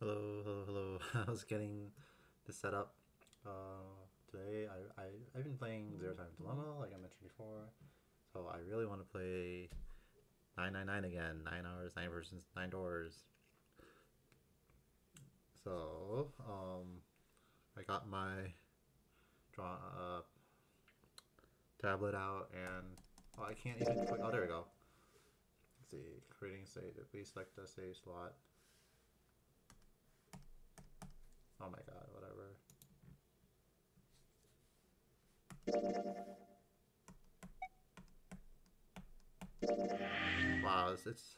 Hello, hello, hello. I was getting this set up uh, today. I, I, I've been playing Zero Time Dilemma, like I mentioned before. So I really want to play 999 again. 9 hours, 9 persons, 9 doors. So, um, I got my draw, uh, tablet out and oh, I can't even click. Oh, there we go. Let's see, creating save. Please select a save slot. Oh my god, whatever. Wow, it's, it's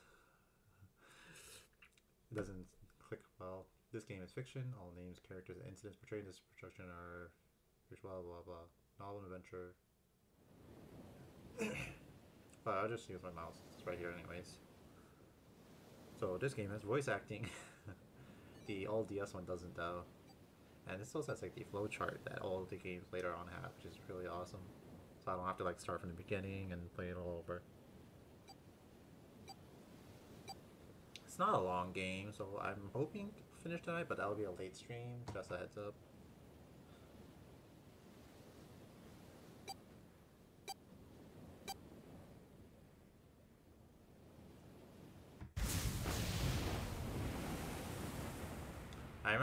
it doesn't click well. This game is fiction. All names, characters, and incidents portrayed in this production are blah blah blah. Novel adventure. but I'll just use my mouse. It's right here anyways. So this game has voice acting. the old DS one doesn't though. And this also has like the flowchart that all the games later on have, which is really awesome. So I don't have to like start from the beginning and play it all over. It's not a long game, so I'm hoping to finish tonight, but that'll be a late stream, just a heads up.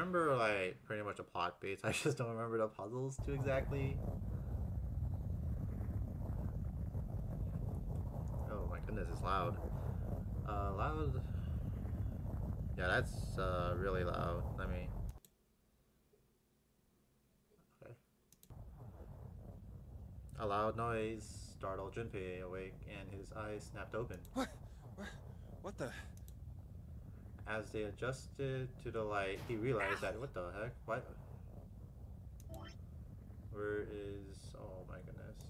Remember like pretty much the plot base. I just don't remember the puzzles too exactly. Oh my goodness, it's loud. Uh, loud. Yeah, that's uh, really loud. Let me. Okay. A loud noise startled Junpei awake, and his eyes snapped open. What? What? What the? As they adjusted to the light, he realized that what the heck? What? Where is? Oh my goodness!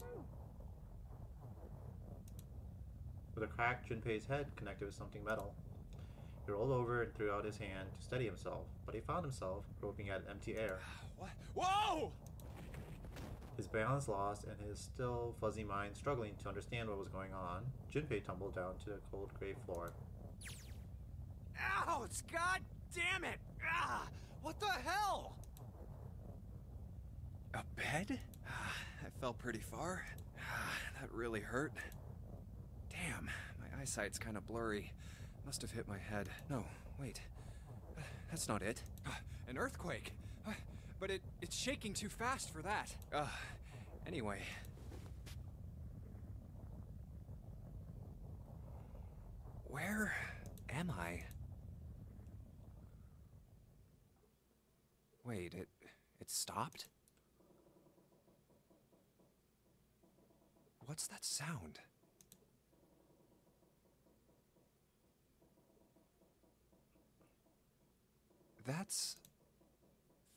With a crack, Junpei's head connected with something metal. He rolled over and threw out his hand to steady himself, but he found himself groping at empty air. What? Whoa! His balance lost and his still fuzzy mind struggling to understand what was going on, Junpei tumbled down to the cold gray floor. Ouch! God damn it! Ah, what the hell? A bed? I fell pretty far. That really hurt. Damn, my eyesight's kind of blurry. Must have hit my head. No, wait. That's not it. An earthquake. But it, it's shaking too fast for that. Uh, anyway. Where am I? Wait, it it stopped? What's that sound? That's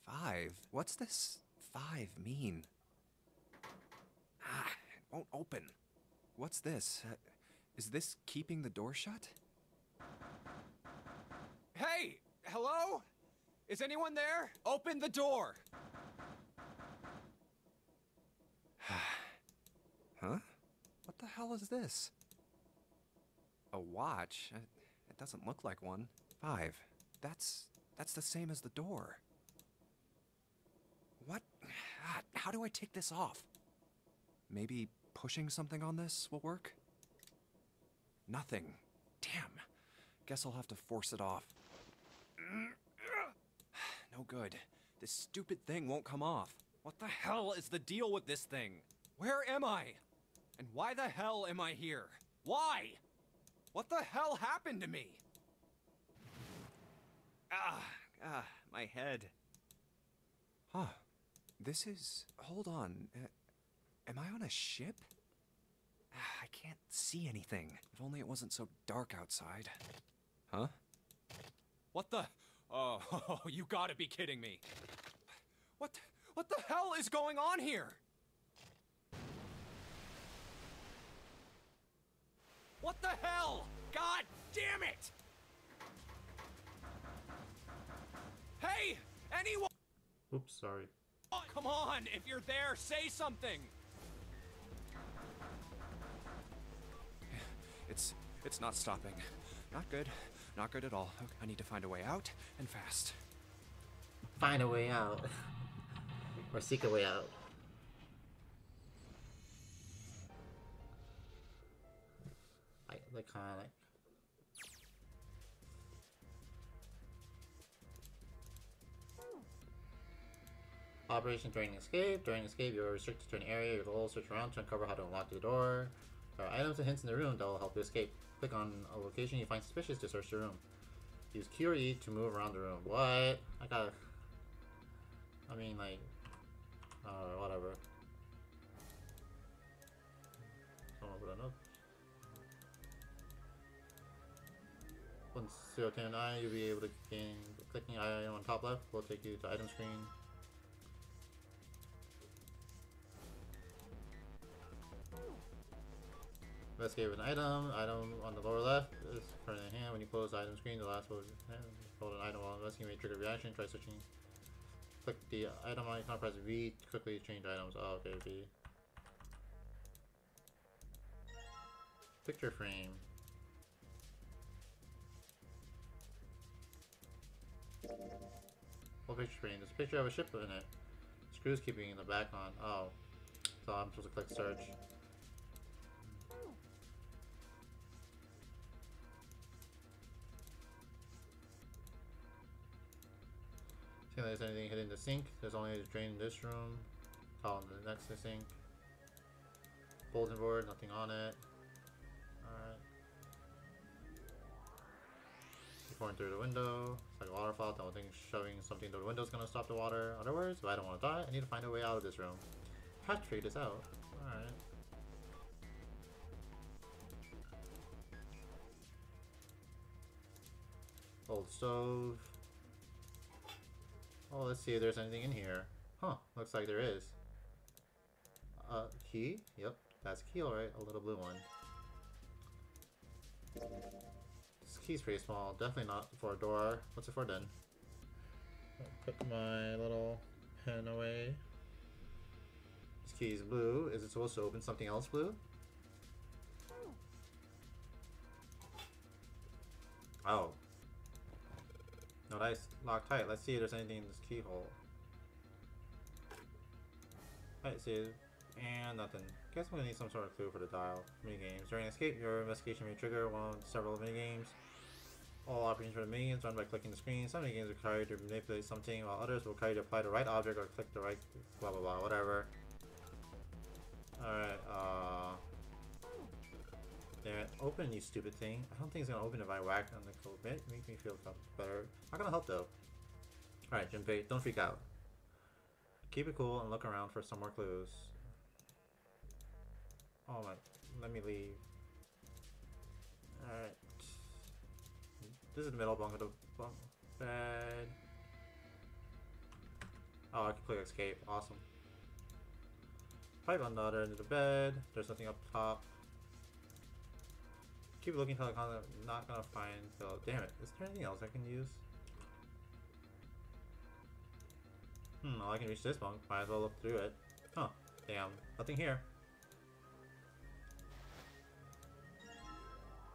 five. What's this five mean? Ah, it won't open. What's this? Uh, is this keeping the door shut? Hey! Hello? Is anyone there? Open the door! huh? What the hell is this? A watch? It, doesn't look like one. Five. That's... that's the same as the door. What? How do I take this off? Maybe pushing something on this will work? Nothing. Damn. Guess I'll have to force it off. No good. This stupid thing won't come off. What the hell is the deal with this thing? Where am I? And why the hell am I here? Why? What the hell happened to me? Ah, ah, my head. Huh. This is. Hold on. Uh, am I on a ship? Ah, I can't see anything. If only it wasn't so dark outside. Huh? What the? Oh, you gotta be kidding me. What? What the hell is going on here? What the hell? God damn it! Hey! Anyone! Oops, sorry. Oh, come on! If you're there, say something! It's... it's not stopping. Not good. Not good at all. I need to find a way out, and fast. find a way out. or seek a way out. Like, like kind of like. Operation During Escape. During escape, you are restricted to an area. Your goal is search around to uncover how to unlock the door. There are items and hints in the room that will help you escape. Click on a location you find suspicious to search the room. Use Q or E to move around the room. What? I gotta... I mean, like... Uh, whatever. Someone put a note. Once you obtain an eye, you'll be able to gain... Clicking eye on top left will take you to item screen. Investigate with an item. Item on the lower left is in hand. When you close the item screen, the last will hold eh, an item while investigating may trigger reaction. Try switching. Click the item icon, press V to quickly change items. Oh, okay, V. Picture frame. What picture frame? There's a picture of a ship in it. Screws keeping in the back on. Oh. So I'm supposed to click search. There's anything hidden in the sink. There's only a drain in this room. In the next to sink. Bulletin board, nothing on it. Alright. Pouring through the window. It's like a waterfall. Don't think shoving something through the window is gonna stop the water. Other words, if I don't want to die, I need to find a way out of this room. Have to figure this out. Alright. Old stove. Oh, let's see if there's anything in here. Huh, looks like there is. Uh, key? Yep, that's key alright, a little blue one. This key's pretty small, definitely not for a door. What's it for then? Put my little pen away. This key is blue. Is it supposed to open something else blue? Oh, no dice locked tight. Let's see if there's anything in this keyhole. Alright, see. And nothing. Guess I'm gonna need some sort of clue for the dial. Minigames. During escape, your investigation may trigger one of several minigames. All operations for the minigames run by clicking the screen. Some minigames require you to manipulate something, while others will require you to apply the right object or click the right blah blah blah, whatever. Alright, uh... It. Open, you stupid thing. I don't think it's gonna open if I whack on the code. Make, make me feel better. Not gonna help though. Alright, Junpei, don't freak out. Keep it cool and look around for some more clues. Oh my, let me leave. Alright. This is the middle bunk of the bunk bed. Oh, I can click escape. Awesome. Pipe on the other end of the bed. There's nothing up top. Keep looking until I'm not gonna find the. Damn it! Is there anything else I can use? Hmm, well, I can reach this bunk. Might as well look through it. Huh. Damn. Nothing here.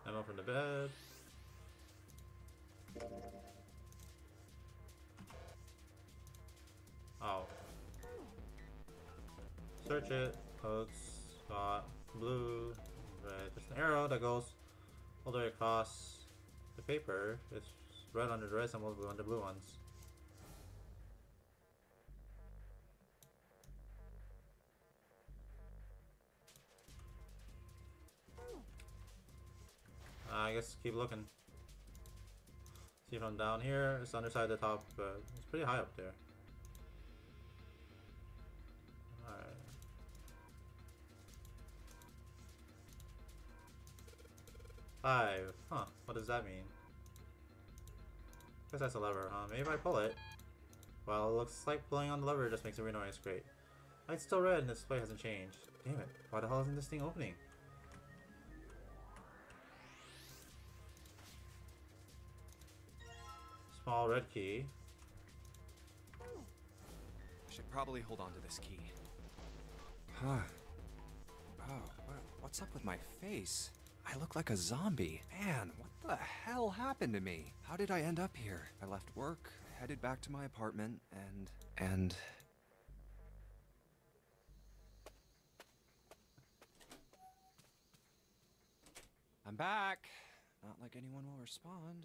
Ammo from the bed. Oh. Search it. Codes. Got blue. Red. There's an arrow that goes all the way across the paper. It's red under the red symbols, blue under the blue ones. Uh, I guess keep looking. See from down here, it's underside the top, but it's pretty high up there. Five. Huh. What does that mean? Guess that's a lever, huh? Maybe if I pull it. Well, it looks like pulling on the lever just makes a weird noise. Great. Light's still red and the display hasn't changed. Damn it. Why the hell isn't this thing opening? Small red key. I should probably hold on to this key. Huh. Oh, what's up with my face? I look like a zombie. Man, what the hell happened to me? How did I end up here? I left work, headed back to my apartment and. and. I'm back. Not like anyone will respond.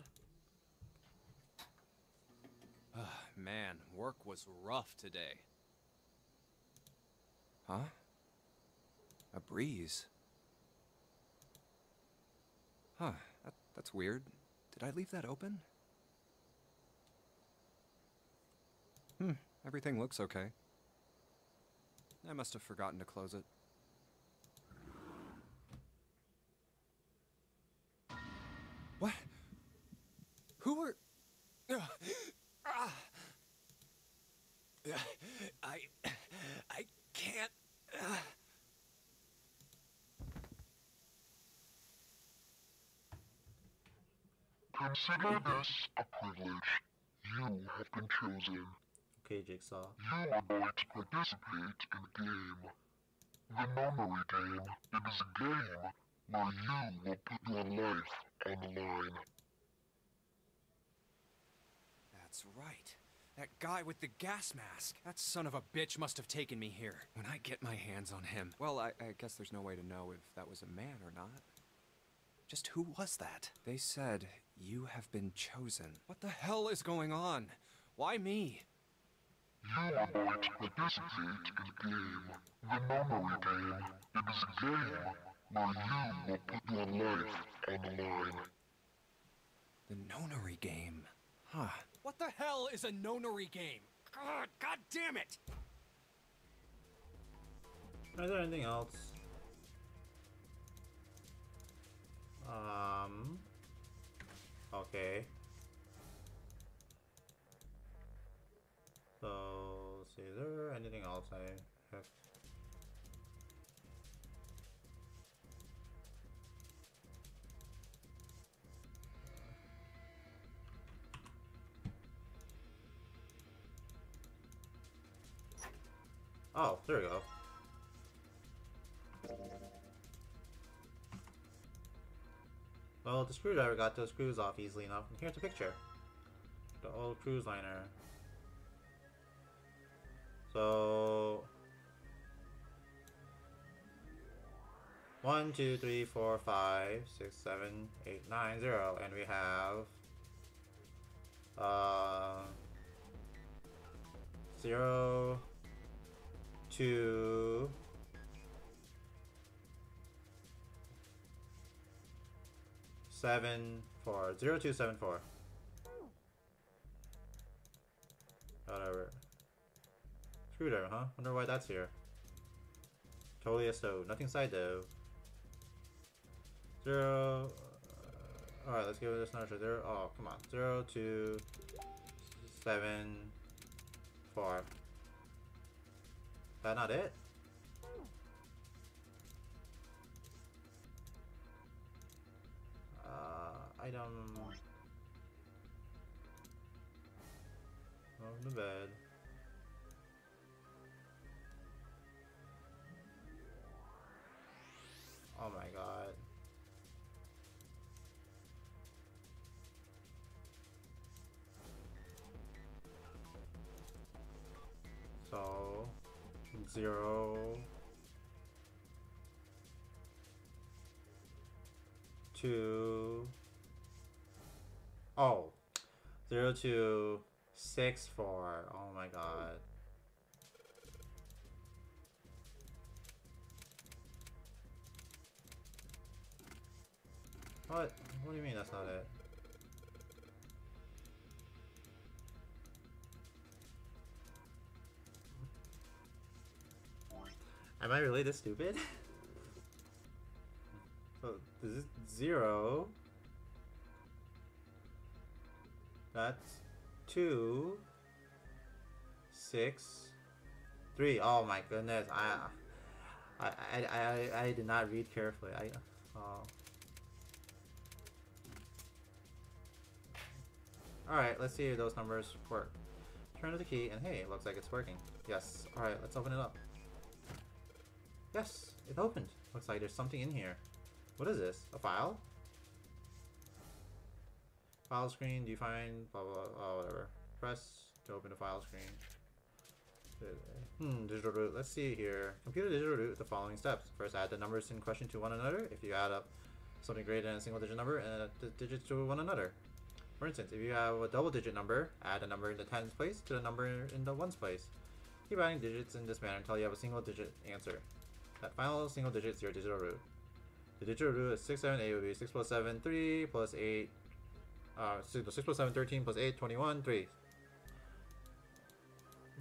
Ah, man, work was rough today. Huh? A breeze. Huh, that, that's weird. Did I leave that open? Hmm, everything looks okay. I must have forgotten to close it. What? Who. Ah. I. I can't. uh. Consider this a privilege. You have been chosen. Okay, Jigsaw. You are going to participate in a game. The Nonary Game. It is a game where you will put your life on the line. That's right. That guy with the gas mask. That son of a bitch must have taken me here. When I get my hands on him. Well, I, I guess there's no way to know if that was a man or not. Just who was that? They said, You have been chosen. What the hell is going on? Why me? You are going to participate in a game. The Nonary Game. It is a game where you will put your life on the line. The nonary game. Huh. What the hell is a nonary game? God, God damn it! Is there anything else? Um. Okay. So, see, is there anything else I have? Oh, there we go. Well, the screwdriver got those screws off easily enough. And here's a picture. The old cruise liner. So... One, two, three, four, five, six, seven, eight, nine, zero, and we have uh zero, two, seven, four, zero, two, seven, four. Whatever. Screwdriver, huh? Wonder why that's here. Totally a stove. Nothing inside though. Zero. Uh, Alright, let's give this another. Zero. Oh, come on. Zero, two, seven, four. That not it? Uh, item. Over the bed. Oh my god. So, zero, two, oh, zero, two, six, four. Oh my god. What? What do you mean that's not it? Am I really this stupid? so this is zero. That's two, six, three. Oh my goodness! I, I, I, I, I did not read carefully. I, oh. Alright, let's see if those numbers work. Turn to the key, and hey, it looks like it's working. Yes. Alright, let's open it up. Yes, it opened. Looks like there's something in here. What is this? A file? File screen, do you find blah blah, blah whatever. press to open the file screen. Hmm, digital root. Let's see here. Computer digital root the following steps. First, add the numbers in question to one another. If you add up something greater than a single digit number and the digits to one another. For instance, if you have a double digit number, add a number in the tens place to the number in the ones place. Keep adding digits in this manner until you have a single digit answer. That final single digit is your digital root. The digital root is 6, 7, 8 would be 6 plus 7, 3 plus 8. Uh, 6, 6 plus 7, 13 plus 8, 21, 3.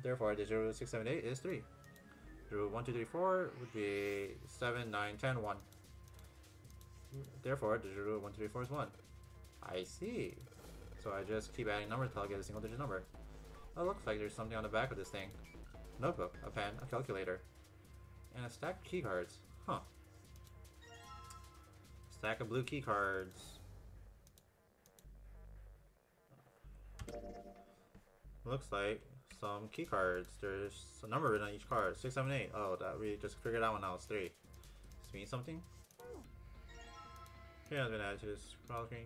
Therefore, the root 6, 7, 8 is 3. Root 1, 2, 3, 4 would be 7, 9, 10, 1. Therefore, the root 1, 2, 3, 4 is 1. I see. So I just keep adding numbers until I get a single digit number. Oh, looks like there's something on the back of this thing. Notebook, a pen, a calculator, and a stack of key cards. Huh. Stack of blue key Looks like some key cards. There's a number written on each card. Six, seven, eight. Oh, that we just figured out one now. It's three. This means something. Here has been added to this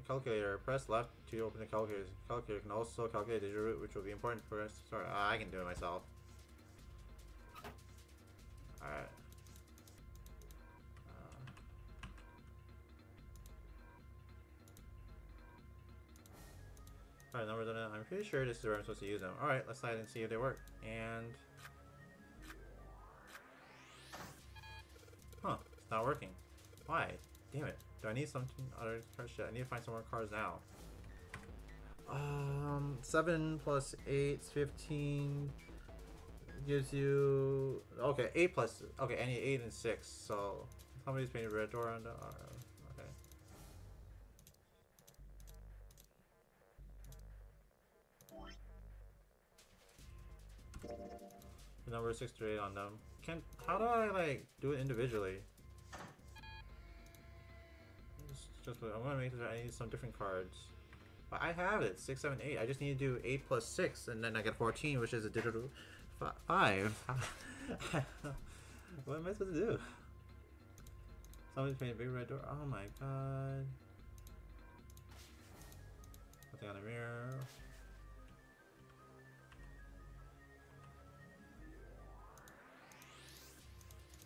calculator. Press left to open the calculator. Calculator can also calculate the digital root, which will be important for us. Sorry, uh, I can do it myself. Alright. Alright, numbers on it. I'm pretty sure this is where I'm supposed to use them. Alright, let's slide and see if they work. And... Huh, it's not working. Why? Damn it. Do I need something other card shit? I need to find some more cards now. Um, 7 plus 8 is 15 gives you okay 8 plus okay any 8 and 6 so how somebody's painted red door on the uh, okay the number 6 to 8 on them can how do I like do it individually just, just I'm gonna make sure I need some different cards but I have it 6 7 8 I just need to do 8 plus 6 and then I get 14 which is a digital five. what am I supposed to do? Somebody's painting a big red door. Oh my god. Nothing on the mirror.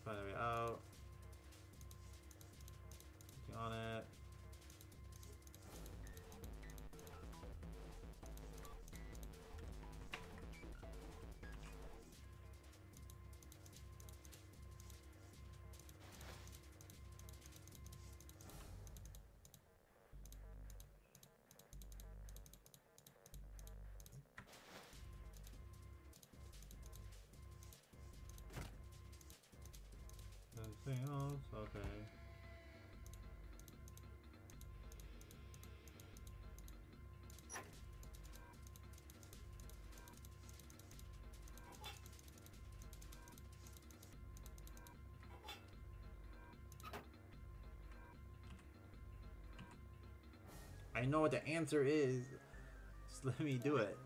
Find the way out. Nothing on it. Nothing else? Okay. I know what the answer is. Just let me do it.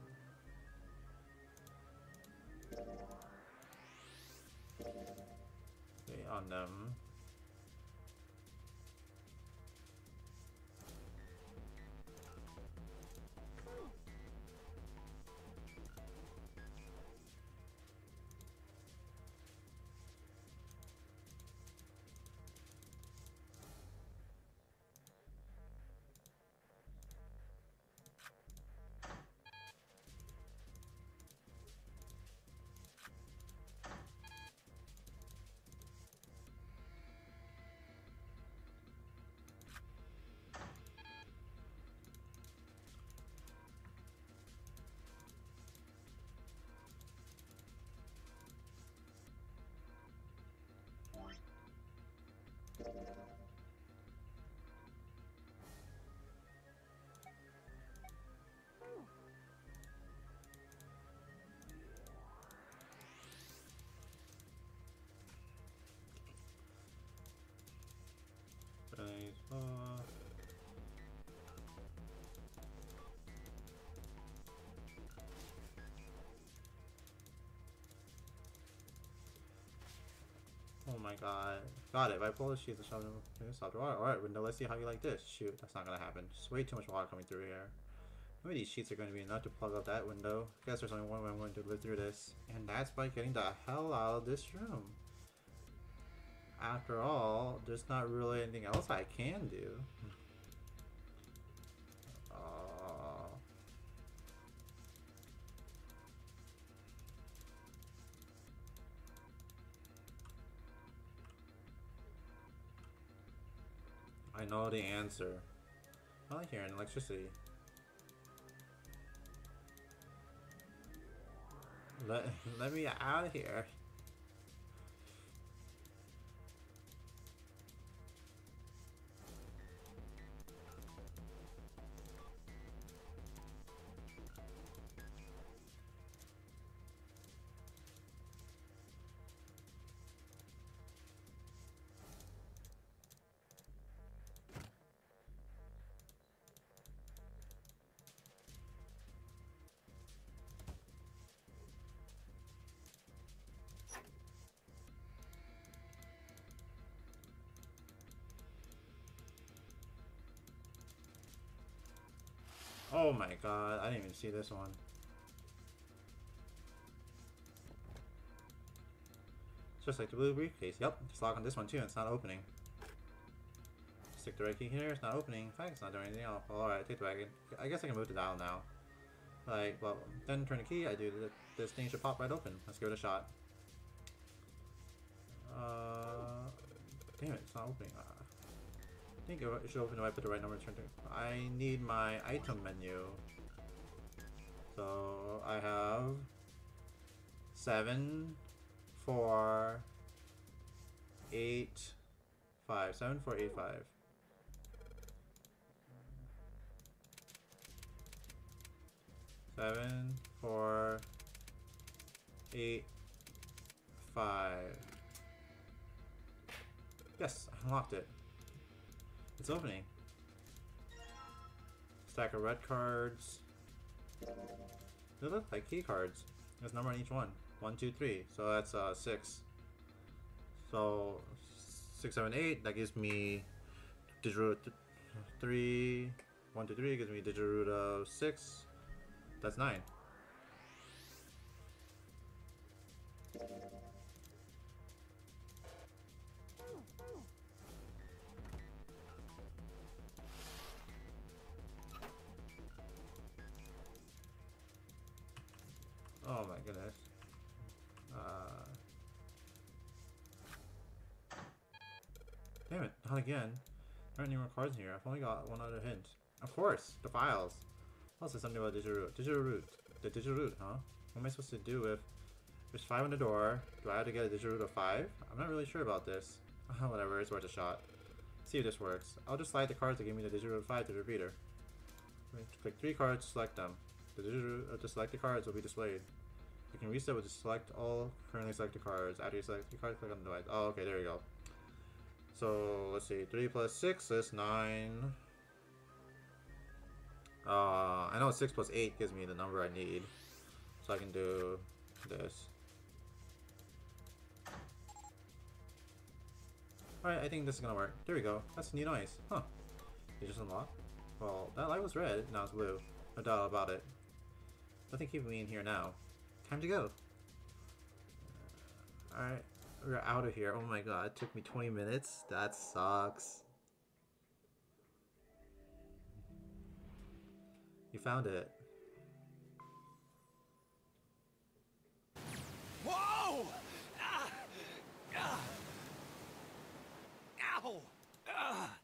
Oh my god. Got it. Bipolar sheets are showing soft water. Alright, window, let's see how you like this. Shoot, that's not gonna happen. Just way too much water coming through here. Maybe these sheets are to be enough to plug up that window. Guess there's only one way I'm going to live through this. And that's by getting the hell out of this room. After all, there's not really anything else I can do. Know the answer. I like hearing electricity. Let, let me out of here. Oh my god, I didn't even see this one. Just like the blue briefcase. Yep, just lock on this one too, it's not opening. Stick the right key here, it's not opening. In fact, it's not doing anything else. Alright, take the wagon. I guess I can move the dial now. Like, well, then turn the key, I do, this thing should pop right open. Let's give it a shot. Uh, damn it, it's not opening. I think it should open if I put the right number to to. I need my item menu. So I have seven, four, eight, five. Seven, four, eight, five. Seven, four, eight, five. Yes, I unlocked it. It's opening. Stack of red cards. They look like key cards. There's a number on each one. One, two, three. So that's uh, six. So six, seven, eight. That gives me digital root th three. One, two, three gives me of six. That's nine. Oh my goodness. Uh, damn it, not again. There aren't any more cards in here. I've only got one other hint. Of course, the files. Also something about digital root. Digital root. The digital root, huh? What am I supposed to do if there's five on the door? Do I have to get a digital root of five? I'm not really sure about this. Whatever, it's worth a shot. See if this works. I'll just slide the cards that give me the digital root of five to the repeater. Click three cards, select them. The digital root of the selected cards will be displayed. You can reset with select all currently selected cards. After you select the card, click on the device. Oh, okay, there you go. So, let's see. 3 plus 6 is 9. Uh, I know 6 plus 8 gives me the number I need. So I can do this. Alright, I think this is gonna work. There we go. That's new noise. Huh. You just unlocked? Well, that light was red, now it's blue. No doubt about it. Nothing keeping me in here now. Time to go. Alright, we're out of here. Oh my god, it took me 20 minutes? That sucks. You found it. Whoa! Ah! Ah! Ow! Ah!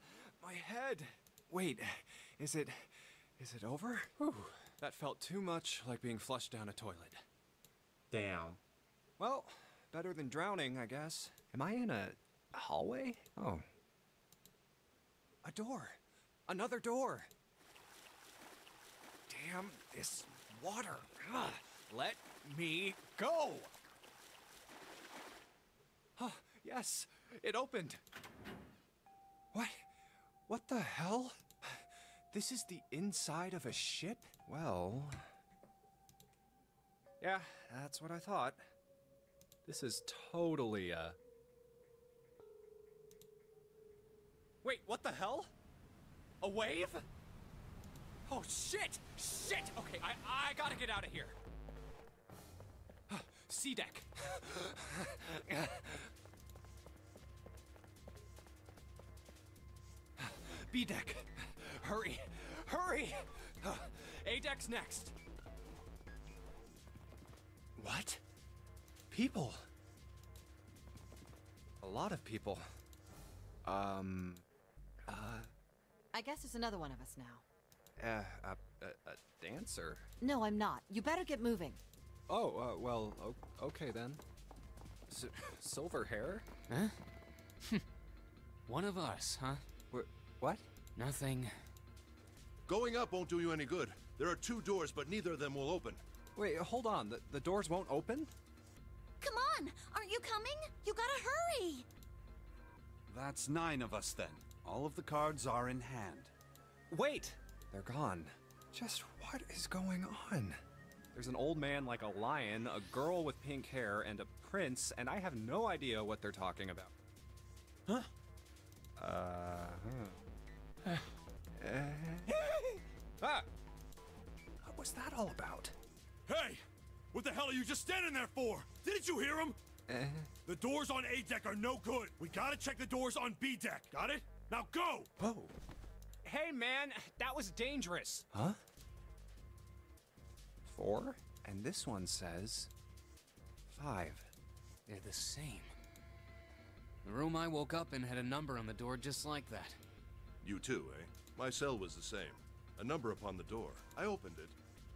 My head. Wait, is it is it over? Whew. That felt too much like being flushed down a toilet. Damn. Well, better than drowning, I guess. Am I in a hallway? Oh. A door. Another door. Damn this water. Ugh. Let me go. Huh, yes, it opened. What? What the hell? This is the inside of a ship? Well. Yeah, that's what I thought. This is totally a. Wait, what the hell? A wave? Oh shit! Shit! Okay, I I gotta get out of here. C deck. B deck. Hurry! Hurry! A deck's next. What? People. A lot of people. Um. Uh. I guess there's another one of us now. Uh, a, a, a dancer? No, I'm not. You better get moving. Oh, uh, well, okay then. S- silver hair? Huh? One of us, huh? Wh- what? Nothing. Going up won't do you any good. There are two doors, but neither of them will open. Wait, hold on. The, the doors won't open? Come on! Aren't you coming? You gotta hurry! That's nine of us then. All of the cards are in hand. Wait! They're gone. Just what is going on? There's an old man like a lion, a girl with pink hair, and a prince, and I have no idea what they're talking about. Huh? Uh huh. ah! What was that all about? Hey! What the hell are you just standing there for? Didn't you hear him? The doors on A deck are no good. We gotta check the doors on B deck. Got it? Now go! Oh. Hey, man, that was dangerous. Huh? Four? And this one says five. They're the same. The room I woke up in had a number on the door just like that. You too, eh? My cell was the same. A number upon the door. I opened it,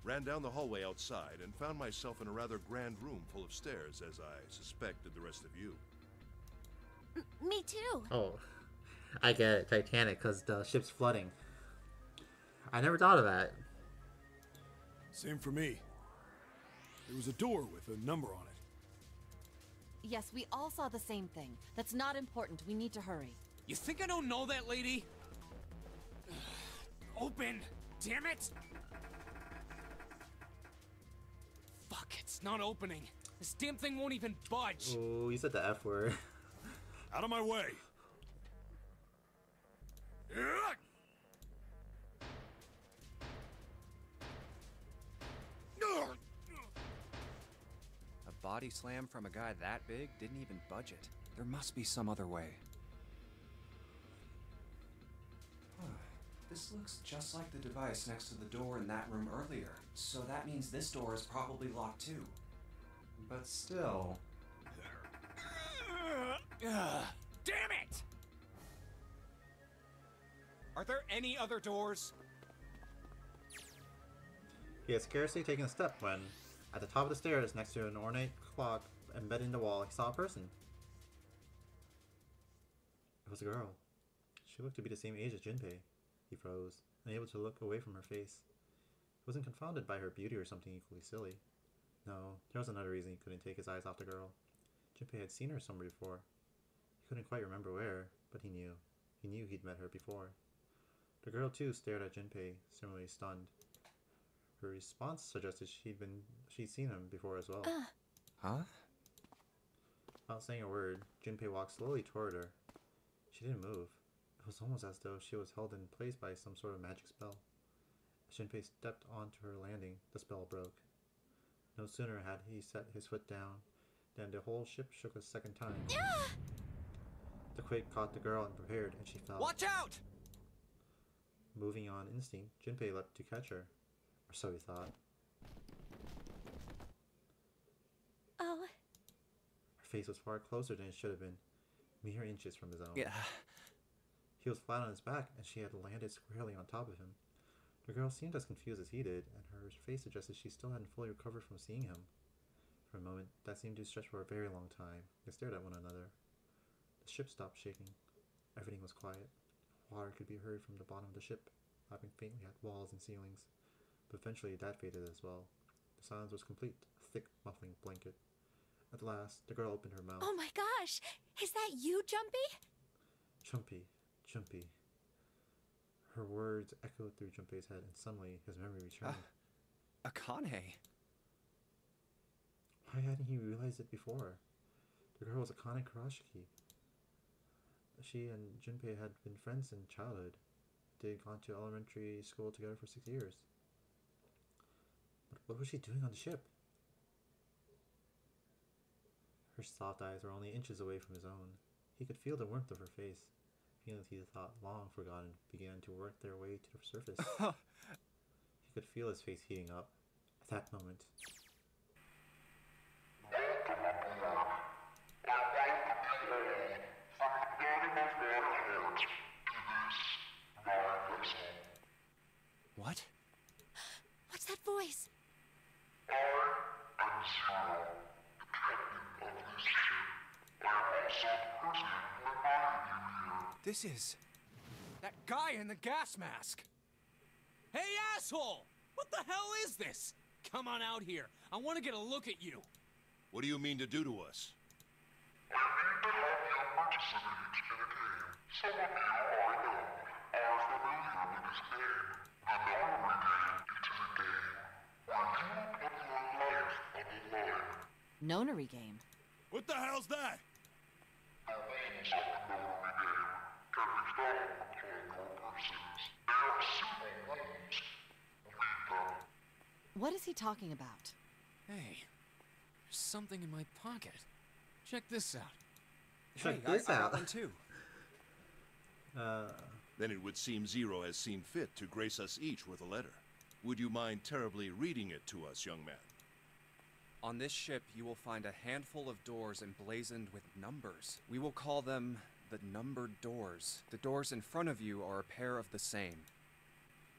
ran down the hallway outside, and found myself in a rather grand room full of stairs, as I suspect did the rest of you. Me too. Oh, I get it. Titanic, because the ship's flooding. I never thought of that. Same for me. There was a door with a number on it. Yes, we all saw the same thing. That's not important. We need to hurry. You think I don't know that lady? Open! Damn it! Fuck, it's not opening. This damn thing won't even budge. Oh, you said the F word. Out of my way! Ugh! Ugh! A body slam from a guy that big didn't even budge it. There must be some other way. This looks just like the device next to the door in that room earlier. So that means this door is probably locked too. But still. Ugh, damn it! Are there any other doors? He had scarcely taken a step when, at the top of the stairs next to an ornate clock embedded in the wall, he saw a person. It was a girl. She looked to be the same age as Junpei. He froze, unable to look away from her face. He wasn't confounded by her beauty or something equally silly. No, there was another reason he couldn't take his eyes off the girl. Junpei had seen her somewhere before. He couldn't quite remember where, but he knew. He knew he'd met her before. The girl too stared at Junpei, similarly stunned. Her response suggested she'd been she'd seen him before as well. Uh. Huh? Without saying a word, Junpei walked slowly toward her. She didn't move. It was almost as though she was held in place by some sort of magic spell. As Junpei stepped onto her landing, the spell broke. No sooner had he set his foot down than the whole ship shook a second time. The quake caught the girl and prepared, and she fell. Watch out! Moving on instinct, Junpei leapt to catch her. Or so he thought. Oh, Her face was far closer than it should have been, mere inches from his own. Yeah. He was flat on his back, and she had landed squarely on top of him. The girl seemed as confused as he did, and her face suggested she still hadn't fully recovered from seeing him. For a moment, that seemed to stretch for a very long time. They stared at one another. The ship stopped shaking. Everything was quiet. Water could be heard from the bottom of the ship, lapping faintly at walls and ceilings. But eventually that faded as well. The silence was complete, a thick, muffling blanket. At last, the girl opened her mouth. oh my gosh! Is that you, Jumpy? Jumpy, Jumpy. Her words echoed through Junpei's head, and suddenly his memory returned. Ah, Akane. Why hadn't he realized it before? The girl was Akane Kurashiki. She and Junpei had been friends in childhood. they'd gone to elementary school together for six years. But what was she doing on the ship? Her soft eyes were only inches away from his own. He could feel the warmth of her face. Feelings he thought long forgotten began to work their way to the surface. Oh. he could feel his face heating up at that moment. What? What's that voice? This is. That guy in the gas mask! Hey, asshole! What the hell is this? Come on out here. I want to get a look at you. What do you mean to do to us? I mean to have your participate in a game. Some of you I know are familiar with this game. The Nonary game is a game where you put your life on the line. Nonary game. What the hell's that? What is he talking about? Hey, there's something in my pocket. Check this out. Check hey, this I, I out. got one too. Uh, Then it would seem Zero has seen fit to grace us each with a letter. Would you mind terribly reading it to us, young man? On this ship, you will find a handful of doors emblazoned with numbers. We will call them the numbered doors. The doors in front of you are a pair of the same.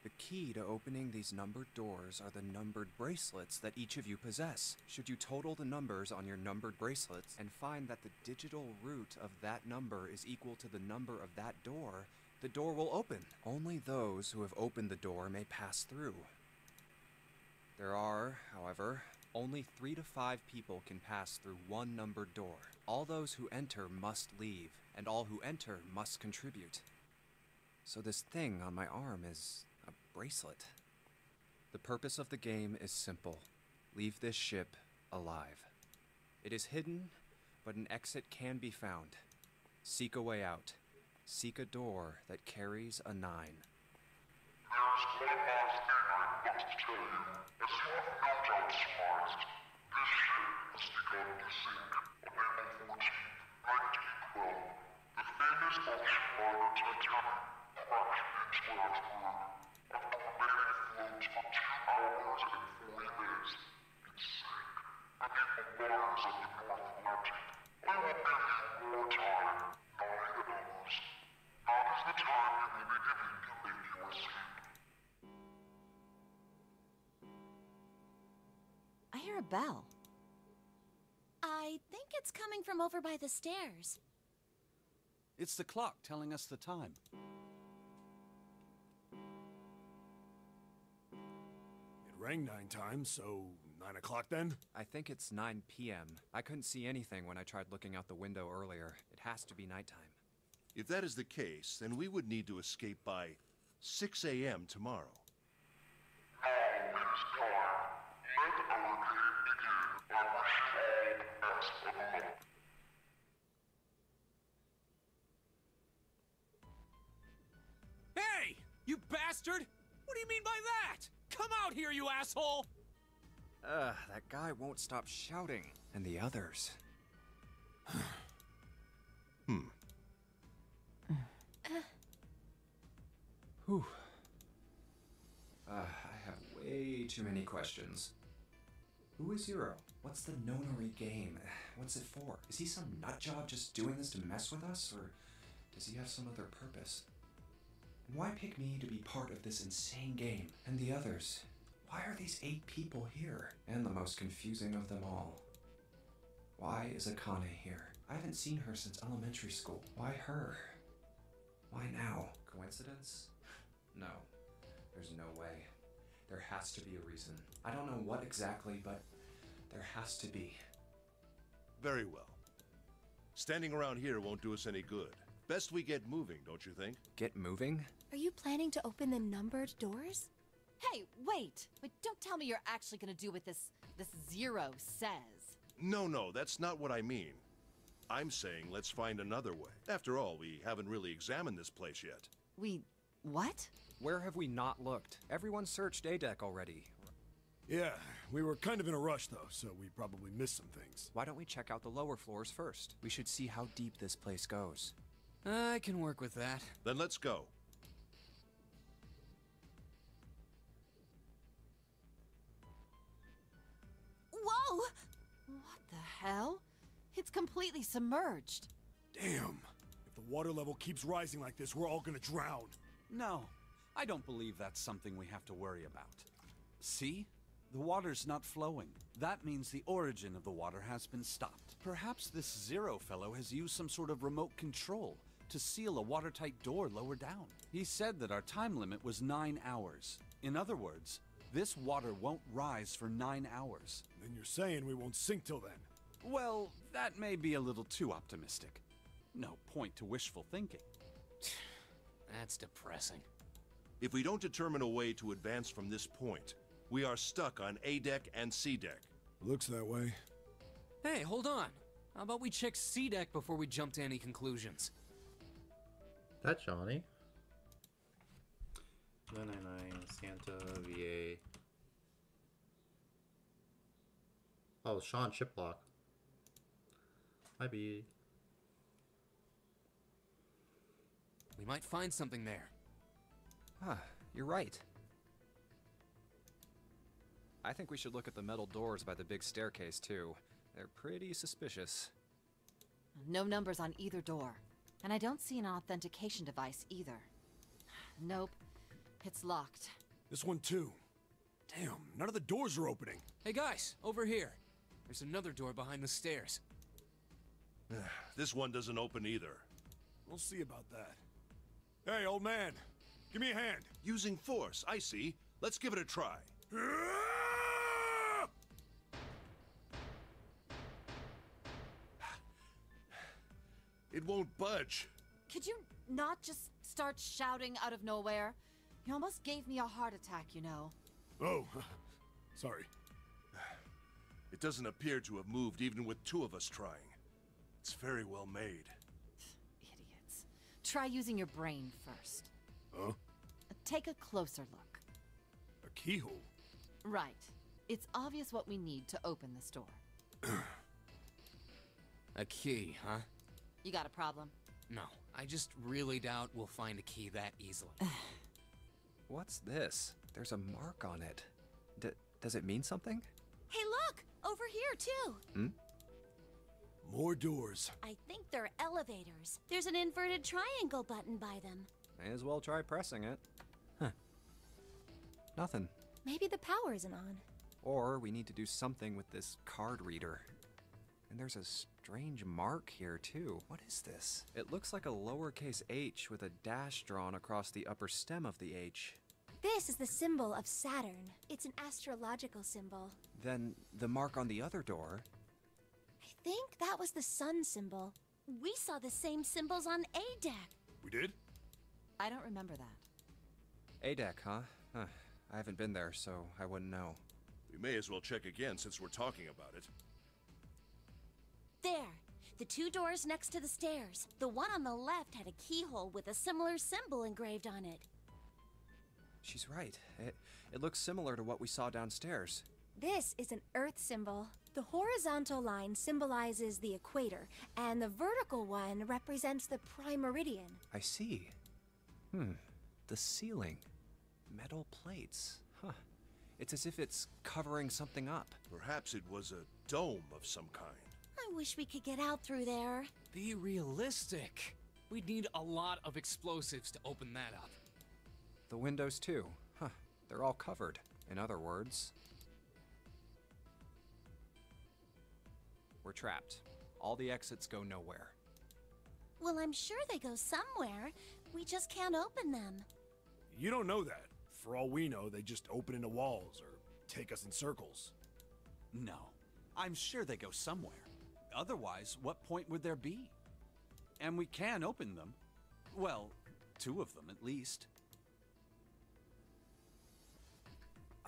The key to opening these numbered doors are the numbered bracelets that each of you possess. Should you total the numbers on your numbered bracelets and find that the digital root of that number is equal to the number of that door, the door will open. Only those who have opened the door may pass through. There are, however, only three to five people can pass through one numbered door. All those who enter must leave, and all who enter must contribute. So, this thing on my arm is a bracelet. The purpose of the game is simple leave this ship alive. It is hidden, but an exit can be found. Seek a way out. Seek a door that carries a nine. I hear a bell. I think it's coming from over by the stairs. It's the clock telling us the time. It rang nine times, so nine o'clock then? I think it's 9 p.m. I couldn't see anything when I tried looking out the window earlier. It has to be nighttime. If that is the case, then we would need to escape by 6 a.m. tomorrow. Bastard! What do you mean by that? Come out here, you asshole! Ugh, that guy won't stop shouting. And the others. Hmm. Whew. Uh, I have way too many questions. Who is Zero? What's the Nonary game? What's it for? Is he some nutjob just doing this to mess with us, or does he have some other purpose? Why pick me to be part of this insane game? And the others? Why are these eight people here? And the most confusing of them all. Why is Akane here? I haven't seen her since elementary school. Why her? Why now? Coincidence? No. There's no way. There has to be a reason. I don't know what exactly, but there has to be. Very well. Standing around here won't do us any good. Best we get moving, don't you think? Get moving? Are you planning to open the numbered doors? Hey, wait! Wait, don't tell me you're actually gonna do what this this zero says. No, no, that's not what I mean. I'm saying let's find another way. After all, we haven't really examined this place yet. We What? Where have we not looked? Everyone searched A deck already. Yeah, we were kind of in a rush though, so we probably missed some things. Why don't we check out the lower floors first? We should see how deep this place goes. I can work with that. Then let's go. Whoa! What the hell? It's completely submerged. Damn. If the water level keeps rising like this, we're all gonna drown. No, I don't believe that's something we have to worry about. See? The water's not flowing. That means the origin of the water has been stopped. Perhaps this Zero fellow has used some sort of remote control to seal a watertight door lower down. He said that our time limit was nine hours. In other words, this water won't rise for nine hours. Then you're saying we won't sink till then. Well, that may be a little too optimistic. No point to wishful thinking. That's depressing. If we don't determine a way to advance from this point, we are stuck on A deck and C deck. Looks that way. Hey, hold on. How about we check C deck before we jump to any conclusions? That's Johnny. 999 Santa VA. Oh, Sean Chiplock. Might be. We might find something there. Ah, you're right. I think we should look at the metal doors by the big staircase, too. They're pretty suspicious. No numbers on either door. And I don't see an authentication device either. Nope. It's locked. This one too. Damn, none of the doors are opening. Hey guys, over here. There's another door behind the stairs. This one doesn't open either. We'll see about that. Hey, old man, give me a hand. Using force, I see. Let's give it a try. It won't budge. Could you not just start shouting out of nowhere? You almost gave me a heart attack, you know. Oh, sorry. It doesn't appear to have moved even with two of us trying. It's very well made. Idiots. Try using your brain first. Huh? Take a closer look. A keyhole? Right. It's obvious what we need to open this door. A key, huh? You got a problem? No, I just really doubt we'll find a key that easily. What's this? There's a mark on it. D does it mean something? Hey, look! Over here, too! Hmm? More doors. I think they're elevators. There's an inverted triangle button by them. May as well try pressing it. Huh. Nothing. Maybe the power isn't on. Or we need to do something with this card reader. And there's a strange mark here, too. What is this? It looks like a lowercase h with a dash drawn across the upper stem of the h. This is the symbol of Saturn. It's an astrological symbol. Then the mark on the other door. I think that was the sun symbol. We saw the same symbols on A deck. We did? I don't remember that. A deck, huh? huh? I haven't been there, so I wouldn't know. We may as well check again since we're talking about it. There. The two doors next to the stairs. The one on the left had a keyhole with a similar symbol engraved on it. She's right. It, it looks similar to what we saw downstairs. This is an Earth symbol. The horizontal line symbolizes the equator, and the vertical one represents the prime meridian. I see. Hmm. The ceiling. Metal plates. Huh. It's as if it's covering something up. Perhaps it was a dome of some kind. I wish we could get out through there. Be realistic. We'd need a lot of explosives to open that up. The windows, too. Huh. They're all covered. In other words, we're trapped. All the exits go nowhere. Well, I'm sure they go somewhere. We just can't open them. You don't know that. For all we know, they just open into walls or take us in circles. No, I'm sure they go somewhere. Otherwise, what point would there be? And we can open them. Well, two of them at least.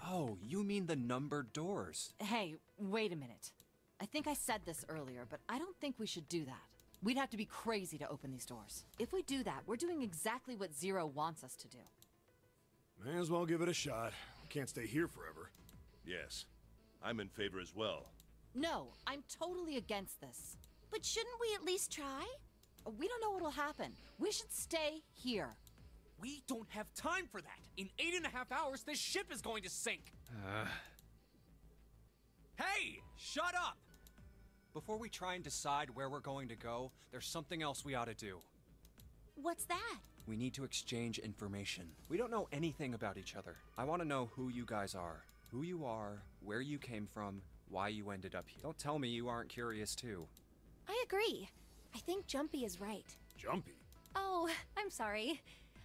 Oh, you mean the numbered doors? Hey, wait a minute. I think I said this earlier, but I don't think we should do that. We'd have to be crazy to open these doors. If we do that, we're doing exactly what Zero wants us to do. May as well give it a shot. We can't stay here forever. Yes, I'm in favor as well. No, I'm totally against this. But shouldn't we at least try? We don't know what'll happen. We should stay here. We don't have time for that. In eight and a half hours, this ship is going to sink. Uh. Hey! Shut up! Before we try and decide where we're going to go, there's something else we ought to do. What's that? We need to exchange information. We don't know anything about each other. I want to know who you guys are. Who you are, where you came from, why you ended up here. Don't tell me you aren't curious too. I agree. I think Jumpy is right. Jumpy? Oh, I'm sorry.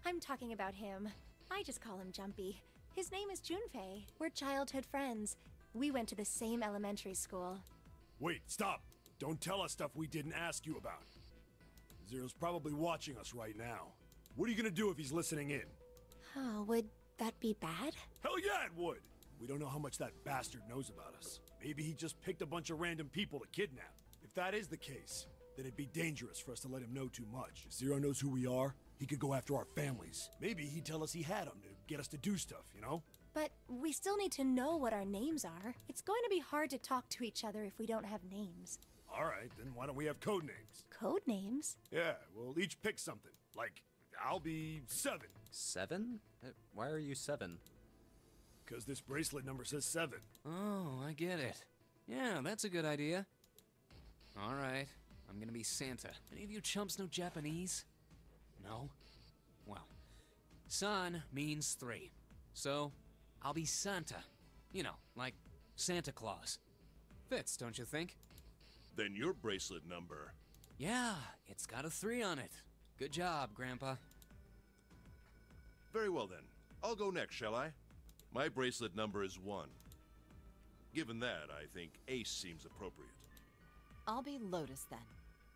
I'm talking about him. I just call him Jumpy. His name is Junpei. We're childhood friends. We went to the same elementary school. Wait, stop! Don't tell us stuff we didn't ask you about. Zero's probably watching us right now. What are you gonna do if he's listening in? Oh, would that be bad? Hell yeah, it would! We don't know how much that bastard knows about us. Maybe he just picked a bunch of random people to kidnap. If that is the case, then it'd be dangerous for us to let him know too much. If Zero knows who we are, he could go after our families. Maybe he'd tell us he had them to get us to do stuff, you know? But we still need to know what our names are. It's going to be hard to talk to each other if we don't have names. Alright, then why don't we have code names? Code names? Yeah, we'll each pick something. Like, I'll be seven. Seven? Uh, Why are you seven? Because this bracelet number says seven. Oh, I get it. Yeah, that's a good idea. All right, I'm gonna be Santa. Any of you chumps know Japanese? No? Well, san means three. So, I'll be Santa. You know, like Santa Claus. Fits, don't you think? Then your bracelet number. Yeah, it's got a three on it. Good job, Grandpa. Very well then. I'll go next, shall I? My bracelet number is one. Given that, I think Ace seems appropriate. I'll be Lotus then.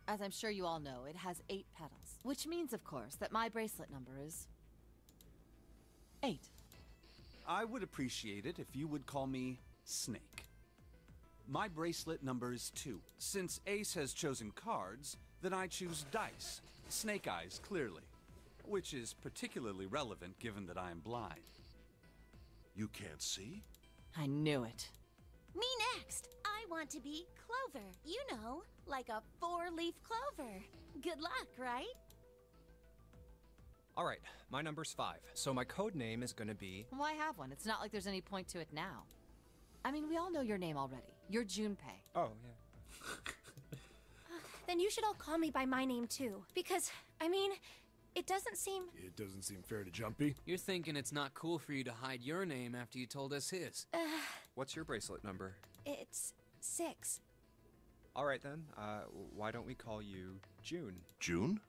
As I'm sure you all know, it has eight petals. Which means, of course, that my bracelet number is. eight. I would appreciate it if you would call me Snake. My bracelet number is two. Since Ace has chosen cards, then I choose dice. Snake eyes, clearly. Which is particularly relevant given that I am blind. You can't see? I knew it. Me next. I want to be Clover. You know, like a four leaf clover. Good luck, right? All right, my number's five. So my code name is gonna be. Why I have one? It's not like there's any point to it now. I mean, we all know your name already. You're Junpei. Oh, yeah. Then you should all call me by my name too. Because, I mean, it doesn't seem. It doesn't seem fair to Jumpy. You're thinking it's not cool for you to hide your name after you told us his. Uh, What's your bracelet number? it's six. All right then. Uh, why don't we call you June? June?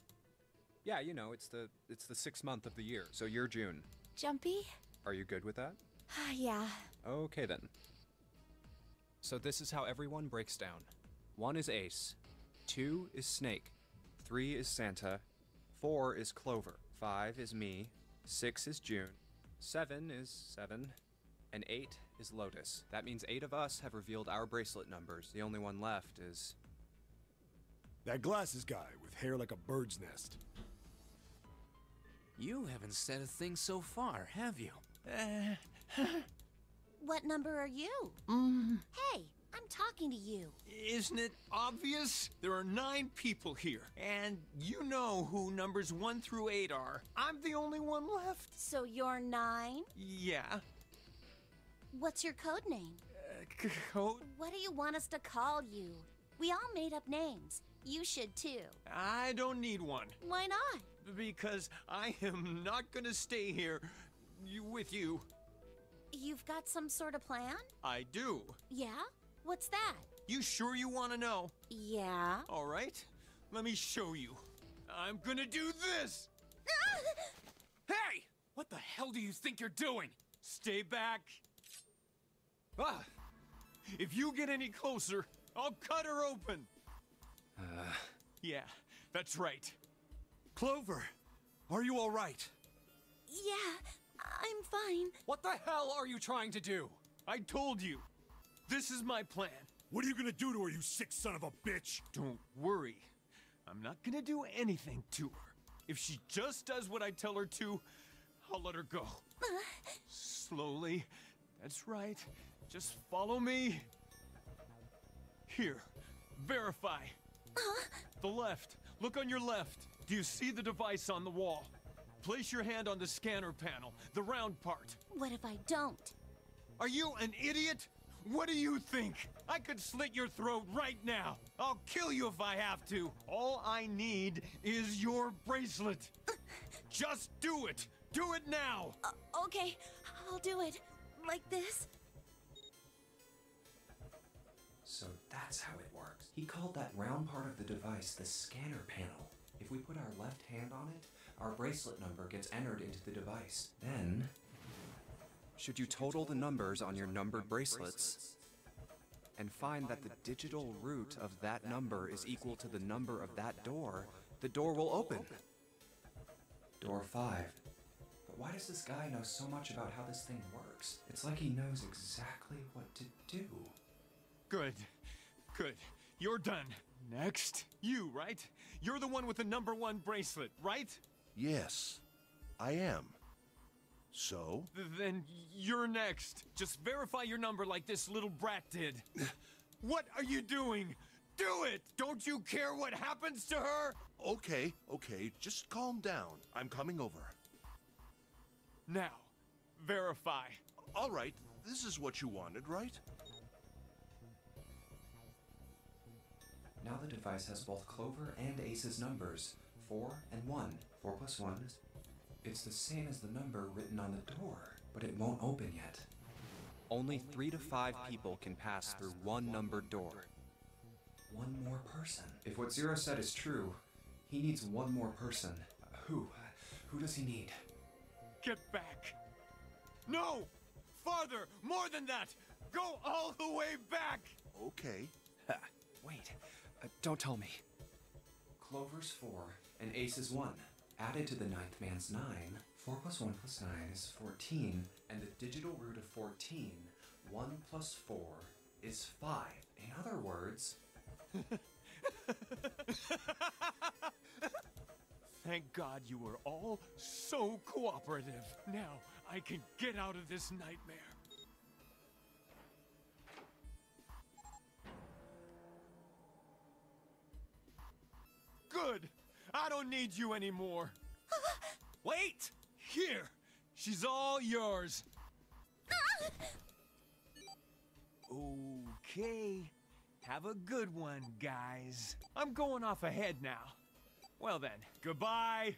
Yeah, you know, it's the it's the sixth month of the year, so you're June. Jumpy? Are you good with that? yeah. Okay then. So this is how everyone breaks down. One is Ace, two is Snake, three is Santa, four is Clover, five is me, six is June, seven is Seven, and eight is Lotus. That means eight of us have revealed our bracelet numbers. The only one left is. That glasses guy with hair like a bird's nest. You haven't said a thing so far, have you? What number are you? Mm. Hey, I'm talking to you. Isn't it obvious? There are nine people here, and you know who numbers one through eight are. I'm the only one left. So you're nine? Yeah. What's your code name? Uh, code? What do you want us to call you? We all made up names. You should too. I don't need one. Why not? Because I am not gonna stay here you, with you. You've got some sort of plan? I do. Yeah? What's that? You sure you want to know? Yeah. All right. Let me show you. I'm gonna do this. Hey! What the hell do you think you're doing? Stay back. Ah! If you get any closer, I'll cut her open. Uh, Yeah, that's right. Clover, are you all right? Yeah, I'm fine. What the hell are you trying to do? I told you. This is my plan. What are you gonna do to her, you sick son of a bitch? Don't worry. I'm not gonna do anything to her. If she just does what I tell her to, I'll let her go. Slowly. That's right. Just follow me. Here. Verify. The left. Look on your left. Do you see the device on the wall? Place your hand on the scanner panel, the round part. What if I don't? Are you an idiot? What do you think? I could slit your throat right now. I'll kill you if I have to. All I need is your bracelet. Just do it. Do it now. Uh, okay, I'll do it. Like this. So that's how it works. He called that round part of the device the scanner panel. If we put our left hand on it, our bracelet number gets entered into the device. Then, Should you total the numbers on your numbered bracelets and find that the digital root of that number is equal to the number of that door, the door will open. door five. But why does this guy know so much about how this thing works? It's like he knows exactly what to do. Good. Good. You're done. Next. You, right? You're the one with the number one bracelet, right? Yes, I am. So? Then you're next. Just verify your number like this little brat did. what are you doing? Do it! Don't you care what happens to her? Okay, okay, just calm down. I'm coming over. Now, verify. All right, this is what you wanted, right? Now the device has both Clover and Ace's numbers 4 and 1. 4 plus 1 is. It's the same as the number written on the door, but it won't open yet. Only three to five people can pass through one numbered door. One more person. If what Zero said is true, he needs one more person. Uh, who? Who does he need? Get back. No! Farther! More than that! Go all the way back! Okay. Wait, uh, don't tell me. Clover's 4 and Ace is 1. Added to the ninth man's 9, 4 plus 1 plus 9 is 14, and the digital root of 14, 1 plus 4, is 5. In other words, Thank God you were all so cooperative. Now I can get out of this nightmare. Good. I don't need you anymore. Wait! Here. She's all yours. Okay. Have a good one, guys. I'm going off ahead now. Well then, goodbye.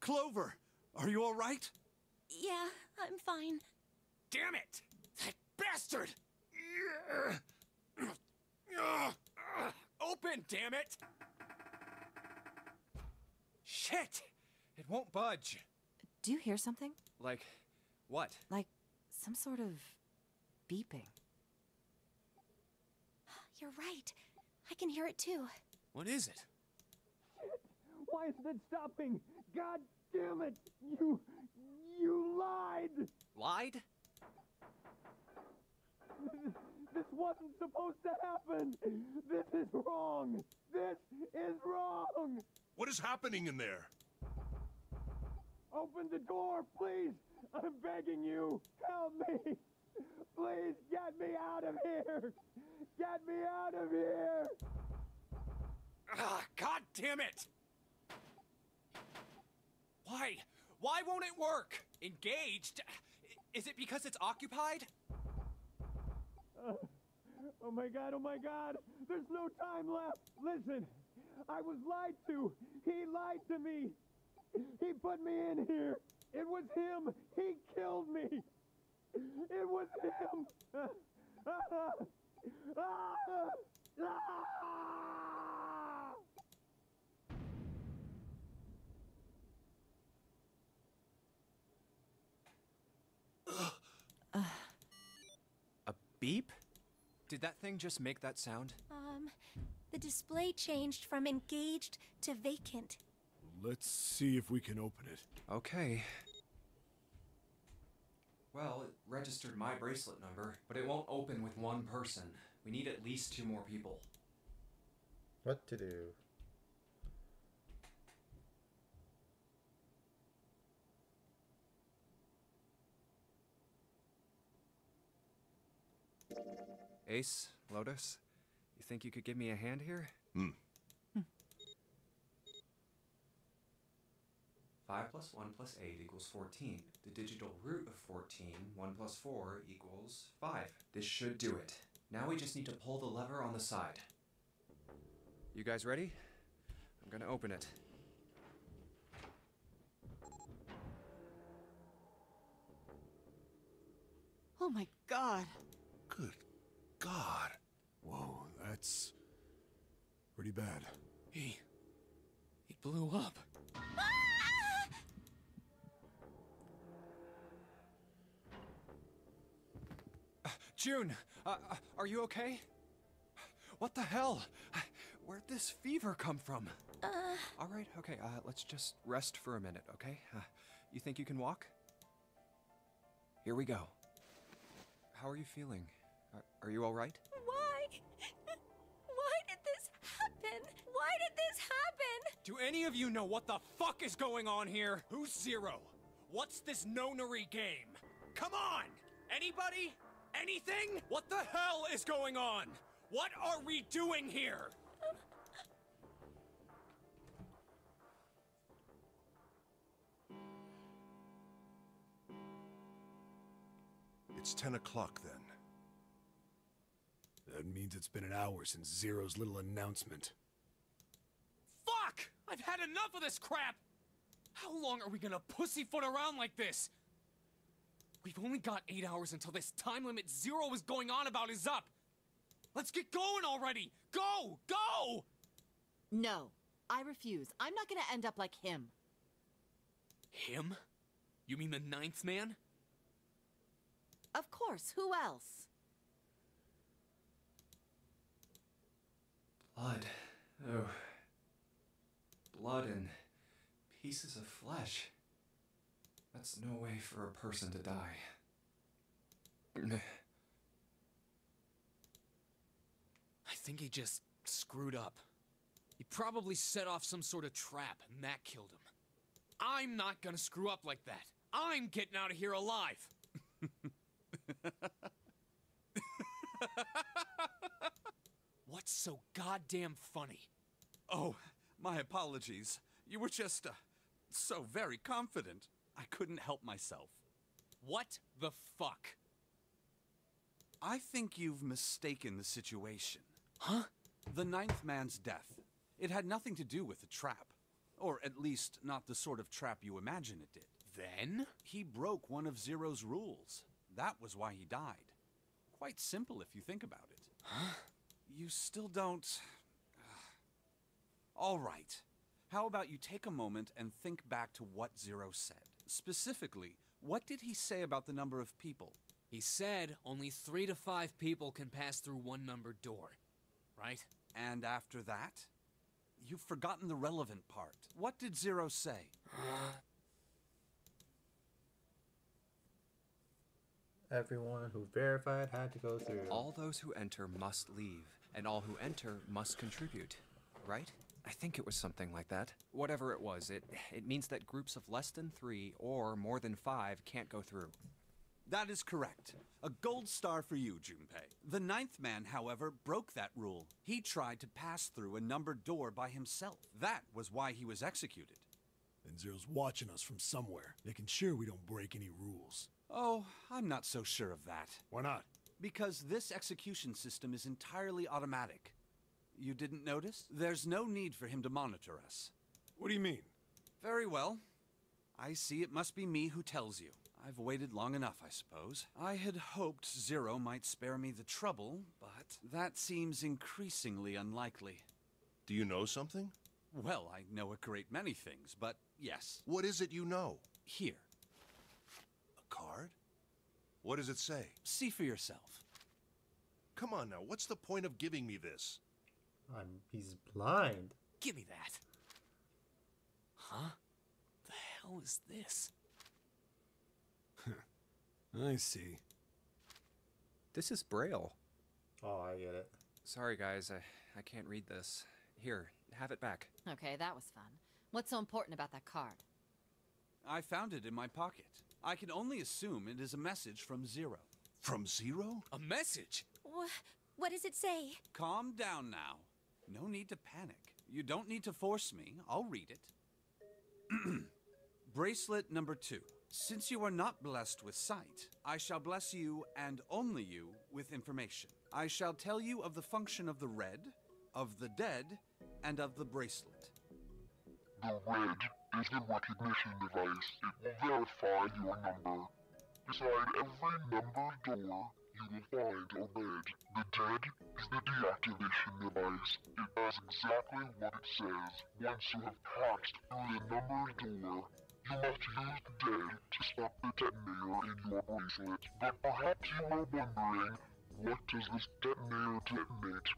Clover, are you all right? Yeah, I'm fine. Damn it! That bastard! Open, damn it! Shit! It won't budge. Do you hear something? Like, what? Like some sort of beeping. You're right. I can hear it too. What is it? Shit! Why isn't it stopping? God damn it! You. you lied! Lied? This wasn't supposed to happen! This is wrong! This is wrong! What is happening in there? Open the door, please! I'm begging you! Help me! Please get me out of here! Get me out of here! Ah, God damn it! Why? Why won't it work? Engaged? Is it because it's occupied? Oh my god, oh my god! There's no time left! Listen! I was lied to! He lied to me! He put me in here! It was him! He killed me! It was him! A ah, ah, ah, beep? Did that thing just make that sound? Um, the display changed from engaged to vacant. Let's see if we can open it. Okay. Well, it registered my bracelet number, but it won't open with one person. We need at least two more people. What to do? Ace, Lotus, you think you could give me a hand here? Hmm. 5 plus 1 plus 8 equals 14. The digital root of 14, 1 plus 4 equals 5. This should do it. Now we just need to pull the lever on the side. You guys ready? I'm gonna open it. Oh my god. Good God. Whoa, that's pretty bad. He. he blew up. June, uh, uh, are you okay? What the hell? Where'd this fever come from? Uh. All right, okay, uh, let's just rest for a minute, okay? Uh, you think you can walk? Here we go. How are you feeling? Are, are you all right? Why? Why did this happen? Why did this happen? Do any of you know what the fuck is going on here? Who's Zero? What's this nonary game? Come on! Anybody? Anything? What the hell is going on? What are we doing here? It's 10 o'clock then. That means it's been an hour since Zero's little announcement. Fuck! I've had enough of this crap! How long are we gonna pussyfoot around like this? We've only got eight hours until this time limit Zero is going on about is up! Let's get going already! Go! Go! No, I refuse. I'm not gonna end up like him. Him? You mean the ninth man? Of course, who else? Blood. Oh. Blood and pieces of flesh. That's no way for a person to die. I think he just screwed up. He probably set off some sort of trap, and that killed him. I'm not gonna screw up like that. I'm getting out of here alive. What's so goddamn funny? Oh, my apologies. You were just, uh, so very confident. I couldn't help myself. What the fuck? I think you've mistaken the situation. Huh? The ninth man's death. It had nothing to do with the trap. Or at least, not the sort of trap you imagine it did. Then? He broke one of Zero's rules. That was why he died. Quite simple if you think about it. Huh? You still don't. All right. How about you take a moment and think back to what Zero said? Specifically, what did he say about the number of people? He said only three to five people can pass through one numbered door, right? And after that? You've forgotten the relevant part. What did Zero say? Everyone who verified had to go through. All those who enter must leave, and all who enter must contribute. Right? I think it was something like that. Whatever it was, it it means that groups of less than three or more than five can't go through. That is correct. A gold star for you, Junpei. The ninth man, however, broke that rule. He tried to pass through a numbered door by himself. That was why he was executed. And Zero's watching us from somewhere, making sure we don't break any rules. Oh, I'm not so sure of that. Why not? Because this execution system is entirely automatic. You didn't notice? There's no need for him to monitor us. What do you mean? Very well. I see it must be me who tells you. I've waited long enough, I suppose. I had hoped Zero might spare me the trouble, but that seems increasingly unlikely. Do you know something? Well, I know a great many things, but yes. What is it you know? Here. A card? What does it say? See for yourself. Come on now, what's the point of giving me this? I'm, he's blind. Give me that. Huh? The hell is this? I see. This is Braille. Oh, I get it. Sorry, guys, I, I can't read this. Here, have it back. Okay, that was fun. What's so important about that card? I found it in my pocket. I can only assume it is a message from Zero. From Zero? A message? Wha what does it say? Calm down now. No need to panic. You don't need to force me. I'll read it. Bracelet number two. Since you are not blessed with sight, I shall bless you and only you with information. I shall tell you of the function of the red, of the dead, and of the bracelet. The red the recognition device. It will verify your number. Beside every numbered door, you will find a red. The dead is the deactivation device. It does exactly what it says. Once you have passed through the numbered door, you must use the dead to stop the detonator in your bracelet. But perhaps you are wondering, what does this detonator detonate?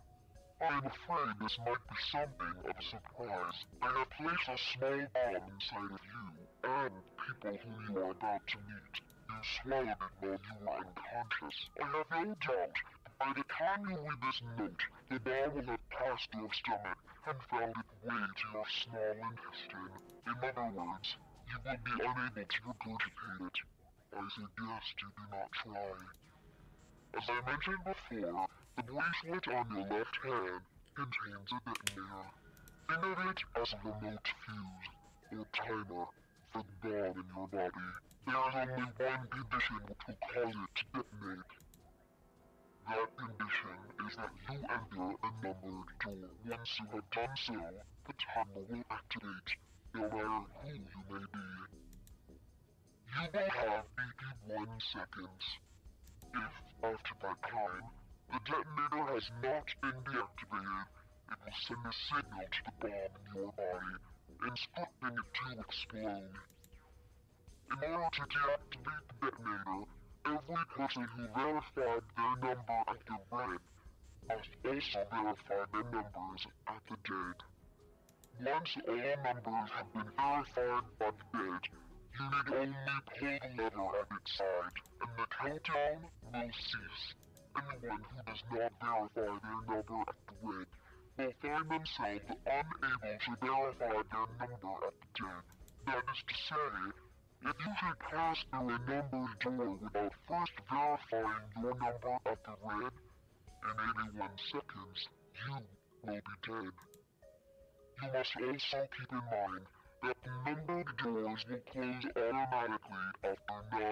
I am afraid this might be something of a surprise. I have placed a small bomb inside of you and people whom you are about to meet. You swallowed it while you were unconscious. I have no doubt by the time you read this note, the bomb will have passed your stomach and found its way to your small intestine. In other words, you will be unable to regurgitate it. I suggest you do not try. As I mentioned before, the bracelet on your left hand contains a detonator. Think of it as a remote fuse, or timer, for the bomb in your body. There is only one condition which will cause it to detonate. That condition is that you enter a numbered door. Once you have done so, the timer will activate, no matter who you may be. You will have 81 seconds. If, after that time, the detonator has not been deactivated, it will send a signal to the bomb in your body, instructing it to explode. In order to deactivate the detonator, every person who verified their number at the red must also verify their numbers at the dead. Once all numbers have been verified by the dead, you need only pull the lever at its side, and the countdown will cease. Anyone who does not verify their number at the red will find themselves unable to verify their number at the dead. That is to say, if you should pass through a numbered door without first verifying your number at the red, in 81 seconds, you will be dead. You must also keep in mind that numbered doors will close automatically after 9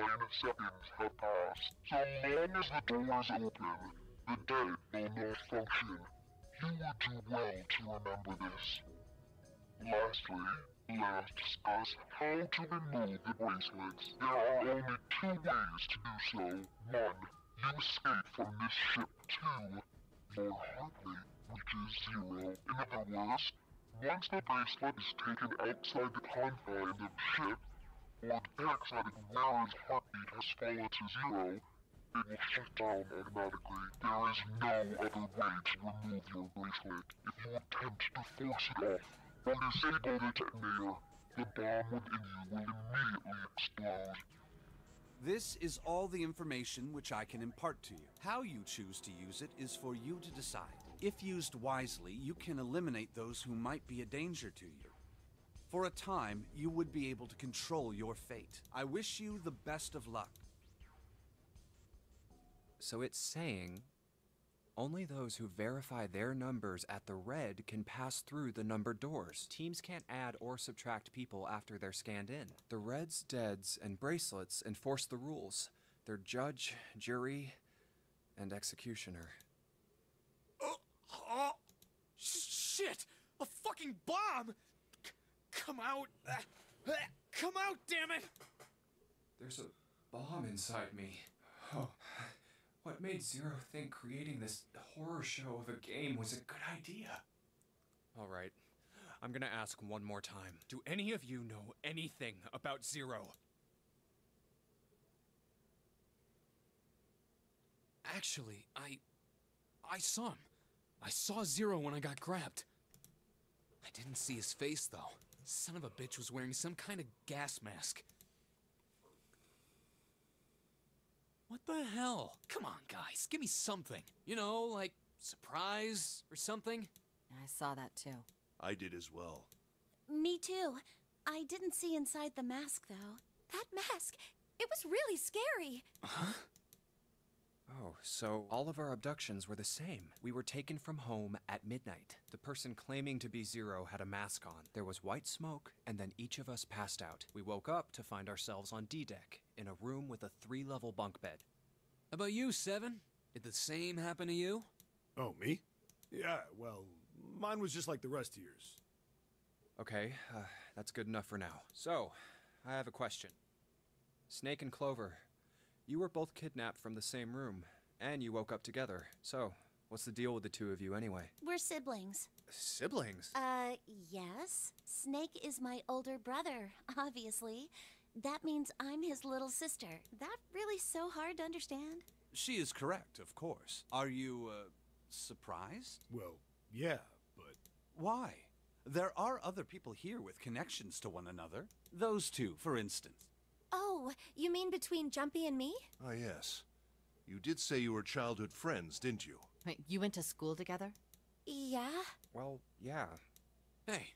seconds have passed. So long as the doors open, the dead will not function. You would do well to remember this. Lastly, let us discuss how to remove the bracelets. There are only two ways to do so. One, you escape from this ship. Two, your heart rate reaches zero. In other words, once the bracelet is taken outside the confines of the ship, or backside of where his heartbeat has fallen to zero, it will shut down automatically. There is no other way to remove your bracelet. If you attempt to force it off, or disable the detonator, the bomb within you will immediately explode. This is all the information which I can impart to you. How you choose to use it is for you to decide. If used wisely, you can eliminate those who might be a danger to you. For a time, you would be able to control your fate. I wish you the best of luck. So it's saying only those who verify their numbers at the red can pass through the numbered doors. Teams can't add or subtract people after they're scanned in. The reds, deads, and bracelets enforce the rules. They're judge, jury, and executioner. Oh, oh, shit! A fucking bomb! C- come out! Uh, uh, come out, damn it! There's a bomb inside me. Oh. What made Zero think creating this horror show of a game was a good idea? Alright, I'm gonna ask one more time. Do any of you know anything about Zero? Actually, I. I saw him. I saw Zero when I got grabbed. I didn't see his face, though. Son of a bitch was wearing some kind of gas mask. What the hell? Come on, guys, give me something. You know, like surprise or something. I saw that too. I did as well. Me too. I didn't see inside the mask, though. That mask, it was really scary. Uh-huh. Oh, so all of our abductions were the same. We were taken from home at midnight. The person claiming to be Zero had a mask on. There was white smoke, and then each of us passed out. We woke up to find ourselves on D deck, in a room with a three level bunk bed. How about you, Seven? Did the same happen to you? Oh, me? Yeah, well, mine was just like the rest of yours. Okay, uh, that's good enough for now. So, I have a question. Snake and Clover, you were both kidnapped from the same room, and you woke up together. So, what's the deal with the two of you anyway? We're siblings. Siblings? Uh, yes. Snake is my older brother, obviously. That means I'm his little sister. That really so hard to understand? She is correct, of course. Are you, uh, surprised? Well, yeah, but. Why? There are other people here with connections to one another. Those two, for instance. Oh, you mean between Jumpy and me? Ah, yes. You did say you were childhood friends, didn't you? Wait, you went to school together? Yeah. Well, yeah. Hey,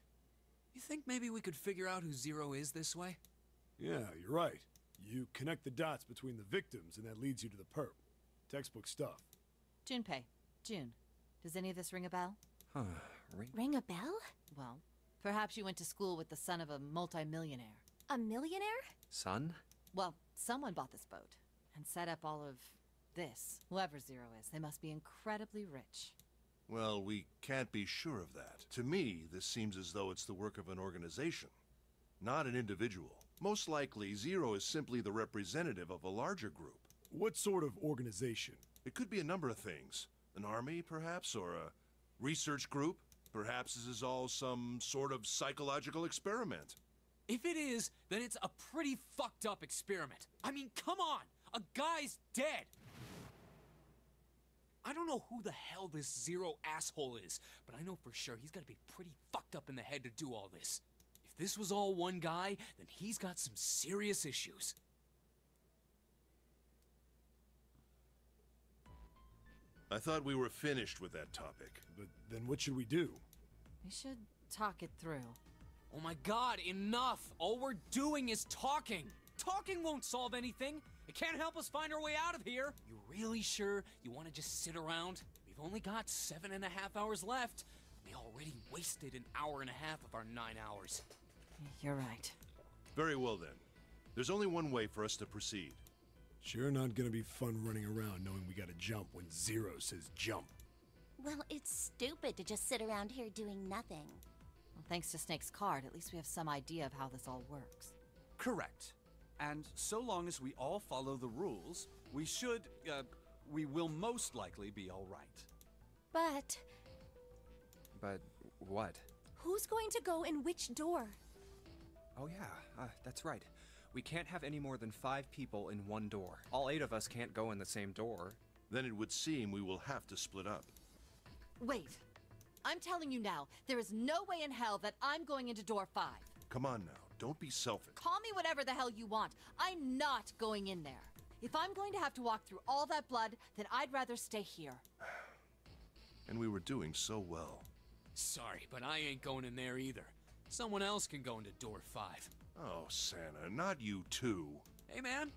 you think maybe we could figure out who Zero is this way? Yeah, you're right. You connect the dots between the victims, and that leads you to the perp. Textbook stuff. Junpei, June, does any of this ring a bell? Huh, ring. Ring a bell? Well, perhaps you went to school with the son of a multimillionaire. A millionaire? Son? Well, someone bought this boat and set up all of this. Whoever Zero is, they must be incredibly rich. Well, we can't be sure of that. To me, this seems as though it's the work of an organization, not an individual. Most likely, Zero is simply the representative of a larger group. What sort of organization? It could be a number of things. An army, perhaps, or a research group. Perhaps this is all some sort of psychological experiment. If it is, then it's a pretty fucked up experiment. I mean, come on! A guy's dead! I don't know who the hell this Zero asshole is, but I know for sure he's gotta be pretty fucked up in the head to do all this. If this was all one guy, then he's got some serious issues. I thought we were finished with that topic. But then what should we do? We should talk it through. Oh my god, enough! All we're doing is talking! Talking won't solve anything! It can't help us find our way out of here! You really sure you want to just sit around? We've only got seven and a half hours left. We already wasted an hour and a half of our nine hours. You're right. Very well then. There's only one way for us to proceed. Sure not gonna be fun running around knowing we gotta jump when Zero says jump. Well, it's stupid to just sit around here doing nothing. Well, thanks to Snake's card, at least we have some idea of how this all works. Correct. And so long as we all follow the rules, we should, uh, we will most likely be all right. But But what? who's going to go in which door? Oh, yeah, uh, that's right. We can't have any more than five people in one door. All eight of us can't go in the same door. Then it would seem we will have to split up. Wait. I'm telling you now, there is no way in hell that I'm going into door five. Come on now, don't be selfish. Call me whatever the hell you want. I'm not going in there. If I'm going to have to walk through all that blood, then I'd rather stay here. And we were doing so well. Sorry, but I ain't going in there either. Someone else can go into door five. Oh, Santa, not you too. Hey man,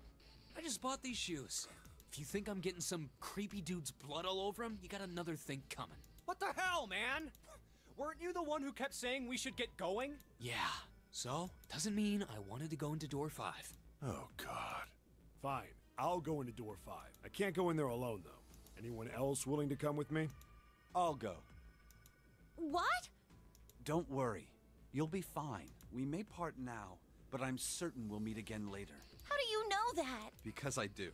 I just bought these shoes. If you think I'm getting some creepy dude's blood all over them, you got another thing coming. What the hell, man? Weren't you the one who kept saying we should get going? Yeah, so doesn't mean I wanted to go into door five. Oh, God. Fine, I'll go into door five. I can't go in there alone, though. Anyone else willing to come with me? I'll go. What? Don't worry. You'll be fine. We may part now, but I'm certain we'll meet again later. How do you know that? Because I do.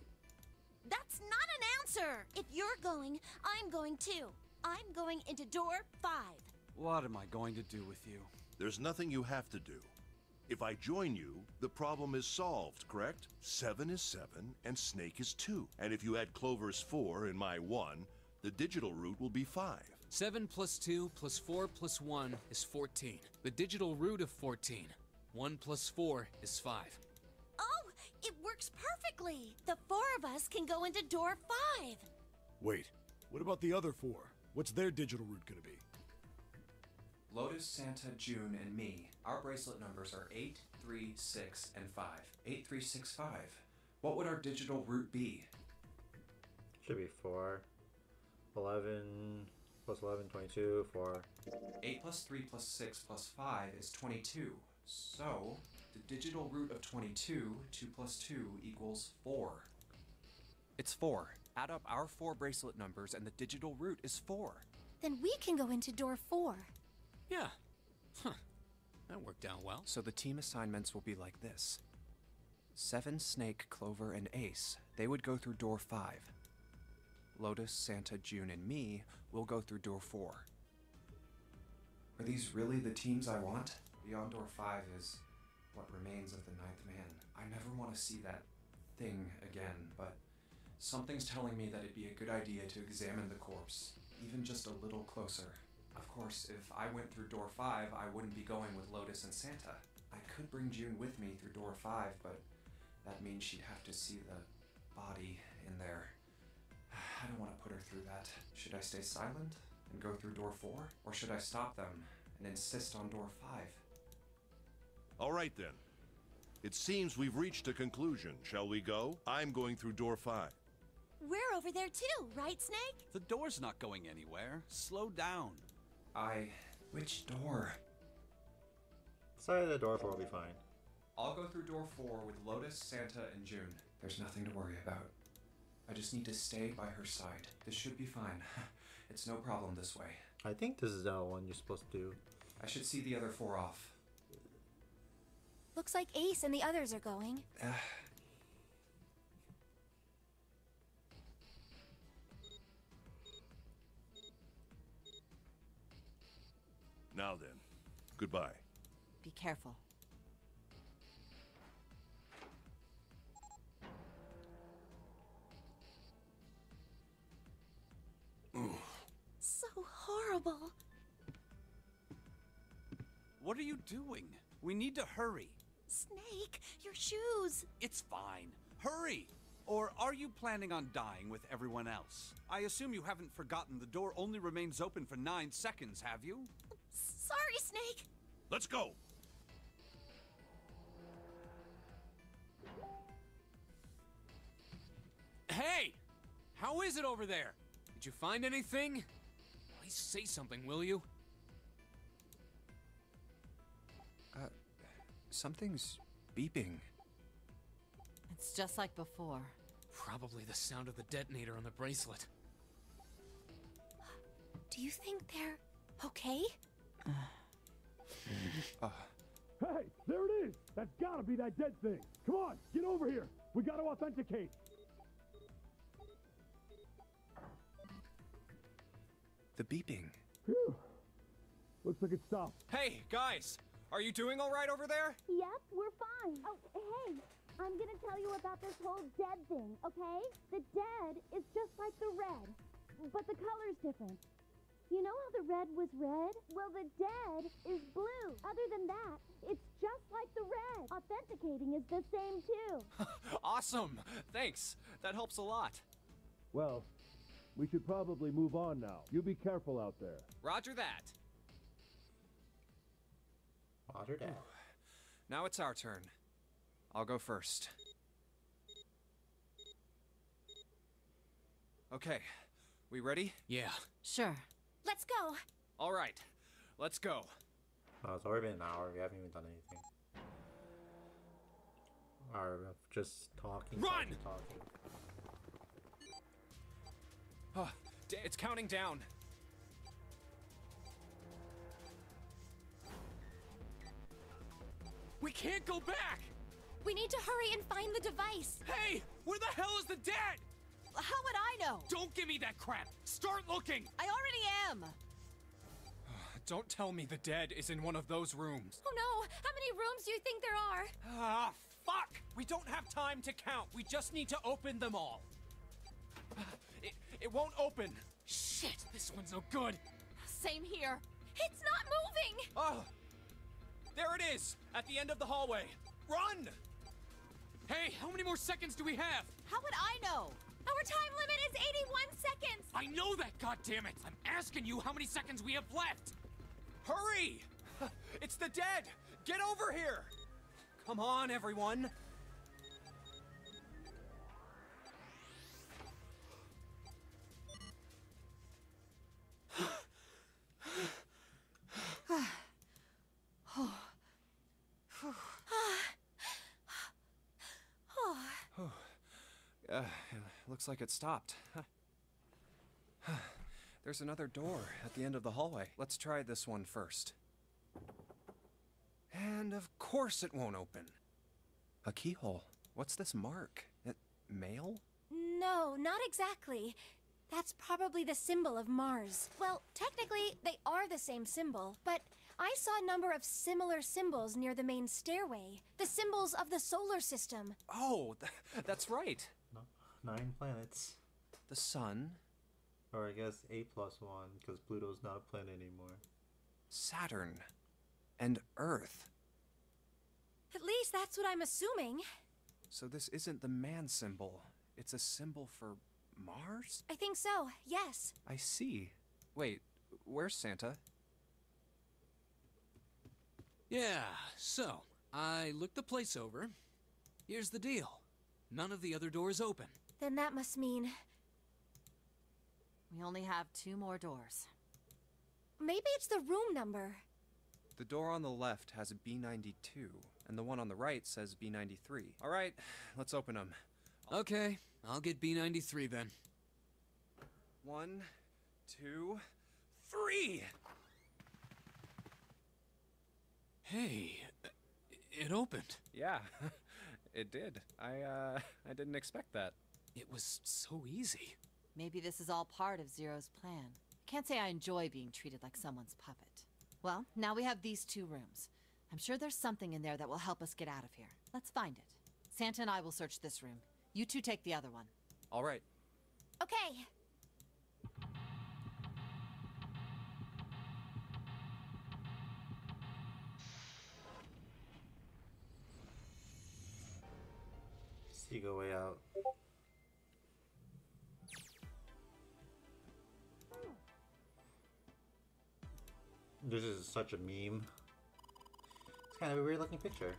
That's not an answer! If you're going, I'm going too. I'm going into door five. What am I going to do with you? There's nothing you have to do. If I join you, the problem is solved, correct? Seven is seven, and Snake is two. And if you add Clover's four and my one, the digital root will be five. 7 plus 2 plus 4 plus 1 is 14. The digital root of 14. 1 plus 4 is 5. Oh, it works perfectly. The four of us can go into door five. Wait, what about the other four? What's their digital root gonna be? Lotus, Santa, June, and me. Our bracelet numbers are 8, 3, 6, and 5. 8, 3, 6, 5. What would our digital root be? Should be 4. 11 plus 11, 22, 4. 8 plus 3 plus 6 plus 5 is 22. So, the digital root of 22, 2 plus 2 equals 4. It's 4. Add up our four bracelet numbers and the digital root is 4. Then we can go into door four. Yeah. Huh. That worked out well. So the team assignments will be like this. Seven, Snake, Clover, and Ace. They would go through door 5. Lotus, Santa, June, and me will go through door 4. Are these really the teams I want? Beyond door 5 is what remains of the Ninth Man. I never want to see that thing again, but something's telling me that it'd be a good idea to examine the corpse, even just a little closer. Of course, if I went through door 5, I wouldn't be going with Lotus and Santa. I could bring June with me through door 5, but that means she'd have to see the body in there. I don't want to put her through that. Should I stay silent and go through door 4? Or should I stop them and insist on door 5? All right then. It seems we've reached a conclusion. Shall we go? I'm going through door five. We're over there too, right, Snake? The door's not going anywhere. Slow down. I. Which door? Side of the door 4 will be fine. I'll go through door 4 with Lotus, Santa, and June. There's nothing to worry about. I just need to stay by her side. This should be fine. it's no problem this way. I think this is the one you're supposed to do. I should see the other four off. Looks like Ace and the others are going. Now then, goodbye. Be careful. So horrible. What are you doing? We need to hurry. Snake, your shoes. It's fine. Hurry! Or are you planning on dying with everyone else? I assume you haven't forgotten the door only remains open for nine seconds, have you? Sorry, Snake. Let's go! Hey! How is it over there? Did you find anything? Please say something, will you? Uh, something's beeping. It's just like before. Probably the sound of the detonator on the bracelet. Do you think they're okay? Uh, Hey, there it is! That's gotta be that dead thing! Come on, get over here! We gotta authenticate! the beeping. Phew. Looks like it stopped. Hey, guys! Are you doing alright over there? Yep, we're fine. Oh, hey, I'm gonna tell you about this whole dead thing, okay? The dead is just like the red, but the color's different. You know how the red was red? Well, the dead is blue. Other than that, it's just like the red. Authenticating is the same too. awesome! Thanks. That helps a lot. Well, we should probably move on now. You be careful out there. Roger that. Roger that. Now it's our turn. I'll go first. Okay, we ready? Yeah. Sure. Let's go. All right, let's go. Oh, it's already been an hour. We haven't even done anything. Or just talking. Run! Talking, talking. Oh, it's counting down. We can't go back! We need to hurry and find the device. Hey! Where the hell is the dead? How would I know? Don't give me that crap! Start looking! I already am. Don't tell me the dead is in one of those rooms. Oh no! How many rooms do you think there are? Ah, fuck! We don't have time to count. We just need to open them all. It, it won't open. Shit, this one's no good. Same here. It's not moving! Oh, there it is, at the end of the hallway. Run! Hey, how many more seconds do we have? How would I know? Our time limit is 81 seconds! I know that, goddammit! I'm asking you how many seconds we have left! Hurry! It's the dead! Get over here! Come on, everyone! Uh, looks like it stopped. There's another door at the end of the hallway. Let's try this one first. And of course it won't open. A keyhole. What's this mark? It, male? No, not exactly. That's probably the symbol of Mars. Well, technically, they are the same symbol, but I saw a number of similar symbols near the main stairway. The symbols of the solar system. Oh, th- that's right. Nine planets. The sun, Or I guess 8 plus 1, because Pluto's not a planet anymore. Saturn, and Earth. At least that's what I'm assuming. So this isn't the man symbol. It's a symbol for Mars? I think so, yes. I see. Wait, where's Santa? Yeah, so, I looked the place over. Here's the deal none of the other doors open. Then that must mean We only have two more doors. maybe it's the room number. The door on the left has a B92, and the one on the right says B93. All right, let's open them. Okay, I'll get B93 then. One, two, three! Hey, it opened. Yeah, it did. I, uh, I didn't expect that. It was so easy. Maybe this is all part of Zero's plan. Can't say I enjoy being treated like someone's puppet. Well, now we have these two rooms. I'm sure there's something in there that will help us get out of here. Let's find it. Santa and I will search this room. You two take the other one. All right. Okay. Seagull way out. This is such a meme. It's kind of a weird looking picture.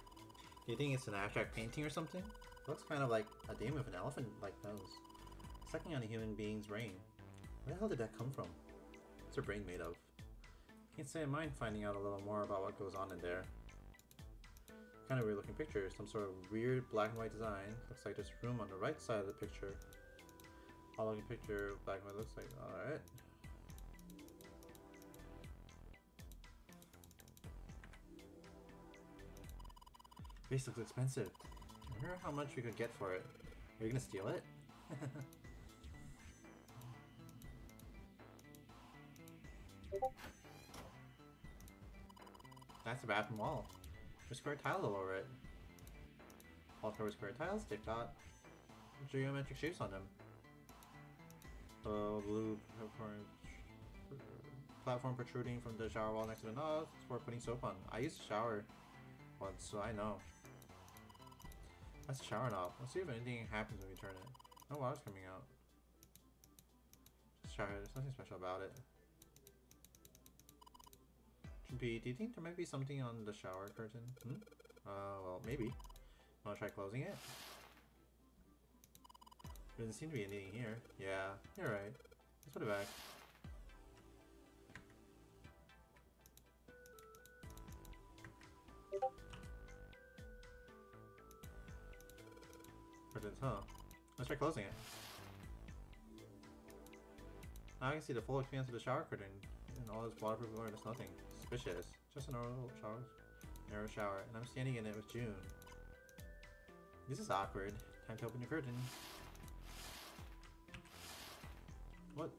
Do you think it's an abstract painting or something? looks kind of like a dame with an elephant-like nose. Sucking on a human being's brain. Where the hell did that come from? What's her brain made of? Can't say I mind finding out a little more about what goes on in there. Kind of weird looking picture. Some sort of weird black and white design. Looks like there's room on the right side of the picture. All looking picture, black and white looks like. Alright. Base looks expensive. I wonder how much we could get for it. Are you gonna steal it? That's a bathroom wall. There's square tiles all over it. All covered square tiles, they've got geometric shapes on them. Uh, blue platform, platform protruding from the shower wall next to the knob. It's for putting soap on. I used to shower once, so I know. That's the shower knob. Let's see if anything happens when we turn it. No water's coming out. Just shower. There's nothing special about it. Be. Do you think there might be something on the shower curtain? Hmm? Uh, well, maybe. Wanna try closing it? There doesn't seem to be anything here. Yeah, you're right. Let's put it back. Huh? Let's try closing it. I can see the full expanse of the shower curtain and all this waterproof glory. There's nothing suspicious. Just a normal shower, narrow shower, and I'm standing in it with June. This is awkward. Time to open the curtain. What?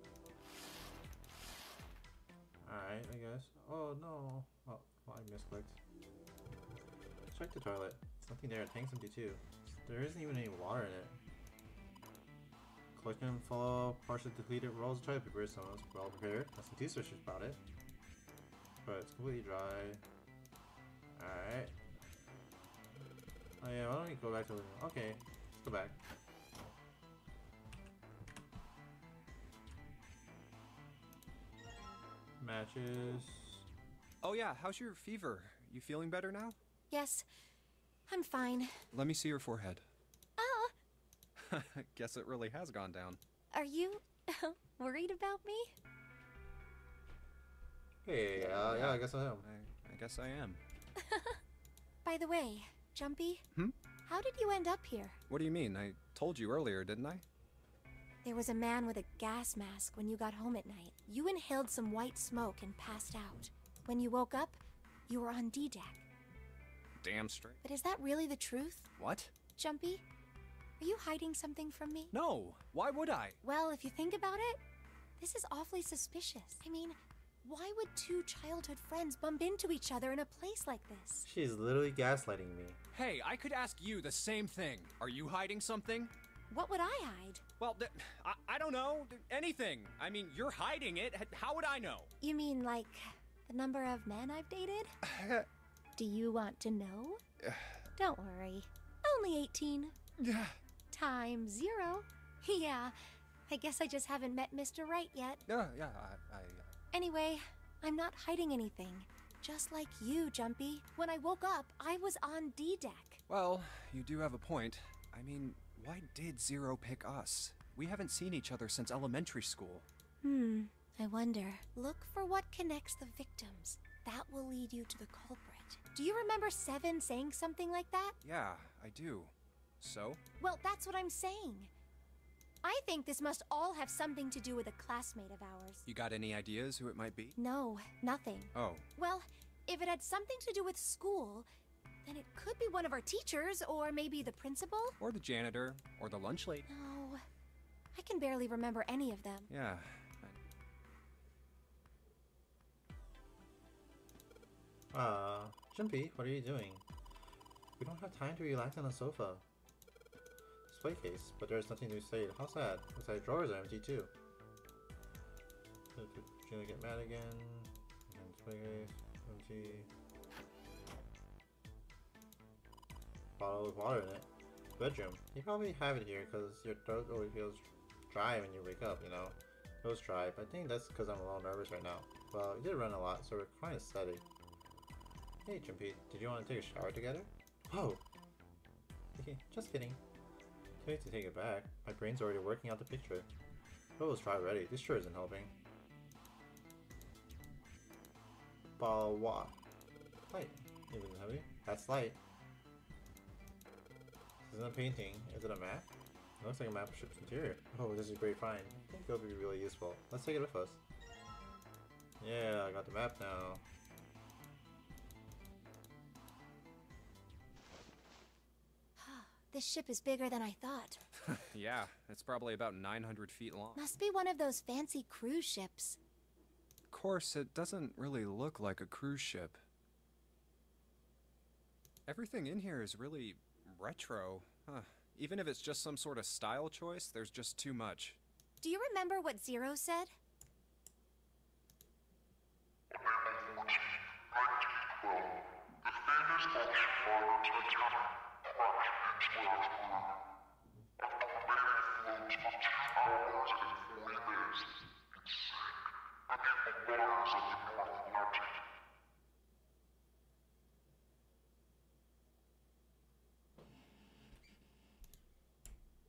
Alright, I guess. Oh no. Oh, well, I misclicked. Check the toilet. Nothing there. The tank's empty too. There isn't even any water in it. Collection full of partially depleted rolls of toilet paper. So it's well prepared. Nothing too suspicious about it. But it's completely dry. Alright. Oh yeah, why don't we go back to the... Okay, let's go back. Matches... Oh yeah, how's your fever? You feeling better now? Yes, I'm fine. Let me see your forehead. Oh, Guess it really has gone down. are you worried about me? Hey, yeah, yeah, I guess I am. I, I guess I am. By the way, Jumpy, Hmm? how did you end up here? What do you mean? I told you earlier, didn't I? There was a man with a gas mask when you got home at night. You inhaled some white smoke and passed out. When you woke up, you were on D deck. Damn straight. But is that really the truth? What? Jumpy, are you hiding something from me? No. Why would I? Well, if you think about it, this is awfully suspicious. I mean, why would two childhood friends bump into each other in a place like this? She's literally gaslighting me. Hey, I could ask you the same thing. Are you hiding something? What would I hide? Well, th- I, I don't know. Anything. I mean, you're hiding it. How would I know? You mean like the number of men I've dated? Do you want to know? Don't worry. Only 18. Yeah. Time zero. Yeah, I guess I just haven't met Mr. Right yet. Yeah, yeah, I, I uh, Anyway, I'm not hiding anything. Just like you, Jumpy. When I woke up, I was on D deck. Well, you do have a point. I mean, why did Zero pick us? We haven't seen each other since elementary school. Hmm, I wonder. Look for what connects the victims. That will lead you to the culprit. Do you remember Seven saying something like that? Yeah, I do. So? Well, that's what I'm saying. I think this must all have something to do with a classmate of ours. You got any ideas who it might be? No, nothing. Oh, Well, if it had something to do with school, then it could be one of our teachers, or maybe the principal? or the janitor, or the lunch lady. No, I can barely remember any of them. Yeah. Uh, Jumpy, what are you doing? We don't have time to relax on the sofa. Display case, but there's nothing to say. How sad. Like drawers are empty too. Gonna get mad again. Display case, empty. Bottle with water in it. Bedroom. You probably have it here because your throat always feels dry when you wake up, you know? It was dry, but I think that's because I'm a little nervous right now. Well, we did run a lot, so we're kind of steady. Hey, Jumpy, did you want to take a shower together? Whoa! Okay, just kidding. Can't wait to take it back. My brain's already working out the picture. Oh, let's try already. This sure isn't helping. Bawa. Light. Even heavy? That's light. This isn't a painting. Is it a map? It looks like a map of ship's interior. Oh, this is a great find. I think it'll be really useful. Let's take it with us. Yeah, I got the map now. This ship is bigger than I thought. yeah, it's probably about 900 feet long. Must be one of those fancy cruise ships. Of course, it doesn't really look like a cruise ship. Everything in here is really retro. Huh. Even if it's just some sort of style choice, there's just too much. Do you remember what Zero said?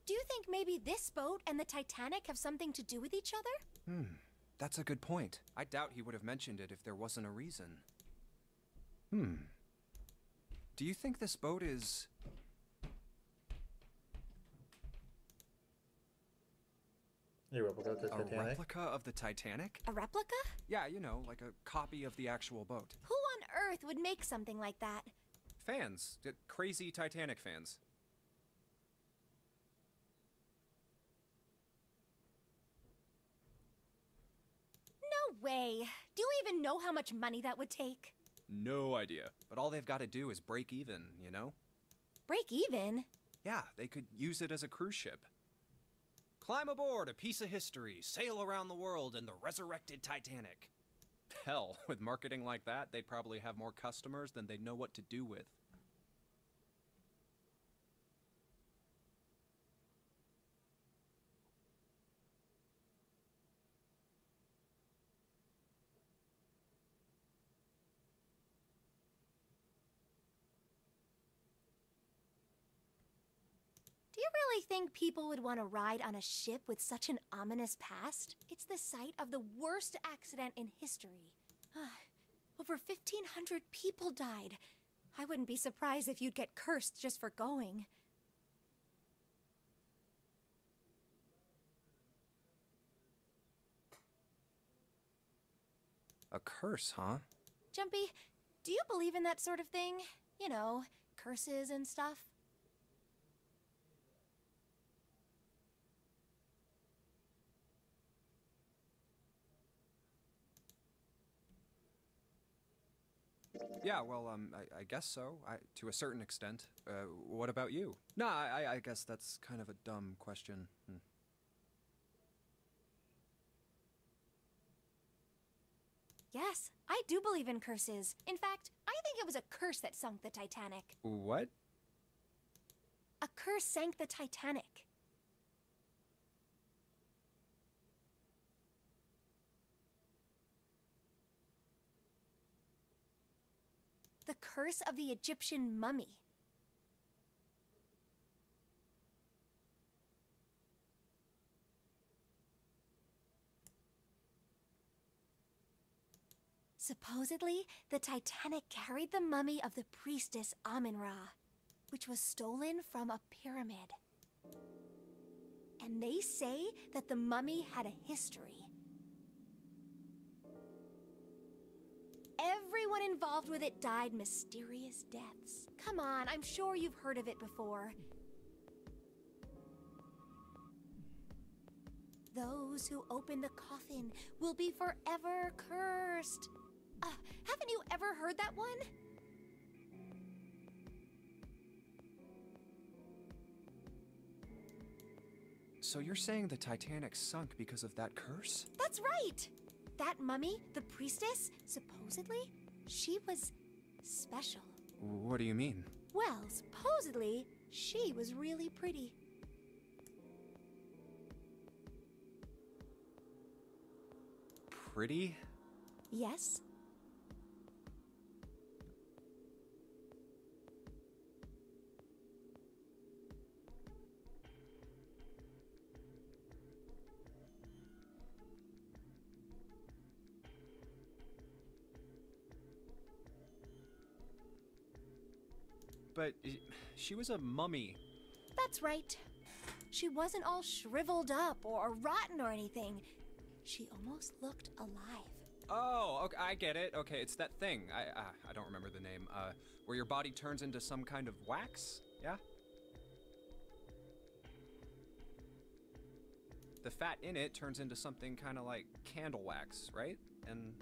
Do you think maybe this boat and the Titanic have something to do with each other? Hmm, that's a good point. I doubt he would have mentioned it if there wasn't a reason. Hmm. Do you think this boat is. You replica of the a Titanic? replica of the Titanic? A replica? Yeah, you know, like a copy of the actual boat. Who on earth would make something like that? Fans, crazy Titanic fans. No way. Do you even know how much money that would take? No idea. But all they've got to do is break even, you know? Break even? Yeah, they could use it as a cruise ship. Climb aboard a piece of history, sail around the world in the resurrected Titanic. Hell, with marketing like that, they'd probably have more customers than they'd know what to do with. Really think people would want to ride on a ship with such an ominous past? It's the site of the worst accident in history. Over 1,500 people died. I wouldn't be surprised if you'd get cursed just for going. A curse, huh? Jumpy, do you believe in that sort of thing? You know, curses and stuff? Yeah, well, um, I, I guess so, I, to a certain extent. Uh, what about you? Nah, I, I guess that's kind of a dumb question. Hmm. Yes, I do believe in curses. In fact, I think it was a curse that sunk the Titanic. What? A curse sank the Titanic. The curse of the Egyptian mummy. Supposedly, the Titanic carried the mummy of the priestess Amun-Ra, which was stolen from a pyramid. And they say that the mummy had a history. Everyone involved with it died mysterious deaths. Come on, I'm sure you've heard of it before. Those who open the coffin will be forever cursed. Uh, haven't you ever heard that one? So you're saying the Titanic sunk because of that curse? That's right! That mummy, the priestess, supposedly, she was special. What do you mean? Well, supposedly, she was really pretty. Pretty? Yes? But she was a mummy. That's right. She wasn't all shriveled up or rotten or anything. She almost looked alive. Oh, okay, I get it. Okay, it's that thing. I uh, I don't remember the name. Uh, where your body turns into some kind of wax. Yeah. The fat in it turns into something kind of like candle wax, right? And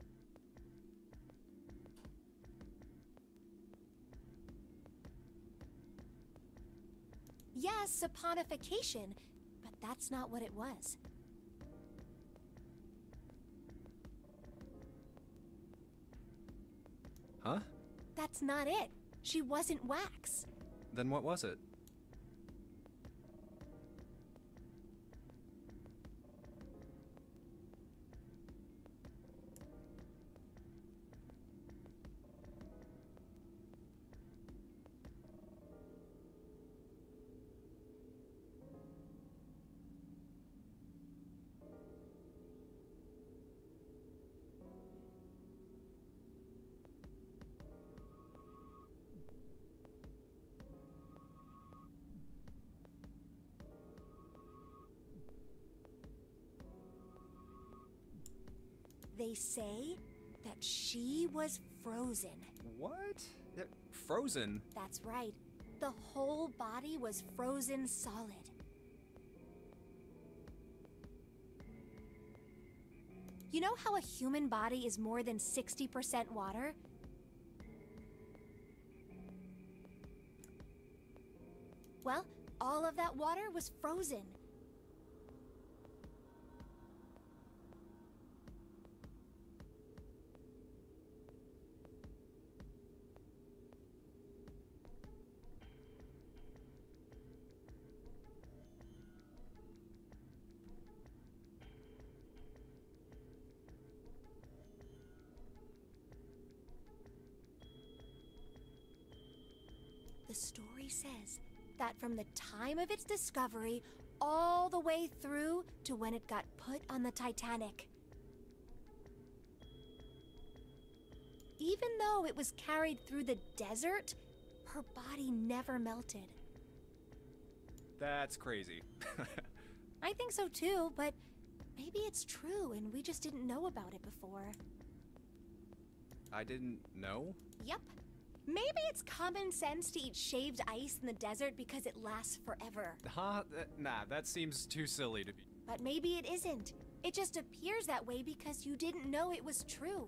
Yes, saponification, but that's not what it was. Huh? That's not it. She wasn't wax. Then what was it? They say that she was frozen. What? Frozen? That's right. The whole body was frozen solid. You know how a human body is more than 60% water? Well, all of that water was frozen. From the time of its discovery all the way through to when it got put on the Titanic. Even though it was carried through the desert, her body never melted. That's crazy. I think so too, but maybe it's true and we just didn't know about it before. I didn't know? Yep. Maybe it's common sense to eat shaved ice in the desert because it lasts forever. Huh? Nah, that seems too silly to be. But maybe it isn't. It just appears that way because you didn't know it was true.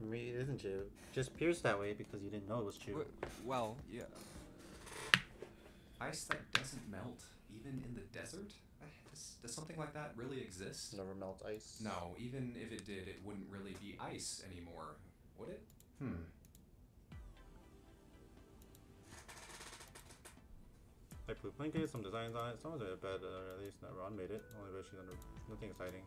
I mean, it isn't true. It just appears that way because you didn't know it was true. Well, yeah. Ice that doesn't melt, even in the desert? Uh, Does, does something like that really exist? Never melt ice. No, even if it did, it wouldn't really be ice anymore, would it? Hmm. Like Blue Blanket, some designs on it. Some of it are bad, uh, at least not Ron made it. Only bad she's under nothing exciting.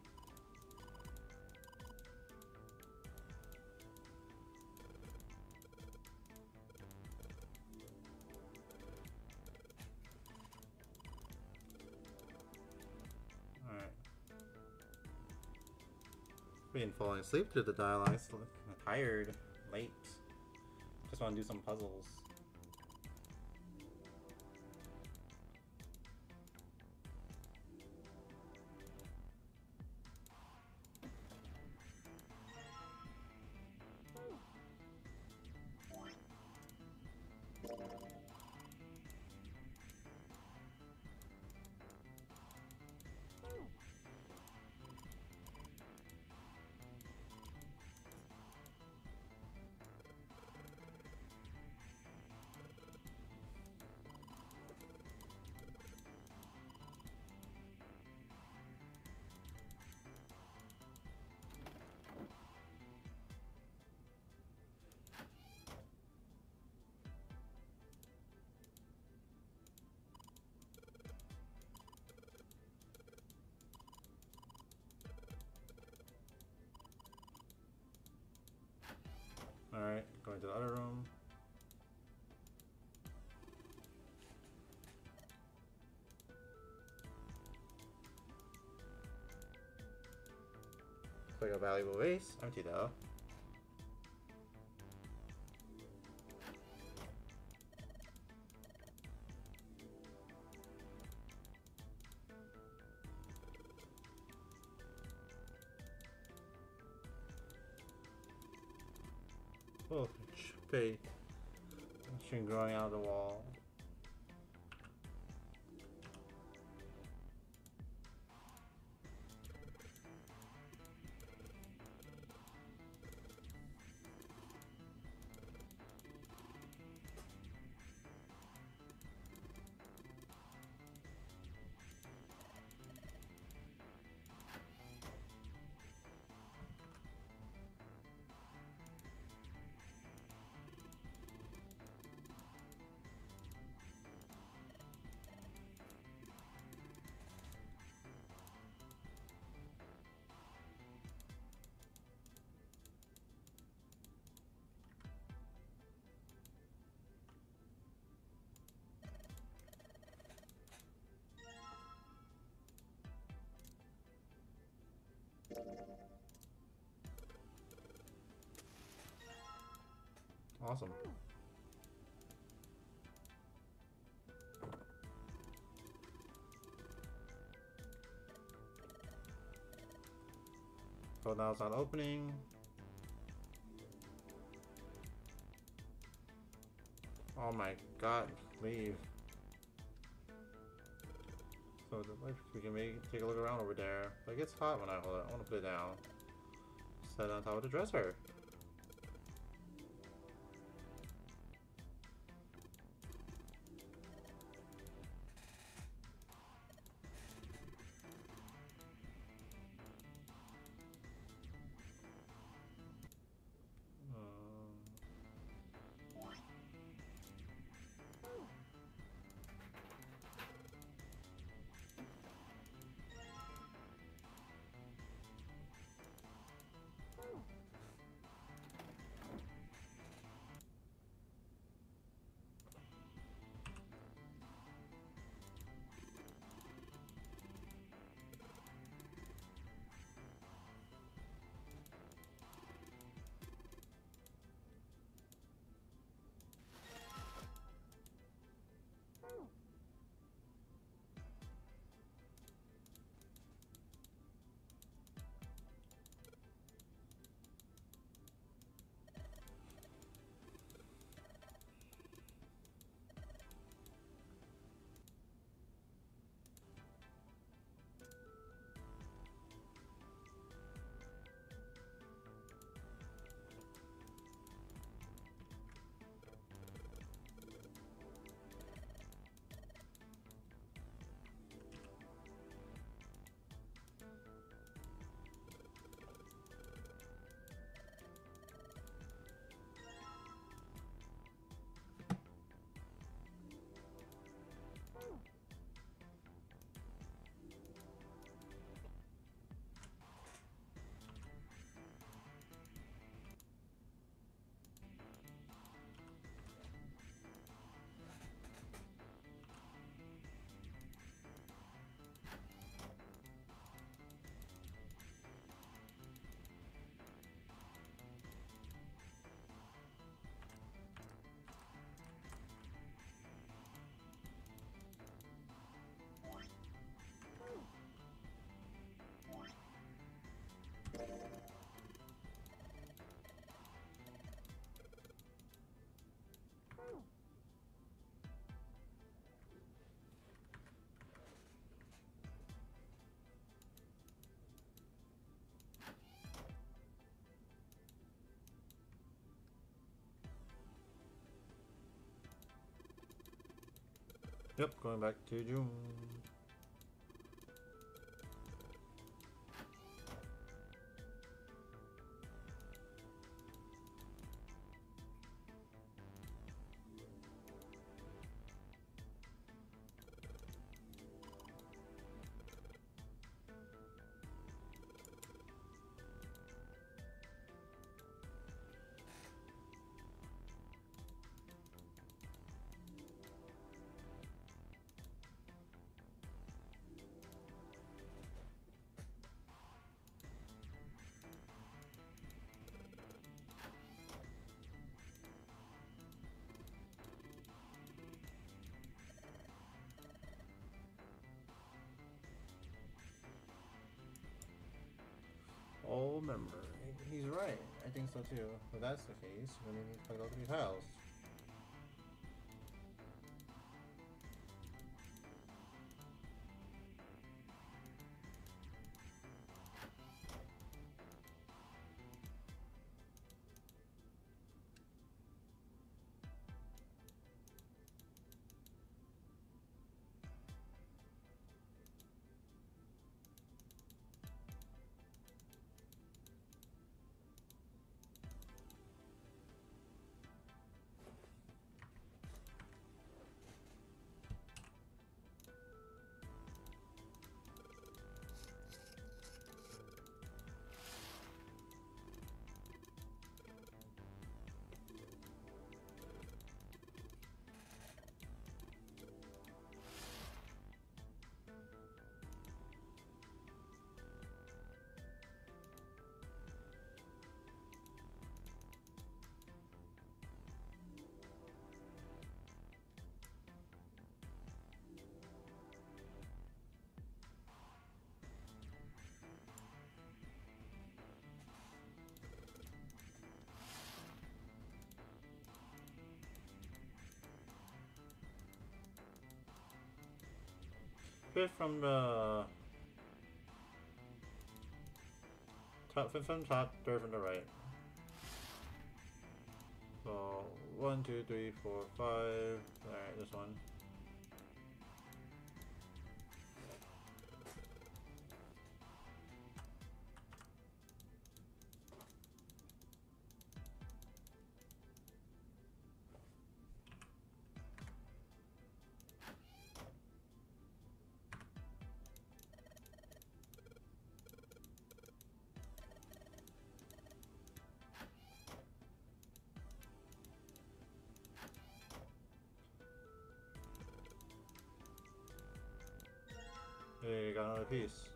Been falling asleep through the dialogue. s- Tired, late. Just want to do some puzzles. A valuable base. Empty though. Oh, pay. String growing out of the wall. Awesome. So now it's not opening. Oh my god, leave. So we can make take a look around over there. Like it's hot when I hold it. I want to put it down. Set it on top of the dresser. Yep, going back to June. So too. If that's the case, we need to all three From the top, fifth from top, third from the right. So one, two, three, four, five. All right, this one. Another piece.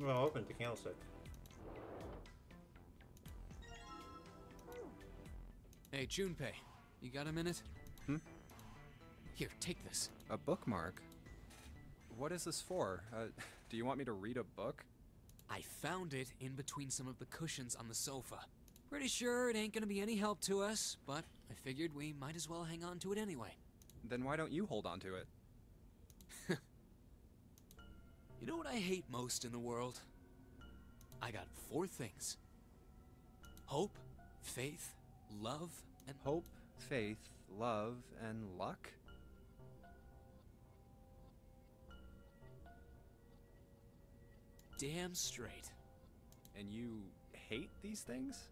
Well, open the candlestick. Hey, Junpei, you got a minute? Hmm? Here, take this. A bookmark? What is this for? Uh, do you want me to read a book? I found it in between some of the cushions on the sofa. Pretty sure it ain't gonna be any help to us, but I figured we might as well hang on to it anyway. Then why don't you hold on to it? What I hate most in the world? I got four things hope, faith, love, and. Hope, faith, love, and luck? Damn straight. And you hate these things?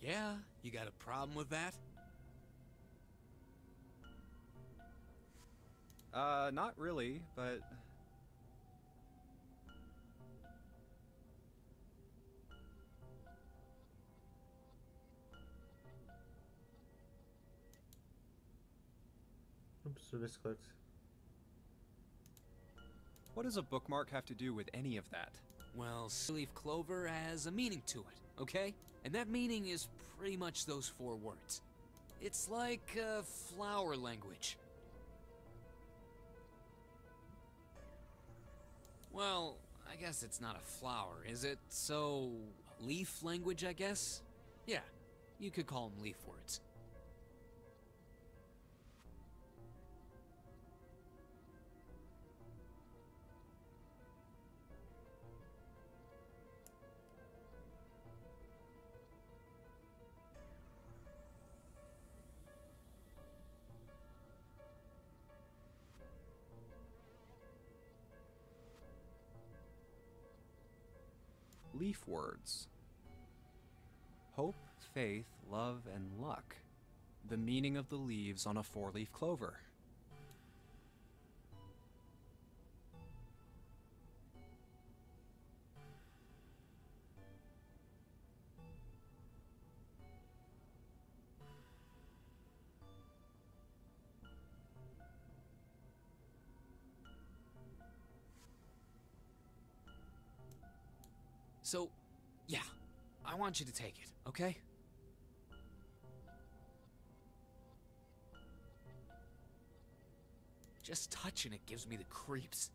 Yeah, you got a problem with that? Uh, not really, but. Oops, so this clicked. What does a bookmark have to do with any of that? Well, leaf clover has a meaning to it, okay? And that meaning is pretty much those four words. It's like uh, flower language. Well, I guess it's not a flower, is it? So, leaf language, I guess? Yeah, you could call them leaf words. Leaf words. Hope, faith, love, and luck. The meaning of the leaves on a four leaf clover. Want you to take it, okay? Just touching it gives me the creeps.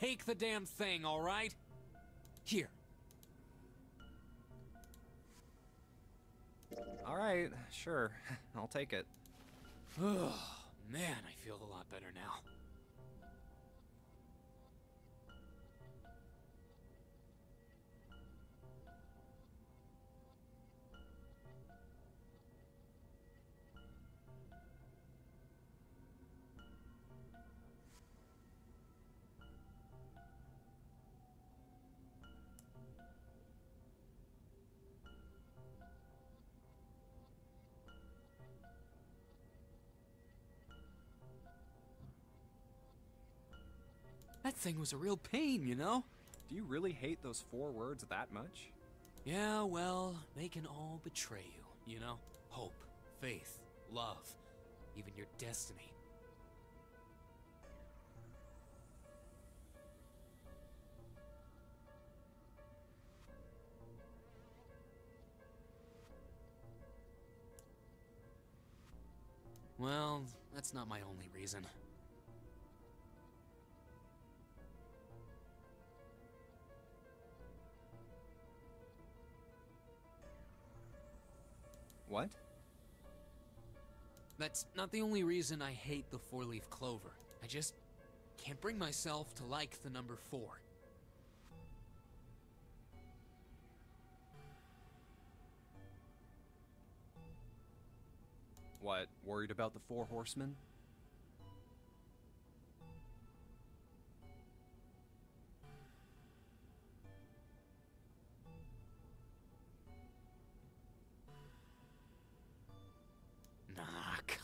Take the damn thing, alright? Here. Alright, sure. I'll take it. Oh, man, I feel a lot better now. That thing was a real pain, you know? Do you really hate those four words that much? Yeah, well, they can all betray you, you know? Hope, faith, love, even your destiny. Well, that's not my only reason. What? That's not the only reason I hate the four leaf clover. I just can't bring myself to like the number four. What, worried about the Four Horsemen?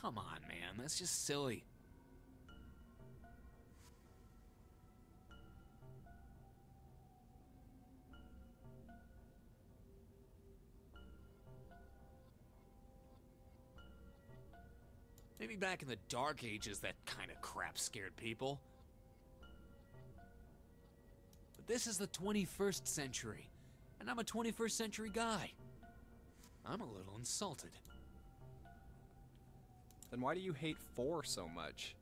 Come on, man. That's just silly. Maybe back in the Dark Ages, that kind of crap scared people. But this is the 21st century, and I'm a 21st century guy. I'm a little insulted. Then why do you hate four so much?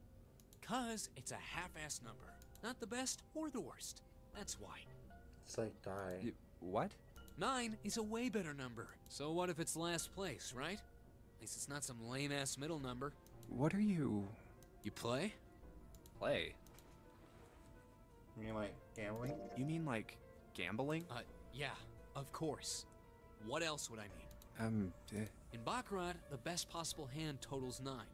Cause it's a half-ass number. Not the best or the worst. That's why. It's like die. You, what? Nine is a way better number. So what if it's last place, right? At least it's not some lame-ass middle number. What are you... You play? Play? You mean like gambling? You mean like gambling? Uh, yeah, of course. What else would I mean? Um, eh, In Baccarat, the best possible hand totals nine.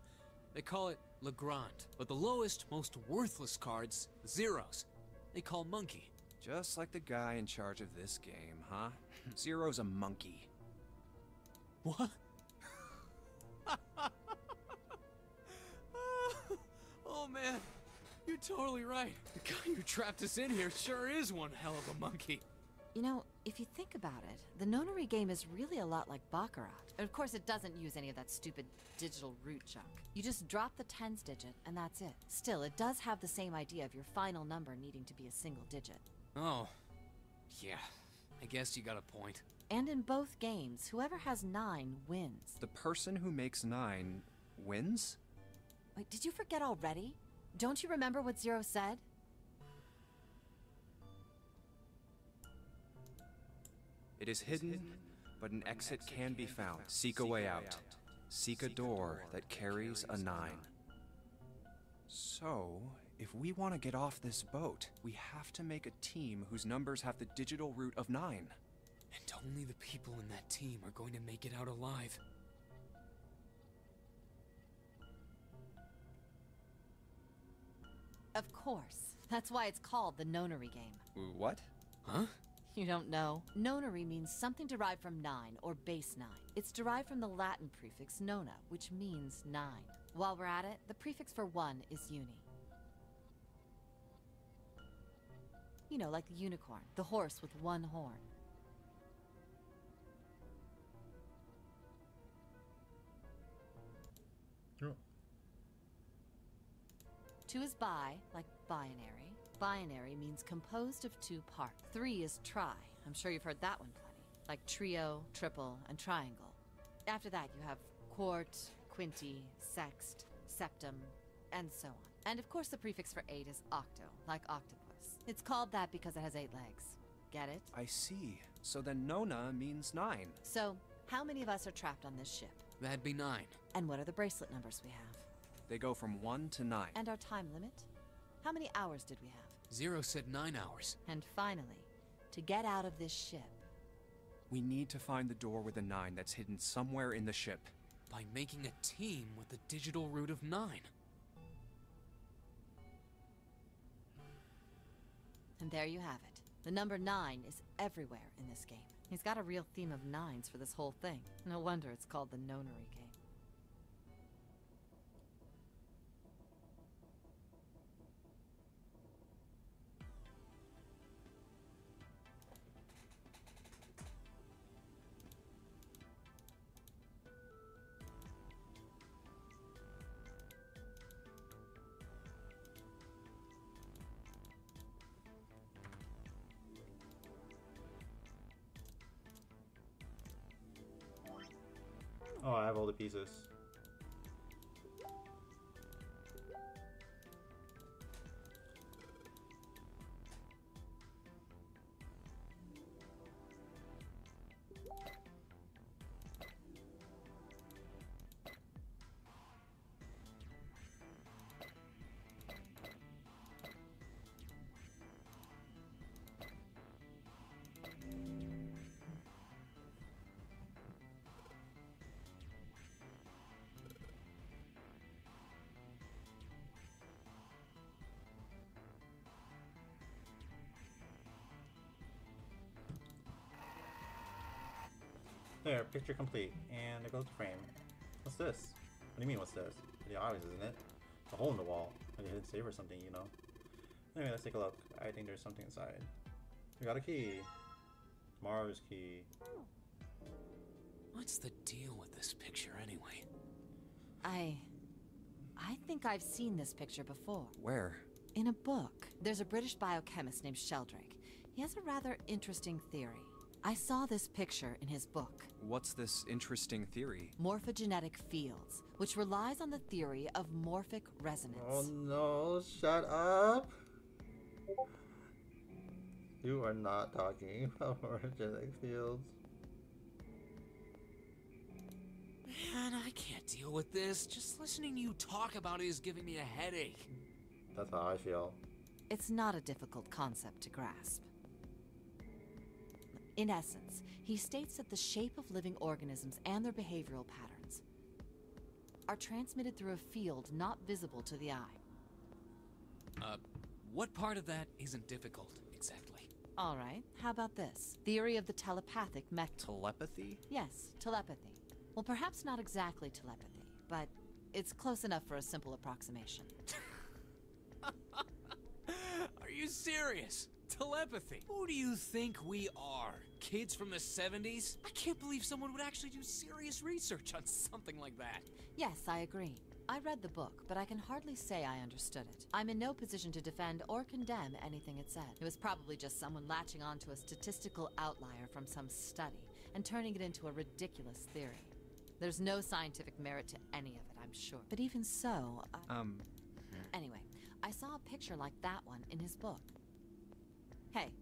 They call it Legrand. But the lowest, most worthless cards, zeros. They call monkey. just like the guy in charge of this game, huh? Zero's a monkey. What? oh man, you're totally right. The guy who trapped us in here sure is one hell of a monkey. You know, if you think about it, the nonary game is really a lot like Baccarat. Of course, it doesn't use any of that stupid digital root junk. You just drop the tens digit, and that's it. Still, it does have the same idea of your final number needing to be a single digit. Oh, yeah. I guess you got a point. And in both games, whoever has nine wins. The person who makes nine wins? Wait, did you forget already? Don't you remember what Zero said? It is hidden, but an exit can be found. Seek a way out. Seek a door that carries a nine. So, if we want to get off this boat, we have to make a team whose numbers have the digital root of nine. And only the people in that team are going to make it out alive. Of course. That's why it's called the nonary game. What? Huh? You don't know? Nonary means something derived from nine, or base nine. It's derived from the Latin prefix nona, which means nine. While we're at it, the prefix for one is uni. You know, like the unicorn, the horse with one horn. Oh. Two is bi, like binary. Binary means composed of two parts. Three is tri. I'm sure you've heard that one plenty. Like trio, triple, and triangle. After that, you have quart, quinty, sext, septum, and so on. And of course, the prefix for eight is octo, like octopus. It's called that because it has eight legs. Get it? I see. So then Nona means nine. So, how many of us are trapped on this ship? That'd be nine. And what are the bracelet numbers we have? They go from one to nine. And our time limit? How many hours did we have? Zero said nine hours. And finally, to get out of this ship, We need to find the door with a nine that's hidden somewhere in the ship. By making a team with the digital root of nine. and there you have it. The number nine is everywhere in this game. He's got a real theme of nines for this whole thing. No wonder it's called the nonary game. Oh, There, picture complete. And it goes to frame. What's this? What do you mean, what's this? Pretty obvious, isn't it? A hole in the wall. Like a hidden save or something, you know? Anyway, let's take a look. I think there's something inside. We got a key. Mars key. What's the deal with this picture anyway? I. I think I've seen this picture before. Where? In a book. There's a British biochemist named Sheldrake. He has a rather interesting theory. I saw this picture in his book. What's this interesting theory? Morphogenetic fields, which relies on the theory of morphic resonance. Oh no, shut up! You are not talking about morphogenetic fields. Man, I can't deal with this. Just listening to you talk about it is giving me a headache. That's how I feel. It's not a difficult concept to grasp. In essence, he states that the shape of living organisms and their behavioral patterns are transmitted through a field not visible to the eye. Uh, what part of that isn't difficult, exactly? All right, how about this? Theory of the telepathic mech. Telepathy? Yes, telepathy. Well, perhaps not exactly telepathy, but it's close enough for a simple approximation. Are you serious? Telepathy? Who do you think we are? Kids from the 70s? I can't believe someone would actually do serious research on something like that. Yes, I agree. I read the book, but I can hardly say I understood it. I'm in no position to defend or condemn anything it said. It was probably just someone latching onto a statistical outlier from some study and turning it into a ridiculous theory. There's no scientific merit to any of it, I'm sure. But even so, I... Um. Anyway, I saw a picture like that one in his book. Hey,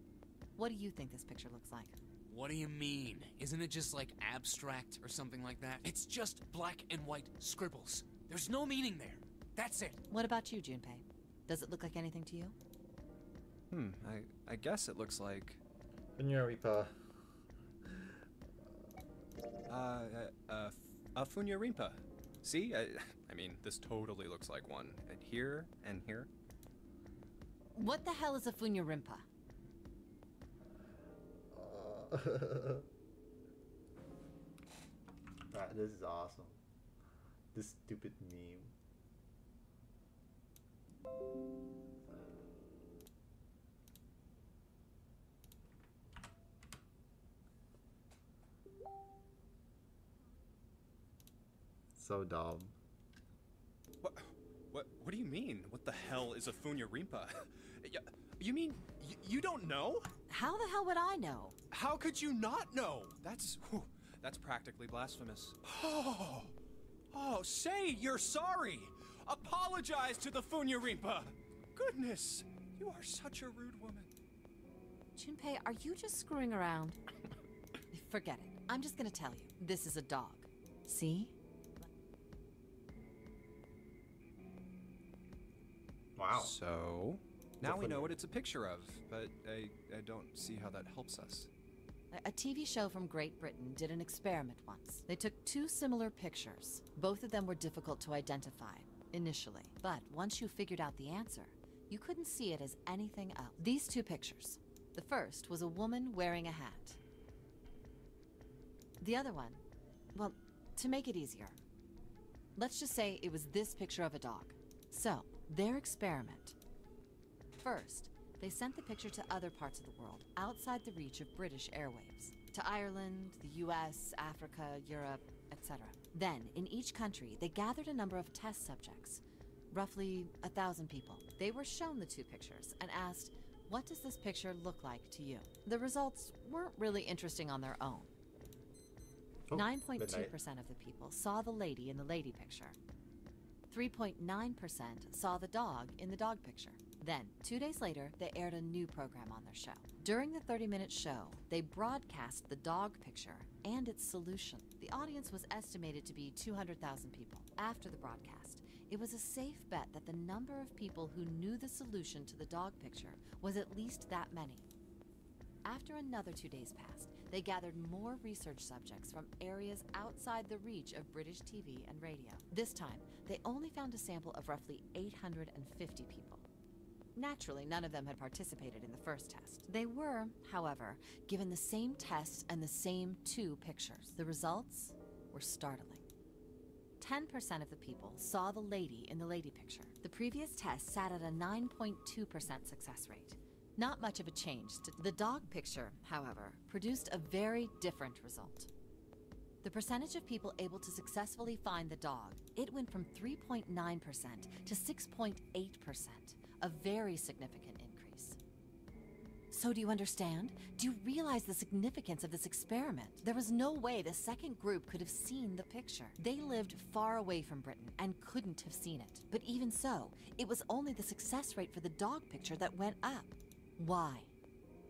what do you think this picture looks like? What do you mean? Isn't it just like abstract or something like that? It's just black and white scribbles. There's no meaning there. That's it. What about you, Junpei? Does it look like anything to you? Hmm, I, I guess it looks like. Funyaripa. Uh, uh, uh, a Funyarimpa. See? I, I mean, this totally looks like one. And here and here. What the hell is a Funyarimpa? Right, this is awesome. This stupid meme. So dumb. What, what, what do you mean? What the hell is a Funyarimpa? Y- you mean you don't know? How the hell would I know? How could you not know? That's whew, that's practically blasphemous. Oh, oh, say you're sorry. Apologize to the Funyarimpa. Goodness, you are such a rude woman. Junpei, are you just screwing around? Forget it. I'm just gonna tell you. This is a dog. See? Wow. So, now we know what it's a picture of, but I, I don't see how that helps us. A- A TV show from Great Britain did an experiment once. They took two similar pictures. Both of them were difficult to identify initially, but once you figured out the answer, you couldn't see it as anything else. These two pictures. The first was a woman wearing a hat. The other one, well, to make it easier, let's just say it was this picture of a dog. So, their experiment. First, they sent the picture to other parts of the world, outside the reach of British airwaves. To Ireland, the US, Africa, Europe, etc. Then, in each country, they gathered a number of test subjects, roughly a thousand people. They were shown the two pictures and asked, What does this picture look like to you? The results weren't really interesting on their own. Oh, 9.2% midnight. of the people saw the lady in the lady picture. 3.9% saw the dog in the dog picture. Then, two days later, they aired a new program on their show. During the 30 minute show, they broadcast the dog picture and its solution. The audience was estimated to be 200,000 people. After the broadcast, it was a safe bet that the number of people who knew the solution to the dog picture was at least that many. After another two days passed, they gathered more research subjects from areas outside the reach of British TV and radio. This time, they only found a sample of roughly 850 people. Naturally, none of them had participated in the first test. They were, however, given the same tests and the same two pictures. The results were startling. 10% of the people saw the lady in the lady picture. The previous test sat at a 9.2% success rate. Not much of a change. The dog picture, however, produced a very different result. The percentage of people able to successfully find the dog, it went from 3.9% to 6.8%, a very significant increase. So, do you understand? Do you realize the significance of this experiment? There was no way the second group could have seen the picture. They lived far away from Britain and couldn't have seen it. But even so, it was only the success rate for the dog picture that went up. Why?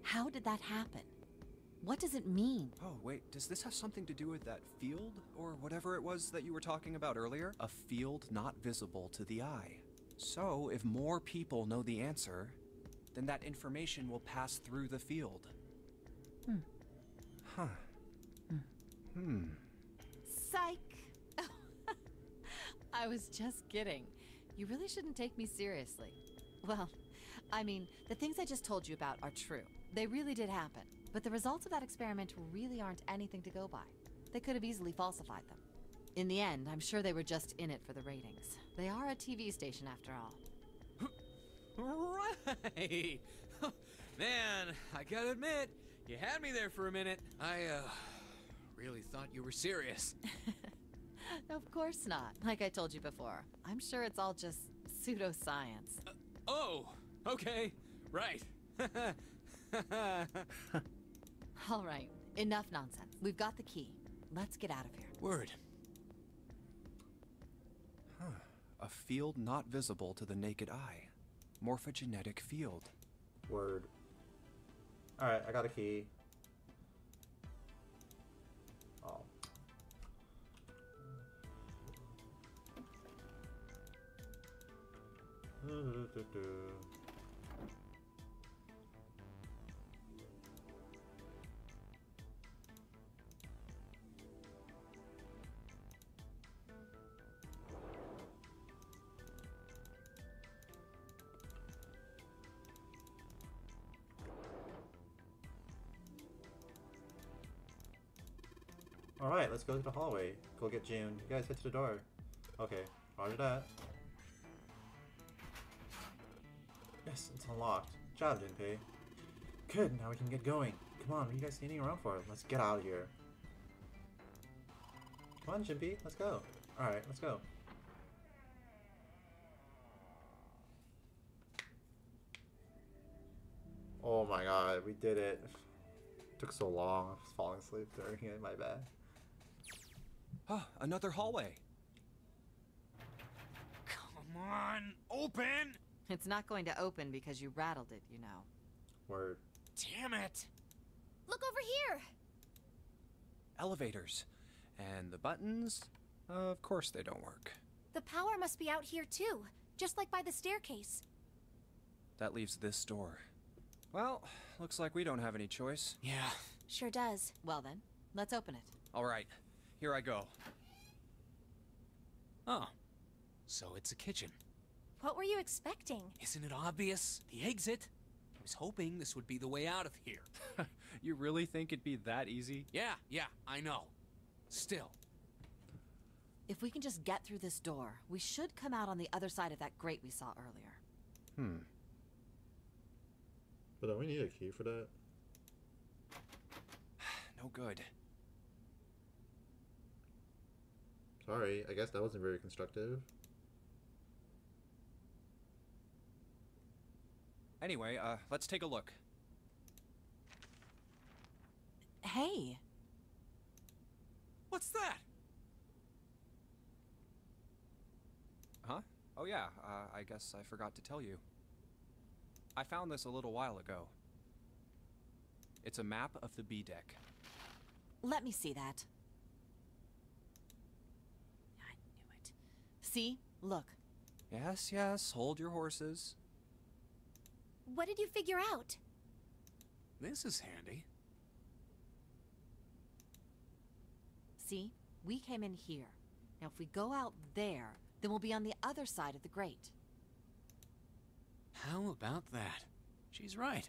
How did that happen? What does it mean? Oh, wait, does this have something to do with that field? Or whatever it was that you were talking about earlier? A field not visible to the eye. So, if more people know the answer, then that information will pass through the field. Hmm. Huh. Hmm. Psych! I was just kidding. You really shouldn't take me seriously. Well, I mean, the things I just told you about are true. They really did happen. But the results of that experiment really aren't anything to go by. They could have easily falsified them. In the end, I'm sure they were just in it for the ratings. They are a TV station after all. Right! Man, I gotta admit, you had me there for a minute. I, uh, really thought you were serious. of course not. Like I told you before, I'm sure it's all just pseudoscience. Oh, okay, right. all right, enough nonsense. We've got the key. Let's get out of here. Word. Huh. A field not visible to the naked eye. Morphogenetic field. Word. Alright, I got a key. Oh. Alright, let's go to the hallway. Go get June. You guys head to the door. Okay, roger that. Yes, it's unlocked. Job, Junpei. Good, now we can get going. Come on, what are you guys standing around for? Let's get out of here. Come on, Junpei, let's go. Alright, let's go. Oh my god, we did it. took so long. I was falling asleep during it, my bad. Ah, another hallway. Come on, open! It's not going to open because you rattled it, you know. Word. Damn it! Look over here! Elevators. And the buttons? of course they don't work. The power must be out here too, just like by the staircase. That leaves this door. Well, looks like we don't have any choice. Yeah. Sure does. Well then, let's open it. All right, here I go. Oh, so it's a kitchen. What were you expecting? Isn't it obvious? The exit? I was hoping this would be the way out of here. you really think it'd be that easy? Yeah, yeah, I know. Still. If we can just get through this door, we should come out on the other side of that grate we saw earlier. Hmm. But don't we need a key for that? no good. Sorry, I guess that wasn't very constructive. Anyway, uh, let's take a look. Hey. What's that? Huh? Oh, yeah, uh, I guess I forgot to tell you. I found this a little while ago. It's a map of the B deck. Let me see that. I knew it. See? Look. Yes, yes, hold your horses. What did you figure out? This is handy. See? We came in here. Now, if we go out there, then we'll be on the other side of the grate. How about that? She's right.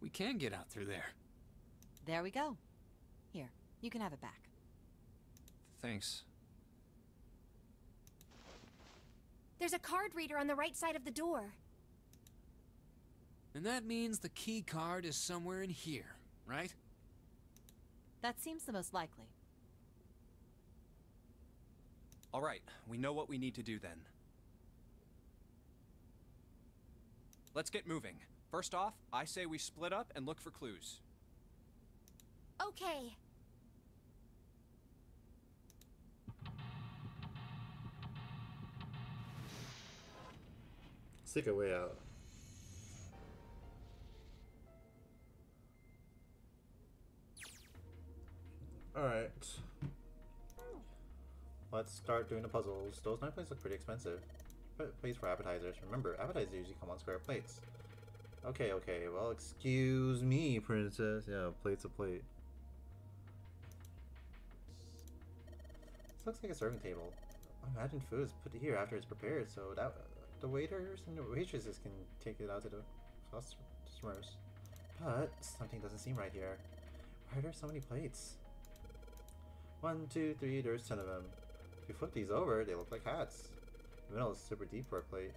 We can get out through there. There we go. Here, you can have it back. Thanks. There's a card reader on the right side of the door. And that means the key card is somewhere in here, right? That seems the most likely. All right, we know what we need to do then. Let's get moving. First off, I say we split up and look for clues. Okay. Secret way out. Alright. Let's start doing the puzzles. Those knife plates look pretty expensive. But plates for appetizers. Remember, appetizers usually come on square plates. Okay, okay. Well, excuse me, princess. Yeah, plate's a plate. This looks like a serving table. Imagine food is put here after it's prepared, so that the waiters and the waitresses can take it out to the customers. But something doesn't seem right here. Why are there so many plates? One, two, three, there's ten of them. If you flip these over, they look like hats. The middle is super deep for a plate.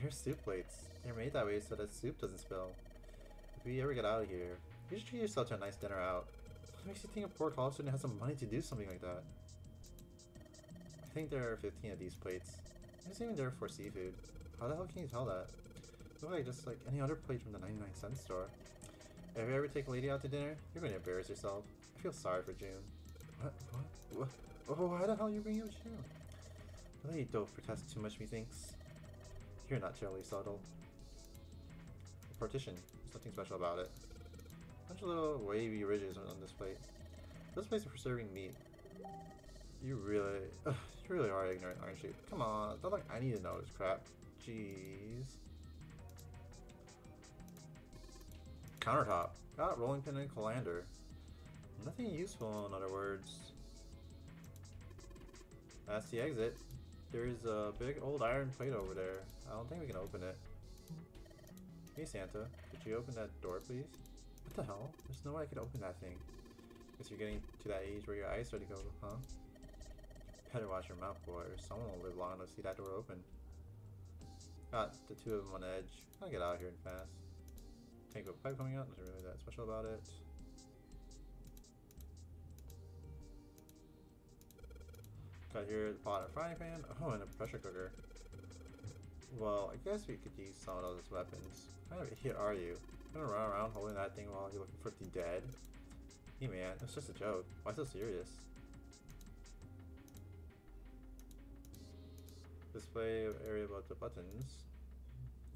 They're soup plates. They're made that way so that soup doesn't spill. If we ever get out of here, you should treat yourself to a nice dinner out. What makes you think a poor college student has some money to do something like that? I think there are 15 of these plates. There's even there for seafood. How the hell can you tell that? Look like just like any other plate from the 99 cent store. If you ever take a lady out to dinner, you're going to embarrass yourself. I feel sorry for June. What? What? what? Oh, why the hell are you bringing up June? The lady don't protest too much, methinks. You're not terribly subtle. A partition. There's nothing special about it. A Bunch of little wavy ridges on this plate. This place is for serving meat. You really, ugh, you really are ignorant, aren't you? Come on, it's not like I need to know this crap. Jeez. Countertop. Got rolling pin and colander. Nothing useful, in other words. That's the exit. There's a big old iron plate over there. I don't think we can open it. Hey Santa, could you open that door please? What the hell? There's no way I could open that thing. Guess you're getting to that age where your eyes start to go, huh? Better watch your mouth, boy, or someone will live long enough to see that door open. Got the two of them on edge. I'll get out of here and fast. Tank of pipe coming out, nothing really that special about it. Got here the pot and frying pan. Oh, and a pressure cooker. Well, I guess we could use some of those weapons. What kind of idiot are you? Gonna run around holding that thing while you're looking for the dead? Hey man, it's just a joke. Why so serious? Display area about the buttons.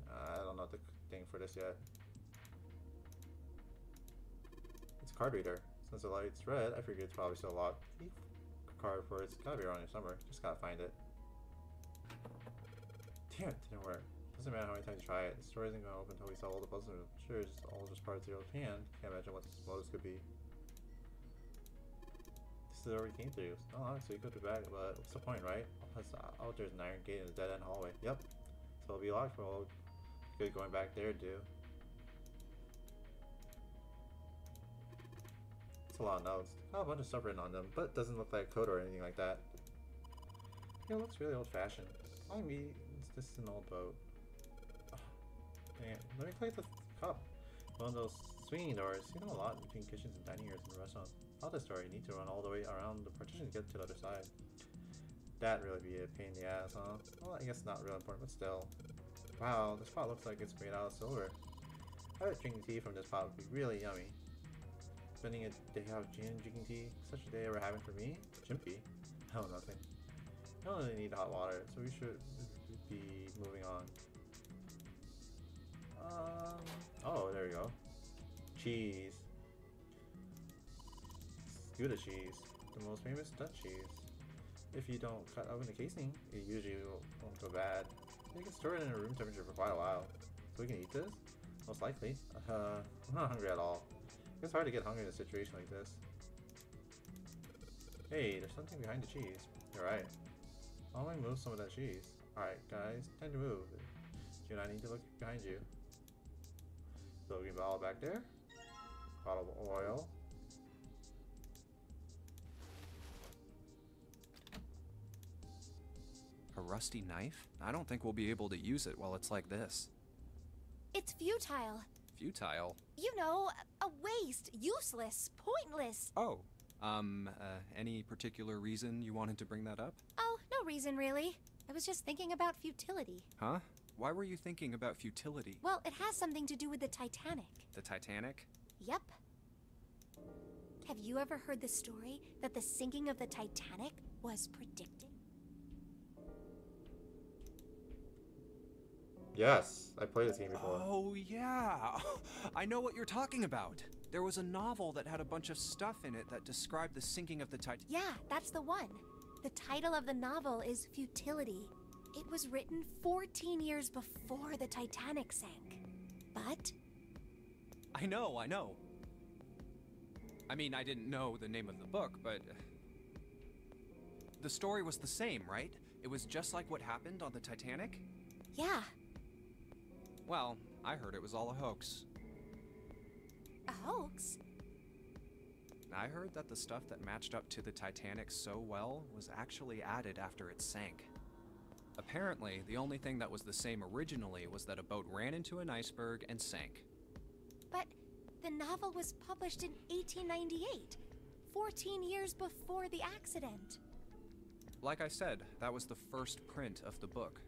Uh, I don't know the thing for this yet. It's a card reader. Since the light's red, I figured it's probably still locked. Card for it's gotta be around here somewhere. Just gotta find it. Damn it, didn't work. Doesn't matter how many times you try it. The store isn't gonna open until we sell all the puzzles. Sure it's all just part of Zero's hand. Can't imagine what this motives could be. This is where we came through. Oh, so you go through back, but what's the point, right? Plus, out there's an iron gate in the dead end hallway. Yep. So it'll be locked for all good going back there, do. It's a lot of notes. Got a bunch of stuff written on them, but doesn't look like code or anything like that. Yeah, it looks really old fashioned. Telling me it's just an old boat. Dang. Let me play the cup. One of those swinging doors. You know a lot between kitchens and dining areas and restaurants. This story. You need to run all the way around the partition to get to the other side. That'd really be a pain in the ass, huh? Well, I guess not real important, but still. Wow, this pot looks like it's made out of silver. I bet drinking tea from this pot would be really yummy. spending a day out gin drinking tea. Such a day ever having for me? Chimpy? Hell nothing. I don't really need hot water, so we should be moving on. Um. Oh, there we go. Cheese. Gouda cheese, the most famous Dutch cheese. If you don't cut open the casing, it usually won't go bad. You can store it in a room temperature for quite a while. So we can eat this? Most likely. Uh, I'm not hungry at all. It's hard to get hungry in a situation like this. Hey, there's something behind the cheese. You're right. I'll only move some of that cheese. Alright, guys, time to move. You and I need to look behind you. Can bottle back there. Bottle of oil. A rusty knife? I don't think we'll be able to use it while it's like this. It's futile. Futile. You know, a waste, useless, pointless. Oh. Um, uh, any particular reason you wanted to bring that up? Oh, no reason really. I was just thinking about futility. Huh? Why were you thinking about futility? Well, it has something to do with the Titanic. The Titanic? Yep. Have you ever heard the story that the sinking of the Titanic was predicted? Yes, I played this game before. Oh, yeah. I know what you're talking about. There was a novel that had a bunch of stuff in it that described the sinking of the Titanic. Yeah, that's the one. The title of the novel is Futility. It was written 14 years before the Titanic sank. But I know, I know. I mean, I didn't know the name of the book, but. The story was the same, right? It was just like what happened on the Titanic? yeah, Well, I heard it was all a hoax. a hoax. I heard that the stuff that matched up to the Titanic so well was actually added after it sank. Apparently, the only thing that was the same originally was that a boat ran into an iceberg and sank. But the novel was published in 1898, 14 years before the accident. Like I said, that was the first print of the book.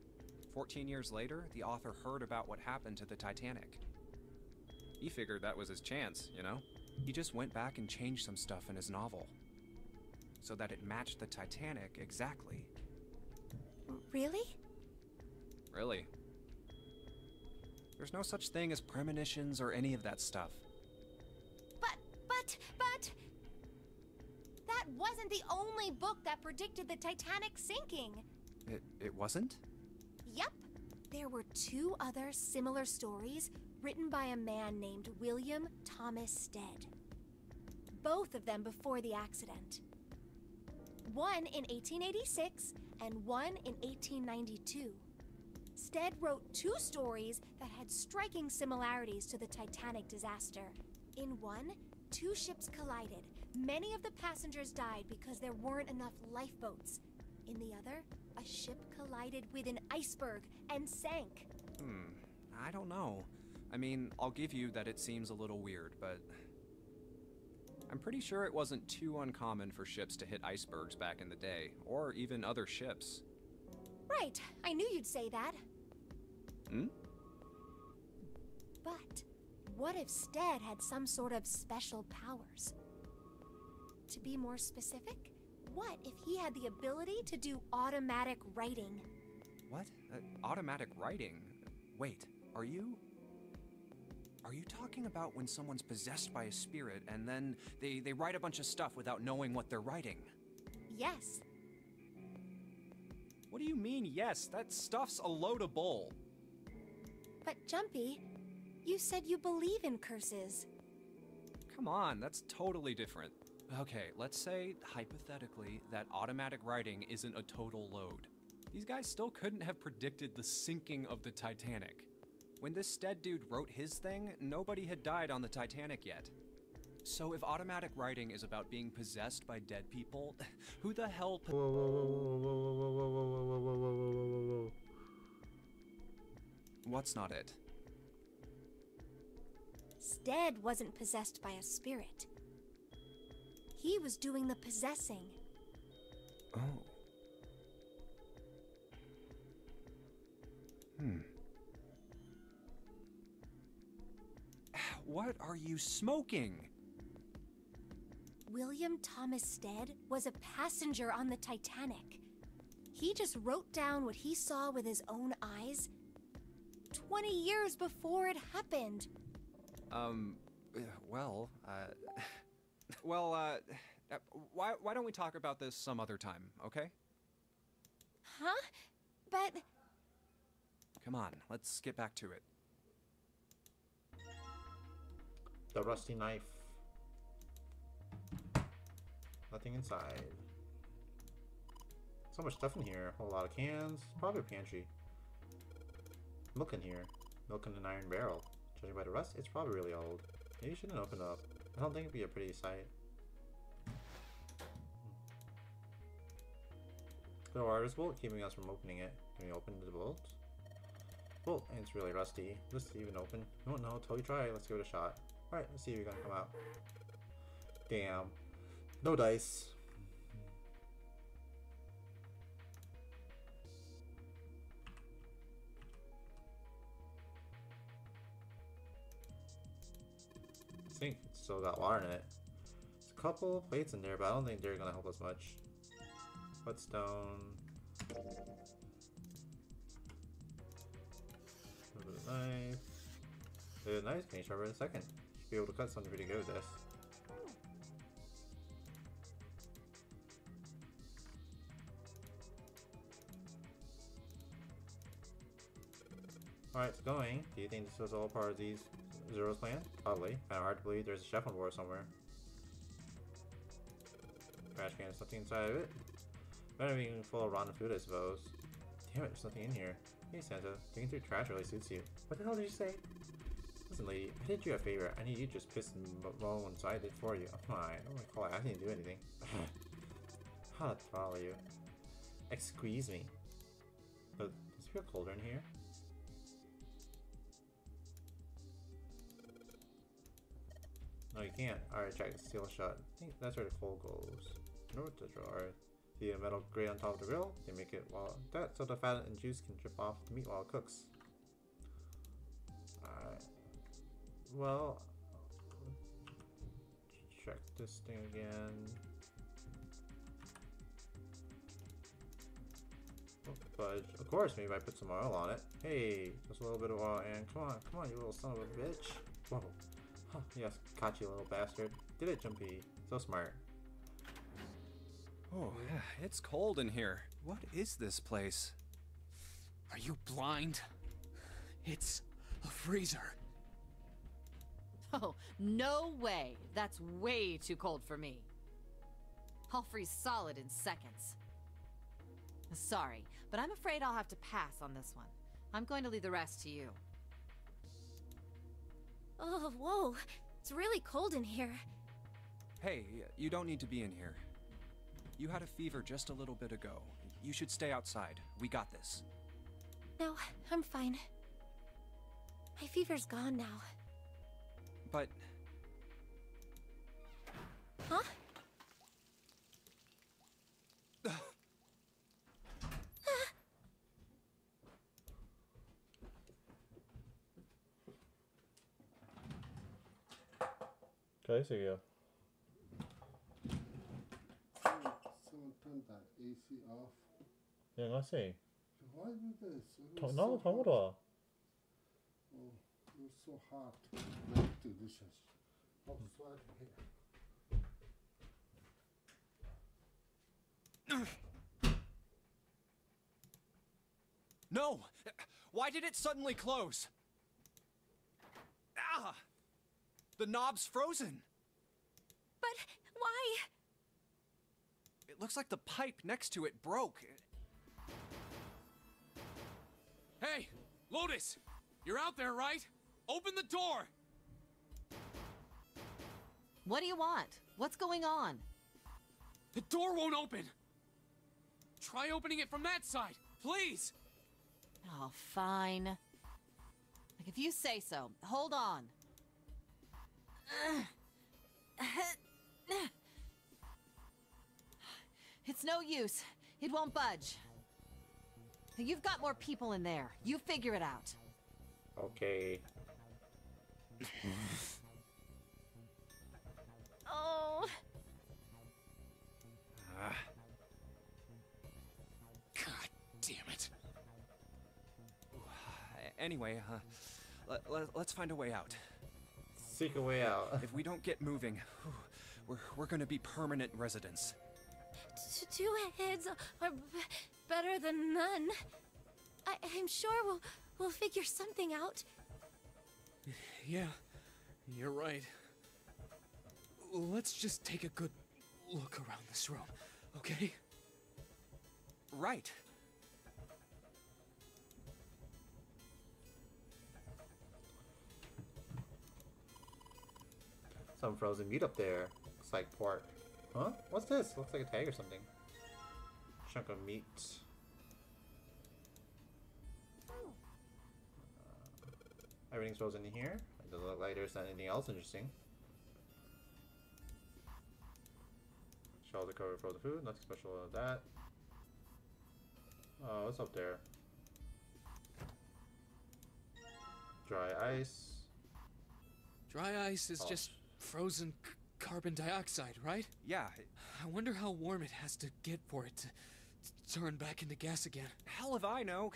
14 years later, the author heard about what happened to the Titanic. He figured that was his chance, you know? He just went back and changed some stuff in his novel. So that it matched the Titanic exactly. Really? Really. There's no such thing as premonitions or any of that stuff. But, but, but. That wasn't the only book that predicted the Titanic sinking. It, it wasn't? There were two other similar stories written by a man named William Thomas Stead. Both of them before the accident. One in 1886 and one in 1892. Stead wrote two stories that had striking similarities to the Titanic disaster. In one, two ships collided. Many of the passengers died because there weren't enough lifeboats. In the other, a ship collided with an iceberg and sank. Hmm, I don't know. I mean, I'll give you that it seems a little weird, but. I'm pretty sure it wasn't too uncommon for ships to hit icebergs back in the day, or even other ships. Right, I knew you'd say that. Hmm? But what if Stead had some sort of special powers? To be more specific, what if he had the ability to do automatic writing? What? Uh, automatic writing? Wait, are you. Are you talking about when someone's possessed by a spirit and then they, they write a bunch of stuff without knowing what they're writing? Yes. What do you mean, yes? That stuff's a load of bull. But Jumpy, you said you believe in curses. Come on, that's totally different. Okay, let's say, hypothetically, that automatic writing isn't a total load. These guys still couldn't have predicted the sinking of the Titanic. When this Stead dude wrote his thing, nobody had died on the Titanic yet. So if automatic writing is about being possessed by dead people, who the hell po- Whoa, whoa, whoa, whoa, whoa, whoa, whoa, whoa, whoa, whoa, whoa, whoa, whoa, whoa, whoa. What's not it? Stead wasn't possessed by a spirit. He was doing the possessing. Oh. Hmm. What are you smoking? William Thomas Stead was a passenger on the Titanic. He just wrote down what he saw with his own eyes 20 years before it happened. Um, well, uh, well, uh, uh, why, why don't we talk about this some other time, okay? Huh? But Come on, let's get back to it. The rusty knife. Nothing inside. So much stuff in here. A whole lot of cans. Probably a pantry. Milk in here. Milk in an iron barrel. Judging by the rust, it's probably really old. Maybe you shouldn't open it up. I don't think it'd be a pretty sight. The water's bolt keeping us from opening it. Can we open the bolt? Bolt, and it's really rusty. This is even open. No, no, totally try. Let's give it a shot. Alright, let's see if you're gonna come out. Damn. No dice. Still got water in it. There's a couple plates in there, but I don't think they're gonna help us much. Whetstone. A bit of knife. The knife can be sharper in a second. Be able to cut something pretty good with this. Alright, it's going. Do you think this was all part of these Zero's plan? Probably. Kinda hard to believe there's a chef on board somewhere. Trash can, something inside of it. Better being full of rotten food, I suppose. Damn it, there's nothing in here. Hey Santa, digging through trash really suits you. What the hell did you say? Listen, lady, I did you a favor. I need you to just piss and moan so I did for you. Oh my, I don't recall. I didn't do anything. How to throttle you? Excuse me. But it feel colder in here? No, you can't. Alright, check. The seal shut. I think that's where the coal goes. North the drawer. The metal grate on top of the grill. They make it while that so the fat and juice can drip off the meat while it cooks. Alright. Well, check this thing again. Oh, fudge. Of course, maybe I put some oil on it. Hey, just a little bit of oil, and come on, come on, you little son of a bitch. Whoa. Huh, yes, caught you, little bastard. Did it, Jumpy? So smart. Oh, yeah, it's cold in here. What is this place? Are you blind? It's a freezer. Oh, no way. That's way too cold for me. I'll freeze solid in seconds. Sorry, but I'm afraid I'll have to pass on this one. I'm going to leave the rest to you. Oh, whoa. It's really cold in here. Hey, you don't need to be in here. You had a fever just a little bit ago. You should stay outside. We got this. No, I'm fine. My fever's gone now. But Huh? Okay, sige. Someone turned that AC off. Yeah, nga say. Why do this? It 더, was 나 so hot. 더물어. Oh, it was so hot. Very delicious. I'm sweating here. no! Why did it suddenly close? Ah! The knob's frozen. But why? It looks like the pipe next to it broke. Hey, Lotus! You're out there, right? Open the door! What do you want? What's going on? The door won't open! Try opening it from that side, please! Oh, fine. Like, if you say so. Hold on. It's no use. It won't budge. You've got more people in there. You figure it out. Okay. Oh. Ah. God damn it. Anyway, uh, let, let, let's find a way out. Seek a way out. if we don't get moving, we're, we're gonna be permanent residents. T- Two heads are b- better than none. I- I'm sure we'll we'll figure something out. Yeah, you're right. Let's just take a good look around this room, okay? Right. Some frozen meat up there. Looks like pork. Huh? What's this? Looks like a tag or something. Chunk of meat. Uh, everything's frozen in here. It doesn't look like there's anything else interesting. Shelter cover for the food. Nothing special about that. Oh, what's up there? Dry ice. Dry ice is Oh, just frozen c- carbon dioxide, right? Yeah. I wonder how warm it has to get for it to, to turn back into gas again. Hell if I know.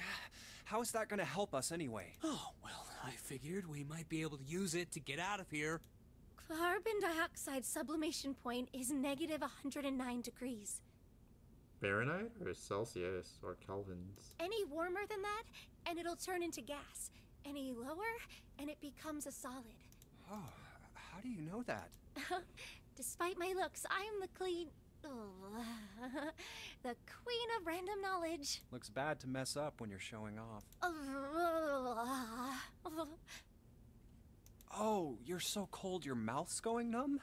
How is that gonna help us anyway? Oh, well, I figured we might be able to use it to get out of here. Carbon dioxide sublimation point is negative 109 degrees. Fahrenheit or Celsius or Kelvins? Any warmer than that, and it'll turn into gas. Any lower, and it becomes a solid. Oh, how do you know that? Despite my looks, I'm the clean. Oh, the queen of random knowledge. Looks bad to mess up when you're showing off. Oh, you're so cold your mouth's going numb?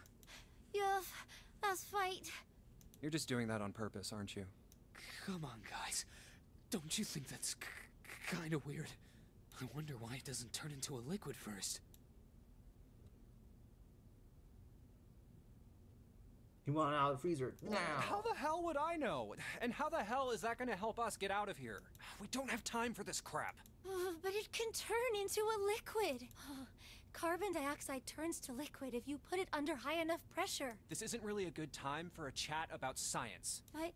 Yeah, that's right. You're just doing that on purpose, aren't you? Come on, guys. Don't you think that's kind of weird? I wonder why it doesn't turn into a liquid first. You want out of the freezer now? How the hell would I know? And how the hell is that gonna help us get out of here? We don't have time for this crap. Uh, but it can turn into a liquid. Carbon dioxide turns to liquid if you put it under high enough pressure. This isn't really a good time for a chat about science. But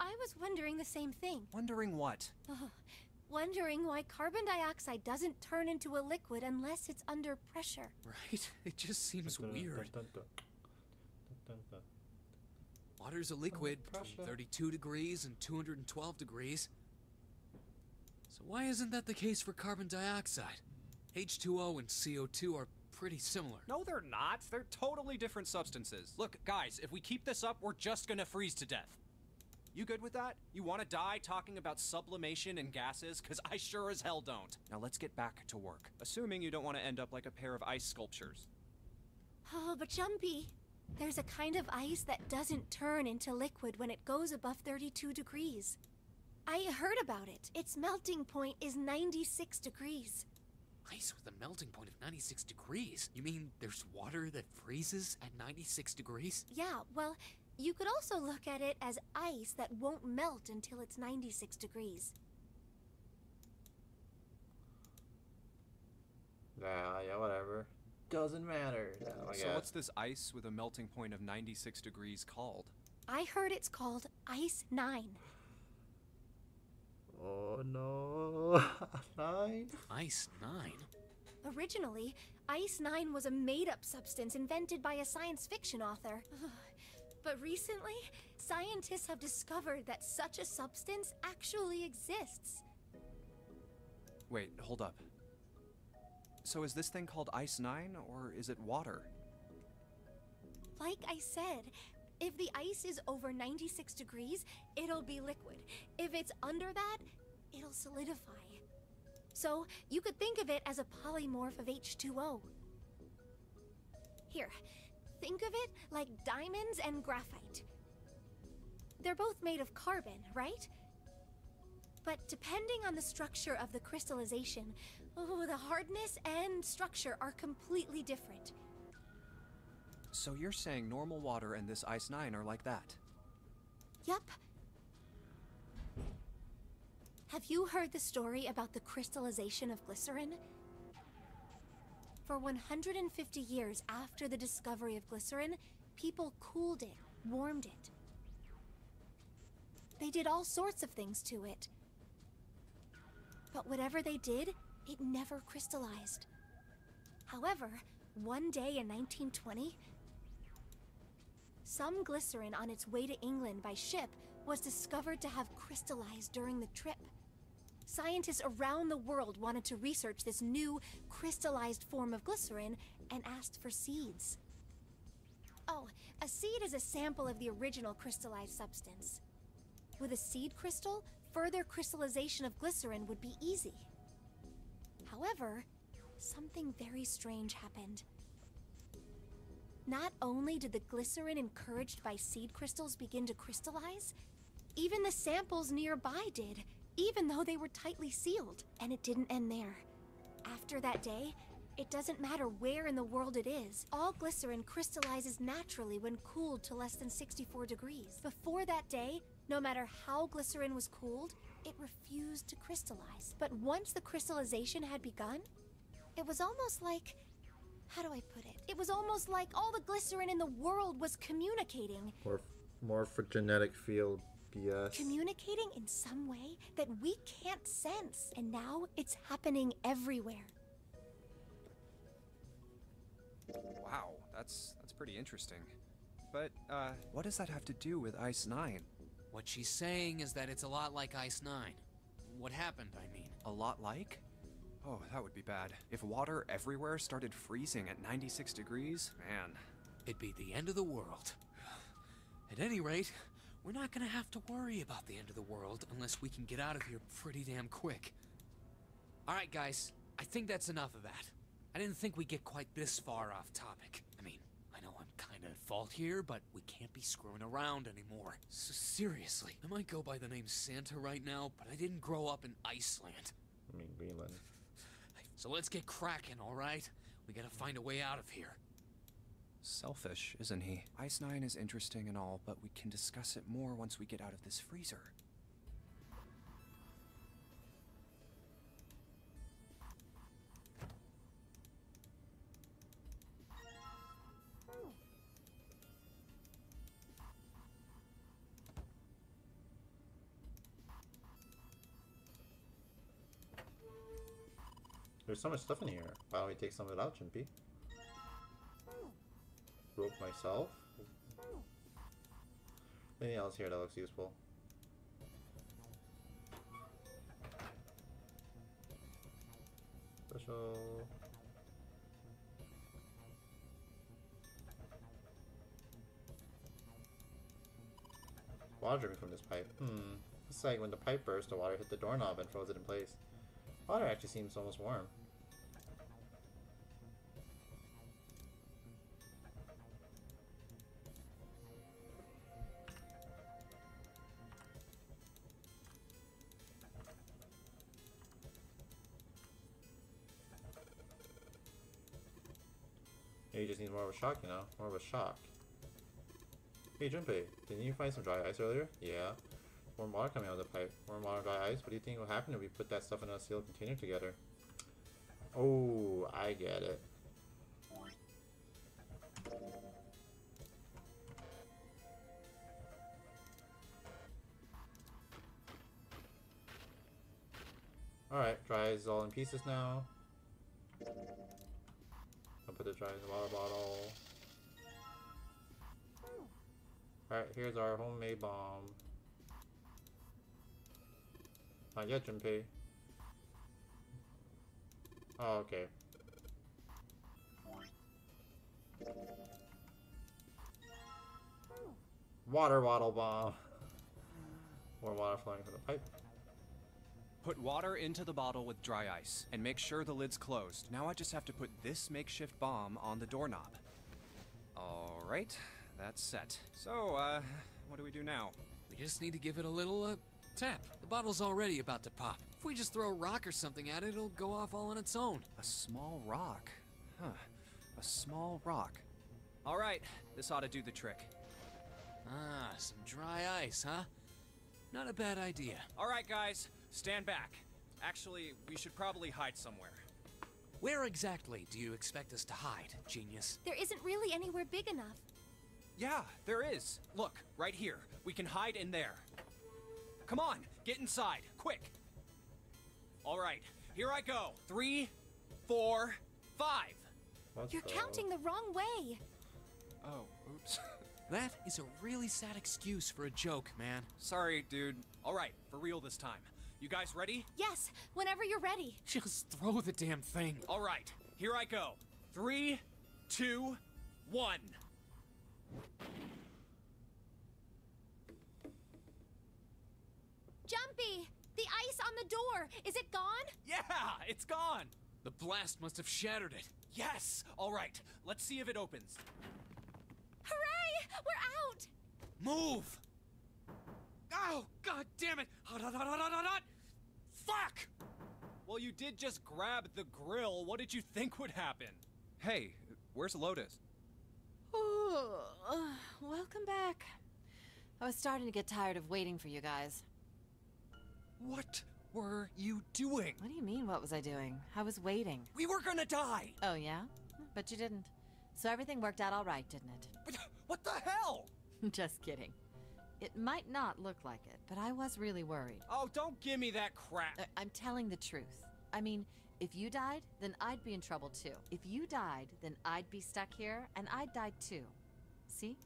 I was wondering the same thing. Wondering what? Oh, wondering why carbon dioxide doesn't turn into a liquid unless it's under pressure. Right? It just seems weird. Water's a liquid between 32 degrees and 212 degrees. So why isn't that the case for carbon dioxide? H2O and CO2 are pretty similar. No, they're not. They're totally different substances. Look, guys, if we keep this up, we're just gonna freeze to death. You good with that? You wanna die talking about sublimation and gases? Cause I sure as hell don't. Now let's get back to work. Assuming you don't wanna end up like a pair of ice sculptures. Oh, but Jumpy, there's a kind of ice that doesn't turn into liquid when it goes above 32 degrees. I heard about it. Its melting point is 96 degrees. Ice with a melting point of 96 degrees? You mean there's water that freezes at 96 degrees? Yeah, well, you could also look at it as ice that won't melt until it's 96 degrees. Yeah, yeah, whatever. Doesn't matter. I so guess. what's this ice with a melting point of 96 degrees called? I heard it's called Ice 9. Oh no. Nine? Ice 9? Originally, Ice 9 was a made up substance invented by a science fiction author. But recently, scientists have discovered that such a substance actually exists. Wait, hold up. So is this thing called Ice 9, or is it water? Like I said, if the ice is over 96 degrees, it'll be liquid. If it's under that, it'll solidify. So you could think of it as a polymorph of H2O. Here, think of it like diamonds and graphite. They're both made of carbon, right? But depending on the structure of the crystallization, oh, the hardness and structure are completely different. So you're saying normal water and this Ice 9 are like that? Yup. Have you heard the story about the crystallization of glycerin? For 150 years after the discovery of glycerin, people cooled it, warmed it. They did all sorts of things to it. But whatever they did, it never crystallized. However, one day in 1920, some glycerin on its way to England by ship was discovered to have crystallized during the trip. Scientists around the world wanted to research this new crystallized form of glycerin and asked for seeds. Oh, a seed is a sample of the original crystallized substance. With a seed crystal, further crystallization of glycerin would be easy. However, something very strange happened. Not only did the glycerin encouraged by seed crystals begin to crystallize, even the samples nearby did, even though they were tightly sealed. And it didn't end there. After that day, it doesn't matter where in the world it is, all glycerin crystallizes naturally when cooled to less than 64 degrees. Before that day, no matter how glycerin was cooled, it refused to crystallize. But once the crystallization had begun, it was almost like. How do I put it? It was almost like all the glycerin in the world was communicating. More, morphogenetic field BS. Communicating in some way that we can't sense. And now it's happening everywhere. Wow, that's that's pretty interesting. But uh, what does that have to do with Ice Nine? What she's saying is that it's a lot like Ice 9. What happened, I mean. A lot like? Oh, that would be bad. If water everywhere started freezing at 96 degrees, man. It'd be the end of the world. At any rate, we're not gonna have to worry about the end of the world unless we can get out of here pretty damn quick. Alright, guys, I think that's enough of that. I didn't think we'd get quite this far off topic. I mean, I know I'm kinda fault here, but we can't be screwing around anymore. S seriously, I might go by the name Santa right now, but I didn't grow up in Iceland. I mean, Greenland. So let's get cracking, alright? We gotta find a way out of here. Selfish, isn't he? Ice Nine is interesting and all, but we can discuss it more once we get out of this freezer. There's so much stuff in here. Why don't we take some of it out, Chimpy? Rope myself. Anything else here that looks useful? Special. Water dripping from this pipe. Hmm. It's like when the pipe burst, the water hit the doorknob and froze it in place. Water actually seems almost warm. Shock, you know? More of a shock. Hey, Junpei, didn't you find some dry ice earlier? Yeah. Warm water coming out of the pipe. Warm water, dry ice. What do you think will happen if we put that stuff in a sealed container together? Oh, I get it. Alright, dry is all in pieces now. Put the dry in the water bottle. Alright, here's our homemade bomb. Not yet, Junpei. Oh, okay. Water bottle bomb. More water flowing from the pipe. Put water into the bottle with dry ice, and make sure the lid's closed. Now I just have to put this makeshift bomb on the doorknob. Alright, that's set. So, uh, what do we do now? We just need to give it a little, uh, tap. The bottle's already about to pop. If we just throw a rock or something at it, it'll go off all on its own. A small rock. Huh. A small rock. Alright, this ought to do the trick. Ah, some dry ice, huh? Not a bad idea. Alright, guys, stand back. Actually, we should probably hide somewhere. Where exactly do you expect us to hide, genius? There isn't really anywhere big enough. Yeah, there is. Look, right here. We can hide in there. Come on, get inside, quick. All right, here I go. Three, four, five. What You're the- counting the wrong way. Oh, oops. That is a really sad excuse for a joke, man. Sorry, dude. All right, for real this time. You guys ready? Yes, whenever you're ready. Just throw the damn thing. All right, here I go. Three, two, one. Jumpy! The ice on the door! Is it gone? Yeah, it's gone. The blast must have shattered it. Yes. All right, let's see if it opens. Hooray! We're out! Move! Oh, god damn it! Hot, hot, hot, hot, hot, hot, hot! Fuck! Well, you did just grab the grill. What did you think would happen? Hey, where's Lotus? Oh, welcome back. I was starting to get tired of waiting for you guys. What were you doing? What do you mean, what was I doing? I was waiting. We were gonna die! Oh, yeah? But you didn't. So everything worked out all right, didn't it? But what the hell? Just kidding. It might not look like it, but I was really worried. Oh, don't give me that crap. Uh, I'm telling the truth. I mean, if you died, then I'd be in trouble too. If you died, then I'd be stuck here, and I'd die too. See?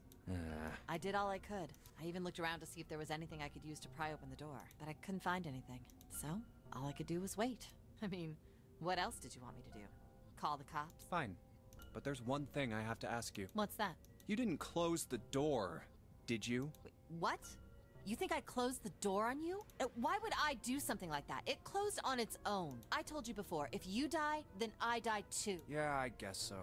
I did all I could. I even looked around to see if there was anything I could use to pry open the door, but I couldn't find anything. So, all I could do was wait. I mean, what else did you want me to do? Call the cops? Fine. But there's one thing I have to ask you. What's that? You didn't close the door, did you? What? You think I closed the door on you? Uh, Why would I do something like that? It closed on its own. I told you before, if you die, then I die too. Yeah, I guess so.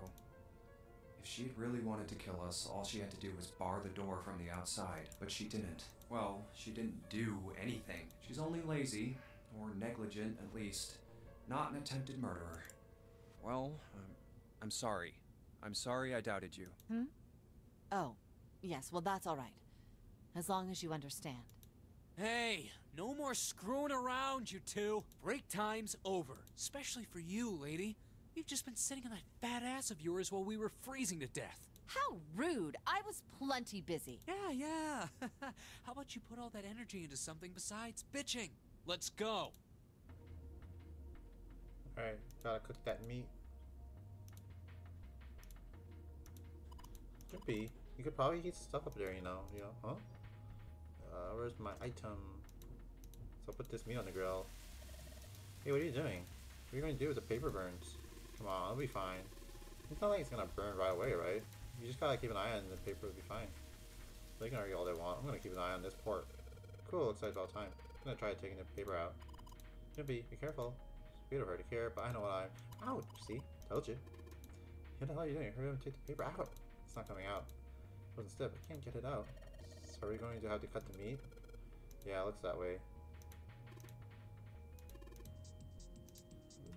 If she'd really wanted to kill us, all she had to do was bar the door from the outside, but she didn't. Well, she didn't do anything. She's only lazy, or negligent at least, not an attempted murderer. Well, um, I'm sorry. I'm sorry I doubted you. Hmm? Oh, yes, well, that's all right. As long as you understand. Hey, no more screwing around, you two. Break time's over, especially for you, lady. You've just been sitting on that fat ass of yours while we were freezing to death. How rude! I was plenty busy. Yeah, yeah. How about you put all that energy into something besides bitching? Let's go. Alright, gotta cook that meat. Could be. You could probably heat stuff up there, you know. You know, huh? Uh, where's my item? So I'll put this meat on the grill. Hey, what are you doing? What are you gonna do if the paper burns? Come on, it'll be fine. It's not like it's gonna burn right away, right? You just gotta keep an eye on the paper, it'll be fine. They can argue all they want. I'm gonna keep an eye on this port. Cool, looks like it's about time. I'm gonna try taking the paper out. Jimpy, be careful. It's her to care, but I know what I'm. Ouch! See? Told you. What the hell are you doing? Hurry up and take the paper out. It's not coming out. It wasn't stiff. I can't get it out. Are we going to have to cut the meat? Yeah, it looks that way.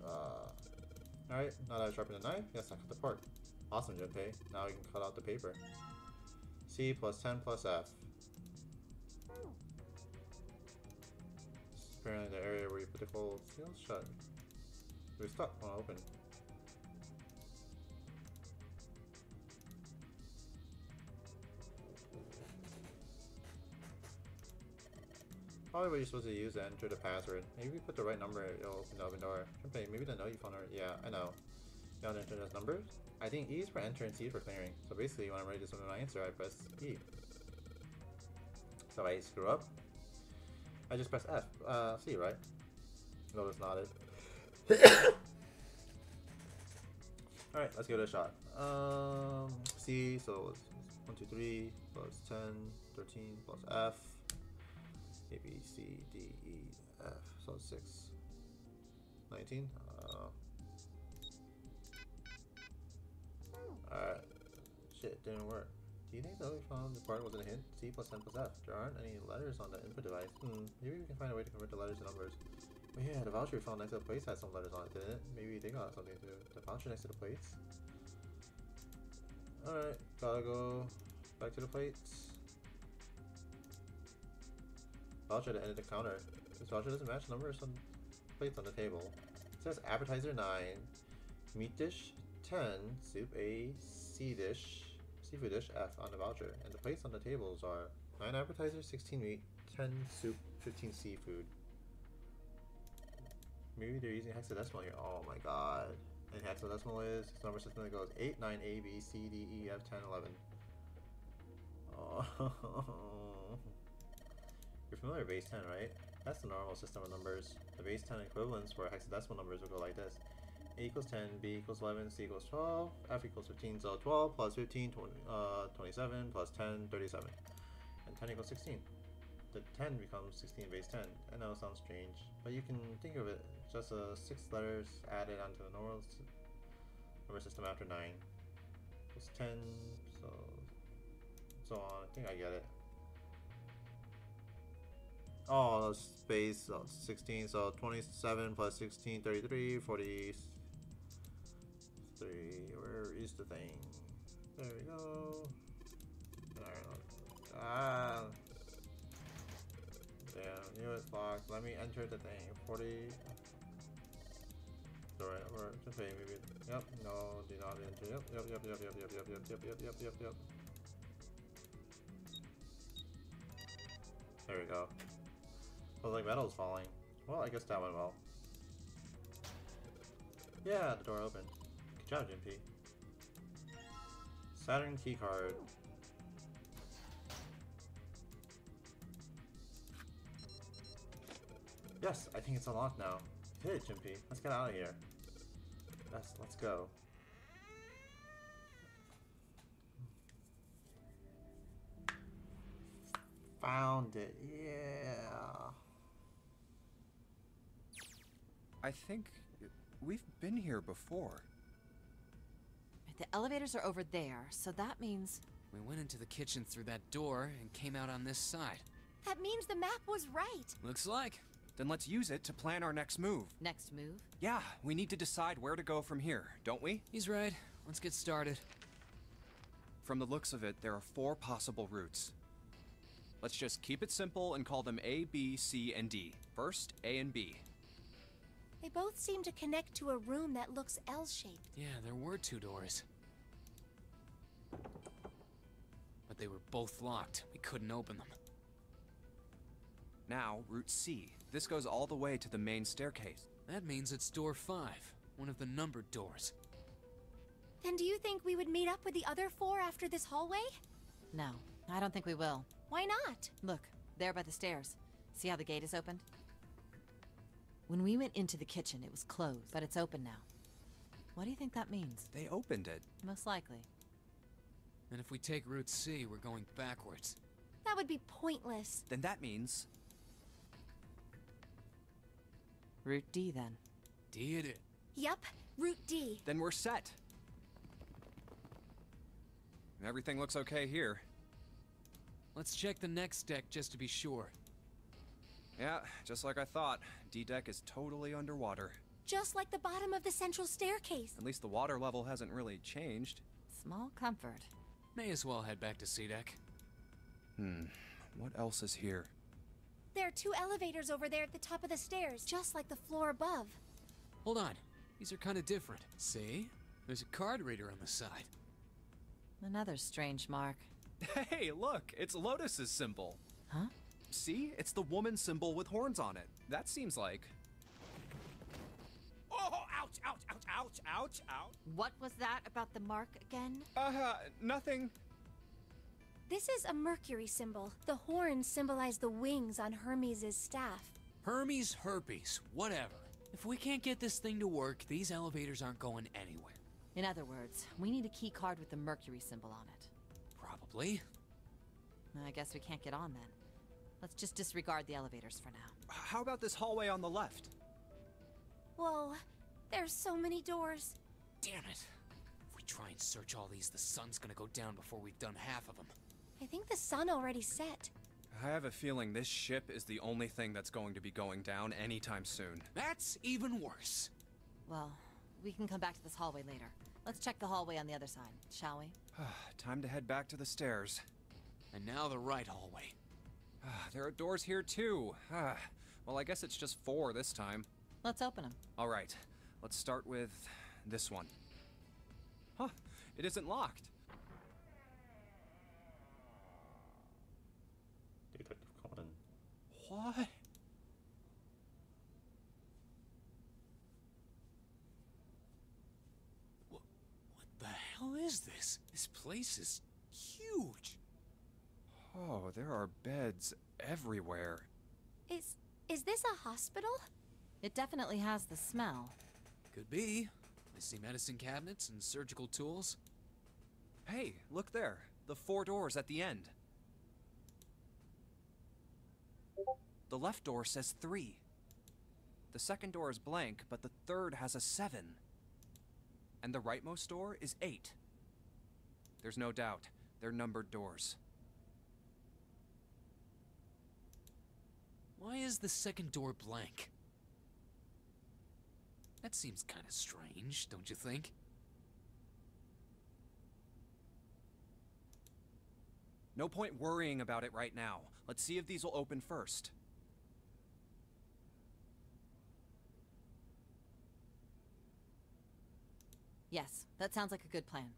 Uh, Alright, now that I've sharpened the knife, yes, I cut the pork. Awesome, Junpei. Now we can cut out the paper. C plus 10 plus F. Apparently the area where you put the cold seals shut. We're stuck when open. Probably what you're supposed to use to enter the password. Maybe we put the right number, it'll open the open door. Junpei, maybe the note you found are- yeah, I know. You want to enter those numbers? I think E is for enter and C is for clearing. So basically when I'm ready to submit my answer, I press E. So I screw up. I just press F. Uh, C, right? No, that's not it. Alright, let's give it a shot. Um, C, so it's 1, 2, 3, plus 10, 13, plus F. A, B, C, D, E, F. So it's 6. 19. Uh, Alright. Shit, didn't work. Do you think that we found the part wasn't a hint? C plus 10 plus F. There aren't any letters on the input device. Hmm, maybe we can find a way to convert the letters to numbers. Oh yeah, the voucher we found next to the plates had some letters on it, didn't it? Maybe they got something to. The voucher next to the plates? Alright, gotta go back to the plates. At the end the counter. This voucher doesn't match the numbers on plates on the table. It says appetizer 9, meat dish 10, soup A, C dish, seafood dish F on the voucher, and the plates on the tables are 9 appetizers, 16 meat, 10 soup, 15 seafood. Maybe they're using hexadecimal here. Oh my god. And hexadecimal is its number system that goes 8, 9, A, B, C, D, E, F, 10, 11. Oh. You're familiar with base 10, right? That's the normal system of numbers. The base 10 equivalents for hexadecimal numbers would go like this. A equals 10, B equals 11, C equals 12, F equals 15, so 12 plus 15, 20, uh, 27, plus 10, 37. And 10 equals 16. The 10 becomes 16 base 10. I know it sounds strange, but you can think of it just as uh, 6 letters added onto the normal number system after 9. It's 10, so, so on. I think I get it. Oh, space so 16, so 27 plus 16, 33, 43. Where is the thing? There we go. Ah. Damn, it's locked. Let me enter the thing. 40. Sorry, we're just wait, maybe. Yep, no, do not enter. Yep, yep, yep, yep, yep, yep, yep, yep, yep, yep, yep, yep. There we go. Well, like metal's falling. Well, I guess that went well. Yeah, the door opened. Good job, Jimpy. Saturn keycard. Yes, I think it's unlocked now. Hit it, Jimpy. Let's get out of here. Yes, let's go. Found it, yeah. I think we've been here before. The elevators are over there, so that means... We went into the kitchen through that door and came out on this side. That means the map was right. Looks like. Then let's use it to plan our next move. Next move? Yeah, we need to decide where to go from here, don't we? He's right. Let's get started. From the looks of it, there are four possible routes. Let's just keep it simple and call them A, B, C, and D. First, A and B. They both seem to connect to a room that looks L-shaped. Yeah, there were two doors. But they were both locked. We couldn't open them. Now, Route C. This goes all the way to the main staircase. That means it's door five, one of the numbered doors. Then do you think we would meet up with the other four after this hallway? No, I don't think we will. Why not? Look, there by the stairs. See how the gate is opened? When we went into the kitchen, it was closed, but it's open now. What do you think that means? They opened it. Most likely. And if we take Route C, we're going backwards. That would be pointless. Then that means... Route D, then. D it. Yep, Route D. Then we're set. Everything looks okay here. Let's check the next deck just to be sure. Yeah, just like I thought. D-deck is totally underwater. Just like the bottom of the central staircase. At least the water level hasn't really changed. Small comfort. May as well head back to C-deck. Hmm, what else is here? There are two elevators over there at the top of the stairs, just like the floor above. Hold on. These are kind of different. See? There's a card reader on the side. Another strange mark. Hey, look! It's Lotus's symbol. Huh? See? It's the woman symbol with horns on it. That seems like... Oh, ouch, ouch, ouch, ouch, ouch, ouch. What was that about the mark again? Uh, huh, nothing. This is a Mercury symbol. The horns symbolize the wings on Hermes' staff. Hermes herpes, whatever. If we can't get this thing to work, these elevators aren't going anywhere. In other words, we need a key card with the Mercury symbol on it. Probably. I guess we can't get on then. Let's just disregard the elevators for now. How about this hallway on the left? Whoa, there's so many doors. Damn it. If we try and search all these, the sun's gonna go down before we've done half of them. I think the sun already set. I have a feeling this ship is the only thing that's going to be going down anytime soon. That's even worse. Well, we can come back to this hallway later. Let's check the hallway on the other side, shall we? Time to head back to the stairs. And now the right hallway. Ah, there are doors here too. Ah, well, I guess it's just four this time. Let's open them. All right. Let's start with this one. Huh. It isn't locked. Detective Conan. What? What the hell is this? This place is huge. Oh, there are beds everywhere. Is is this a hospital? It definitely has the smell. Could be. I see medicine cabinets and surgical tools. Hey, look there. The four doors at the end. The left door says three. The second door is blank, but the third has a seven. And the rightmost door is eight. There's no doubt. They're numbered doors. Why is the second door blank? That seems kind of strange, don't you think? No point worrying about it right now. Let's see if these will open first. Yes, that sounds like a good plan.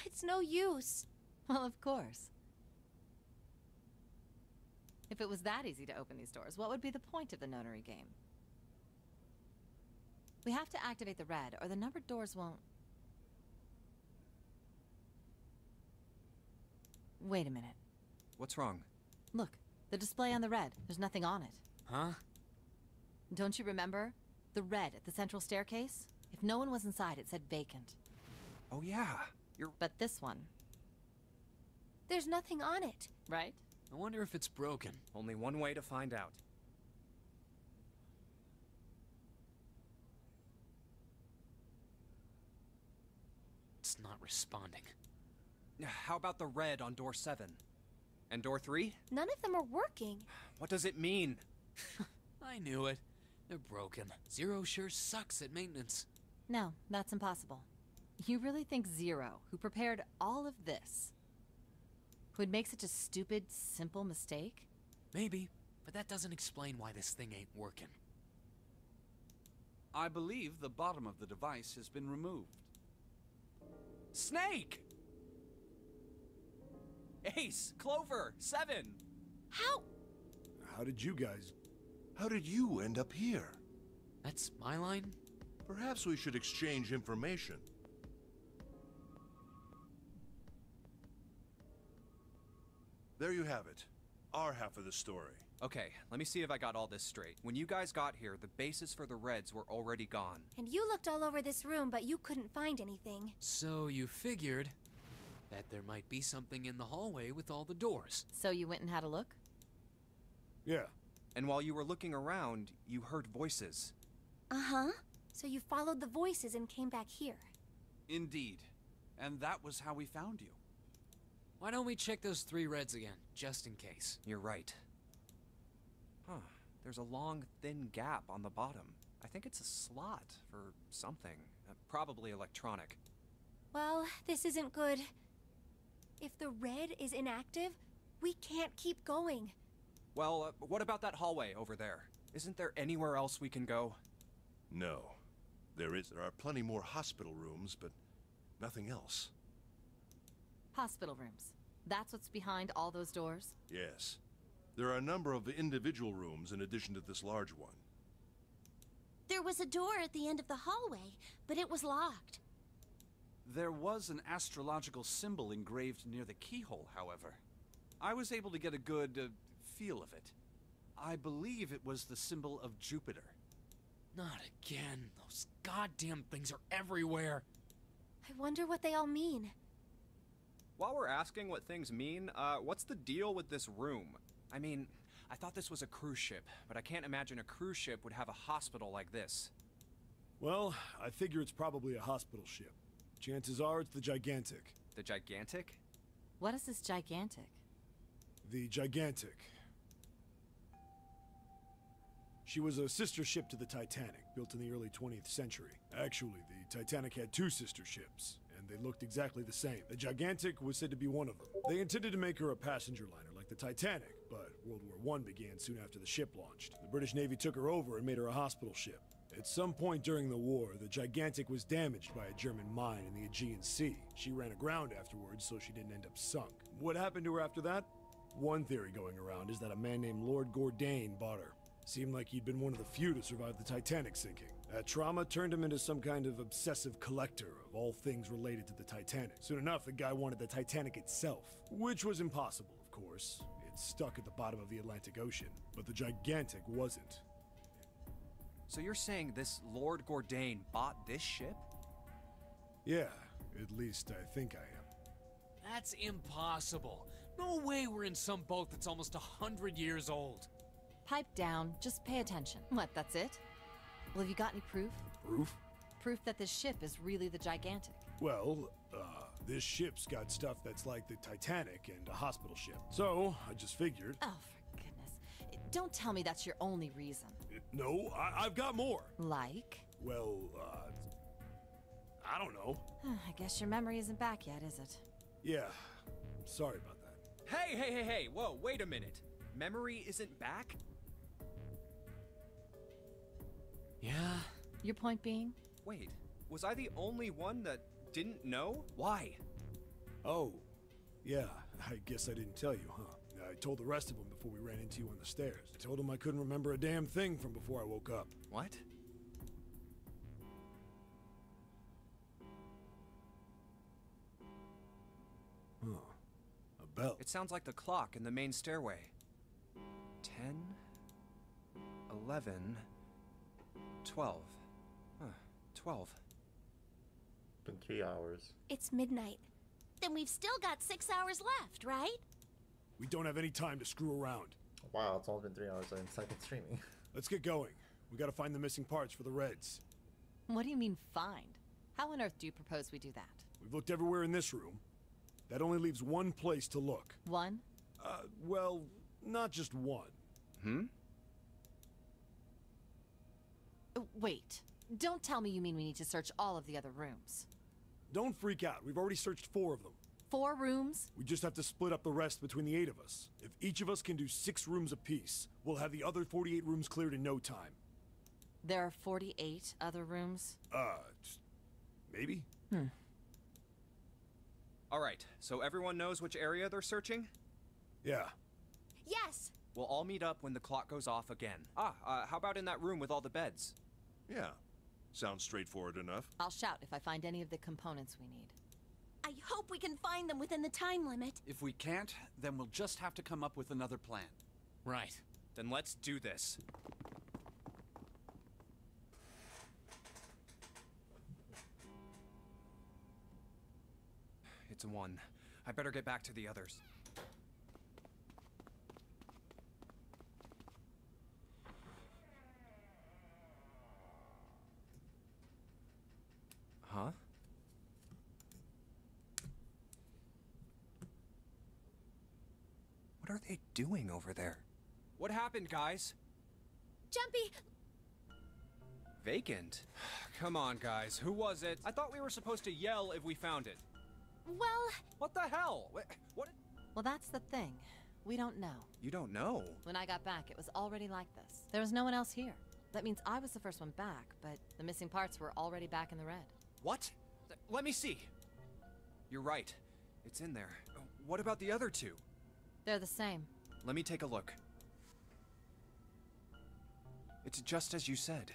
it's no use. Well, of course. If it was that easy to open these doors, what would be the point of the Nonary game? We have to activate the red, or the numbered doors won't. Wait a minute. What's wrong? Look, the display on the red. There's nothing on it. Huh? Don't you remember? The red at the central staircase? If no one was inside, it said vacant. Oh, yeah. You're. But this one, There's nothing on it. right? I wonder if it's broken. Only one way to find out. It's not responding. How about the red on door seven? And door three? None of them are working. What does it mean? I knew it. They're broken. Zero sure sucks at maintenance. No, that's impossible. You really think Zero, who prepared all of this, would make such a stupid, simple mistake? Maybe, but that doesn't explain why this thing ain't working. I believe the bottom of the device has been removed. Snake! Ace! Clover! Seven! How? How did you guys... How did you end up here? That's my line? Perhaps we should exchange information. There you have it. Our half of the story. Okay, let me see if I got all this straight. When you guys got here, the bases for the Reds were already gone. And you looked all over this room, but you couldn't find anything. So you figured that there might be something in the hallway with all the doors. So you went and had a look? Yeah. And while you were looking around, you heard voices. Uh huh. So you followed the voices and came back here. Indeed. And that was how we found you. Why don't we check those three reds again, just in case? You're right. Huh. There's a long, thin gap on the bottom. I think it's a slot for something. Uh, probably electronic. Well, this isn't good. If the red is inactive, we can't keep going. Well, uh, what about that hallway over there? Isn't there anywhere else we can go? No. There is. There are plenty more hospital rooms, but nothing else. Hospital rooms. That's what's behind all those doors? Yes. There are a number of individual rooms in addition to this large one. There was a door at the end of the hallway, but it was locked. There was an astrological symbol engraved near the keyhole, however. I was able to get a good uh, feel of it. I believe it was the symbol of Jupiter. Not again. Those goddamn things are everywhere. I wonder what they all mean. While we're asking what things mean, uh, what's the deal with this room? I mean, I thought this was a cruise ship, but I can't imagine a cruise ship would have a hospital like this. Well, I figure it's probably a hospital ship. Chances are it's the Gigantic. The Gigantic? What is this gigantic? The Gigantic. She was a sister ship to the Titanic, built in the early 20th century. Actually, the Titanic had two sister ships, and they looked exactly the same. The Gigantic was said to be one of them. They intended to make her a passenger liner like the Titanic, but World War I began soon after the ship launched. The British Navy took her over and made her a hospital ship. At some point during the war, the Gigantic was damaged by a German mine in the Aegean Sea. She ran aground afterwards, so she didn't end up sunk. What happened to her after that? One theory going around is that a man named Lord Gordain bought her. Seemed like he'd been one of the few to survive the Titanic sinking. That trauma turned him into some kind of obsessive collector of all things related to the Titanic. Soon enough, the guy wanted the Titanic itself, which was impossible, of course. It's stuck at the bottom of the Atlantic Ocean, but the Gigantic wasn't. So you're saying this Lord Gordain bought this ship? Yeah, at least I think I am. That's impossible. No way we're in some boat that's almost a hundred years old. Pipe down, just pay attention. What, that's it? Well, have you got any proof? Proof? Proof that this ship is really the Gigantic. Well, uh, this ship's got stuff that's like the Titanic and a hospital ship. So, I just figured. Oh, for goodness. Don't tell me that's your only reason. No, I- I've got more. Like? Well, uh. I don't know. I guess your memory isn't back yet, is it? Yeah, sorry about that. Hey, hey, hey, hey, whoa, wait a minute. Memory isn't back? Yeah. Your point being? Wait, was I the only one that didn't know? Why? Oh, yeah, I guess I didn't tell you, huh? I told the rest of them before we ran into you on the stairs. I told them I couldn't remember a damn thing from before I woke up. What? Huh. A bell. It sounds like the clock in the main stairway. 10, 11, 12. Huh, 12. Been three hours. It's midnight. Then we've still got six hours left, right? We don't have any time to screw around. Wow, it's only been three hours and I've been streaming. Let's get going. We gotta find the missing parts for the Reds. What do you mean, find? How on earth do you propose we do that? We've looked everywhere in this room. That only leaves one place to look. One? Uh, well, not just one. Hmm? Uh, Wait. Don't tell me you mean we need to search all of the other rooms. Don't freak out. We've already searched four of them. Four rooms? We just have to split up the rest between the eight of us. If each of us can do six rooms apiece, we'll have the other 48 rooms cleared in no time. There are 48 other rooms? Uh, maybe? Hmm. All right, so everyone knows which area they're searching? Yeah. Yes! We'll all meet up when the clock goes off again. Ah, uh, how about in that room with all the beds? Yeah. Sounds straightforward enough. I'll shout if I find any of the components we need. I hope we can find them within the time limit. If we can't, then we'll just have to come up with another plan. Right. Then let's do this. It's a one. I better get back to the others. Huh? What are they doing over there? What happened, guys? Jumpy, Vacant? Come on, guys. Who was it? I thought we were supposed to yell if we found it. well, What the hell? What? Well, that's the thing. We don't know. You don't know. When I got back, it was already like this. There was no one else here. That means I was the first one back, but the missing parts were already back in the red. What? Th- Let me see. You're right. It's in there. Uh, What about the other two? They're the same. Let me take a look. It's just as you said.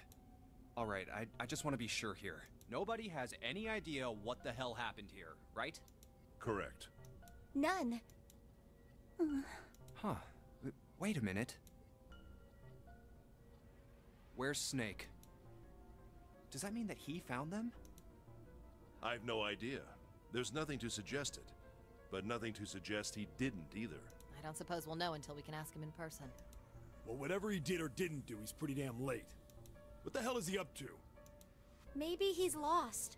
All right, I, I just want to be sure here. Nobody has any idea what the hell happened here, right? Correct. none. Huh. Wait a minute. Where's Snake? Does that mean that he found them? I've no idea. There's nothing to suggest it. But nothing to suggest he didn't either. I don't suppose we'll know until we can ask him in person. Well, whatever he did or didn't do, he's pretty damn late. What the hell is he up to? Maybe he's lost.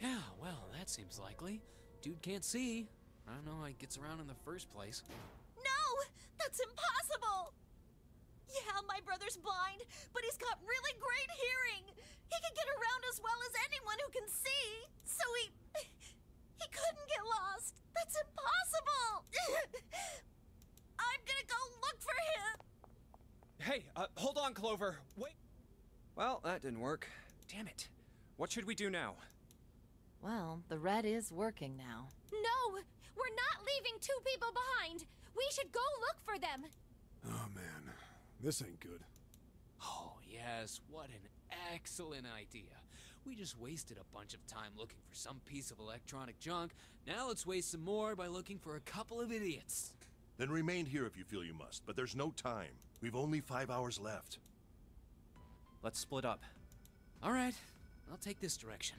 Yeah, well, that seems likely. Dude can't see. I don't know how he gets around in the first place. No! That's impossible! Yeah, my brother's blind, but he's got really great hearing. He can get around as well as anyone who can see. So he. He couldn't get lost. That's impossible! I'm gonna go look for him! Hey, uh, hold on, Clover. Wait. Well, that didn't work. Damn it. What should we do now? Well, the red is working now. No! We're not leaving two people behind! We should go look for them! Oh man, this ain't good. Oh, yes, what an excellent idea. We just wasted a bunch of time looking for some piece of electronic junk. Now let's waste some more by looking for a couple of idiots. Then remain here if you feel you must, but there's no time. We've only five hours left. Let's split up. All right, I'll take this direction.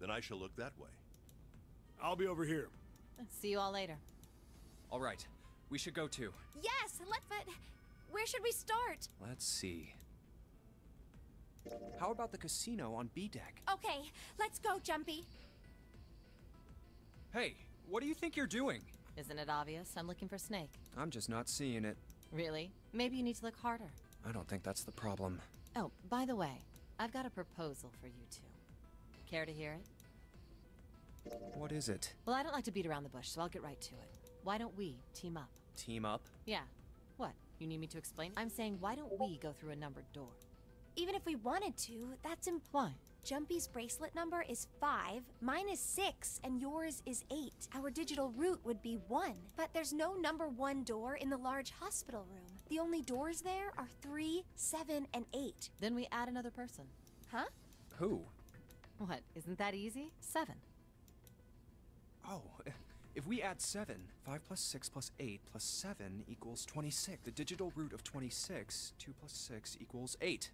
Then I shall look that way. I'll be over here. See you all later. All right, we should go too. Yes, let but where should we start? Let's see. How about the casino on B deck? Okay, let's go, Jumpy. Hey, what do you think you're doing? Isn't it obvious? I'm looking for Snake. I'm just not seeing it. Really? Maybe you need to look harder. I don't think that's the problem. Oh, by the way, I've got a proposal for you two. Care to hear it? What is it? Well, I don't like to beat around the bush, so I'll get right to it. Why don't we team up? Team up? Yeah. What? You need me to explain? I'm saying, why don't we go through a numbered door? Even if we wanted to, that's imp- Why? Jumpy's bracelet number is 5, mine is 6, and yours is 8. Our digital root would be 1. But there's no number 1 door in the large hospital room. The only doors there are 3, 7, and 8. Then we add another person. Huh? Who? What? Isn't that easy? Seven. Oh, if we add 7, 5 plus 6 plus 8 plus 7 equals 26. The digital root of 26, 2 plus 6 equals 8.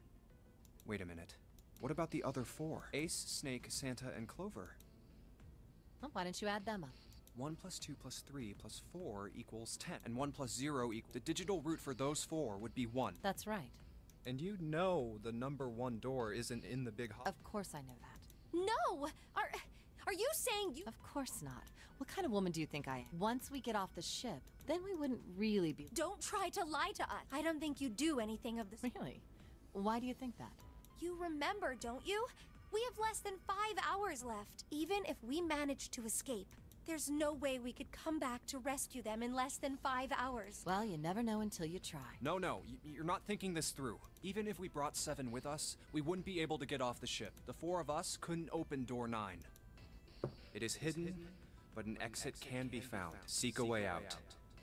Wait a minute. What about the other four? Ace, Snake, Santa, and Clover. Well, why don't you add them up? 1 plus 2 plus 3 plus 4 equals 10. And 1 plus 0 equals... The digital root for those four would be 1. That's right. And you know the number 1 door isn't in the big hall. Of course I know that. No! Are are you saying you Of course not. What kind of woman do you think I am? Once we get off the ship, then we wouldn't really be. Don't try to lie to us. I don't think you do anything of the Really? Why do you think that? You remember, don't you? We have less than 5 hours left. Even if we manage to escape, there's no way we could come back to rescue them in less than 5 hours. Well, you never know until you try. No, no, you're not thinking this through. Even if we brought Seven with us, we wouldn't be able to get off the ship. The four of us couldn't open door nine. It is hidden, but an exit can be found. Seek a way out.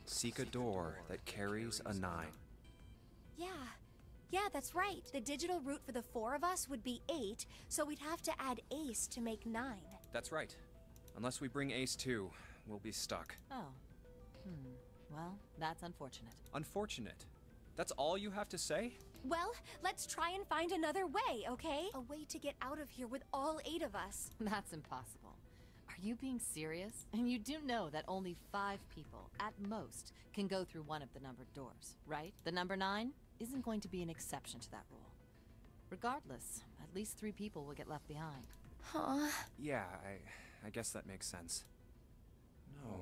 Seek a door that carries a nine. Yeah. Yeah, that's right. The digital root for the four of us would be 8, so we'd have to add Ace to make 9. That's right. Unless we bring Ace too, we'll be stuck. Oh. Hmm. Well, that's unfortunate. Unfortunate. That's all you have to say? Well, let's try and find another way, okay? A way to get out of here with all 8 of us. That's impossible. Are you being serious? And you do know that only five people, at most, can go through one of the numbered doors, right? The number nine isn't going to be an exception to that rule. Regardless, at least three people will get left behind. Huh? Yeah, I, I guess that makes sense. No.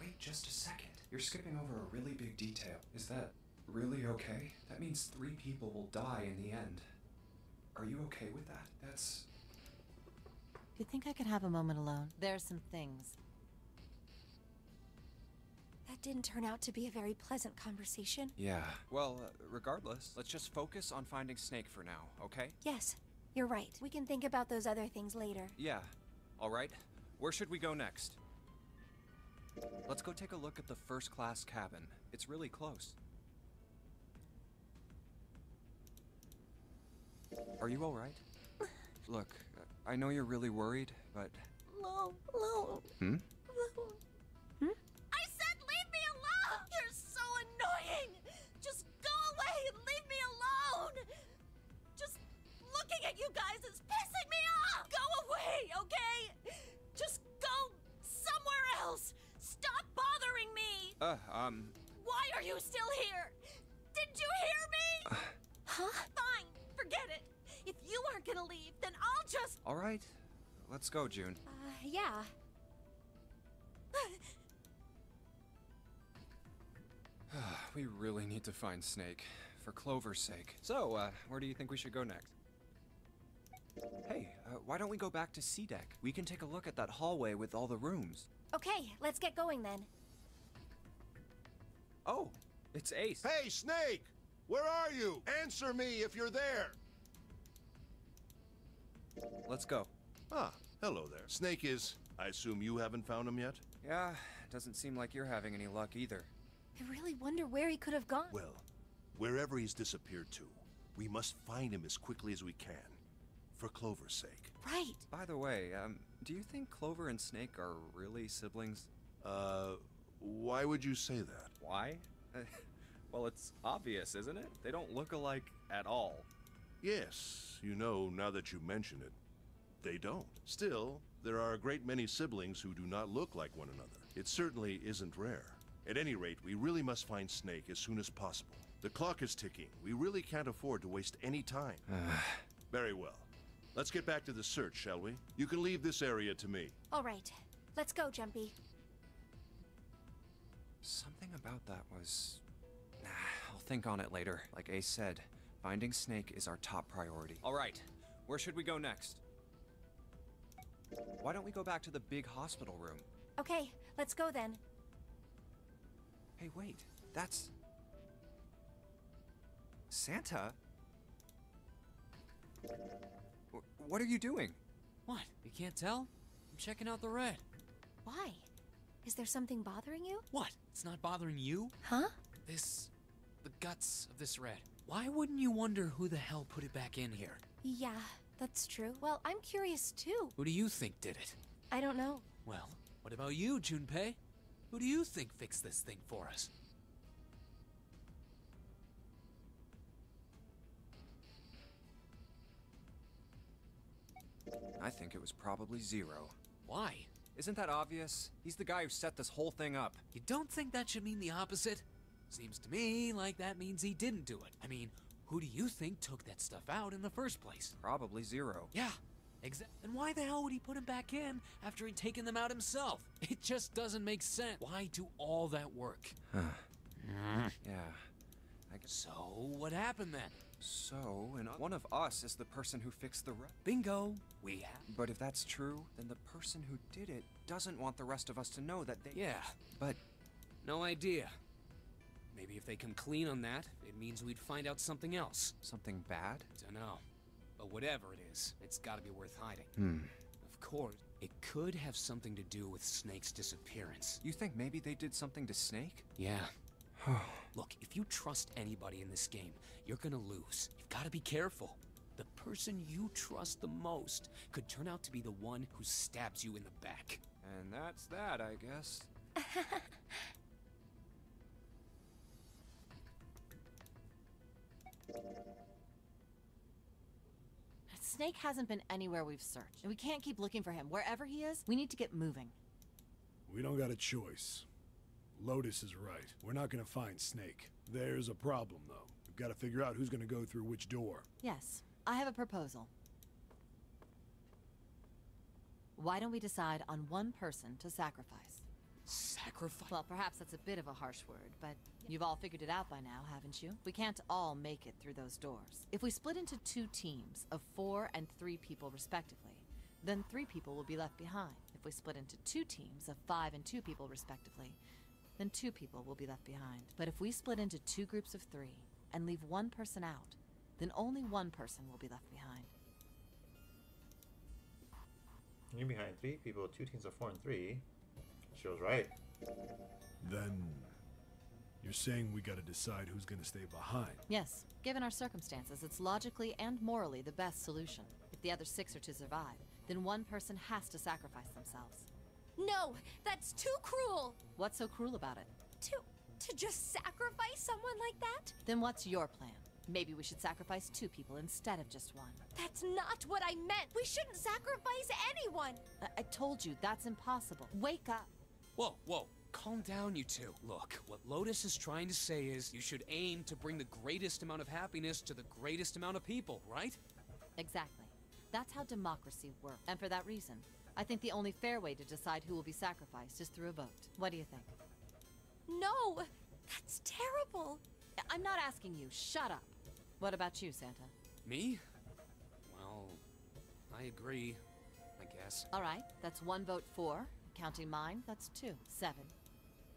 Wait just a second. You're skipping over a really big detail. Is that really okay? That means three people will die in the end. Are you okay with that? That's. Do you think I could have a moment alone? There are some things. That didn't turn out to be a very pleasant conversation. Yeah. Well, uh, regardless, let's just focus on finding Snake for now, okay? Yes, you're right. We can think about those other things later. Yeah. Alright. Where should we go next? Let's go take a look at the first class cabin. It's really close. Are you alright? Look, uh, I know you're really worried, but. No, no, Hmm? no. I said leave me alone! You're so annoying! Just go away and leave me alone! Just looking at you guys is pissing me off! Go away, okay? Just go somewhere else! Stop bothering me! Uh, um. Why are you still here? Did you hear me? Huh? Fine, forget it. If you aren't gonna leave, then I'll just. Alright. Let's go, June. Uh, yeah. we really need to find Snake. For Clover's sake. So, uh, where do you think we should go next? Hey, uh, why don't we go back to C deck? We can take a look at that hallway with all the rooms. Okay, let's get going then. Oh, it's Ace. Hey, Snake! Where are you? Answer me if you're there! Let's go. Ah, hello there. Snake is. I assume you haven't found him yet? Yeah, doesn't seem like you're having any luck either. I really wonder where he could have gone. Well, wherever he's disappeared to, we must find him as quickly as we can. For Clover's sake. Right. By the way, um, do you think Clover and Snake are really siblings? Uh, why would you say that? Why? well, it's obvious, isn't it? They don't look alike at all. Yes, you know, now that you mention it, they don't. Still, there are a great many siblings who do not look like one another. It certainly isn't rare. At any rate, we really must find Snake as soon as possible. The clock is ticking. We really can't afford to waste any time. Very well. Let's get back to the search, shall we? You can leave this area to me. All right. Let's go, Jumpy. Something about that was. I'll think on it later. Like Ace said, finding Snake is our top priority. All right, where should we go next? Why don't we go back to the big hospital room? Okay, let's go then. Hey, wait. That's. Santa? Wh- What are you doing? What? You can't tell? I'm checking out the red. Why? Is there something bothering you? What? It's not bothering you? Huh? This. the guts of this red. Why wouldn't you wonder who the hell put it back in here? Yeah, that's true. Well, I'm curious too. Who do you think did it? I don't know. Well, what about you, Junpei? Who do you think fixed this thing for us? I think it was probably Zero. Why? Isn't that obvious? He's the guy who set this whole thing up. You don't think that should mean the opposite? Seems to me like that means he didn't do it. I mean, who do you think took that stuff out in the first place? Probably Zero. Yeah, exactly. And why the hell would he put him back in after he'd taken them out himself? It just doesn't make sense. Why do all that work? Mm-hmm. Yeah. I guess. So, what happened then? So, and one of us is the person who fixed the red. Bingo! We have. But if that's true, then the person who did it doesn't want the rest of us to know that they. Yeah, But no idea. Maybe if they come clean on that, it means we'd find out something else. something bad? Dunno. But whatever it is, it's gotta be worth hiding. Hmm. Of course, it could have something to do with Snake's disappearance. You think maybe they did something to Snake? Yeah. Look, if you trust anybody in this game, you're gonna lose. You've gotta be careful. The person you trust the most could turn out to be the one who stabs you in the back. And that's that, I guess. Snake hasn't been anywhere we've searched, and we can't keep looking for him. Wherever he is, we need to get moving. We don't got a choice. Lotus is right. We're not gonna find Snake. There's a problem, though. We've got to figure out who's gonna go through which door. Yes, I have a proposal. Why don't we decide on one person to sacrifice? Sacrifice? Well, perhaps that's a bit of a harsh word, but you've all figured it out by now, haven't you? We can't all make it through those doors. If we split into two teams of four and three people respectively, then three people will be left behind. If we split into two teams of five and two people respectively, then two people will be left behind. But if we split into two groups of three and leave one person out, then only one person will be left behind. You're behind three people, two teams of four and three. She was right. Then. You're saying we gotta decide who's gonna stay behind. Yes, given our circumstances, it's logically and morally the best solution. If the other six are to survive, then one person has to sacrifice themselves. No, that's too cruel. What's so cruel about it? To to just sacrifice someone like that? Then what's your plan? Maybe we should sacrifice two people instead of just one. That's not what I meant. We shouldn't sacrifice anyone. I, I told you, that's impossible. Wake up. Whoa, whoa. Calm down, you two. Look, what Lotus is trying to say is you should aim to bring the greatest amount of happiness to the greatest amount of people, right? Exactly. That's how democracy works. And for that reason, I think the only fair way to decide who will be sacrificed is through a vote. What do you think? No, that's terrible. I'm not asking you. Shut up. What about you, Santa? Me? Well, I agree, I guess. All right, that's one vote for. Counting mine, that's two. Seven.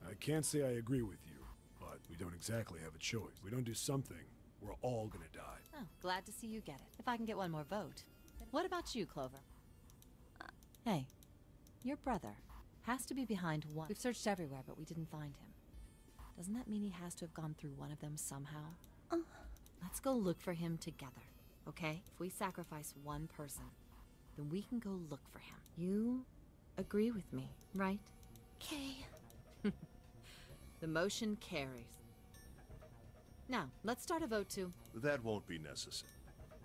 I can't say I agree with you, but we don't exactly have a choice. We don't do something, we're all gonna die. Oh, glad to see you get it. If I can get one more vote. What about you, Clover? Uh, hey, your brother has to be behind one. We've searched everywhere, but we didn't find him. Doesn't that mean he has to have gone through one of them somehow? Uh. Let's go look for him together, okay? If we sacrifice one person, then we can go look for him. You agree with me, right? Okay. The motion carries. Now, let's start a vote to. That won't be necessary.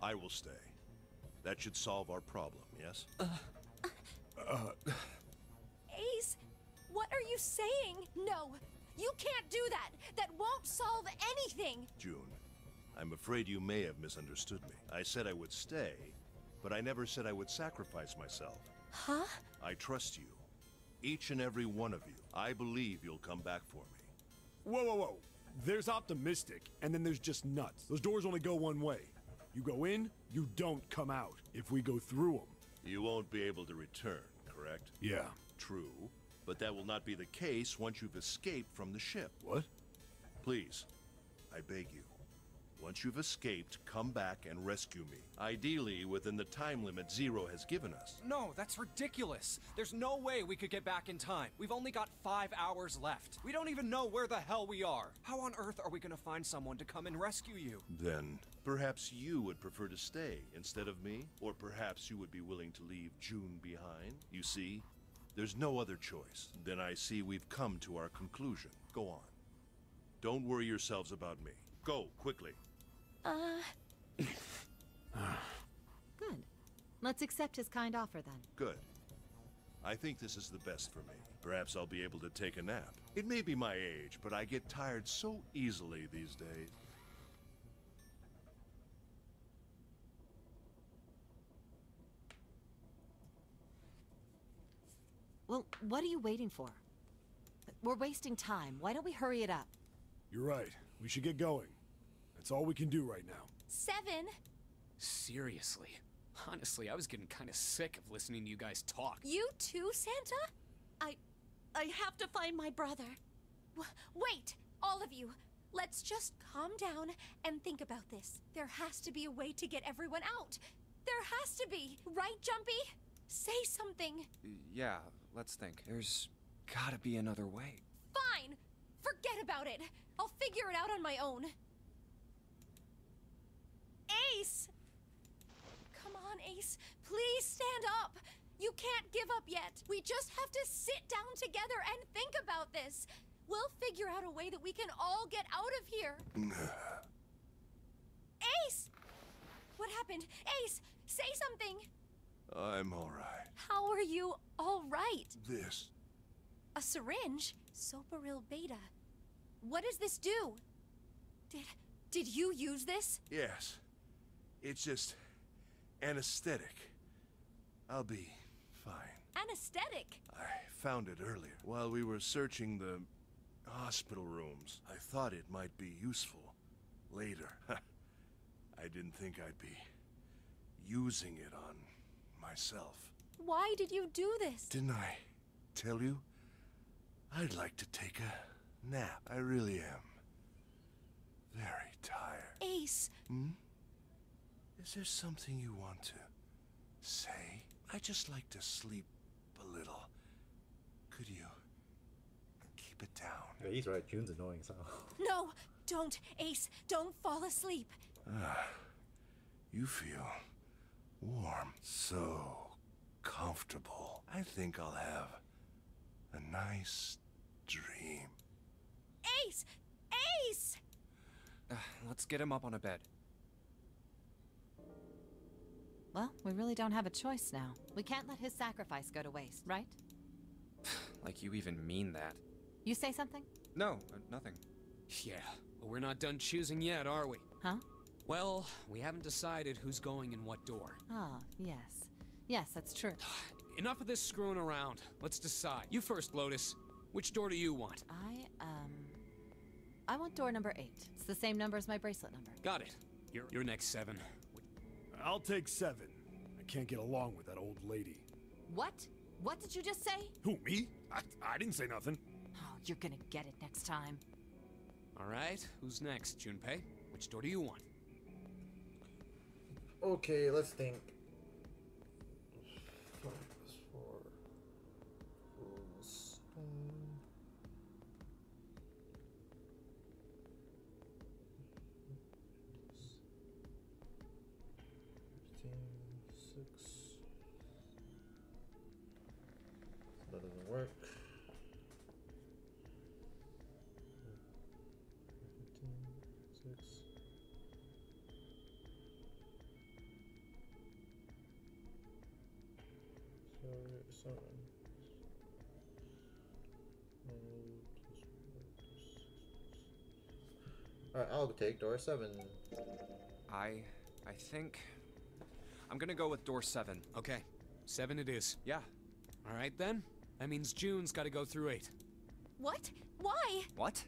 I will stay. That should solve our problem, yes? Uh, Ace, what are you saying? No, you can't do that. That won't solve anything. June, I'm afraid you may have misunderstood me. I said I would stay, but I never said I would sacrifice myself. Huh? I trust you. Each and every one of you. I believe you'll come back for me. Whoa, whoa, whoa. There's optimistic, and then there's just nuts. Those doors only go one way. You go in, you don't come out. If we go through them. You won't be able to return, correct? Yeah. True, but that will not be the case once you've escaped from the ship. What? Please, I beg you. Once you've escaped, come back and rescue me. Ideally, within the time limit Zero has given us. No, that's ridiculous. There's no way we could get back in time. We've only got five hours left. We don't even know where the hell we are. How on earth are we gonna find someone to come and rescue you? Then, perhaps you would prefer to stay instead of me? Or perhaps you would be willing to leave June behind? You see, there's no other choice. Then I see we've come to our conclusion. Go on. Don't worry yourselves about me. Go, quickly. Uh, Good. Let's accept his kind offer then. Good. I think this is the best for me. Perhaps I'll be able to take a nap. It may be my age, but I get tired so easily these days. Well, what are you waiting for? We're wasting time. Why don't we hurry it up? You're right. We should get going. That's all we can do right now. seven. Seriously. Honestly, I was getting kind of sick of listening to you guys talk. You too, Santa? I. I have to find my brother. W- wait, all of you. Let's just calm down and think about this. There has to be a way to get everyone out. There has to be. Right, Jumpy? Say something. Yeah, let's think. There's gotta be another way. Fine. Forget about it. I'll figure it out on my own. Ace! Come on, Ace. Please stand up. You can't give up yet. We just have to sit down together and think about this. We'll figure out a way that we can all get out of here. Ace! What happened? Ace, say something. I'm alright. How are you all right? This. A syringe? Soparil beta. What does this do? Did did you use this? Yes. It's just anesthetic. I'll be fine. Anesthetic. I found it earlier while we were searching the hospital rooms. I thought it might be useful later. I didn't think I'd be using it on myself. Why did you do this? Didn't I tell you? I'd like to take a nap. I really am. Very tired. Ace. Hmm? Is there something you want to say? I just like to sleep a little. Could you keep it down? Yeah, he's right. June's annoying, so. No, don't, Ace. Don't fall asleep. Ah, you feel warm, so comfortable. I think I'll have a nice dream. Ace! Ace! Uh, let's get him up on a bed. Well, we really don't have a choice now. We can't let his sacrifice go to waste, right? Like you even mean that. You say something? No, uh, nothing. Yeah, but we're not done choosing yet, are we? Huh? Well, we haven't decided who's going in what door. Ah, yes. Yes, that's true. Enough of this screwing around. Let's decide. You first, Lotus. Which door do you want? I, um. I want door number eight. It's the same number as my bracelet number. Got it. You're, you're next, Seven. I'll take seven. I can't get along with that old lady. What? What did you just say? Who, me? I, I didn't say nothing. Oh, you're gonna get it next time. All right, who's next, Junpei? Which door do you want? Okay, let's think. I'll take door seven. I. I think. I'm gonna go with door seven. Okay, seven it is. Yeah. All right then. That means June's got to go through eight. What? Why? What?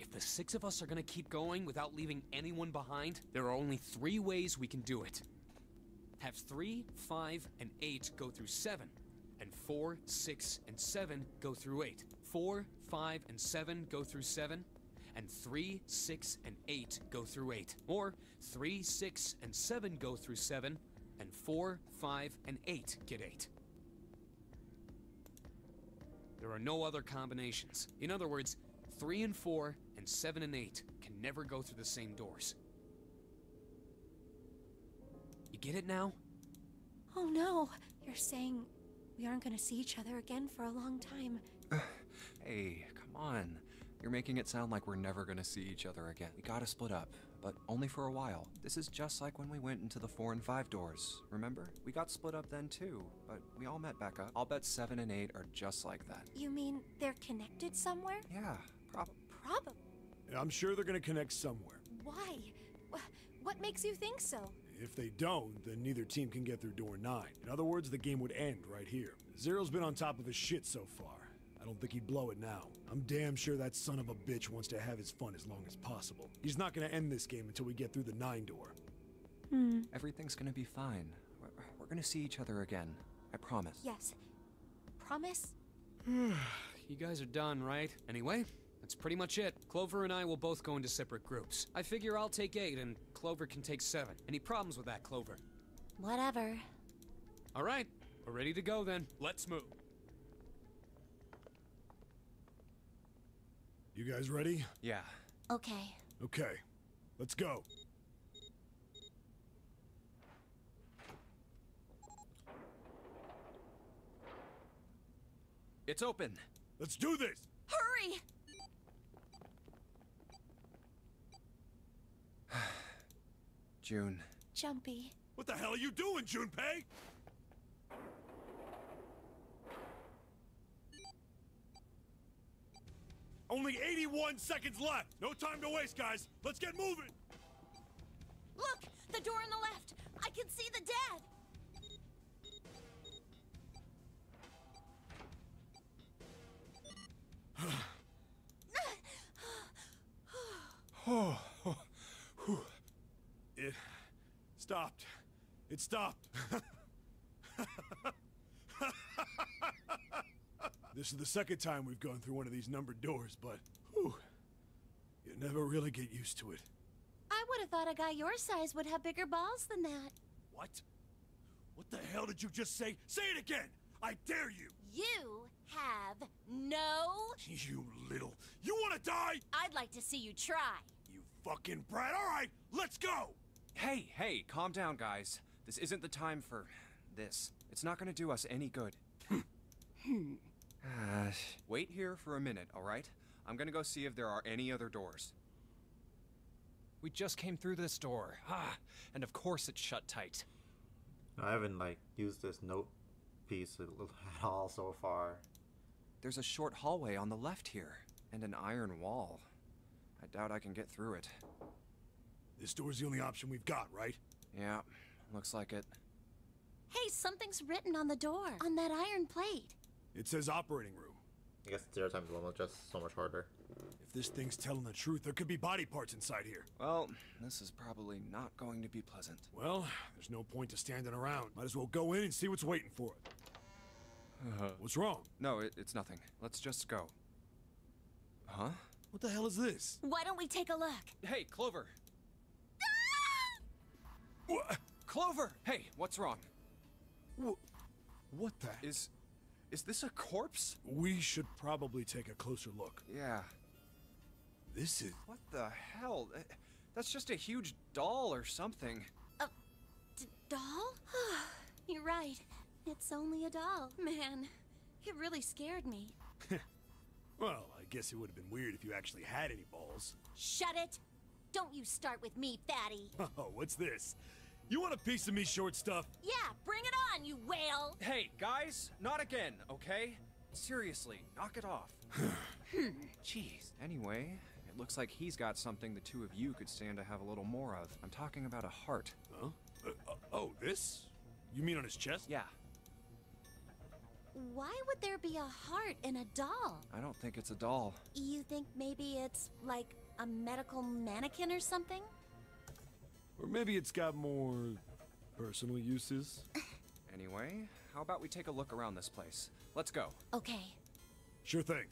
If the six of us are gonna keep going without leaving anyone behind, there are only three ways we can do it. Have three, five, and eight go through seven, and four, six, and seven go through eight. Four, five, and seven go through seven, and three, six, and eight go through eight. Or three, six, and seven go through seven, and four, five, and eight get eight. There are no other combinations. In other words, 3 and 4 and 7 and 8 can never go through the same doors. You get it now? Oh no. You're saying we aren't gonna see each other again for a long time. Hey, come on. You're making it sound like we're never gonna see each other again. We gotta split up, but only for a while. This is just like when we went into the four and five doors. Remember? We got split up then too, but we all met back up. I'll bet seven and eight are just like that. You mean they're connected somewhere? Yeah, prob- Probably. I'm sure they're gonna connect somewhere. Why? What makes you think so? If they don't, then neither team can get through door 9. In other words, the game would end right here. Zero's been on top of his shit so far. I don't think he'd blow it now. I'm damn sure that son of a bitch wants to have his fun as long as possible. He's not gonna end this game until we get through the 9 door. Hmm. Everything's gonna be fine. We're, we're gonna see each other again. I promise. Yes. Promise? You guys are done, right? Anyway, that's pretty much it. Clover and I will both go into separate groups. I figure I'll take 8 and Clover can take 7. Any problems with that, Clover? Whatever. All right, we're ready to go then. Let's move. You guys ready? Yeah. Okay. Okay. Let's go. It's open. Let's do this! Hurry! June. Jumpy. What the hell are you doing, Junpei? Only 81 seconds left! No time to waste, guys! Let's get moving! Look! The door on the left! I can see the dead! Oh, oh, whew. It stopped. It stopped. this is the second time we've gone through one of these numbered doors, but whew, you never really get used to it. I would have thought a guy your size would have bigger balls than that. What? What the hell did you just say? Say it again! I dare you! You have no... You little... You wanna die? I'd like to see you try. You fucking brat! Alright, let's go! Hey, hey, calm down, guys. This isn't the time for this. It's not gonna do us any good. Hmm. Uh, wait here for a minute, alright? I'm gonna go see if there are any other doors. We just came through this door. Ah, and of course it's shut tight. I haven't like used this note piece at all so far. There's a short hallway on the left here, and an iron wall. I doubt I can get through it. This door's the only option we've got, right? Yeah, looks like it. Hey, something's written on the door. On that iron plate. It says operating room. I guess zero times one was just so much harder. If this thing's telling the truth, there could be body parts inside here. Well, this is probably not going to be pleasant. Well, there's no point to standing around. Might as well go in and see what's waiting for it. Uh-huh. What's wrong? No, it, it's nothing. Let's just go. Huh? What the hell is this? Why don't we take a look? Hey, Clover! Ah! What? Clover! Hey, what's wrong? What the? Is. Is this a corpse? We should probably take a closer look. Yeah. This is. What the hell? Uh, That's just a huge doll or something. D doll? You're right. It's only a doll. Man, it really scared me. Well, I guess it would have been weird if you actually had any balls. Shut it! Don't you start with me, fatty. Oh, what's this? You want a piece of me, short stuff? Yeah, bring it on, you whale. Hey, guys, not again, okay? Seriously, knock it off. Jeez. Anyway, it looks like he's got something the two of you could stand to have a little more of. I'm talking about a heart. Huh? Uh, uh, oh, this? You mean on his chest? Yeah, Why would there be a heart in a doll? I don't think it's a doll. You think maybe it's like a medical mannequin or something? Or maybe it's got more personal uses? Anyway, how about we take a look around this place? Let's go. Okay. Sure thing.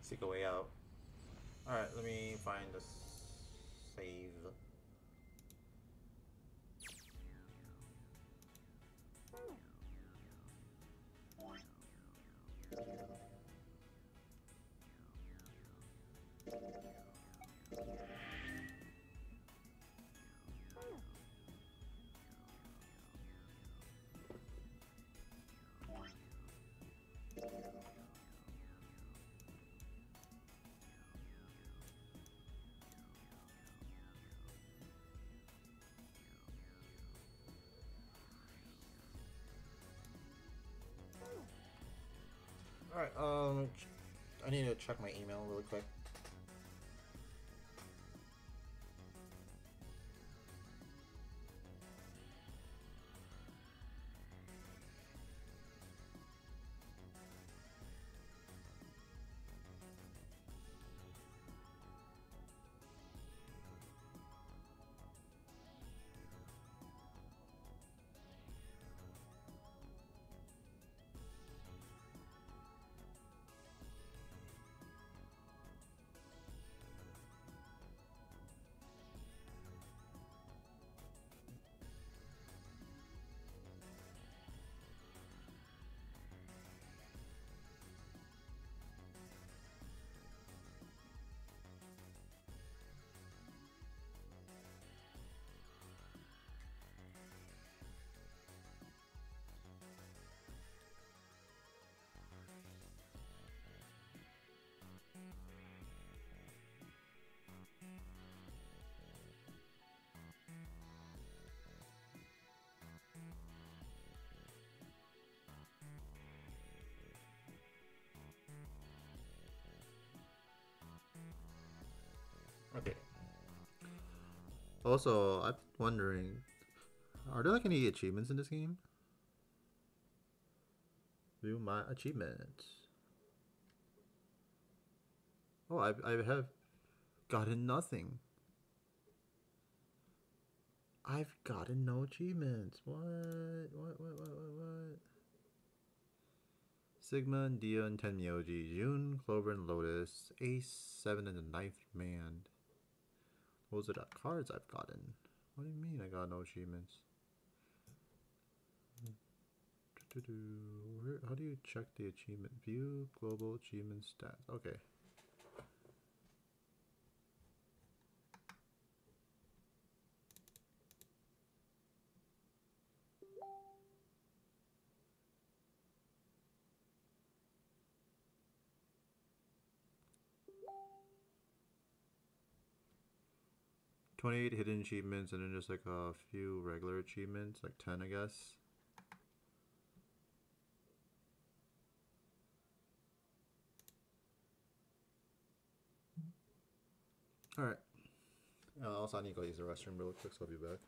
Seek a way out. Alright, let me find the save. Alright, um, I need to check my email really quick. Okay. Also, I'm wondering, are there like any achievements in this game? View my achievements. Oh, I I have gotten nothing. I've gotten no achievements. What? What? What? What? What? What? Sigma Dia and Tenmyoji, June, Clover and Lotus, Ace, Seven and the Ninth Man. Those are the cards I've gotten. What do you mean I got no achievements? How do you check the achievement? View global achievement stats. Okay. Twenty-eight hidden achievements, and then just like a few regular achievements, like ten, I guess. All right. Uh, also, I need to go use the restroom real quick, so I'll be back.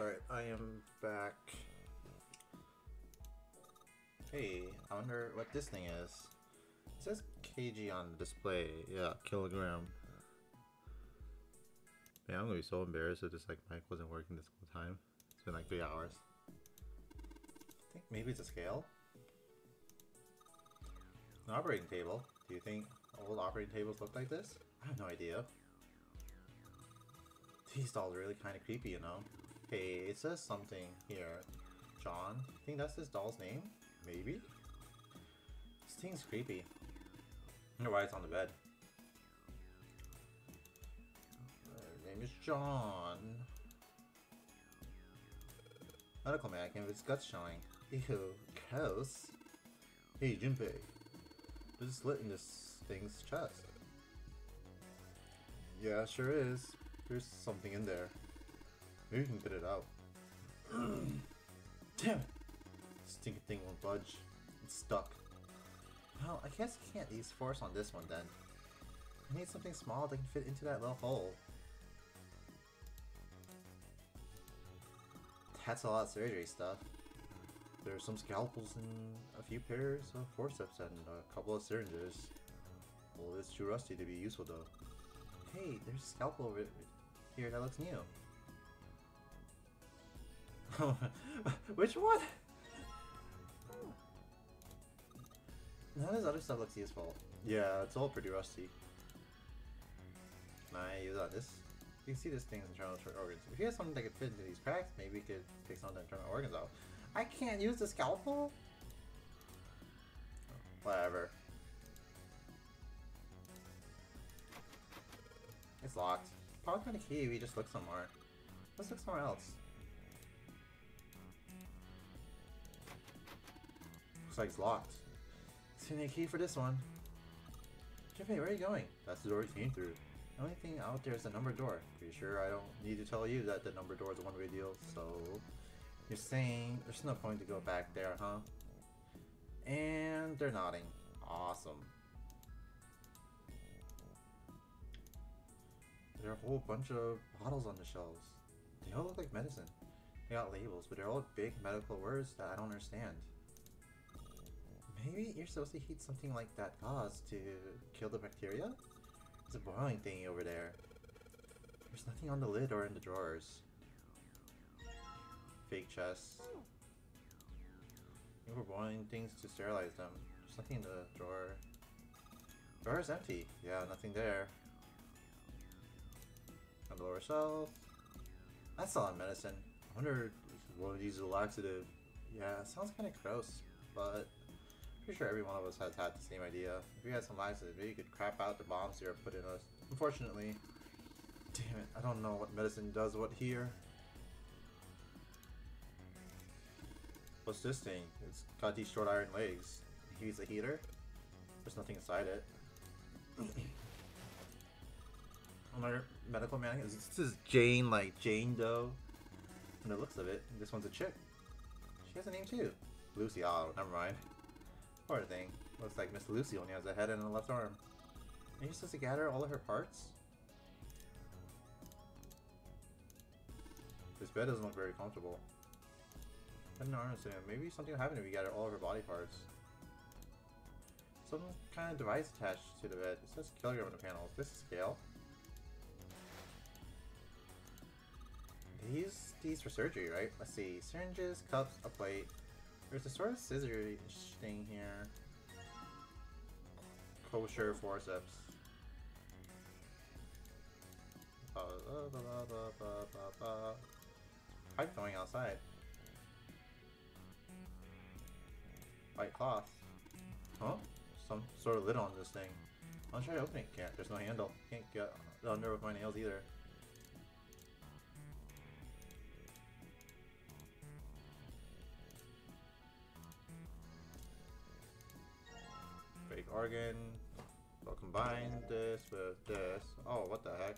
Alright, I am back. Hey, I wonder what this thing is. It says kg on the display. Yeah, kilogram. Man, I'm gonna be so embarrassed if this like mic wasn't working this whole time. It's been like three hours. I think maybe it's a scale. An operating table. Do you think old operating tables look like this? I have no idea. These dolls are really kind of creepy, you know. Hey, it says something here. John? I think that's this doll's name? Maybe? This thing's creepy. I why it's on the bed. Her name is John. Medical mannequin with his guts showing. Ew, gross. Hey, Junpei. There's a slit in this thing's chest. Yeah, sure is. There's something in there. Maybe we can get it out. Damn it! Stinking thing won't budge. It's stuck. Well, I guess I can't use force on this one then. I need something small that can fit into that little hole. That's a lot of surgery stuff. There's some scalpels and a few pairs of forceps and a couple of syringes. Well, it's too rusty to be useful though. Hey, there's a scalpel over here that looks new. Which one? None of this other stuff looks useful. Yeah, it's all pretty rusty. Can I use on this? You can see this thing's internal organs. If you have something that could fit into these cracks, maybe we could take some of the internal organs out. I can't use the scalpel? Whatever. It's locked. Probably find a key, we just look somewhere. Let's look somewhere else. Looks like it's locked. Let's need a key for this one. Jippy, where are you going? That's the door you came through. The only thing out there is the number door. Pretty sure I don't need to tell you that the number door is a one-way deal, so... You're saying there's no point to go back there, huh? And they're nodding. Awesome. There are a whole bunch of bottles on the shelves. They all look like medicine. They got labels, but they're all big medical words that I don't understand. Maybe you're supposed to heat something like that gauze to kill the bacteria? There's a boiling thingy over there. There's nothing on the lid or in the drawers. Fake chest. We're boiling things to sterilize them. There's nothing in the drawer. Drawer is empty. Yeah, nothing there. On the lower shelf. That's a lot of medicine. I wonder if one of these is a laxative. Yeah, sounds kind of gross, but pretty sure every one of us has had the same idea. If we had some laxative, maybe you could crap out the bomb Zero put in us. Unfortunately, damn it, I don't know what medicine does what here. What's this thing? It's got these short iron legs. It's a heater? There's nothing inside it. Another medical man. This is Jane, like Jane Doe. From the looks of it, this one's a chick. She has a name too. Lucy. Oh, never mind. Poor thing. Looks like Miss Lucy only has a head and a left arm. Are you supposed to gather all of her parts? This bed doesn't look very comfortable. I don't understand. Maybe something happened if we gather all of her body parts. Some kind of device attached to the bed. It says kilogram on the panel. Is this a scale? These these for surgery, right? Let's see. Syringes, cups, a plate. There's a sort of scissor thing here. Kocher forceps. Pipe going outside. White cloth. Huh? Some sort of lid on this thing. I'll try to open it. Can't. There's no handle. Can't get under with my nails either. Fake organ. We'll combine this with this. Oh, what the heck?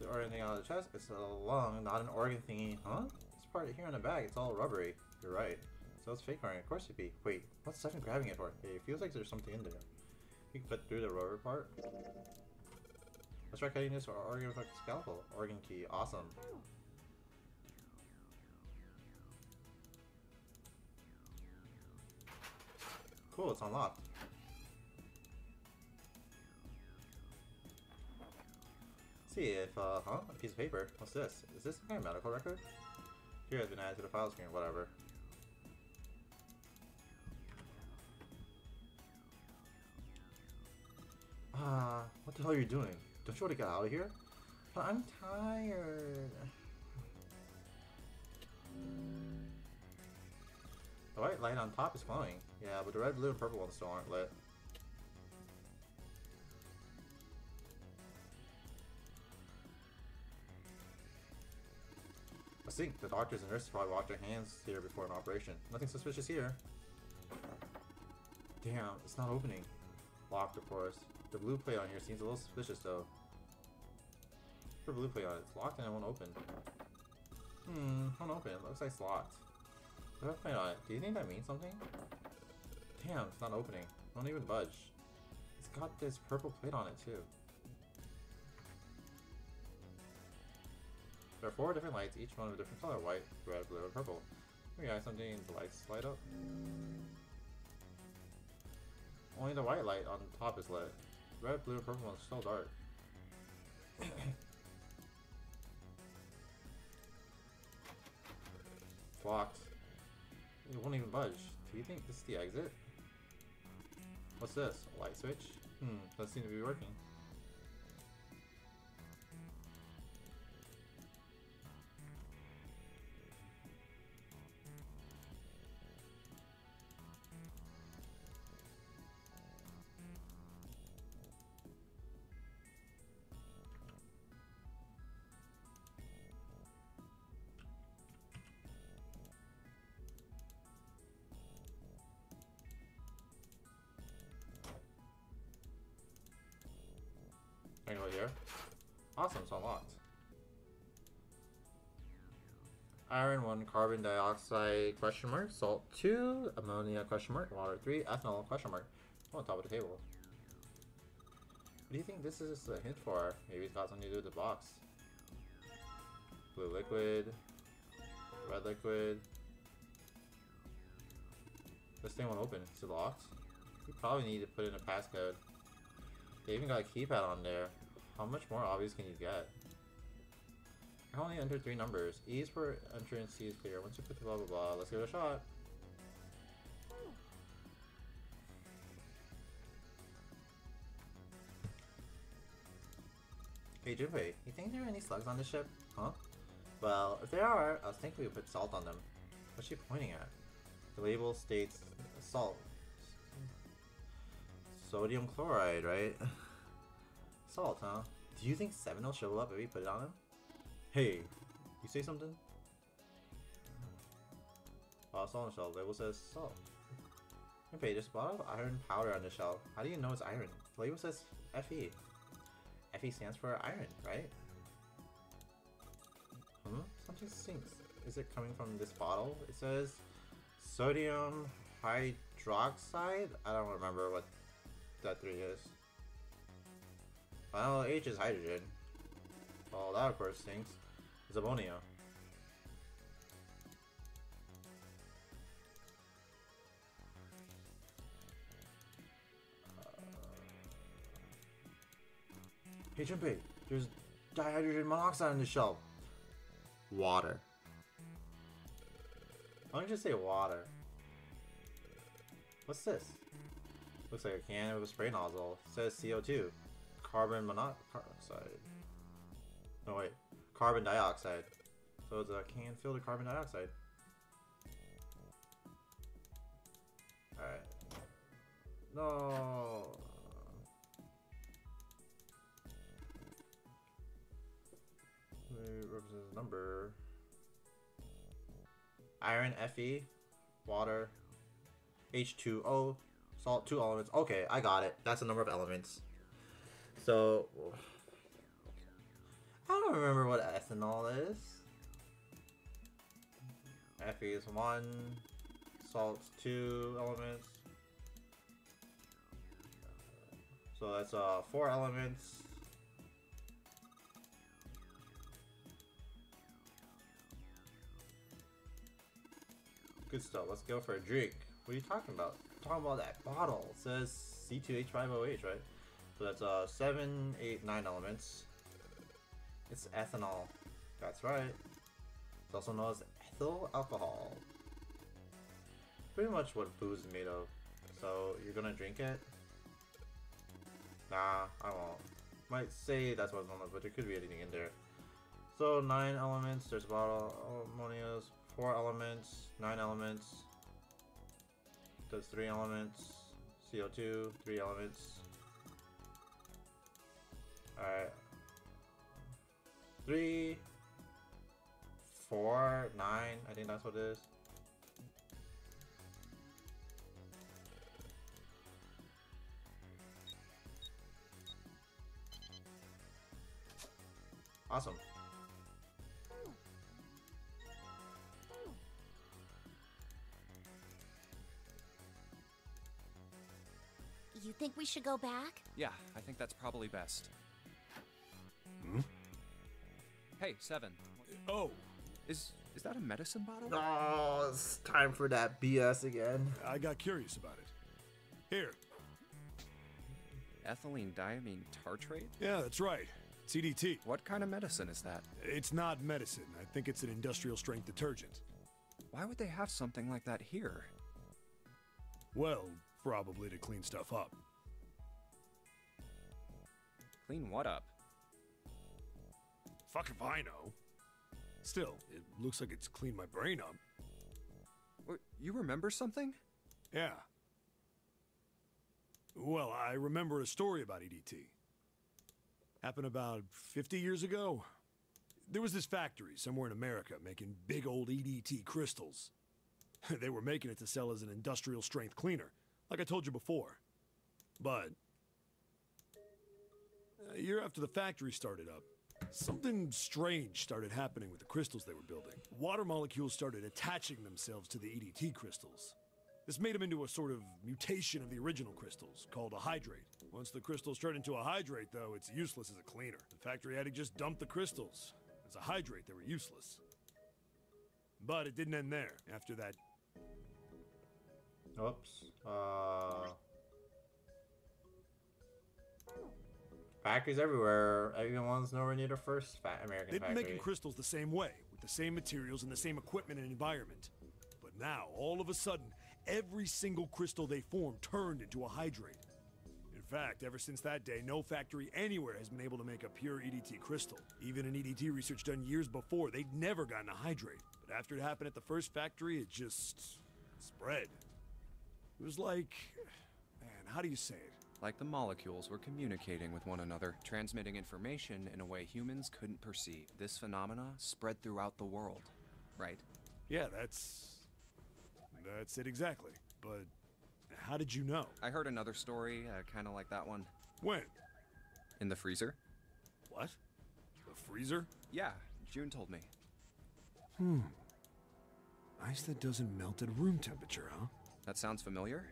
The organ thing on the chest? It's a lung, not an organ thingy. Huh? This part here in the bag, it's all rubbery. You're right. So it's fake organ. Of course it'd be. Wait, what's Stefan grabbing it for? It feels like there's something in there. You can cut through the rubber part. Let's try cutting this or organ with a scalpel. Organ key, awesome. Cool, it's unlocked. Let's see if, uh, huh? A piece of paper. What's this? Is this of medical record? Here has been added to the file screen, whatever. Ah, what the hell are you doing? Don't you want to get out of here? But I'm tired. The white light on top is glowing. Yeah, but the red, blue, and purple ones still aren't lit. I think the doctors and nurses probably wash their hands here before an operation. Nothing suspicious here. Damn, it's not opening. Locked, of course. The blue plate on here seems a little suspicious, though. For blue plate on it, it's locked and it won't open. Hmm, won't open. It looks like it's locked. It. Do you think that means something? Damn, it's not opening. Don't even budge. It's got this purple plate on it, too. There are four different lights, each one of a different color. White, red, blue, and purple. I have something the lights light up. Only the white light on top is lit. Red, blue, and purple one's still dark. it's locked. It won't even budge. Do you think this is the exit? What's this? A light switch? Hmm, doesn't seem to be working. Awesome, it's unlocked. Iron 1, carbon dioxide, question mark, salt 2, ammonia, question mark, water 3, ethanol, question mark. On top of the table. What do you think this is a hint for? Maybe it's got something to do with the box. Blue liquid, red liquid. This thing won't open. Is it locked? You probably need to put in a passcode. They even got a keypad on there. How much more obvious can you get? I only entered three numbers. E is for entrance, C is clear. Once you put the blah blah blah, let's give it a shot. Hey Junpei, you think there are any slugs on the ship? Huh? Well, if there are, I was thinking we put salt on them. What's she pointing at? The label states salt. Sodium chloride, right? Salt, huh? Do you think Seven will show up if we put it on him? Hey, you say something? Oh, salt on shelf. Label says salt. Okay, there's a lot of iron powder on the shelf. How do you know it's iron? The label says Fe. Fe stands for iron, right? Hmm? Something stinks. Is it coming from this bottle? It says sodium hydroxide? I don't remember what that three is. Well, H is hydrogen. Well, that of course stinks. It's ammonia. Uh, hey Junpei, there's dihydrogen monoxide on the shelf. Water. Why don't you say water? What's this? Looks like a can with a spray nozzle. It says CO2. Carbon monoxide. No wait, carbon dioxide. So it's a can filled with carbon dioxide. Alright. No. Represents number. Iron, Fe, water, H2O, salt, two elements. Okay, I got it. That's the number of elements so... I don't remember what ethanol is. Fe is 1, salts 2 elements. So that's uh, 4 elements. Good stuff, let's go for a drink. What are you talking about? I'm talking about that bottle. It says C2H5OH, right? So that's uh seven, eight, nine elements. It's ethanol. That's right. It's also known as ethyl alcohol. Pretty much what booze is made of. So you're gonna drink it? Nah, I won't. Might say that's what's on it, but there could be anything in there. So nine elements. There's bottle ammonia's four elements, nine elements. Does three elements. CO2, three elements. Alright. Three, four, nine. I think that's what it is. Awesome. You think we should go back? Yeah, I think that's probably best. Hey, Seven. Oh. Is is that a medicine bottle? Oh, it's time for that BS again. I got curious about it. Here. Ethylene diamine tartrate? Yeah, that's right. EDT. What kind of medicine is that? It's not medicine. I think it's an industrial strength detergent. Why would they have something like that here? Well, probably to clean stuff up. Clean what up? Fuck if I know. Still, it looks like it's cleaned my brain up. What, you remember something? Yeah. Well, I remember a story about EDT. Happened about 50 years ago. There was this factory somewhere in America making big old EDT crystals. they were making it to sell as an industrial strength cleaner, like I told you before. But uh, a year after the factory started up, something strange started happening with the crystals they were building. Water molecules started attaching themselves to the EDT crystals. This made them into a sort of mutation of the original crystals, called a hydrate. Once the crystals turn into a hydrate, though, it's useless as a cleaner. The factory had to just dump the crystals. As a hydrate, they were useless. But it didn't end there. After that, Oops. Uh. Factories everywhere. Everyone's nowhere near the first fa- American they've been factory. making crystals the same way, with the same materials and the same equipment and environment. But now, all of a sudden, every single crystal they formed turned into a hydrate. In fact, ever since that day, no factory anywhere has been able to make a pure EDT crystal. Even in EDT research done years before, they'd never gotten a hydrate. But after it happened at the first factory, it just spread. It was like. Man, how do you say it? Like the molecules were communicating with one another, transmitting information in a way humans couldn't perceive. This phenomena spread throughout the world, right? Yeah, that's. That's it exactly. But how did you know? I heard another story, uh, kind of like that one. When? In the freezer? What? The freezer? Yeah, June told me. Hmm. Ice that doesn't melt at room temperature, huh? That sounds familiar?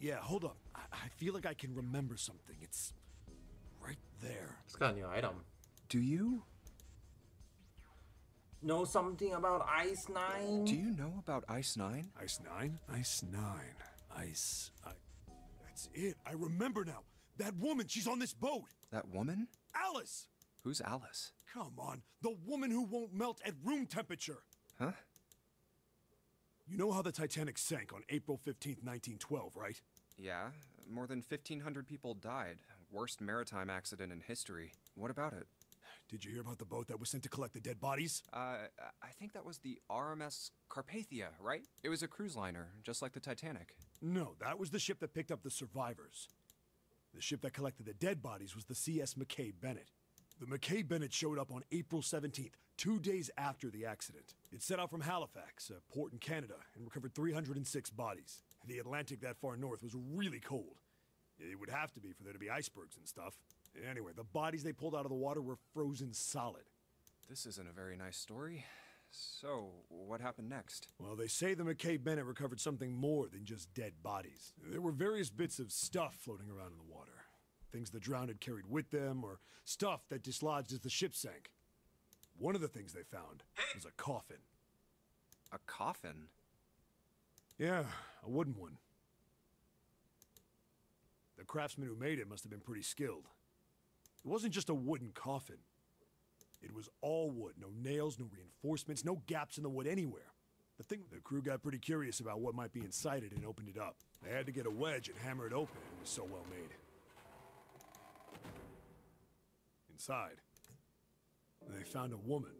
Yeah, hold up. I, I feel like I can remember something. It's right there. It's got a new item. Do you? Know something about Ice Nine? Do you know about Ice 9? Ice 9? Ice 9. Ice. I... That's it. I remember now. That woman, she's on this boat. That woman? Alice! Who's Alice? Come on. The woman who won't melt at room temperature. Huh? You know how the Titanic sank on April 15th, 1912, right? Yeah, more than 1,500 people died. Worst maritime accident in history. What about it? Did you hear about the boat that was sent to collect the dead bodies? Uh, I think that was the RMS Carpathia, right? It was a cruise liner, just like the Titanic. No, that was the ship that picked up the survivors. The ship that collected the dead bodies was the CS Mackay Bennett. The Mackay Bennett showed up on April 17th, two days after the accident. It set out from Halifax, a port in Canada, and recovered 306 bodies. The Atlantic that far north was really cold. It would have to be for there to be icebergs and stuff. Anyway, the bodies they pulled out of the water were frozen solid. This isn't a very nice story. So, what happened next? Well, they say the Mackay Bennett recovered something more than just dead bodies. There were various bits of stuff floating around in the water. Things the drowned had carried with them, or stuff that dislodged as the ship sank. One of the things they found was a coffin. A coffin? Yeah, a wooden one. The craftsman who made it must have been pretty skilled. It wasn't just a wooden coffin. It was all wood, no nails, no reinforcements, no gaps in the wood anywhere. The thing, the crew got pretty curious about what might be inside it and opened it up. They had to get a wedge and hammer it open. It was so well made. Inside, they found a woman.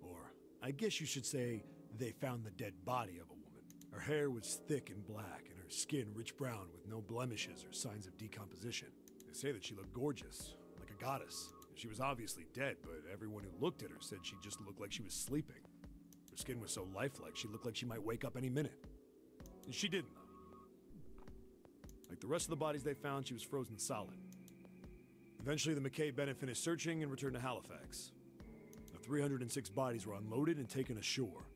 Or, I guess you should say, they found the dead body of a woman. Her hair was thick and black, and her skin rich brown with no blemishes or signs of decomposition. They say that she looked gorgeous, like a goddess. She was obviously dead, but everyone who looked at her said she just looked like she was sleeping. Her skin was so lifelike, she looked like she might wake up any minute. And she didn't, though. Like the rest of the bodies they found, she was frozen solid. Eventually, the Mackay Bennett finished searching and returned to Halifax. The 306 bodies were unloaded and taken ashore.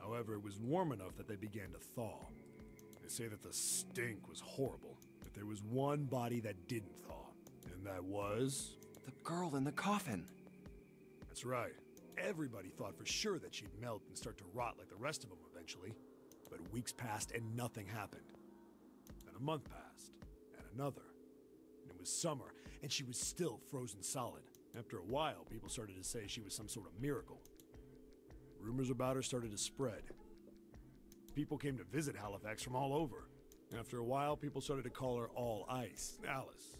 However, it was warm enough that they began to thaw. They say that the stink was horrible, but there was one body that didn't thaw, and that was. The girl in the coffin. That's right. Everybody thought for sure that she'd melt and start to rot like the rest of them eventually. But weeks passed and nothing happened. Then a month passed, and another. And it was summer, and she was still frozen solid. After a while, people started to say she was some sort of miracle. Rumors about her started to spread. People came to visit Halifax from all over. After a while, people started to call her All Ice, Alice.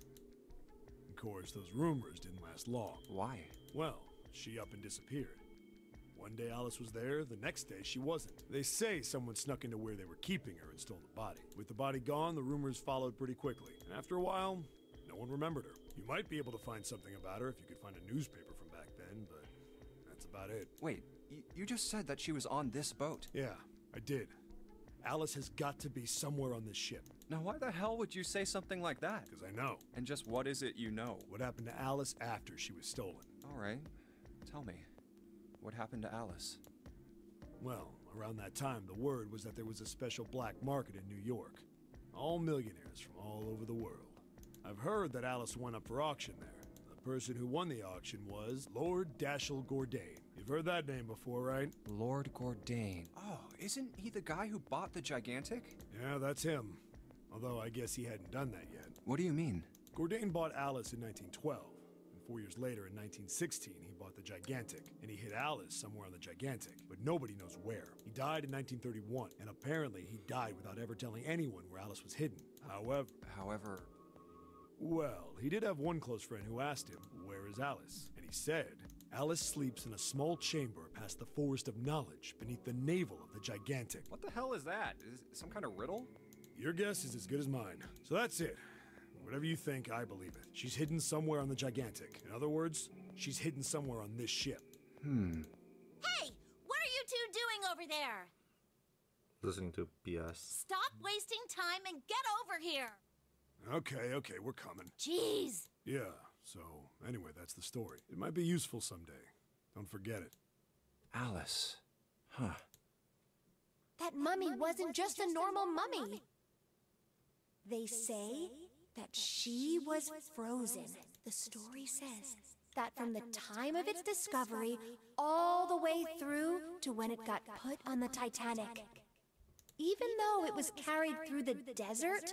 Of course, those rumors didn't last long. Why? Well, she up and disappeared. One day Alice was there, the next day she wasn't. They say someone snuck into where they were keeping her and stole the body. With the body gone, the rumors followed pretty quickly. And after a while, no one remembered her. You might be able to find something about her if you could find a newspaper from back then, but that's about it. Wait, y- you just said that she was on this boat. Yeah, I did. Alice has got to be somewhere on this ship. Now, why the hell would you say something like that? Because I know. And just what is it you know? What happened to Alice after she was stolen? All right. Tell me. What happened to Alice? Well, around that time, the word was that there was a special black market in New York. All millionaires from all over the world. I've heard that Alice went up for auction there. The person who won the auction was Lord Dashiell Gordain. You've heard that name before, right? Lord Gordain. Oh, isn't he the guy who bought the gigantic? Yeah, that's him. Although I guess he hadn't done that yet. What do you mean? Gordain bought Alice in 1912. And four years later, in 1916, he bought the gigantic. And he hid Alice somewhere on the gigantic, but nobody knows where. He died in 1931, and apparently he died without ever telling anyone where Alice was hidden. However, However, well, he did have one close friend who asked him, Where is Alice? And he said, Alice sleeps in a small chamber past the Forest of Knowledge beneath the navel of the gigantic. what the hell is that? Is it some kind of riddle? Your guess is as good as mine. So that's it. Whatever you think, I believe it. She's hidden somewhere on the gigantic. In other words, she's hidden somewhere on this ship. Hmm. Hey, what are you two doing over there? Listening to BS. Stop wasting time and get over here. Okay, okay, we're coming. Jeez. Yeah, so anyway, that's the story. It might be useful someday. Don't forget it. Alice. Huh. That mummy wasn't just a normal mummy. They say that she was frozen. The story says that from the time of its discovery all the way through to when it got put on the Titanic. Even though it was carried through the desert,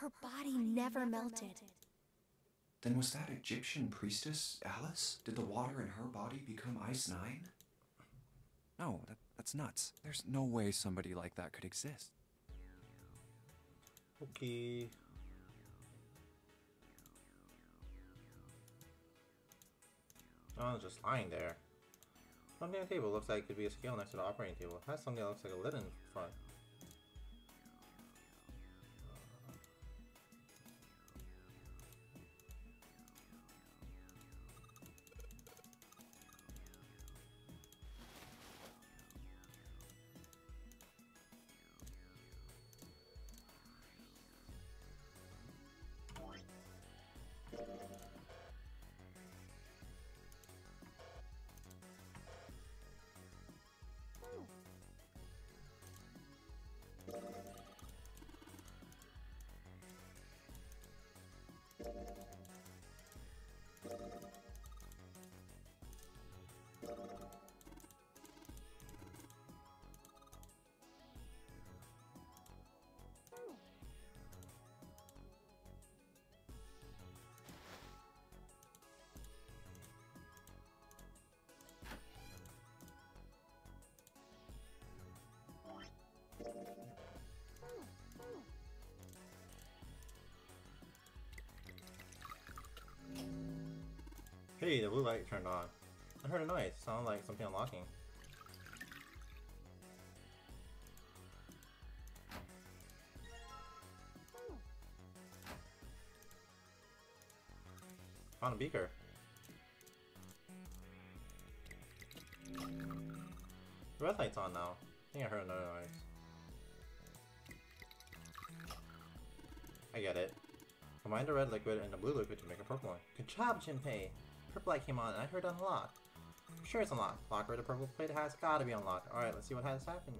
her body never melted. Then was that Egyptian priestess Alice? Did the water in her body become Ice Nine? No, that, that's nuts. There's no way somebody like that could exist. Okay. Oh, it's just lying there. Something on the table looks like it could be a scale next to the operating table. It has something that looks like a lid in front. Hey, the blue light turned on. I heard a noise. Sounded like something unlocking. Found a beaker. The red light's on now. I think I heard another noise. I get it. Combine the red liquid and the blue liquid to make a purple one. Good job, Junpei! Purple light came on and I heard unlocked. I'm sure it's unlocked. Locker the purple plate has gotta be unlocked. Alright, let's see what has happened.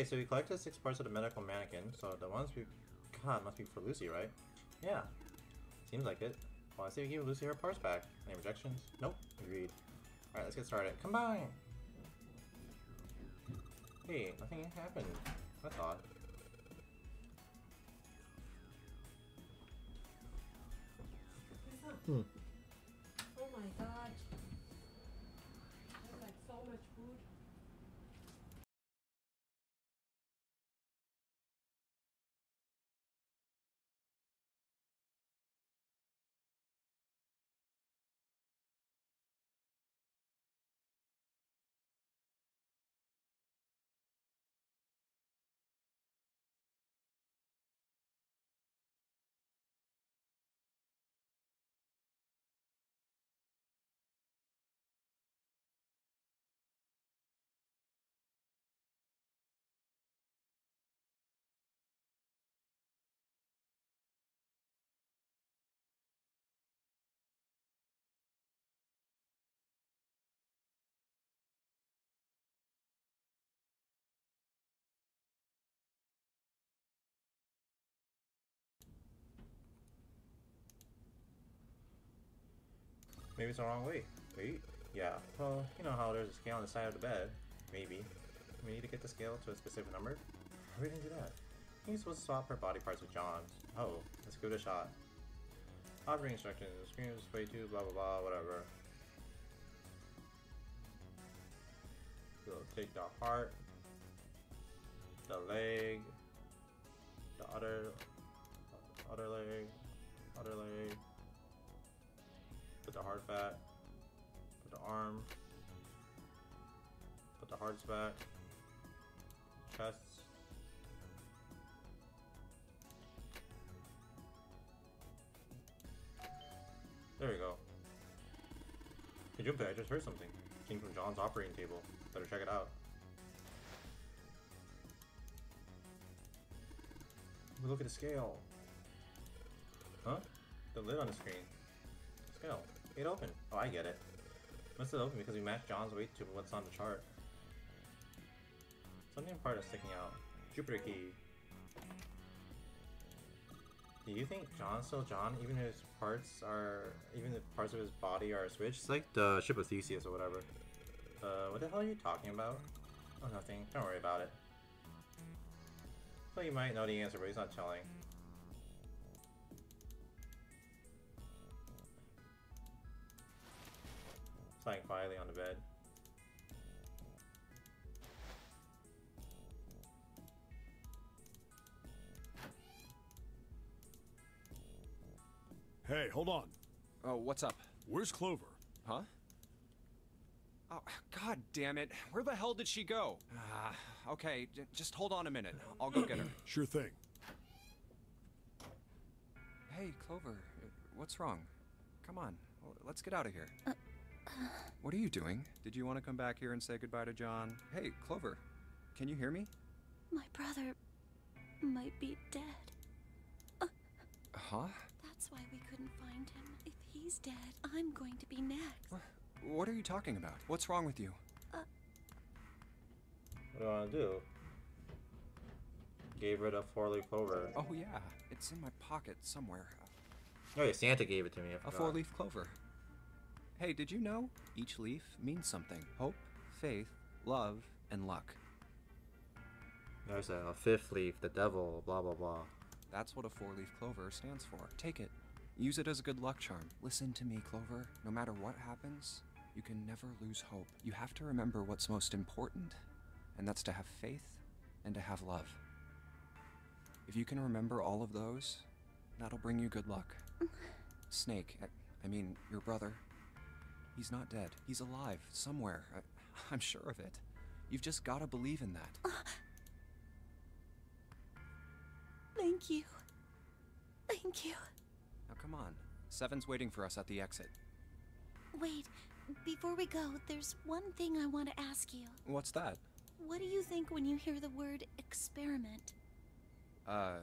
Okay, so we collected six parts of the medical mannequin, so the ones we got must be for Lucy, right? Yeah. Seems like it. Well, I say we give Lucy her parts back. Any objections? Nope. Agreed. Alright, let's get started. Combine! Hey, nothing happened. That's odd. Hmm. Oh my god. Maybe it's the wrong way. Wait. Yeah. Well, you know how there's a scale on the side of the bed. Maybe. We need to get the scale to a specific number? How are we gonna do that? You're supposed to swap her body parts with John's. Oh, let's give it a shot. Operating instructions, screen display 2, blah blah blah, whatever. We'll take the heart, the leg, the other, other leg, other leg, put the heart back. put the arm, put the hearts back, chest. There we go. Hey Junpei, I just heard something. Came from John's operating table. Better check it out. Look at the scale. Huh? The lid on the screen. Scale. It open. Oh, I get it. Must have opened because we matched John's weight to what's on the chart. Something part is sticking out. Jupiter key. Do you think John's still John, even if his parts are, even if parts of his body are switched? It's like the ship of Theseus or whatever. Uh, what the hell are you talking about? Oh, nothing. Don't worry about it. So you might know the answer, but he's not telling. Lying quietly on the bed. Hey, hold on. Oh, what's up? Where's Clover? Huh? Oh, god damn it. Where the hell did she go? Ah, okay, j- just hold on a minute. I'll go get her. Sure thing. Hey, Clover, uh, what's wrong? Come on, let's get out of here. What are you doing? Did you want to come back here and say goodbye to John? Hey, Clover, can you hear me? My brother might be dead. Uh, huh? That's why we couldn't find him. If he's dead, I'm going to be next. What are you talking about? What's wrong with you? What do I want to do? Gave her the four-leaf clover. Oh, yeah, it's in my pocket somewhere. Oh yeah, Santa gave it to me. A four leaf clover. Hey, did you know? Each leaf means something hope, faith, love, and luck. There's a fifth leaf, the devil, blah blah blah. That's what a four leaf clover stands for. Take it. Use it as a good luck charm. Listen to me, Clover. No matter what happens, you can never lose hope. You have to remember what's most important, and that's to have faith and to have love. If you can remember all of those, that'll bring you good luck. Snake, I, I mean, your brother, he's not dead. He's alive somewhere. I, I'm sure of it. You've just gotta believe in that. Thank you. Thank you. Now come on. Seven's waiting for us at the exit. Wait, before we go, there's one thing I want to ask you. What's that? What do you think when you hear the word experiment? Uh,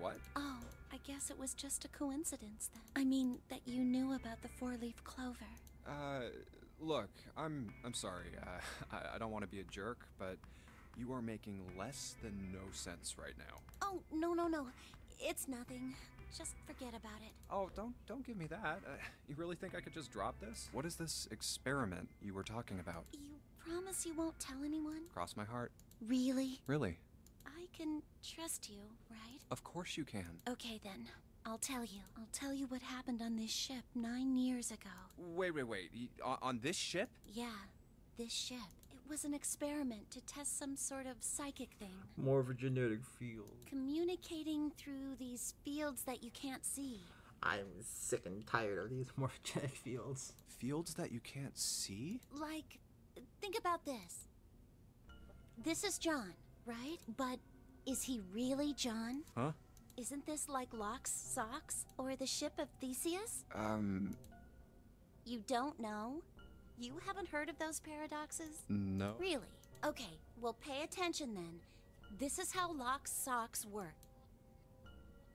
what? Oh, I guess it was just a coincidence then. I mean, that you knew about the four leaf clover. Uh, look, I'm I'm sorry. Uh, I, I don't want to be a jerk, but you are making less than no sense right now. Oh, no, no, no. It's nothing. Just forget about it. Oh, don't don't give me that. Uh, you really think I could just drop this? What is this experiment you were talking about? You promise you won't tell anyone? Cross my heart. Really? Really? I can trust you, right? Of course you can. Okay then. I'll tell you. I'll tell you what happened on this ship nine years ago. Wait, wait, wait. Y- On, on this ship? Yeah, this ship. It was an experiment to test some sort of psychic thing. Morphogenetic field. Communicating through these fields that you can't see. I'm sick and tired of these morphogenic fields. Fields that you can't see? Like, think about this. This is John, right? But is he really John? Huh? Isn't this like Locke's socks or the ship of Theseus? Um, You don't know? You haven't heard of those paradoxes? no. Really? Okay, well, pay attention then. This is how Locke's socks work.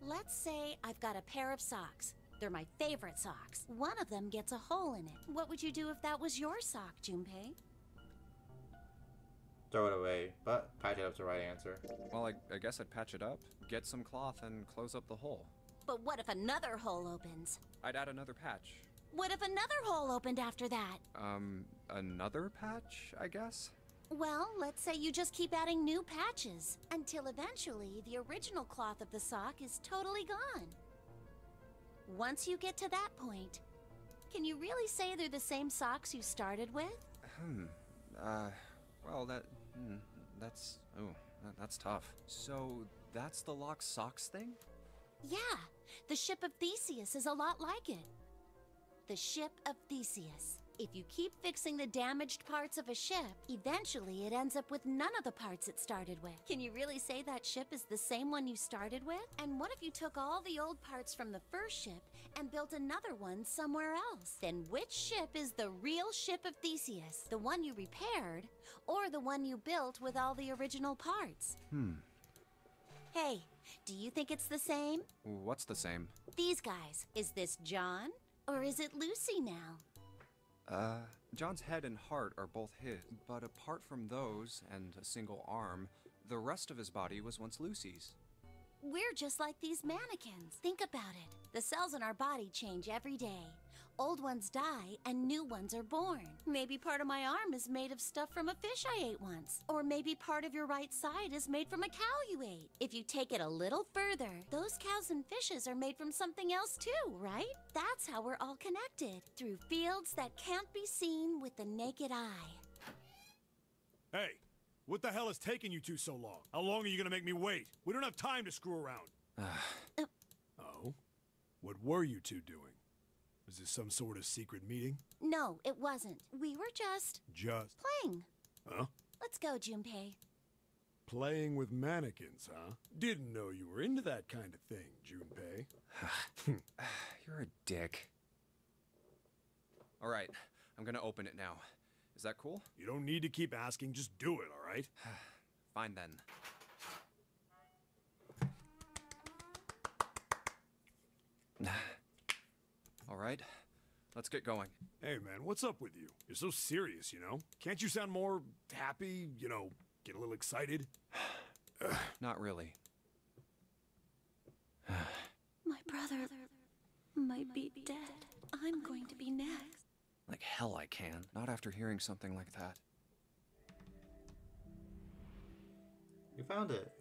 Let's say I've got a pair of socks. They're my favorite socks. One of them gets a hole in it. What would you do if that was your sock, Junpei? Throw it away, but patch it up's the right answer. Well, I, I guess I'd patch it up, get some cloth, and close up the hole. But what if another hole opens? I'd add another patch. What if another hole opened after that? Um, another patch, I guess? Well, let's say you just keep adding new patches until eventually the original cloth of the sock is totally gone. Once you get to that point, can you really say they're the same socks you started with? Hmm. Uh, well, that. Hmm, that's. Oh, that, that's tough. So, that's the lock socks thing? Yeah, the ship of Theseus is a lot like it. The ship of Theseus. If you keep fixing the damaged parts of a ship, eventually it ends up with none of the parts it started with. Can you really say that ship is the same one you started with? And what if you took all the old parts from the first ship and built another one somewhere else? Then which ship is the real ship of Theseus? The one you repaired, or the one you built with all the original parts? Hmm. Hey, do you think it's the same? What's the same? These guys. Is this John? Or is it Lucy now? Uh, John's head and heart are both his, but apart from those and a single arm, the rest of his body was once Lucy's. We're just like these mannequins. Think about it. The cells in our body change every day. Old ones die and new ones are born. Maybe part of my arm is made of stuff from a fish I ate once. Or maybe part of your right side is made from a cow you ate. If you take it a little further, those cows and fishes are made from something else too, right? That's how we're all connected. Through fields that can't be seen with the naked eye. Hey, what the hell is taking you two so long? How long are you gonna make me wait? We don't have time to screw around. Oh. oh? What were you two doing? Was this some sort of secret meeting? No, it wasn't. We were just Just. playing. Huh? Let's go, Junpei. Playing with mannequins, huh? Didn't know you were into that kind of thing, Junpei. You're a dick. All right, I'm gonna open it now. Is that cool? You don't need to keep asking, just do it, alright? Fine then. All right, let's get going. Hey man, what's up with you? You're so serious, you know? Can't you sound more happy, you know, get a little excited? Not really. My brother might be dead. I'm going to be next. Like hell I can. Not after hearing something like that. You found it.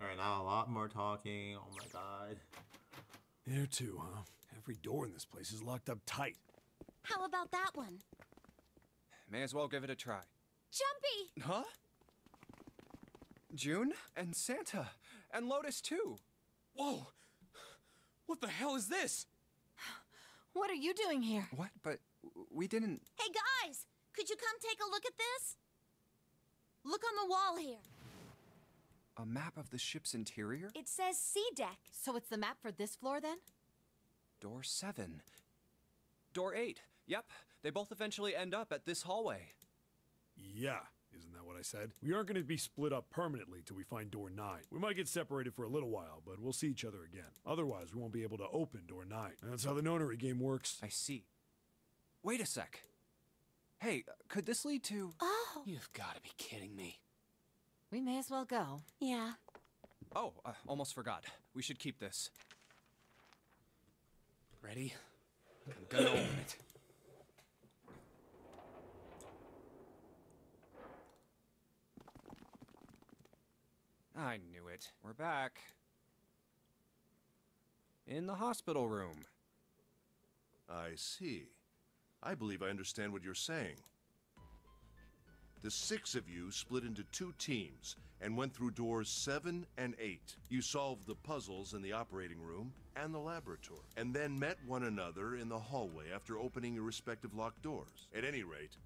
Alright, now a lot more talking. Oh my god. There too, huh? Every door in this place is locked up tight. How about that one? May as well give it a try. Jumpy! Huh? June? And Santa? And Lotus too? Whoa! What the hell is this? What are you doing here? What? But we didn't. Hey guys, could you come take a look at this? Look on the wall here. A map of the ship's interior? It says C deck. So it's the map for this floor then? Door 7. Door 8. Yep, they both eventually end up at this hallway. Yeah, isn't that what I said? We aren't going to be split up permanently till we find door 9. We might get separated for a little while, but we'll see each other again. Otherwise, we won't be able to open door 9. And that's how the nonary game works. I see. Wait a sec. Hey, could this lead to. Oh. You've got to be kidding me. We may as well go. Yeah. Oh, uh, almost forgot. We should keep this. Ready? I'm gonna open it. I knew it. We're back. In the hospital room. I see. I believe I understand what you're saying. The six of you split into two teams and went through doors seven and eight. You solved the puzzles in the operating room and the laboratory, and then met one another in the hallway after opening your respective locked doors. At any rate,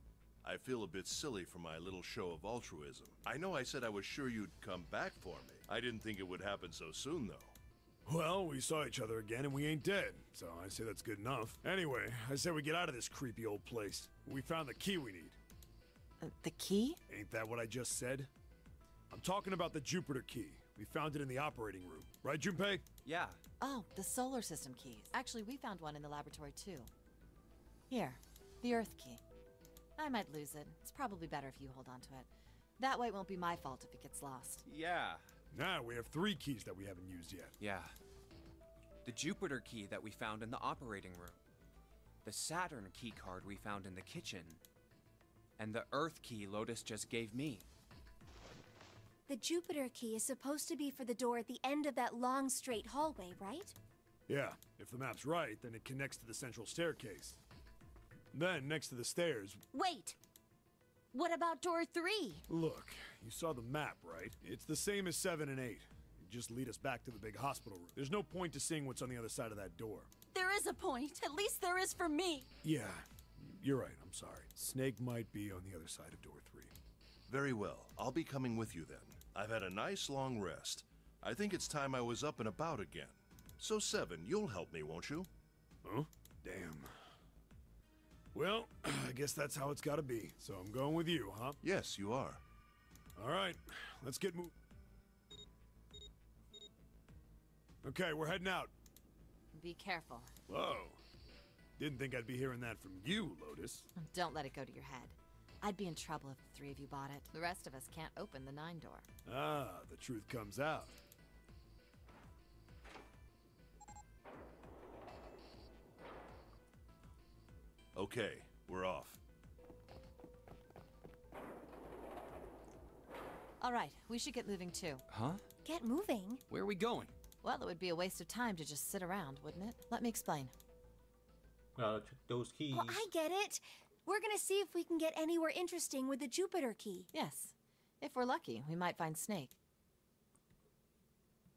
I feel a bit silly for my little show of altruism. I know I said I was sure you'd come back for me. I didn't think it would happen so soon, though. Well, we saw each other again and we ain't dead, so I say that's good enough. Anyway, I say we get out of this creepy old place. We found the key we need. Uh, the key? Ain't that what I just said? I'm talking about the Jupiter key. We found it in the operating room. Right, Junpei? Yeah. Oh, the solar system keys. Actually, we found one in the laboratory too. Here, the Earth key. I might lose it. It's probably better if you hold on to it. That way it won't be my fault if it gets lost. Yeah. Now we have three keys that we haven't used yet. Yeah. The Jupiter key that we found in the operating room. The Saturn key card we found in the kitchen. And the Earth key Lotus just gave me. The Jupiter key is supposed to be for the door at the end of that long straight hallway, right? Yeah, if the map's right, then it connects to the central staircase. Then, next to the stairs, Wait. What about door three? look, you saw the map, right? It's the same as 7 and 8. It just lead us back to the big hospital room. There's no point to seeing what's on the other side of that door. There is a point. At least there is for me. Yeah, you're right, I'm sorry. Snake might be on the other side of door 3. Very well. I'll be coming with you then. I've had a nice long rest. I think it's time I was up and about again. So, Seven, you'll help me, won't you? Huh? Damn. Well, I guess that's how it's gotta be. So I'm going with you, huh? Yes, you are. Alright, let's get moving. Okay, we're heading out. Be careful. Whoa. Didn't think I'd be hearing that from you, Lotus. Don't let it go to your head. I'd be in trouble if the three of you bought it. The rest of us can't open the nine door. Ah, the truth comes out. Okay, we're off. All right, we should get moving too. Huh? Get moving. Where are we going? Well, it would be a waste of time to just sit around, wouldn't it? Let me explain. Gotta those keys. Oh, I get it. We're gonna see if we can get anywhere interesting with the Jupiter key. Yes. If we're lucky, we might find Snake.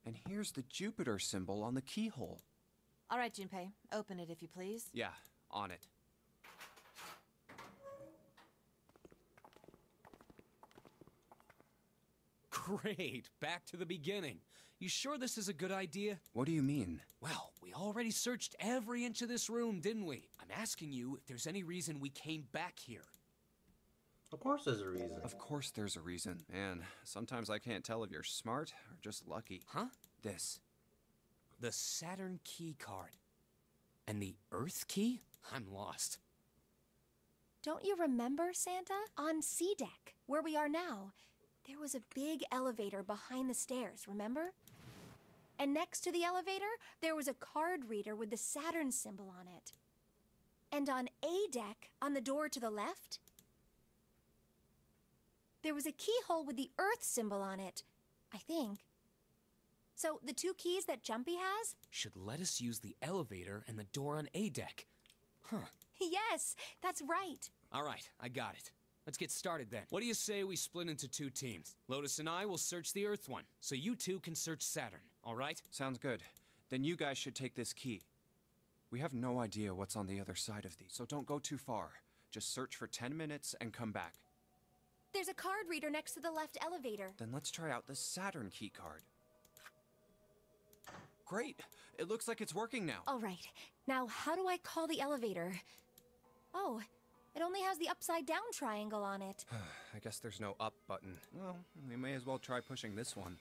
And here's the Jupiter symbol on the keyhole. All right, Junpei, open it if you please. Yeah, on it. Great, back to the beginning. You sure this is a good idea? What do you mean? Well, we already searched every inch of this room, didn't we? I'm asking you if there's any reason we came back here. Of course there's a reason. Of course there's a reason. Man, sometimes I can't tell if you're smart or just lucky. Huh? This. The Saturn key card. And the Earth key? I'm lost. Don't you remember, Santa? On C deck, where we are now, there was a big elevator behind the stairs, remember? And next to the elevator, there was a card reader with the Saturn symbol on it. And on A deck, on the door to the left, There was a keyhole with the Earth symbol on it. I think. So, the two keys that Jumpy has? Should let us use the elevator and the door on A deck. Huh. Yes, that's right. All right, I got it. Let's get started then. What do you say we split into two teams? Lotus and I will search the Earth one, so you two can search Saturn, all right? Sounds good. Then you guys should take this key. We have no idea what's on the other side of these, so don't go too far. Just search for 10 minutes and come back. There's a card reader next to the left elevator. Then let's try out the Saturn key card. Great! It looks like it's working now. All right. Now, how do I call the elevator? Oh, it only has the upside down triangle on it. I guess there's no up button. Well, we may as well try pushing this one.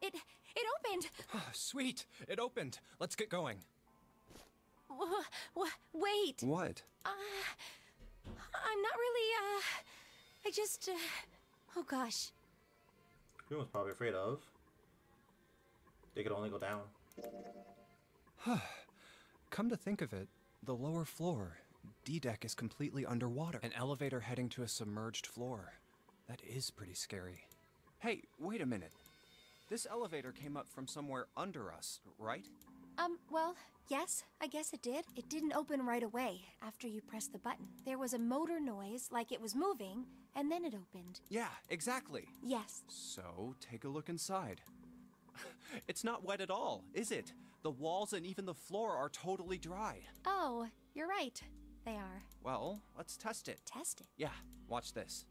It it opened. Sweet! It opened. Let's get going. W- w- wait. What? Uh, I'm not really. Uh, I just. Uh, oh gosh. Who was probably afraid of? They could only go down. Huh. Come to think of it, the lower floor, D deck, is completely underwater. An elevator heading to a submerged floor. That is pretty scary. Hey, wait a minute. This elevator came up from somewhere under us, right? Um, well, yes, I guess it did. It didn't open right away after you pressed the button. There was a motor noise, like it was moving, and then it opened. Yeah, exactly. Yes. So, take a look inside. It's not wet at all, is it? The walls and even the floor are totally dry. Oh, you're right. They are. Well, let's test it. Test it? Yeah, watch this.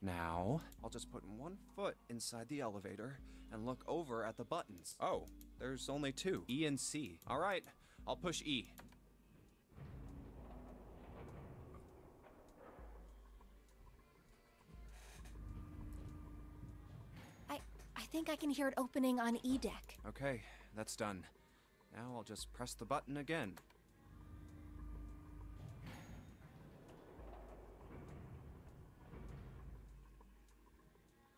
Now, I'll just put one foot inside the elevator and look over at the buttons. Oh, there's only two E and C. All right, I'll push E. think I can hear it opening on E deck. Okay, that's done. Now I'll just press the button again.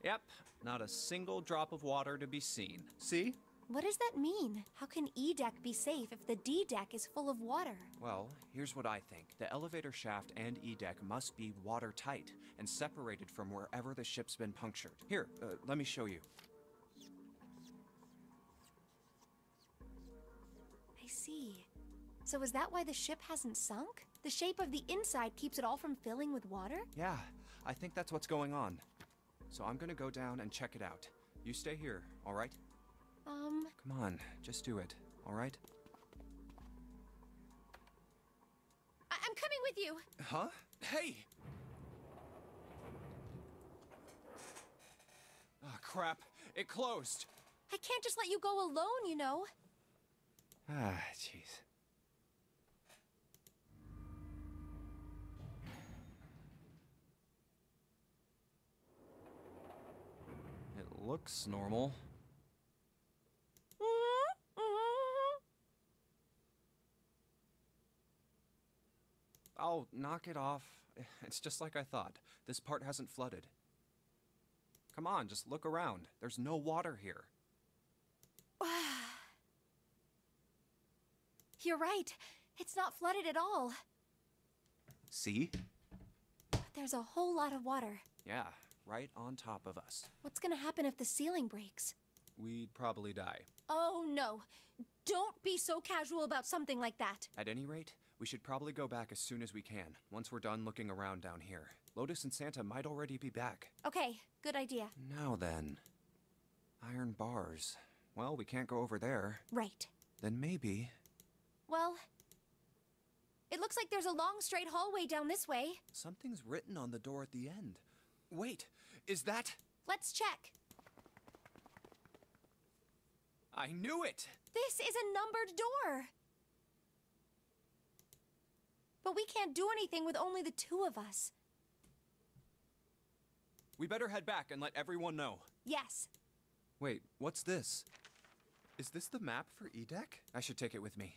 Yep, not a single drop of water to be seen. See? What does that mean? How can E deck be safe if the D deck is full of water? Well, here's what I think. The elevator shaft and E deck must be watertight and separated from wherever the ship's been punctured. Here, uh, let me show you. See. So is that why the ship hasn't sunk? The shape of the inside keeps it all from filling with water? Yeah, I think that's what's going on. So I'm gonna go down and check it out. You stay here, all right? Um, Come on, just do it, all right? I- I'm coming with you. Huh? Hey! Oh, crap. It closed. I can't just let you go alone, you know. Ah, jeez. It looks normal. Oh, knock it off. It's just like I thought. This part hasn't flooded. Come on, just look around. There's no water here. You're right. It's not flooded at all. See? There's a whole lot of water. Yeah, right on top of us. What's gonna happen if the ceiling breaks? We'd probably die. Oh no. Don't be so casual about something like that. At any rate, we should probably go back as soon as we can, once we're done looking around down here. Lotus and Santa might already be back. Okay, good idea. Now then. Iron bars. Well, we can't go over there. Right. Then maybe. Well, it looks like there's a long straight hallway down this way. Something's written on the door at the end. Wait, is that. Let's check. I knew it! This is a numbered door. But we can't do anything with only the two of us. We better head back and let everyone know. Yes. Wait, what's this? Is this the map for E-Deck? I should take it with me.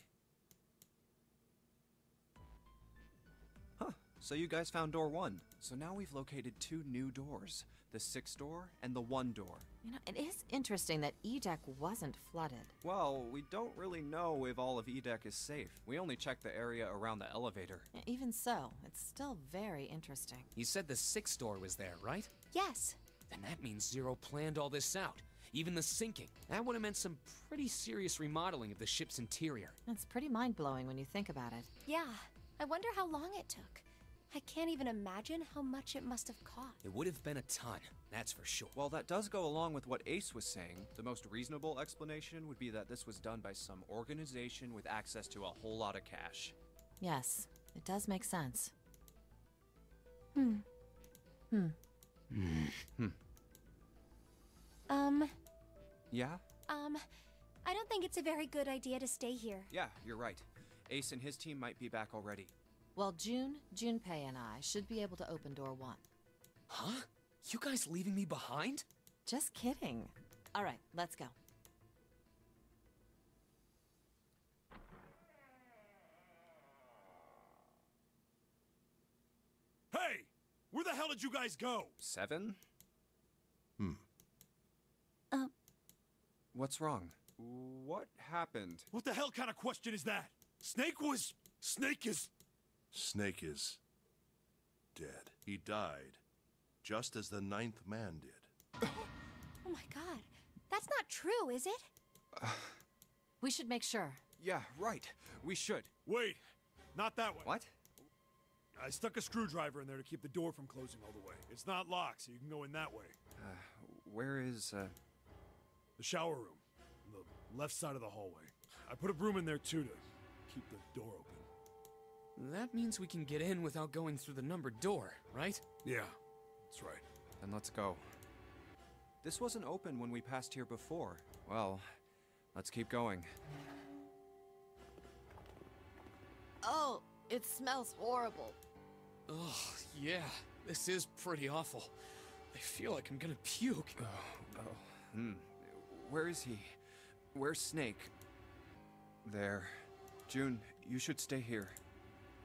So you guys found door one. So now we've located two new doors the six door and the one door. You know, it is interesting that E deck wasn't flooded. Well, we don't really know if all of E deck is safe. We only checked the area around the elevator. Even so, it's still very interesting. You said the sixth door was there, right? Yes. Then that means Zero planned all this out. Even the sinking. That would have meant some pretty serious remodeling of the ship's interior. It's pretty mind blowing when you think about it. Yeah. I wonder how long it took. I can't even imagine how much it must have cost. It would have been a ton, that's for sure. Well, that does go along with what Ace was saying. The most reasonable explanation would be that this was done by some organization with access to a whole lot of cash. Yes, it does make sense. Hmm. Hmm. Hmm. Um, Yeah? um, I don't think it's a very good idea to stay here. Yeah, you're right. Ace and his team might be back already. Well, June, Junpei, and I should be able to open door one. Huh? You guys leaving me behind? Just kidding. All right, let's go. Hey! Where the hell did you guys go? Seven? Hmm. Um. What's wrong? What happened? What the hell kind of question is that? Snake was. Snake is. Snake is dead. He died, just as the ninth man did. Oh my god. That's not true, is it? We should make sure. Yeah, right. We should. Wait! Not that way. What? I stuck a screwdriver in there to keep the door from closing all the way. It's not locked, so you can go in that way. Uh, where is, uh. The shower room. On the left side of the hallway. I put a broom in there too to keep the door open. That means we can get in without going through the numbered door, right? Yeah, that's right. Then let's go. This wasn't open when we passed here before. Well, let's keep going. Oh, it smells horrible. Ugh, yeah, this is pretty awful. I feel like I'm gonna puke. Oh, oh. Hmm. Where is he? Where's Snake? There. June, you should stay here.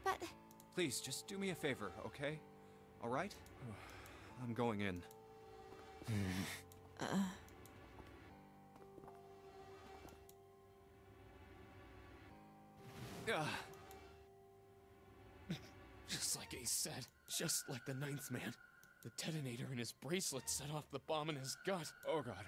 But. Please, just do me a favor, okay? Alright? I'm going in. Uh, Ugh. Just like Ace said, just like the ninth man. The detonator in his bracelet set off the bomb in his gut. Oh god.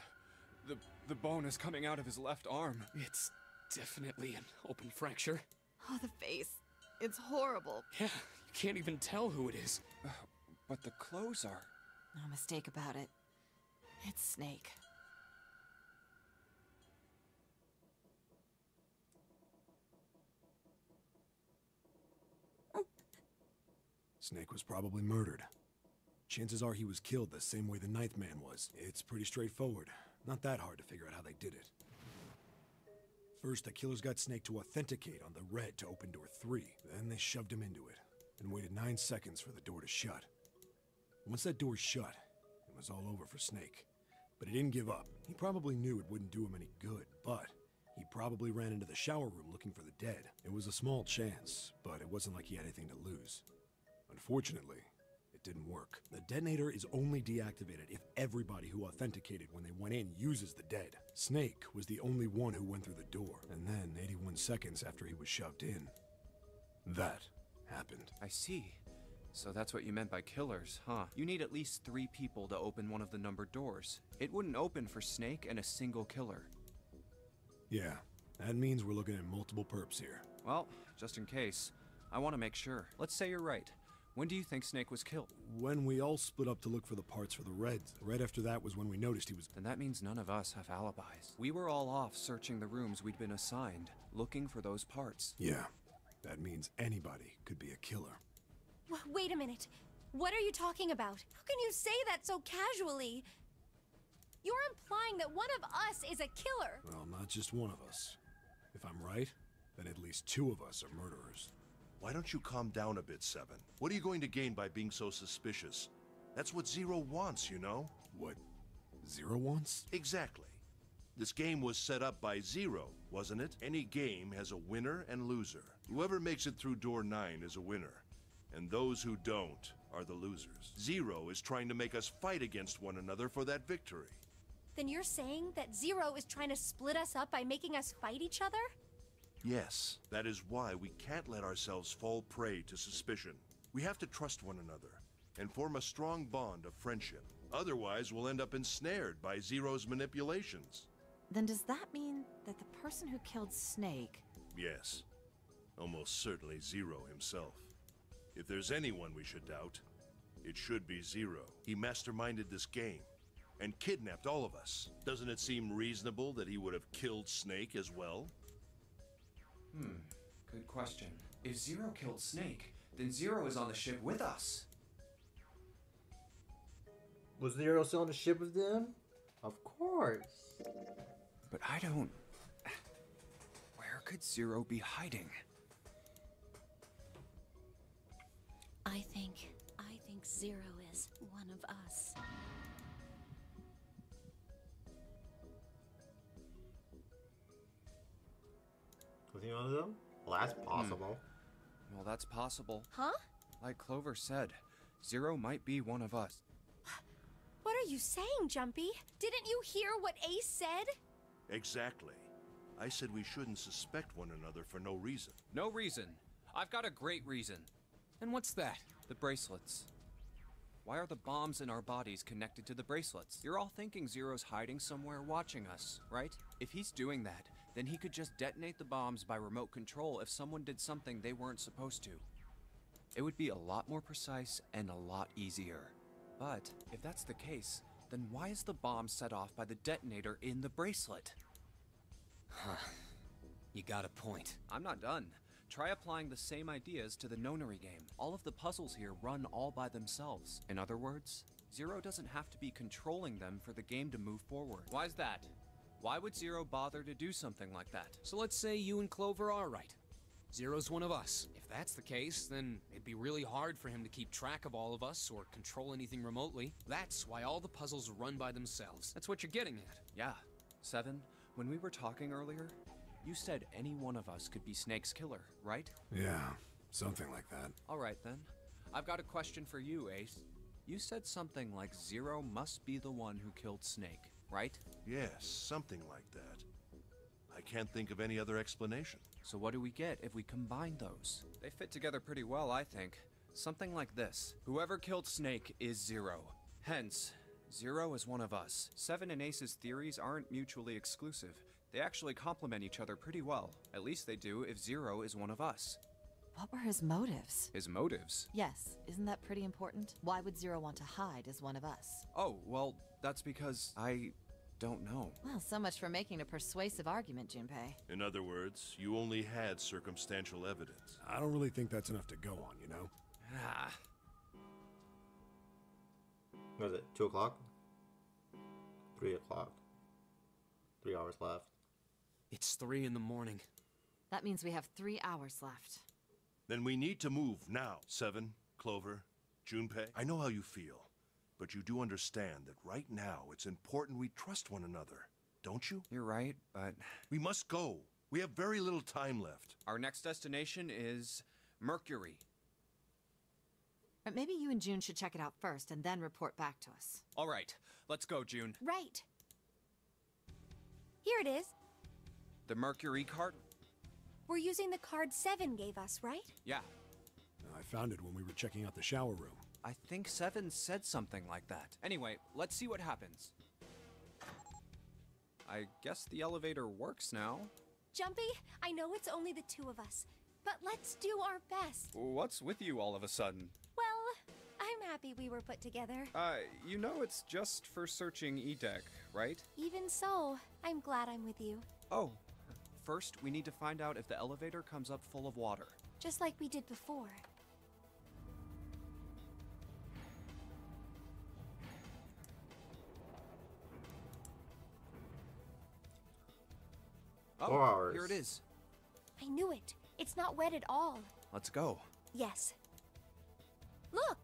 The the bone is coming out of his left arm. It's definitely an open fracture. oh, the face. It's horrible. Yeah, you can't even tell who it is. Uh, but the clothes are. No mistake about it. It's Snake. Snake was probably murdered. Chances are he was killed the same way the ninth man was. It's pretty straightforward. Not that hard to figure out how they did it. First, the killers got Snake to authenticate on the red to open door three. Then they shoved him into it, and waited nine seconds for the door to shut. Once that door shut, it was all over for Snake. But he didn't give up. He probably knew it wouldn't do him any good, but he probably ran into the shower room looking for the dead. It was a small chance, but it wasn't like he had anything to lose. Unfortunately, it didn't work. The detonator is only deactivated if everybody who authenticated when they went in uses the dead. Snake was the only one who went through the door, and then 81 seconds after he was shoved in, that happened. I see. So that's what you meant by killers, huh? You need at least three people to open one of the numbered doors. It wouldn't open for Snake and a single killer. Yeah, that means we're looking at multiple perps here. Well, just in case, I want to make sure. Let's say you're right. When do you think Snake was killed? When we all split up to look for the parts for the Reds, right after that was when we noticed he was. Then that means none of us have alibis. We were all off searching the rooms we'd been assigned, looking for those parts. Yeah, that means anybody could be a killer. W- wait a minute. What are you talking about? How can you say that so casually? You're implying that one of us is a killer. Well, not just one of us. If I'm right, then at least two of us are murderers. Why don't you calm down a bit, Seven? What are you going to gain by being so suspicious? That's what Zero wants, you know? What Zero wants? Exactly. This game was set up by Zero, wasn't it? Any game has a winner and loser. Whoever makes it through door 9 is a winner. And those who don't are the losers. Zero is trying to make us fight against one another for that victory. Then you're saying that Zero is trying to split us up by making us fight each other? Yes, that is why we can't let ourselves fall prey to suspicion. We have to trust one another and form a strong bond of friendship. Otherwise, we'll end up ensnared by Zero's manipulations. Then does that mean that the person who killed Snake Yes, almost certainly Zero himself. If there's anyone we should doubt, it should be Zero. He masterminded this game and kidnapped all of us. Doesn't it seem reasonable that he would have killed Snake as well? Hmm, good question. If Zero killed Snake, then Zero is on the ship with us. Was Zero still on the ship with them? Of course. But I don't. Where could Zero be hiding? I think, I think Zero is one of us. Was he one of them? Well, that's hmm. possible. Well, that's possible. Huh? Like Clover said, Zero might be one of us. What are you saying, Jumpy? Didn't you hear what Ace said? Exactly. I said we shouldn't suspect one another for no reason. No reason. I've got a great reason. And what's that? The bracelets. Why are the bombs in our bodies connected to the bracelets? You're all thinking Zero's hiding somewhere watching us, right? If he's doing that, then he could just detonate the bombs by remote control if someone did something they weren't supposed to. It would be a lot more precise and a lot easier. But if that's the case, then why is the bomb set off by the detonator in the bracelet? Huh. You got a point. I'm not done. Try applying the same ideas to the Nonary game. All of the puzzles here run all by themselves. In other words, Zero doesn't have to be controlling them for the game to move forward. Why's that? Why would Zero bother to do something like that? So let's say you and Clover are right. Zero's one of us. If that's the case, then it'd be really hard for him to keep track of all of us or control anything remotely. That's why all the puzzles run by themselves. That's what you're getting at. Yeah. Seven, when we were talking earlier, you said any one of us could be Snake's killer, right? Yeah, something like that. Alright then. I've got a question for you, Ace. You said something like Zero must be the one who killed Snake, right? Yes, something like that. I can't think of any other explanation. So what do we get if we combine those? They fit together pretty well, I think. Something like this. Whoever killed Snake is Zero. Hence, Zero is one of us. Seven and Ace's theories aren't mutually exclusive. They actually complement each other pretty well. At least they do if Zero is one of us. What were his motives? His motives? Yes, isn't that pretty important? Why would Zero want to hide as one of us? Oh, well, that's because I don't know. Well, so much for making a persuasive argument, Junpei. In other words, you only had circumstantial evidence. I don't really think that's enough to go on, you know? Ah. What is it? Two o'clock? Three o'clock. Three hours left. It's three in the morning. That means we have three hours left. Then we need to move now. Seven, Clover, Junpei. I know how you feel, but you do understand that right now it's important we trust one another, don't you? You're right, but. We must go. We have very little time left. Our next destination is Mercury. But maybe you and June should check it out first and then report back to us. All right, let's go, June. Right. Here it is. The Mercury card? We're using the card Seven gave us, right? Yeah. I found it when we were checking out the shower room. I think Seven said something like that. Anyway, let's see what happens. I guess the elevator works now. Jumpy, I know it's only the two of us, but let's do our best. What's with you all of a sudden? Well, I'm happy we were put together. Uh, you know it's just for searching E-Deck, right? Even so, I'm glad I'm with you. Oh, first we need to find out if the elevator comes up full of water. Just like we did before. Oh, Four hours. here it is. I knew it. It's not wet at all. Let's go. Yes. Look!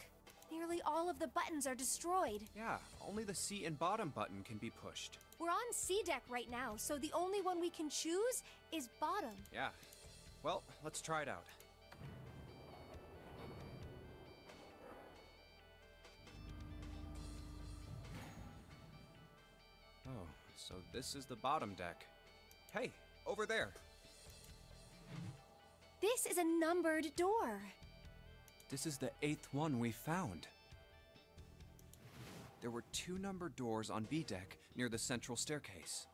Nearly all of the buttons are destroyed. Yeah, only the seat and bottom button can be pushed. We're on C deck right now, so the only one we can choose is bottom. Yeah. Well, let's try it out. Oh, so this is the bottom deck. Hey, over there. This is a numbered door. This is the eighth one we found. There were two numbered doors on B deck near the central staircase.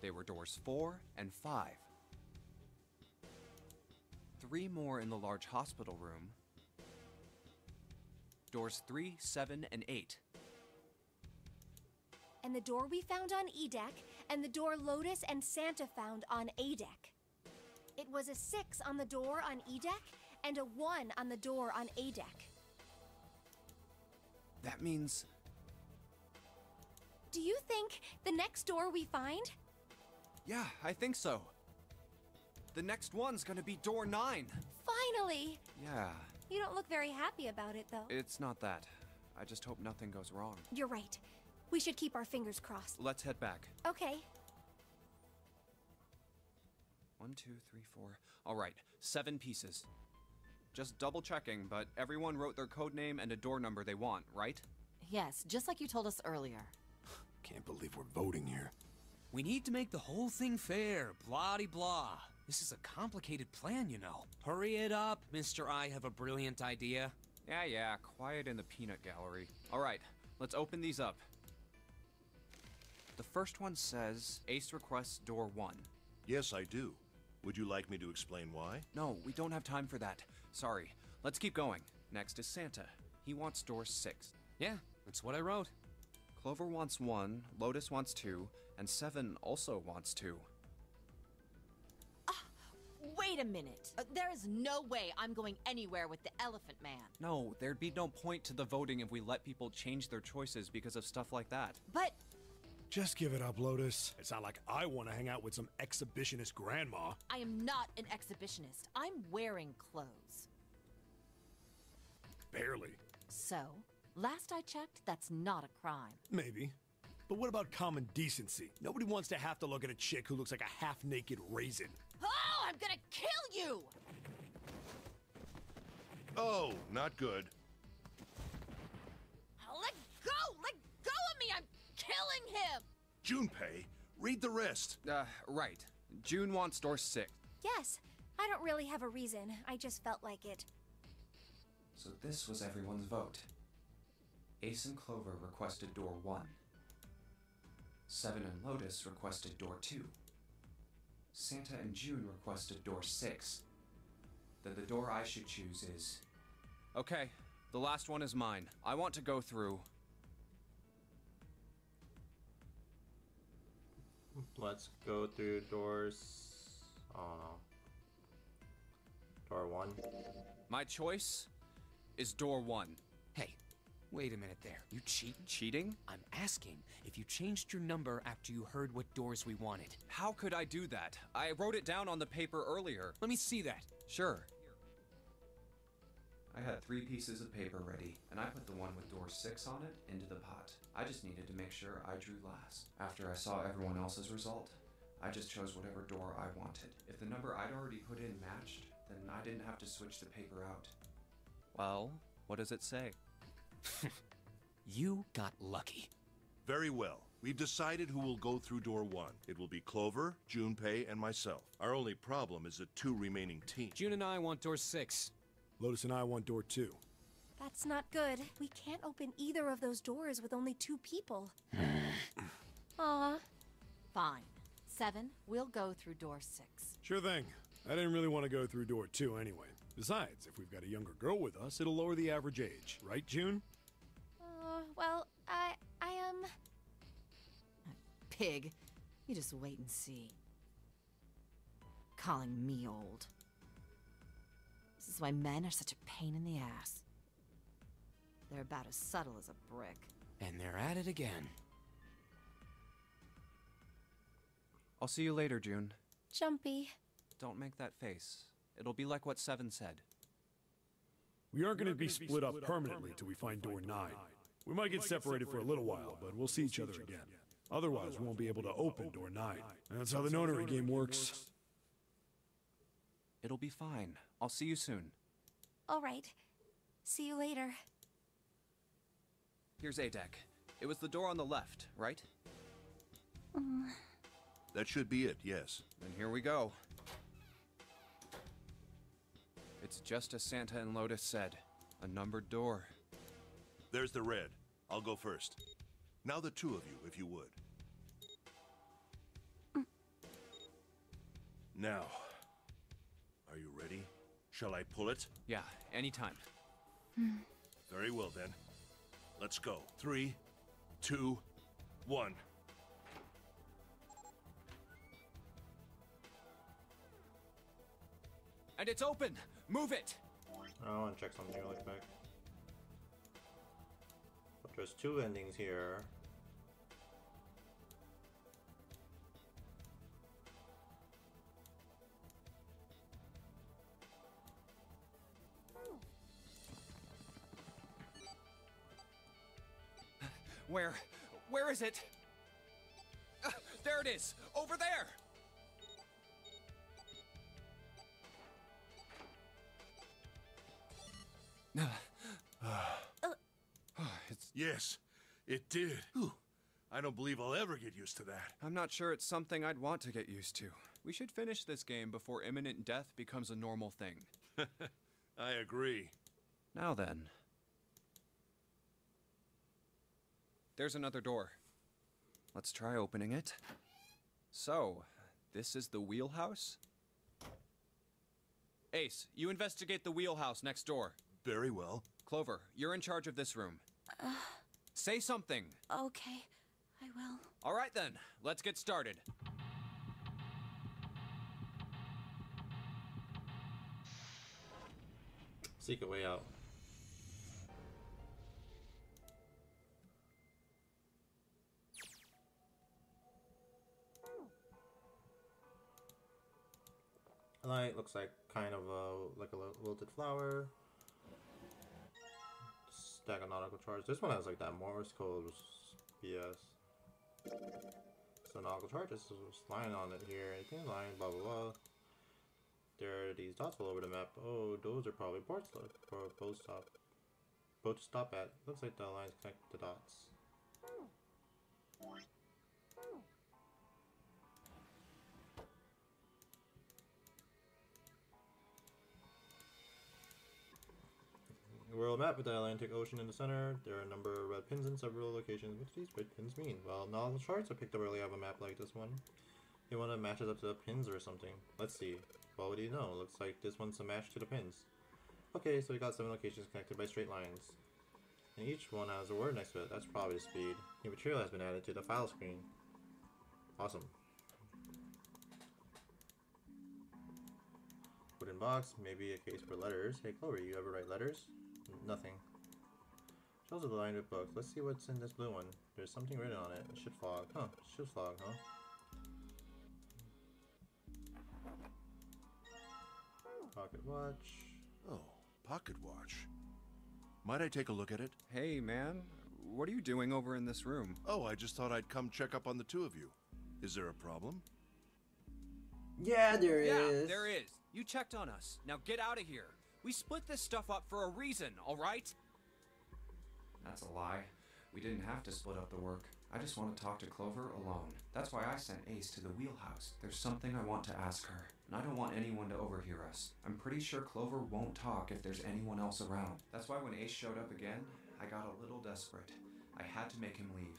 They were doors 4 and 5. Three more in the large hospital room. Doors 3, 7, and 8. And the door we found on E deck, and the door Lotus and Santa found on A deck. It was a 6 on the door on E deck, and a 1 on the door on A deck. That means Do you think the next door we find? Yeah, I think so. The next one's gonna be door 9. Finally! Yeah, You don't look very happy about it, though. it's not that. I just hope nothing goes wrong. You're right. We should keep our fingers crossed. Let's head back. Okay. One, two, three, four. All right, seven pieces. Just double checking, but everyone wrote their code name and a door number they want, right? Yes, just like you told us earlier. Can't believe we're voting here. We need to make the whole thing fair, blah de blah. This is a complicated plan, you know. Hurry it up, Mr. I have a brilliant idea. Yeah, yeah, quiet in the peanut gallery. All right, let's open these up. The first one says Ace requests door 1. Yes, I do. Would you like me to explain why? No, we don't have time for that. Sorry. Let's keep going. Next is Santa. He wants door 6. Yeah, that's what I wrote. Clover wants 1, Lotus wants 2, and 7 also wants 2. Wait a minute. Uh, there is no way I'm going anywhere with the Elephant Man. No, there'd be no point to the voting if we let people change their choices because of stuff like that. But Just give it up, Lotus. It's not like I want to hang out with some exhibitionist grandma. I am not an exhibitionist. I'm wearing clothes. Barely. So, last I checked, that's not a crime. Maybe. But what about common decency? Nobody wants to have to look at a chick who looks like a half naked raisin. Oh, I'm gonna kill you! Oh, not good. Killing him! Junpei, read the rest. Uh, right. June wants door 6. Yes. I don't really have a reason. I just felt like it. So this was everyone's vote. Ace and Clover requested door 1. Seven and Lotus requested door 2. Santa and June requested door 6. Then the door I should choose is. Okay, the last one is mine. I want to go through. Let's go through doors. Oh no. Door one. My choice is door 1. Hey, wait a minute there. You cheat? Cheating? I'm asking if you changed your number after you heard what doors we wanted. How could I do that? I wrote it down on the paper earlier. Let me see that. Sure. I had three pieces of paper ready, and I put the one with door 6 on it into the pot. I just needed to make sure I drew last. After I saw everyone else's result, I just chose whatever door I wanted. If the number I'd already put in matched, then I didn't have to switch the paper out. Well, what does it say? You got lucky. Very well. We've decided who will go through door one. It will be Clover, Junpei, and myself. Our only problem is the two remaining teams. June and I want door six. Lotus and I want door two. That's not good. We can't open either of those doors with only two people. Aw. Fine. Seven, we'll go through door six. Sure thing. I didn't really want to go through door two anyway. Besides, if we've got a younger girl with us, it'll lower the average age. Right, June? Uh, well, I, I am. Pig. You just wait and see. Calling me old. This is why men are such a pain in the ass. They're about as subtle as a brick. And they're at it again. I'll see you later, June. Jumpy. Don't make that face. It'll be like what Seven said. We aren't going to be split up permanently till we find door nine. We might get separated for a little while, but we'll see each other again. Otherwise, we won't be able to open door nine. And that's how the Nonary game works. It'll be fine. I'll see you soon. All right. See you later. Here's A deck. It was the door on the left, right? Mm. That should be it, yes. Then here we go. It's just as Santa and Lotus said a numbered door. There's the red. I'll go first. Now the two of you, if you would. Mm. Now, are you ready? Shall I pull it? Yeah, anytime. Hmm. Very well then. Let's go. Three, two, one. And it's open! Move it! I want to check something really quick. But there's two endings here. Where? Where is it? Uh, there it is! Over there! it's. Yes, it did. Whew. I don't believe I'll ever get used to that. I'm not sure it's something I'd want to get used to. We should finish this game before imminent death becomes a normal thing. I agree. Now then. There's another door. Let's try opening it. So, this is the wheelhouse? Ace, you investigate the wheelhouse next door. Very well. Clover, you're in charge of this room. Uh, Say something. okay, I will. All right then, let's get started. Seek a way out. Light looks like kind of a like a wil- wilted flower. Stack of nautical charge. This one has like that Morse code BS. So nautical charges is line on it here. Anything line, blah blah blah. There are these dots all over the map. Oh, those are probably ports a boat stop. Boat to stop at. Looks like the lines connect the dots. Hmm. World map with the Atlantic Ocean in the center. There are a number of red pins in several locations. What do these red pins mean? Well, not all the charts I picked up early have a map like this one. You want to match it up to the pins or something. Let's see. Well, what do you know? Looks like this one's a match to the pins. Okay, so we got seven locations connected by straight lines. And each one has a word next to it. That's probably speed. New material has been added to the file screen. Awesome. Wooden box, maybe a case for letters. Hey Chloe, you ever write letters? N- Nothing. Shelves are lined with books. Let's see what's in this blue one. There's something written on it. Shit fog. Huh. Shit fog, huh? Pocket watch. Oh, pocket watch. Might I take a look at it? Hey, man. What are you doing over in this room? Oh, I just thought I'd come check up on the two of you. Is there a problem? Yeah, there yeah, is. there is. You checked on us. Now get out of here. We split this stuff up for a reason, all right? That's a lie. We didn't have to split up the work. I just want to talk to Clover alone. That's why I sent Ace to the wheelhouse. There's something I want to ask her, and I don't want anyone to overhear us. I'm pretty sure Clover won't talk if there's anyone else around. That's why when Ace showed up again, I got a little desperate. I had to make him leave.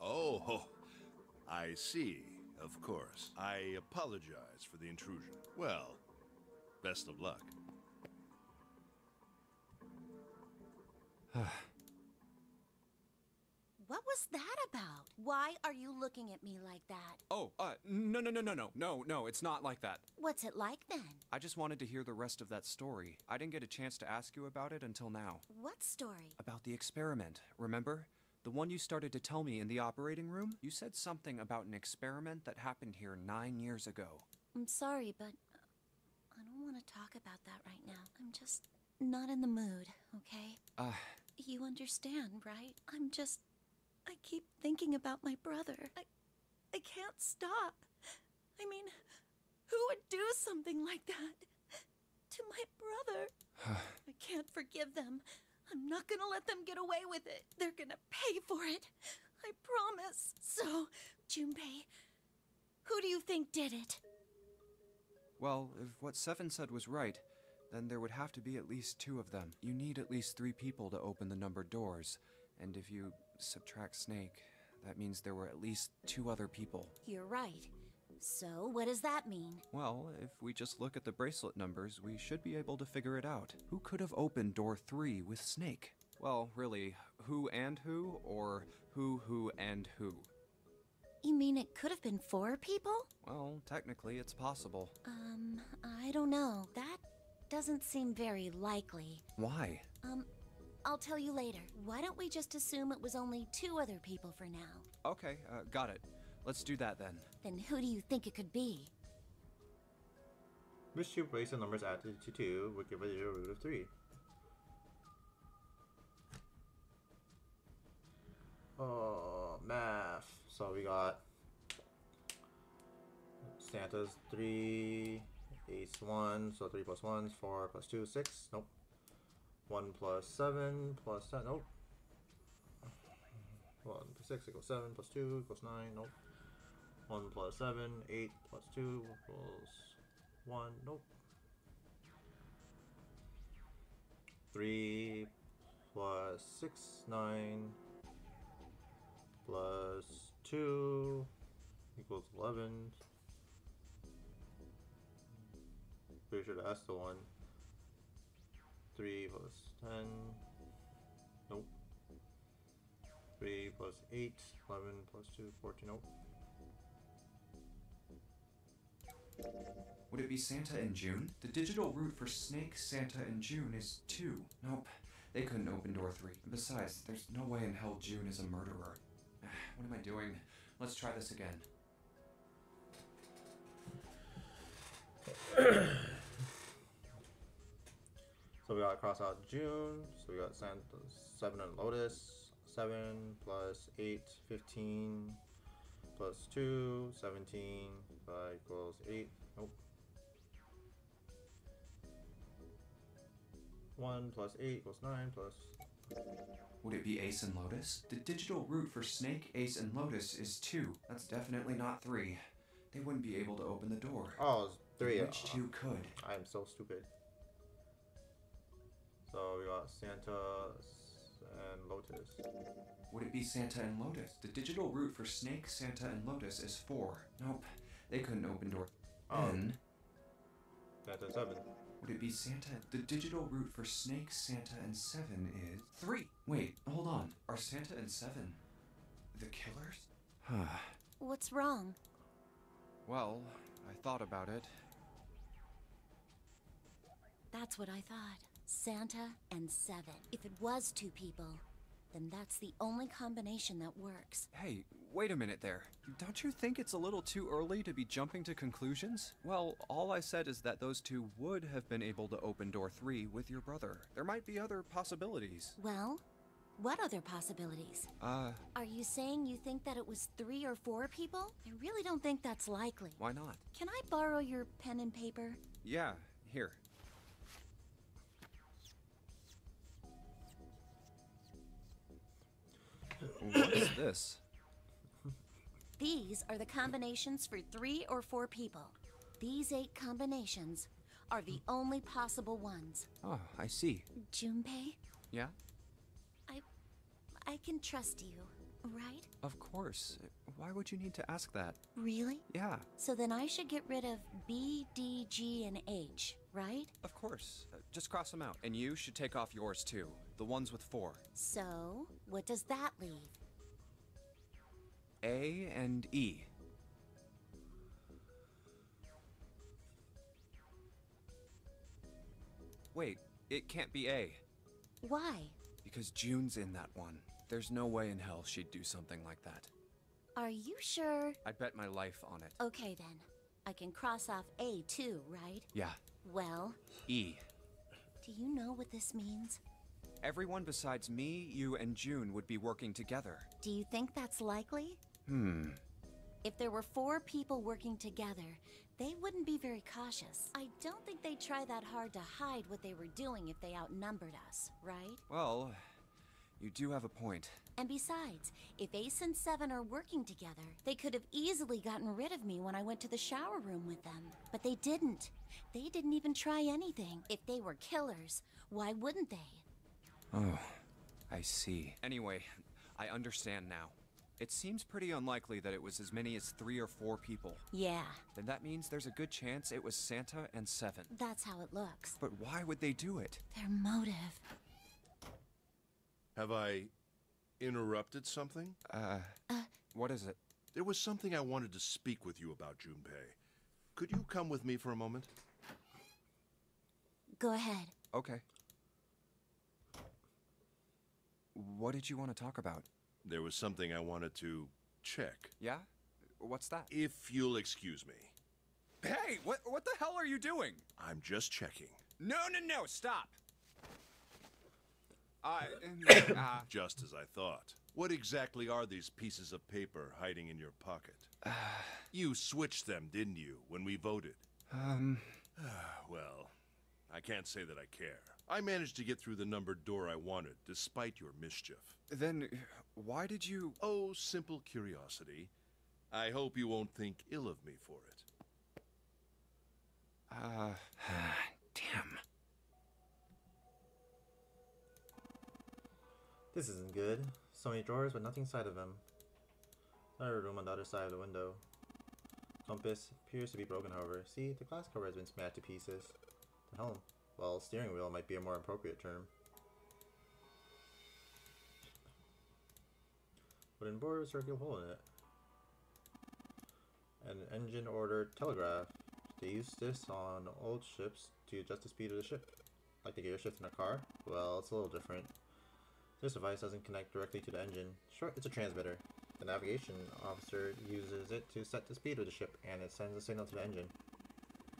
Oh, I see. Of course. I apologize for the intrusion. Well, best of luck. What was that about? Why are you looking at me like that? Oh, uh, no, no, no, no, no, no, no, it's not like that. What's it like then? I just wanted to hear the rest of that story. I didn't get a chance to ask you about it until now. What story? About the experiment, remember? The one you started to tell me in the operating room? You said something about an experiment that happened here nine years ago. I'm sorry, but I don't want to talk about that right now. I'm just not in the mood, okay? Uh, You understand, right? I'm just. I keep thinking about my brother. I. I can't stop. I mean, who would do something like that? To my brother? I can't forgive them. I'm not gonna let them get away with it. They're gonna pay for it. I promise. So, Junpei, who do you think did it? Well, if what Seven said was right, then there would have to be at least two of them. You need at least three people to open the numbered doors, and if you subtract Snake, that means there were at least two other people. You're right. So, what does that mean? Well, if we just look at the bracelet numbers, we should be able to figure it out. Who could have opened door three with Snake? Well, really, who and who, or who, who, and who? You mean it could have been four people? Well, technically, it's possible. Um, I don't know. That doesn't seem very likely. Why? Um, I'll tell you later. Why don't we just assume it was only two other people for now? Okay, uh, got it. Let's do that then. Then who do you think it could be? Which two the numbers added to 2 would give a root of 3? Oh, math. So we got Santa's 3, Ace 1, so 3 plus 1 is 4 plus 2 6. Nope. 1 plus 7 plus 10. Nope. 1 plus 6 equals 7 plus 2 equals 9. Nope. 1 plus 7, 8 plus 2 equals 1. Nope. 3 plus 6, 9 plus 2 equals 11. Pretty sure that's the one. 3 plus 10. Nope. 3 plus 8. 11 plus 2, 14. Nope. Would it be Santa in June? The digital root for Snake, Santa, and June is 2. Nope, they couldn't open door 3. Besides, there's no way in hell June is a murderer. What am I doing? Let's try this again. So we got cross out June. So we got Santa 7 and Lotus. 7 plus 8, 15 plus 2, 17 5 equals 8. Nope. 1 plus 8 equals 9 plus. Would it be Ace and Lotus? The digital root for Snake, Ace, and Lotus is 2. That's definitely not 3. They wouldn't be able to open the door. Oh, it's 3. Which two could? I am so stupid. So we got Santa and Lotus. Would it be Santa and Lotus? The digital root for Snake, Santa, and Lotus is 4. Nope, they couldn't open door. Oh. Then, Santa 7. would it be Santa? The digital root for Snake, Santa, and 7 is 3. Wait, hold on. Are Santa and 7 the killers? Huh. What's wrong? well, I thought about it. That's what I thought. Santa and Seven. If it was two people, then that's the only combination that works. Hey, wait a minute there. Don't you think it's a little too early to be jumping to conclusions? Well, all I said is that those two would have been able to open door 3 with your brother. There might be other possibilities. Well, what other possibilities? Uh, Are you saying you think that it was three or four people? I really don't think that's likely. why not? Can I borrow your pen and paper? Yeah, here. What is this? These are the combinations for three or four people. These eight combinations are the only possible ones. Oh, I see. Junpei, Yeah? I I can trust you, right? Of course. Why would you need to ask that? Really? Yeah, So then I should get rid of B, D, G, and H, right? of course. Uh, Just cross them out. And you should take off yours too. The ones with four. So, what does that leave? A and E. Wait, it can't be A. Why? Because June's in that one. There's no way in hell she'd do something like that. Are you sure? I'd bet my life on it. Okay then. I can cross off A too, right? Yeah. Well, E. do you know what this means? Everyone besides me, you, and June would be working together. Do you think that's likely? Hmm. If there were four people working together, they wouldn't be very cautious. I don't think they'd try that hard to hide what they were doing if they outnumbered us, right? Well, You do have a point. And besides, if Ace and Seven are working together, they could have easily gotten rid of me when I went to the shower room with them. But they didn't. They didn't even try anything. If they were killers, why wouldn't they? Oh, I see. Anyway, I understand now. It seems pretty unlikely that it was as many as three or four people. Yeah, Then that means there's a good chance it was Santa and Seven. that's how it looks. But why would they do it? Their motive. Have I interrupted something? Uh, uh what is it? There was something I wanted to speak with you about, Junpei. Could you come with me for a moment? Go ahead. Okay. What did you want to talk about? There was something I wanted to check. Yeah? What's that? If you'll excuse me. Hey, what what the hell are you doing? I'm just checking. No, no, no, stop. Uh, uh, Just as I thought. What exactly are these pieces of paper hiding in your pocket? you switched them, didn't you, when we voted? um, well, I can't say that I care. I managed to get through the numbered door I wanted, despite your mischief. then why did you? Oh, simple curiosity. I hope you won't think ill of me for it. Uh, damn. This isn't good. So many drawers, but nothing inside of them. Another room on the other side of the window. Compass appears to be broken, however. See, the glass cover has been smashed to pieces. Well, steering wheel might be a more appropriate term. Wooden board with a circular hole in it. An engine order telegraph. They use this on old ships to adjust the speed of the ship. Like the gear shift in a car? Well, it's a little different. This device doesn't connect directly to the engine. Sure, it's a transmitter. The navigation officer uses it to set the speed of the ship, and it sends a signal to the engine.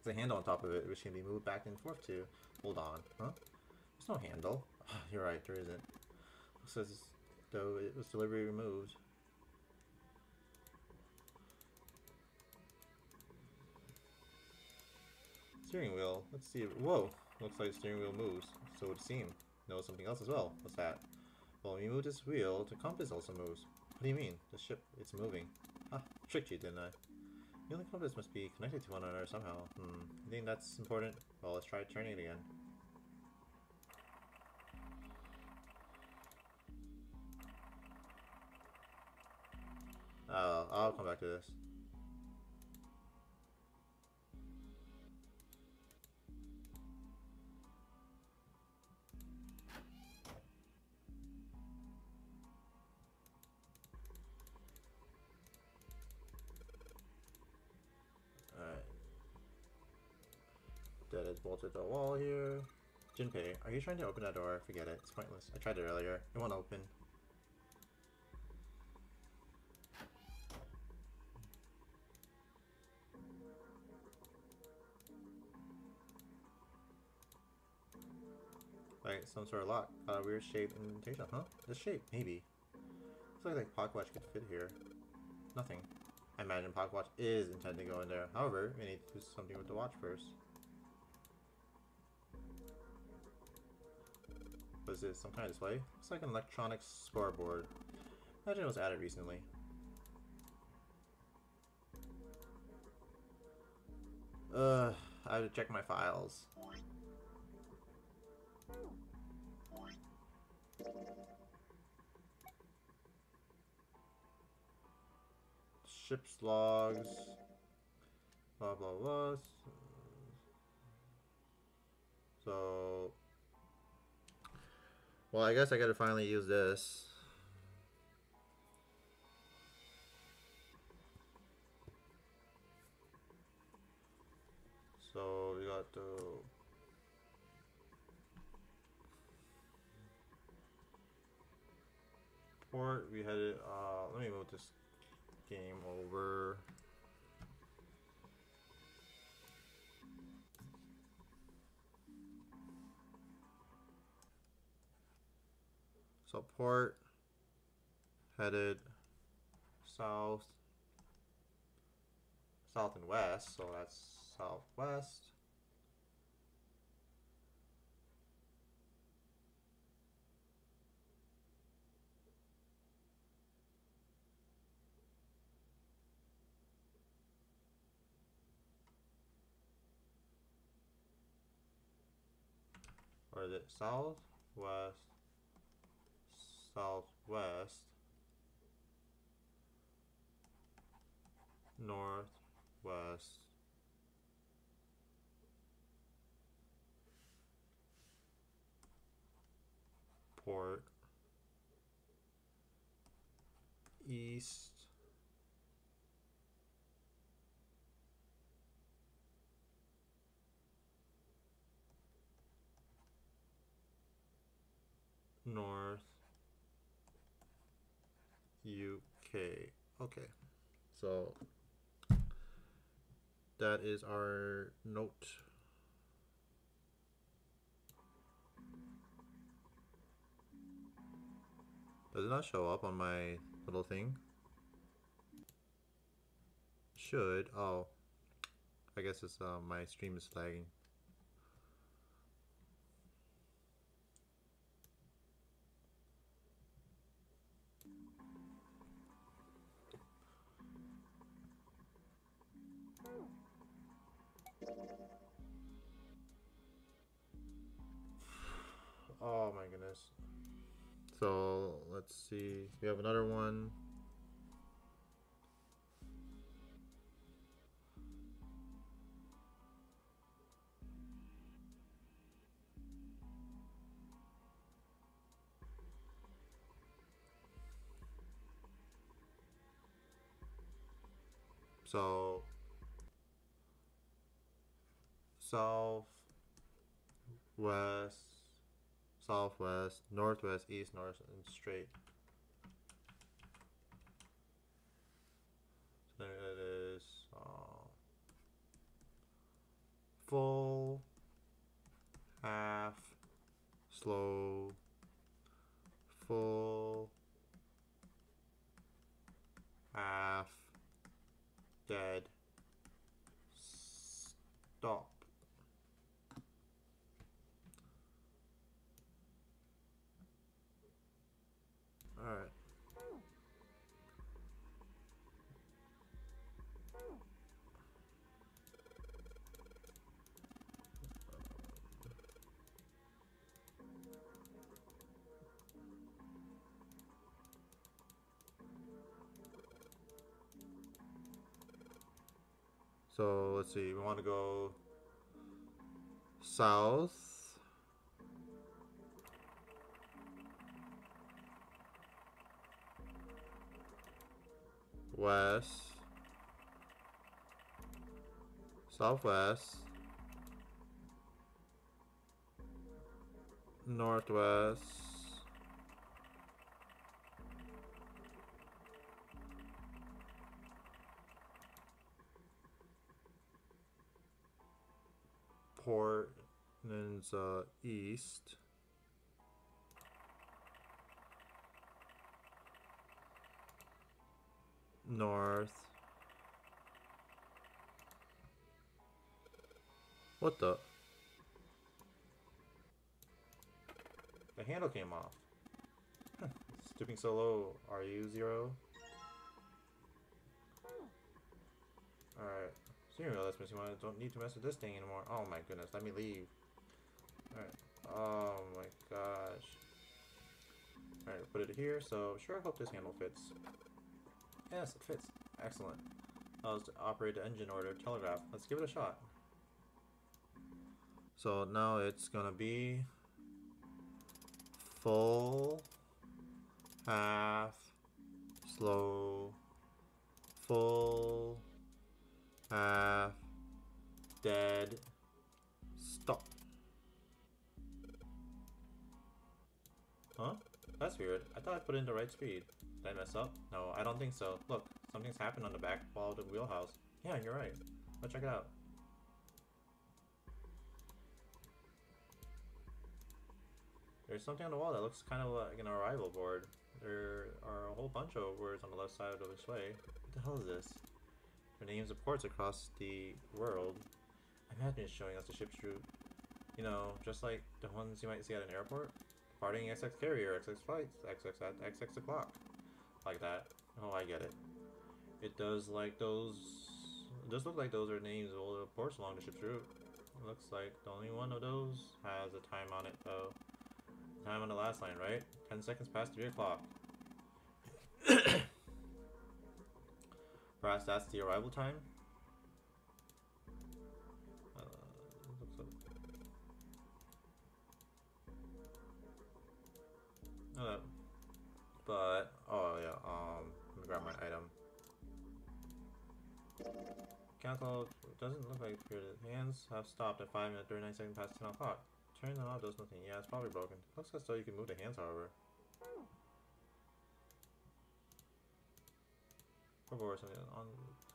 A handle on top of it, which can be moved back and forth to. Hold on, huh? There's no handle. You're right, there isn't. Looks as though it was deliberately removed. Steering wheel. Let's see. Whoa! Looks like the steering wheel moves. So it would seem. Knows something else as well. What's that? Well, when you move this wheel, the compass also moves. What do you mean? The ship, it's moving. Ah, tricked you, didn't I? The only compass must be connected to one another somehow. Hmm, you think that's important? Well, let's try turning it again. Uh, I'll come back to this. Wall here. Junpei, are you trying to open that door? Forget it. It's pointless. I tried it earlier. It won't open. Like some sort of lock. Uh, weird shape indentation, huh? This shape, maybe. Looks like like Pocket Watch could fit here. Nothing. I imagine Pocket Watch is intended to go in there. However, we need to do something with the watch first. What is this? Some kind of display? Looks like an electronic scoreboard. Imagine it was added recently. Uh, I have to check my files. Ship's logs. Blah blah blah. So. Well, I guess I gotta finally use this. So we got to port. We had it. Uh, let me move this game over. support. Headed south, south and west, so that's southwest. Or is it south, west, southwest, north, west, port, east, north, UK. Okay, so that is our note. Does it not show up on my little thing? Should. Oh. I guess it's uh, my stream is lagging. Oh my goodness. So let's see. We have another one. So south west southwest northwest east north and straight. So there it is uh, full half slow full half dead stop So let's see, we want to go south. West. Southwest. Northwest. Port, and then it's uh, east. North. What the? The handle came off. Stooping so low. Are you zero? Alright. Wheel that's missing one. Don't need to mess with this thing anymore. Oh my goodness. Let me leave. Alright. Oh my gosh. Alright, put it here. So, sure, I hope this handle fits. Yes, it fits. Excellent. I'll just operate the engine order telegraph. Let's give it a shot. So now it's gonna be full, half, slow, full, half, dead, stop. Huh? That's weird. I thought I put in the right speed. Did I mess up? No, I don't think so. Look, something's happened on the back wall of the wheelhouse. Yeah, you're right. Let's check it out. There's something on the wall that looks kind of like an arrival board. There are a whole bunch of words on the left side of this way. What the hell is this? The names of ports across the world. I imagine it's showing us the ship's route. You know, just like the ones you might see at an airport. Departing XX carrier, XX flights, XX at XX o'clock. Like that. Oh, I get it. It does like those... It does look like those are names of all the ports along the ship's route. looks like the only one of those has a time on it though. Time on the last line, right? 10 seconds past 3 o'clock. Perhaps that's the arrival time? Uh. Uh, but, oh yeah, um, let me grab my item. Cancel, doesn't look like the hands have stopped at 5 minutes 39 seconds past 10 o'clock. Turn them off does nothing. Yeah, it's probably broken. Looks as though you can move the hands, however. Or something on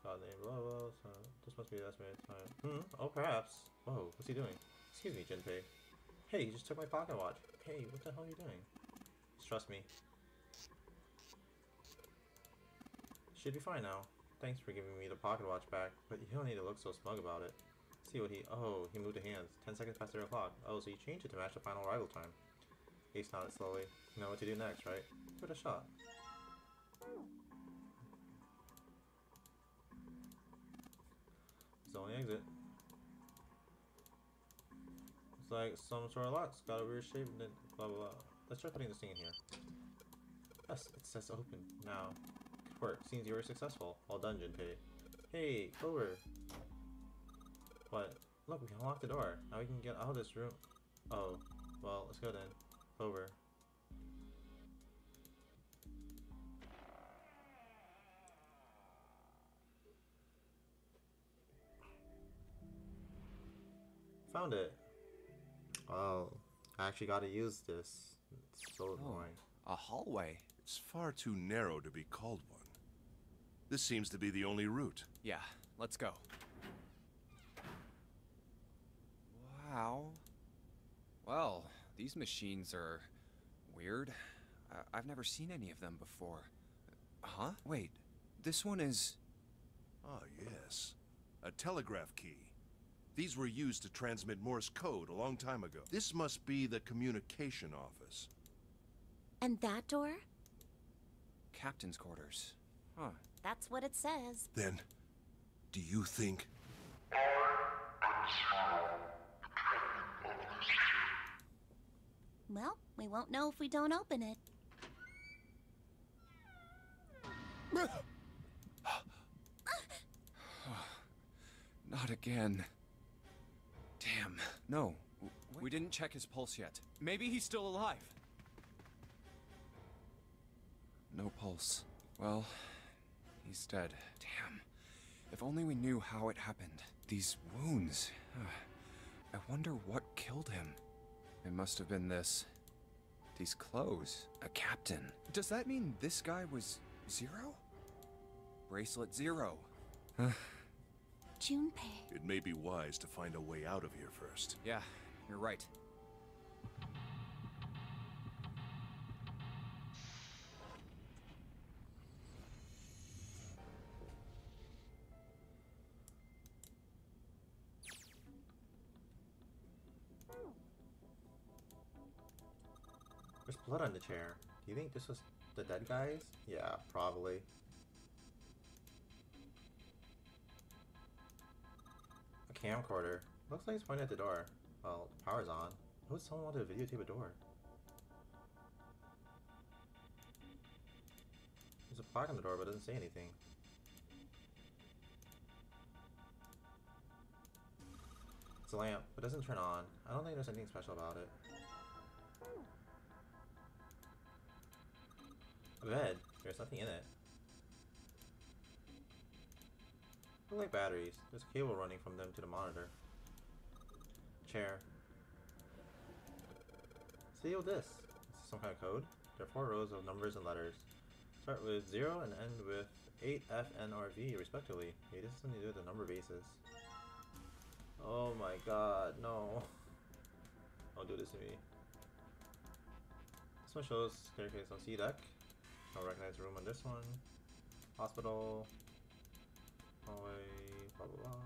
God name, blah blah. So this must be the estimated time. Hmm. Oh, perhaps. Whoa, what's he doing? Excuse me, Junpei. Hey, you just took my pocket watch. Hey, what the hell are you doing? Just trust me. Should be fine now. Thanks for giving me the pocket watch back, but you don't need to look so smug about it. See what he- oh, he moved the hands. Ten seconds past 3 o'clock. Oh, so you changed it to match the final arrival time. Ace nodded slowly. You know what to do next, right? Give it a shot. Only exit. It's like some sort of lock's got a weird shape and then blah blah blah. Let's try putting this thing in here. Yes, it says open. Now. Good work. Seems you were successful. Well done, Junpei. Hey, Clover. What? Look, we can unlock the door. Now we can get out of this room. Oh. Well, let's go then. Clover. Found it. Oh, I actually got to use this. It's so annoying. A hallway? It's far too narrow to be called one. This seems to be the only route. Yeah, let's go. Wow. Well, these machines are weird. I- I've never seen any of them before. Huh? Wait, this one is. Ah, yes. A telegraph key. These were used to transmit Morse code a long time ago. This must be the communication office. And that door? Captain's quarters. Huh. That's what it says. Then, do you think... Well, we won't know if we don't open it. Not again. Damn. No. We didn't check his pulse yet. Maybe he's still alive. No pulse. Well, he's dead. Damn. If only we knew how it happened. These wounds. I wonder what killed him. It must have been this. These clothes. A captain. Does that mean this guy was zero? Bracelet zero. Junpei. It may be wise to find a way out of here first. Yeah, you're right. There's blood on the chair. Do you think this was the dead guys? Yeah, probably. Camcorder. Looks like it's pointing at the door. Well, the power's on. Why would someone want to videotape a door? There's a plaque on the door, but it doesn't say anything. It's a lamp, but doesn't turn on. I don't think there's anything special about it. A bed. There's nothing in it. Like batteries. There's cable running from them to the monitor. Chair. Seal this. Is this some kind of code? There are four rows of numbers and letters. Start with 0 and end with 8, F, N, or V, respectively. Hey, this has something to do with the number bases. Oh my god, no. Don't do this to me. This one shows staircase on C deck. I'll recognize the room on this one. Hospital. Hallway. Blah blah blah.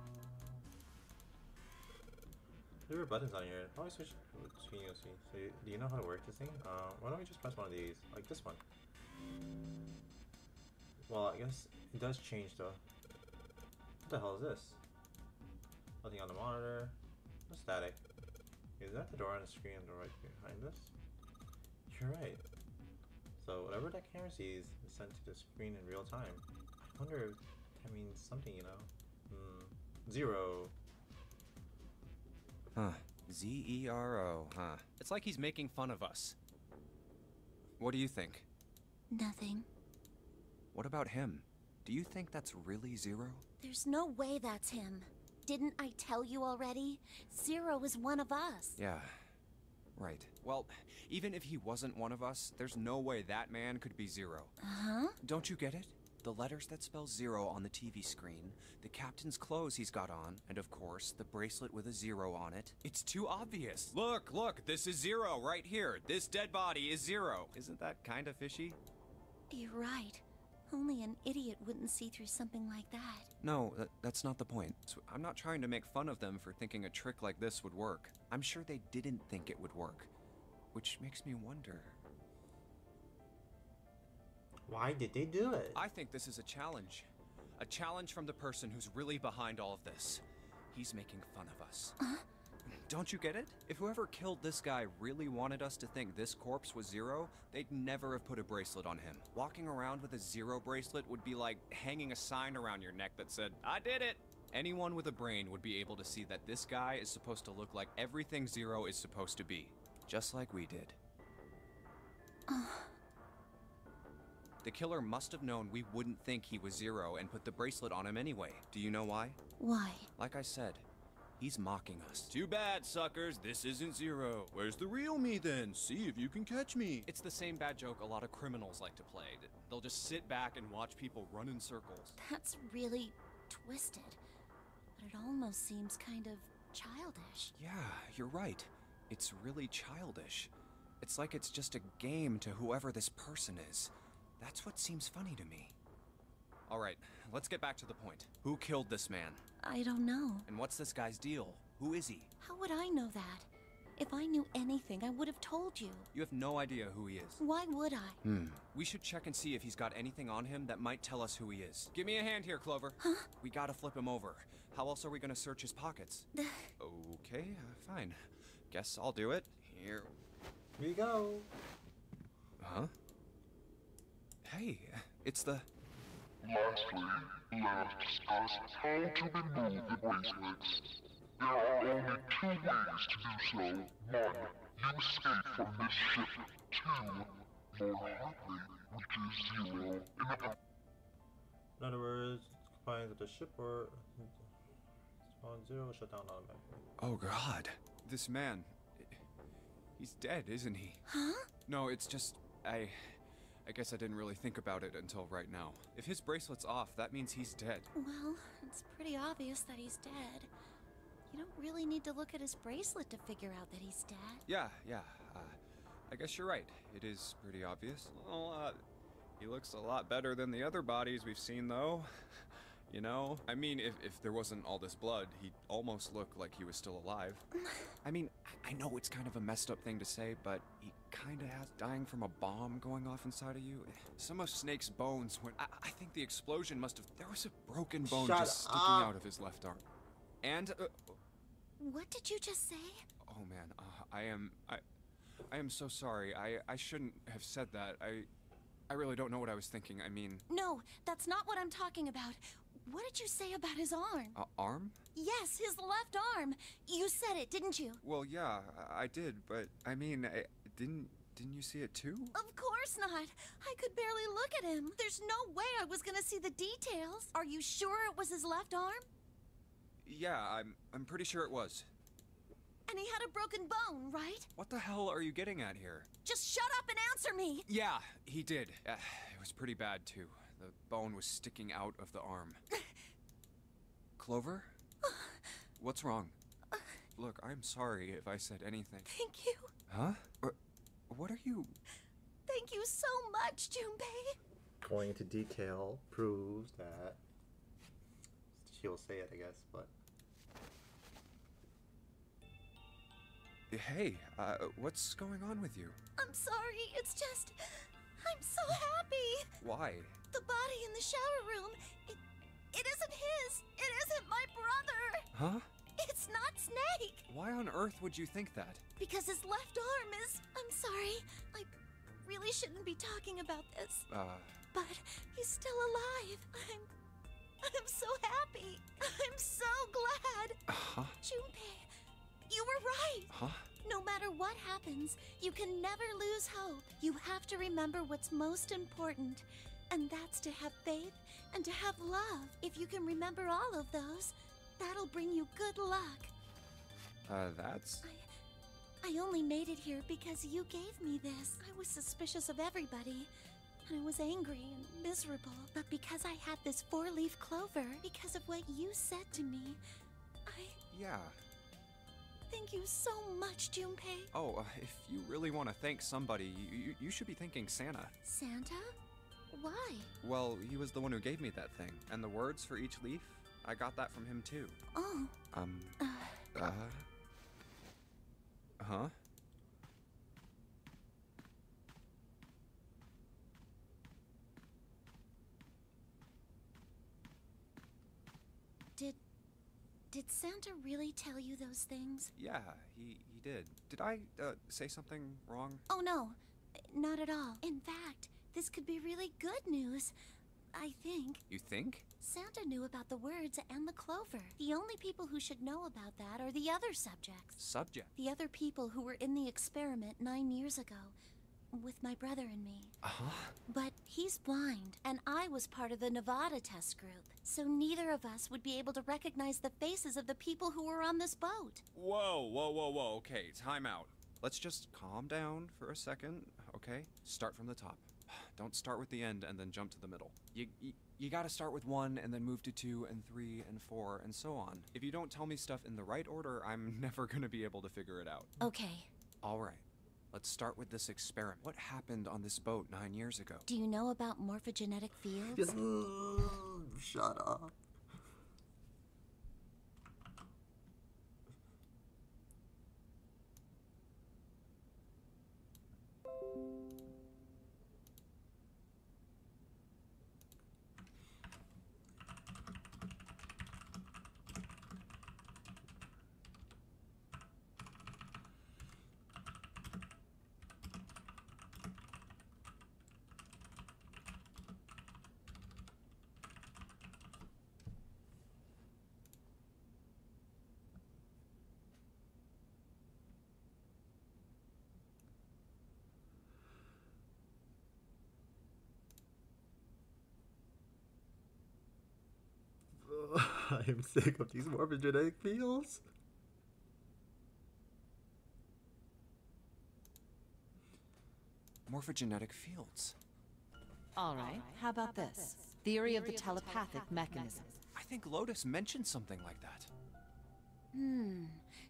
There were buttons on here. Probably switch between you see. So do you know how to work this thing? Uh, why don't we just press one of these, like this one? Well, I guess it does change though. What the hell is this? Nothing on the monitor. No static. Is that the door on the screen the right behind us? You're right. So whatever that camera sees is sent to the screen in real time. I wonder if that mean, something, you know? Hmm. Zero. Huh. Z E R O, huh? It's like he's making fun of us. What do you think? Nothing. What about him? Do you think that's really Zero? There's no way that's him. Didn't I tell you already? Zero is one of us. Yeah. Right. Well, even if he wasn't one of us, there's no way that man could be Zero. Huh? Don't you get it? The letters that spell zero on the TV screen, the captain's clothes he's got on, and of course, the bracelet with a zero on it. It's too obvious. Look, look, this is zero right here. This dead body is zero. Isn't that kind of fishy? You're right. Only an idiot wouldn't see through something like that. No, that, that's not the point. So I'm not trying to make fun of them for thinking a trick like this would work. I'm sure they didn't think it would work. Which makes me wonder. Why did they do it? I think this is a challenge. A challenge from the person who's really behind all of this. He's making fun of us. Uh-huh. Don't you get it? If whoever killed this guy really wanted us to think this corpse was Zero, they'd never have put a bracelet on him. Walking around with a Zero bracelet would be like hanging a sign around your neck that said, I did it! Anyone with a brain would be able to see that this guy is supposed to look like everything Zero is supposed to be. Just like we did. Uh-huh. The killer must have known we wouldn't think he was Zero and put the bracelet on him anyway. Do you know why? Why? Like I said, he's mocking us. Too bad, suckers. This isn't Zero. Where's the real me then? See if you can catch me. It's the same bad joke a lot of criminals like to play. They'll just sit back and watch people run in circles. That's really twisted. But it almost seems kind of childish. Yeah, you're right. It's really childish. It's like it's just a game to whoever this person is. That's what seems funny to me. All right, let's get back to the point. Who killed this man? I don't know. And what's this guy's deal? Who is he? How would I know that? If I knew anything, I would have told you. You have no idea who he is. Why would I? Hmm. We should check and see if he's got anything on him that might tell us who he is. Give me a hand here, Clover. Huh? We gotta flip him over. How else are we gonna search his pockets? okay, uh, fine. Guess I'll do it. Here. Here you go. Huh? Hey, it's the. Lastly, let us discuss how to remove the bracelets. There are only two ways to do so. One, you escape from this ship. Two, more likely, which is zero in In other words, combine with the ship or spawn zero shut down automatically. Oh god. This man. He's dead, isn't he? Huh? No, it's just. I. I guess I didn't really think about it until right now. If his bracelet's off, that means he's dead. Well, it's pretty obvious that he's dead. You don't really need to look at his bracelet to figure out that he's dead. Yeah, yeah. Uh, I guess you're right. It is pretty obvious. Well, uh, he looks a lot better than the other bodies we've seen, though. You know? I mean, if, if there wasn't all this blood, he'd almost look like he was still alive. I mean, I- I know it's kind of a messed up thing to say, but he kind of has dying from a bomb going off inside of you. Some of Snake's bones went. I, I think the explosion must have. There was a broken bone Shut just sticking up. out of his left arm. And. Uh, What did you just say? Oh man, uh, I am I I am so sorry. I I shouldn't have said that. I I really don't know what I was thinking. I mean, No, that's not what I'm talking about. What did you say about his arm? uh, arm? Yes, his left arm. You said it, didn't you? Well, yeah, I, I did, but I mean, I, didn't didn't you see it too? Of course not. I could barely look at him. There's no way I was gonna see the details. Are you sure it was his left arm? Yeah, I'm I'm pretty sure it was. And he had a broken bone, right? What the hell are you getting at here? Just shut up and answer me. Yeah, he did. Uh, it was pretty bad too. The bone was sticking out of the arm. Clover? What's wrong? Look, I'm sorry if I said anything. Thank you. Huh? What are you? Thank you so much, Junpei. Going into detail proves that she'll say it, I guess, but Hey, uh, what's going on with you? I'm sorry. It's just. I'm so happy. Why? The body in the shower room. It, it isn't his. It isn't my brother. Huh? It's not Snake! Why on earth would you think that? Because his left arm is. I'm sorry. I really shouldn't be talking about this. Uh, But he's still alive. I'm. I'm so happy. I'm so glad. huh? Junpei, you were right. Huh? No matter what happens, you can never lose hope. You have to remember what's most important, and that's to have faith and to have love. If you can remember all of those, that'll bring you good luck. Uh, that's. I I only made it here because you gave me this. I was suspicious of everybody, and I was angry and miserable. But because I had this four leaf clover, because of what you said to me, I Yeah. thank you so much, Junpei. Oh, uh, if you really want to thank somebody, you, you, you should be thanking Santa. Santa? Why? Well, he was the one who gave me that thing. And the words for each leaf, I got that from him too. Oh, Um. Uh. Huh? did. Did Santa really tell you those things? Yeah, he, he did. Did I uh, say something wrong? Oh, no. Not at all. In fact, this could be really good news. I think. You think? Santa knew about the words and the clover. The only people who should know about that are the other subjects. Subject. The other people who were in the experiment nine years ago. With my brother and me. Uh huh. But he's blind, and I was part of the Nevada test group. So neither of us would be able to recognize the faces of the people who were on this boat. Whoa, whoa, whoa, whoa. Okay, time out. Let's just calm down for a second, okay? Start from the top. Don't start with the end and then jump to the middle. You, you, you gotta start with one and then move to two and three and four and so on. If you don't tell me stuff in the right order, I'm never gonna be able to figure it out. Okay. Alright, let's start with this experiment. What happened on this boat nine years ago? Do you know about morphogenetic fields? Just shut up. I'm sick of these morphogenetic fields. Morphogenetic fields. All right, how about this? Theory of the telepathic mechanism. I think Lotus mentioned something like that. Hmm.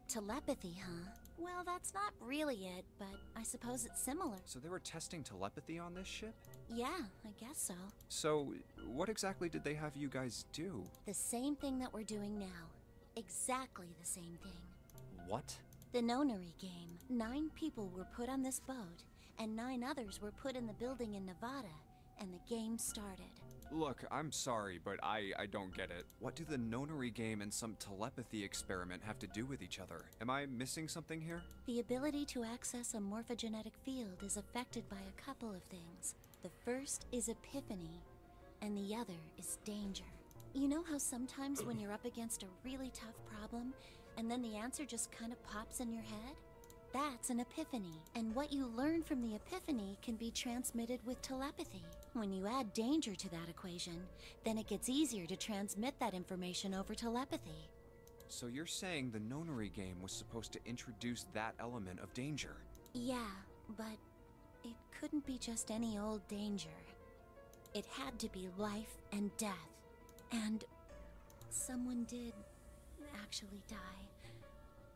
Telepathy, huh? Well, that's not really it, but I suppose it's similar. So they were testing telepathy on this ship? Yeah, I guess so. So, what exactly did they have you guys do? The same thing that we're doing now. Exactly the same thing. What? The Nonary game. Nine people were put on this boat, and nine others were put in the building in Nevada, and the game started. Look, I'm sorry, but I, I don't get it. What do the nonary game and some telepathy experiment have to do with each other? Am I missing something here? The ability to access a morphogenetic field is affected by a couple of things. The first is epiphany, and the other is danger. You know how sometimes when you're up against a really tough problem, and then the answer just kind of pops in your head? That's an epiphany, and what you learn from the epiphany can be transmitted with telepathy. When you add danger to that equation, then it gets easier to transmit that information over telepathy. So you're saying the nonary game was supposed to introduce that element of danger? Yeah, but it couldn't be just any old danger. It had to be life and death. And someone did actually die.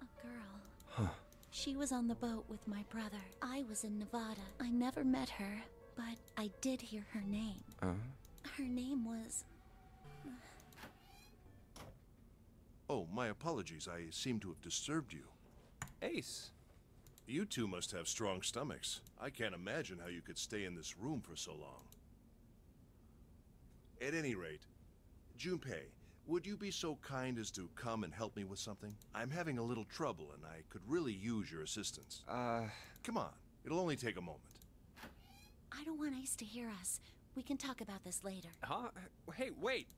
A girl. Huh. She was on the boat with my brother. I was in Nevada. I never met her, but I did hear her name. Uh? Her name was. Oh, my apologies. I seem to have disturbed you. Ace. You two must have strong stomachs. I can't imagine how you could stay in this room for so long. At any rate, Junpei, would you be so kind as to come and help me with something? I'm having a little trouble and I could really use your assistance. Uh. Come on, it'll only take a moment. I don't want Ace to hear us. We can talk about this later. Huh? Hey, wait!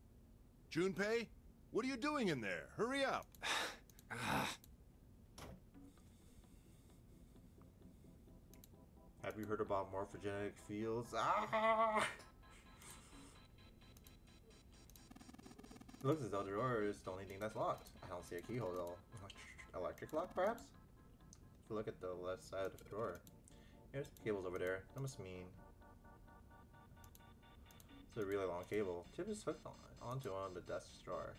Junpei, what are you doing in there? Hurry up! Have you heard about morphogenetic fields? Ah! Looks as though the door is the only thing that's locked. I don't see a keyhole though. Electric lock, perhaps? Look at the left side of the door. There's cables over there. That must mean it's a really long cable. Tip is hooked on, onto one of the desk's drawer.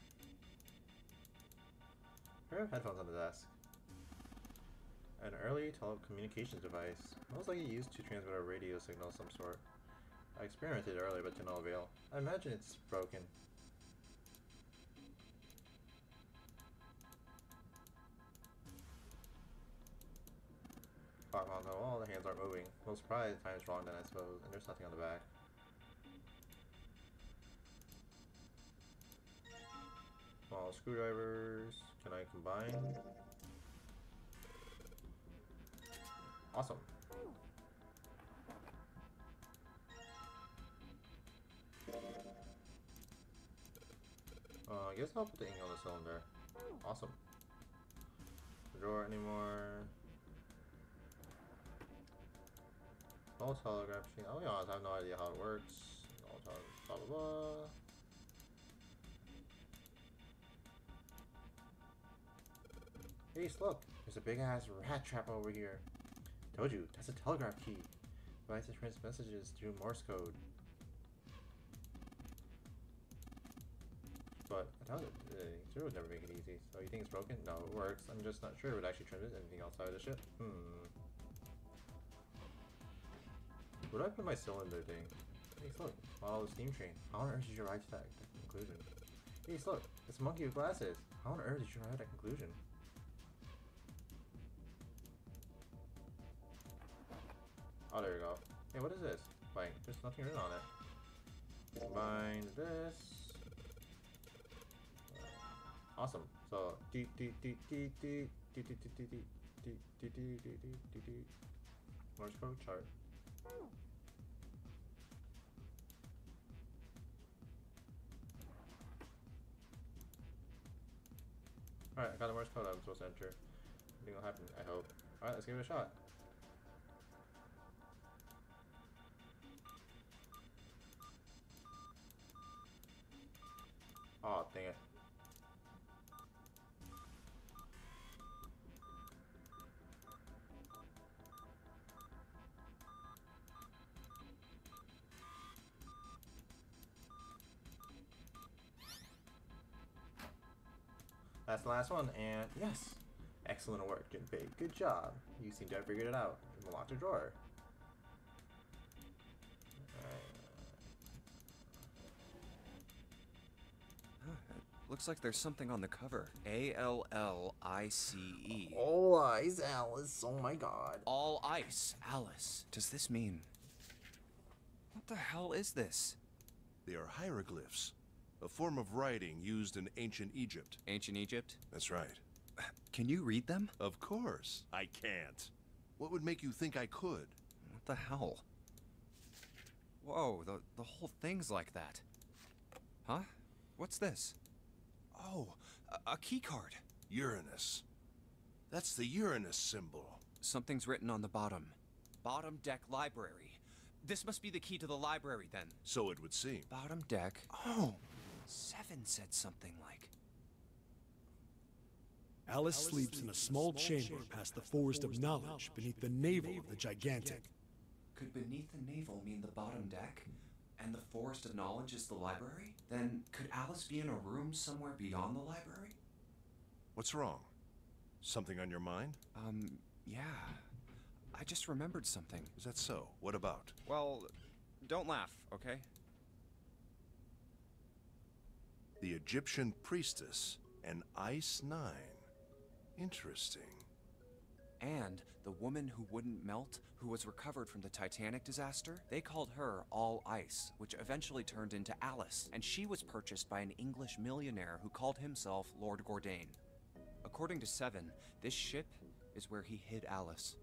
Pair of headphones on the desk. An early telecommunications device, most likely used to transmit a radio signal of some sort. I experimented earlier, but to no avail. I imagine it's broken. Clock on the wall, the hands aren't moving. No surprise, time is wrong then I suppose, and there's nothing on the back. Small screwdrivers. Can I combine? Awesome. Uh, I guess I'll put the ink on the cylinder. Awesome. The drawer anymore. No telegraph machine. I'll be honest, I have no idea how it works. Tele- blah blah blah. Ace, look! There's a big ass rat trap over here. Told you, that's a telegraph key. Device that transmits messages through Morse code. But I told you, uh, would never make it easy. So you think it's broken? No, it works. I'm just not sure it would actually transmit anything outside of the ship. Hmm. Where do I put my cylinder thing? Ace, look. Follow the steam train. How on earth did you arrive to that conclusion? Ace, look. It's a monkey with glasses. How on earth did you arrive at that conclusion? Oh, there we go. Hey, what is this? Like, there's nothing written on it. Combine this. Awesome. So, dee dee dee dee dee dee dee dee dee dee dee dee dee dee dee Morse code chart. Alright, I got the Morse code I'm supposed to enter. Nothing will happen, I hope. Alright, let's give it a shot. Oh, dang it. That's the last one, and yes! Excellent work, Junpei. Good job. You seem to have figured it out. Unlock the drawer. Uh, looks like there's something on the cover. A L L I C E. All eyes, Alice. Oh my god. All ice, Alice. Does this mean. What the hell is this? They are hieroglyphs, a form of writing used in ancient Egypt. Ancient Egypt? That's right. Can you read them? Of course. I can't. What would make you think I could? What the hell? Whoa, the, the whole thing's like that. Huh? What's this? Oh, a, a key card. Uranus. That's the Uranus symbol. Something's written on the bottom. Bottom deck library. This must be the key to the library then. So it would seem. Bottom deck. Oh, Seven said something like. Alice sleeps in a small chamber past the forest of knowledge beneath the navel of the gigantic. Could beneath the navel mean the bottom deck? And the forest of knowledge is the library? Then could Alice be in a room somewhere beyond the library? What's wrong? Something on your mind? Um, yeah. I just remembered something. Is that so? What about? Well, don't laugh, okay? The Egyptian priestess, an Ice Nine. Interesting. And the woman who wouldn't melt, who was recovered from the Titanic disaster, they called her All Ice, which eventually turned into Alice, and she was purchased by an English millionaire who called himself Lord Gordain. According to Seven, this ship is where he hid Alice.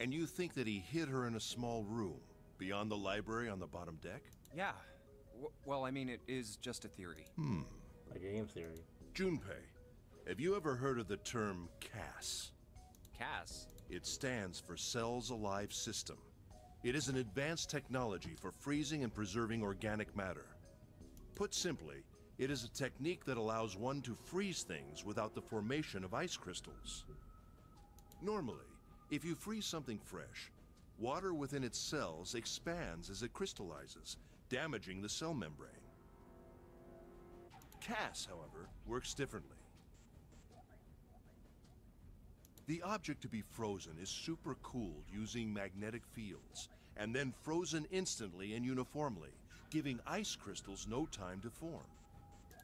And you think that he hid her in a small room, beyond the library on the bottom deck? Yeah. W- well, I mean, it is just a theory. Hmm. Like a game theory. Junpei, have you ever heard of the term CAS? Cass? It stands for Cells Alive System. It is an advanced technology for freezing and preserving organic matter. Put simply, it is a technique that allows one to freeze things without the formation of ice crystals. Normally, if you freeze something fresh, water within its cells expands as it crystallizes, damaging the cell membrane. CAS, however, works differently. The object to be frozen is supercooled using magnetic fields, and then frozen instantly and uniformly, giving ice crystals no time to form.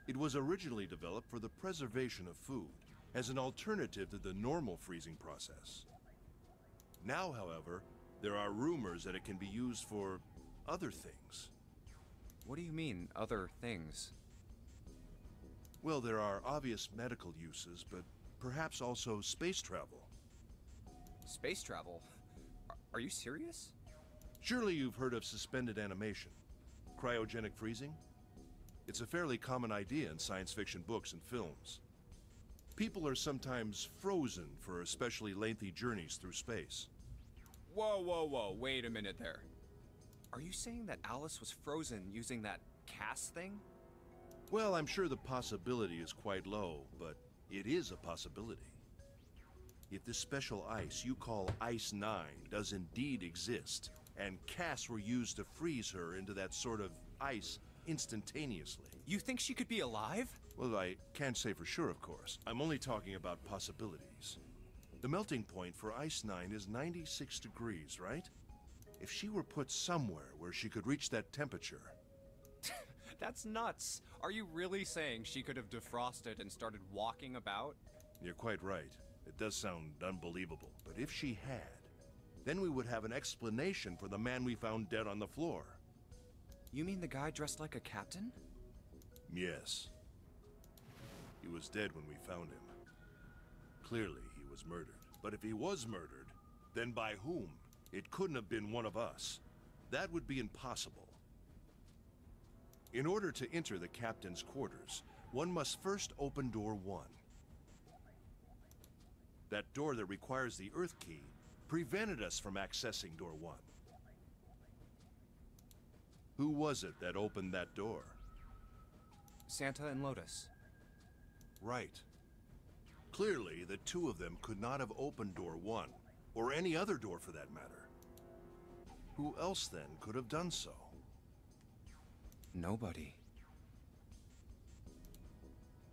It was originally developed for the preservation of food, as an alternative to the normal freezing process. Now, however, there are rumors that it can be used for other things. What do you mean, other things? Well, there are obvious medical uses, but perhaps also space travel. Space travel? Are, you serious? Surely you've heard of suspended animation, cryogenic freezing? It's a fairly common idea in science fiction books and films. People are sometimes frozen for especially lengthy journeys through space. Whoa, whoa, whoa, wait a minute there. Are you saying that Alice was frozen using that CAS thing? Well, I'm sure the possibility is quite low, but it is a possibility. If this special ice you call Ice 9 does indeed exist, and casts were used to freeze her into that sort of ice instantaneously. You think she could be alive? Well, I can't say for sure, of course. I'm only talking about possibilities. The melting point for Ice 9 is 96 degrees, right? If she were put somewhere where she could reach that temperature, That's nuts. Are you really saying she could have defrosted and started walking about? You're quite right. It does sound unbelievable. But if she had, then we would have an explanation for the man we found dead on the floor. You mean the guy dressed like a captain? Yes. He was dead when we found him. Clearly, he was murdered. But if he was murdered, then by whom? It couldn't have been one of us. That would be impossible. In order to enter the captain's quarters, one must first open door one. That door that requires the Earth key prevented us from accessing door one. Who was it that opened that door? Santa and Lotus. Right. Clearly, the two of them could not have opened door one, or any other door for that matter. Who else then could have done so? Nobody.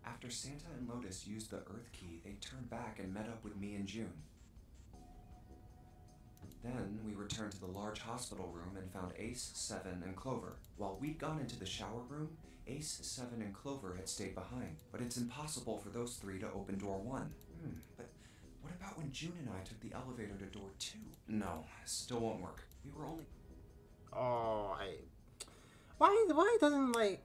After Santa and Lotus used the Earth Key, they turned back and met up with me and June. Then we returned to the large hospital room and found Ace, Seven, and Clover. While we'd gone into the shower room, Ace, Seven, and Clover had stayed behind. But it's impossible for those three to open door one. Hmm, but what about when June and I took the elevator to door two? No, still won't work. We were only. Oh, I. Why? Why doesn't like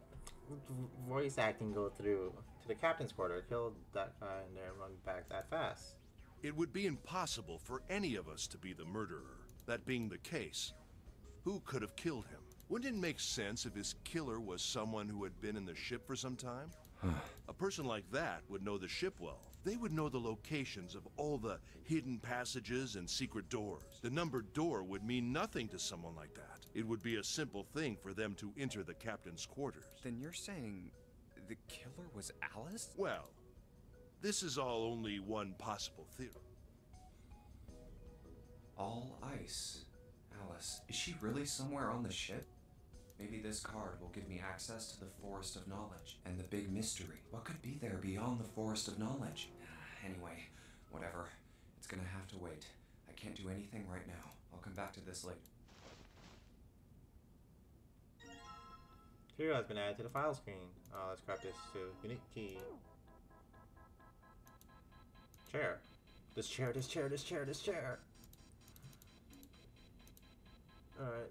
voice acting go through to the captain's quarter? Kill that guy and then run back that fast. It would be impossible for any of us to be the murderer. That being the case, who could have killed him? Wouldn't it make sense if his killer was someone who had been in the ship for some time? A person like that would know the ship well. They would know the locations of all the hidden passages and secret doors. The numbered door would mean nothing to someone like that. It would be a simple thing for them to enter the captain's quarters. Then you're saying the killer was Alice? Well, this is all only one possible theory. All ice. Alice, is she really somewhere on the ship? Maybe this card will give me access to the Forest of Knowledge and the big mystery. What could be there beyond the Forest of Knowledge? Anyway, whatever. It's gonna have to wait. I can't do anything right now. I'll come back to this later. Hero has been added to the file screen. Uh, let's grab this to unique key. Chair. This chair, this chair, this chair, this chair. Alright.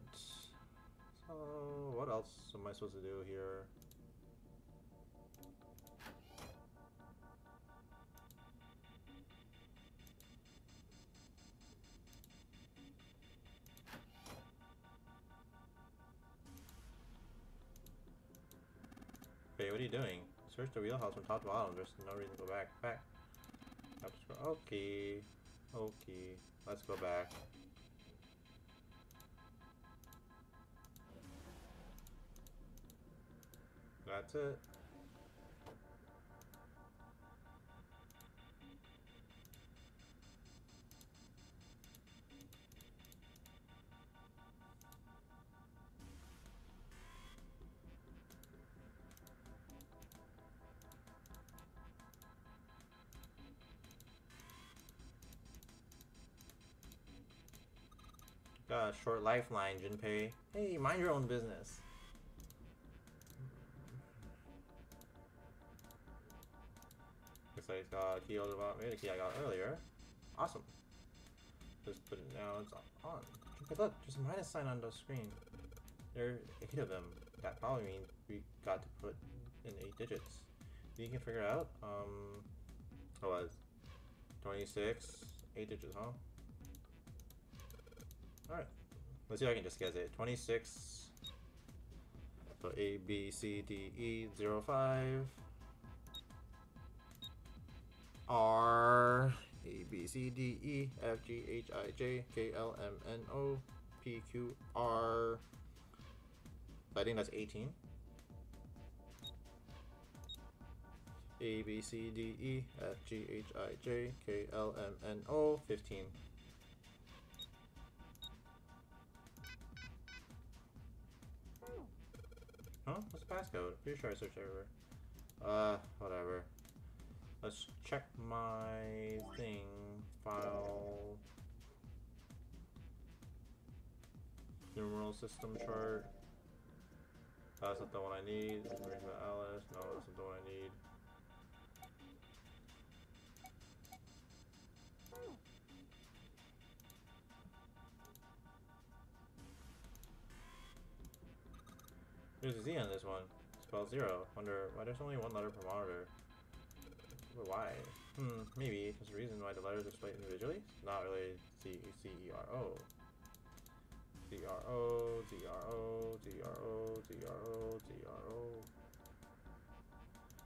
So, what else am I supposed to do here? Okay, what are you doing? Search the wheelhouse from top to bottom. There's no reason to go back. Back. Okay. Okay. Let's go back. That's it. Got a short lifeline, Junpei. Hey, mind your own business. Over the key I got earlier. Awesome. Just put it now, it's on. But look, there's a minus sign on the screen. There are eight of them. That probably means we got to put in eight digits. You can figure it out. Um, what was 26, eight digits, huh? Alright. Let's see if I can just guess it. 26. So A, B, C, D, E, 0, 5. R, A, B, C, D, E, F, G, H, I, J, K, L, M, N, O, P, Q, R. I think that's 18. A, B, C, D, E, F, G, H, I, J, K, L, M, N, O, 15. Huh? What's the passcode? Pretty sure I searched everywhere. Uh, whatever. Let's check my thing. File. Numeral system chart. Oh, that's not the one I need. Arrangement Alice. No, that's not the one I need. There's a Z on this one. Spell zero. Wonder why there's only one letter per monitor. But why? Hmm, maybe there's a reason why the letters are spelled individually. Not really C C E R O. Z R O Z R O Z R O Z R O Z R O.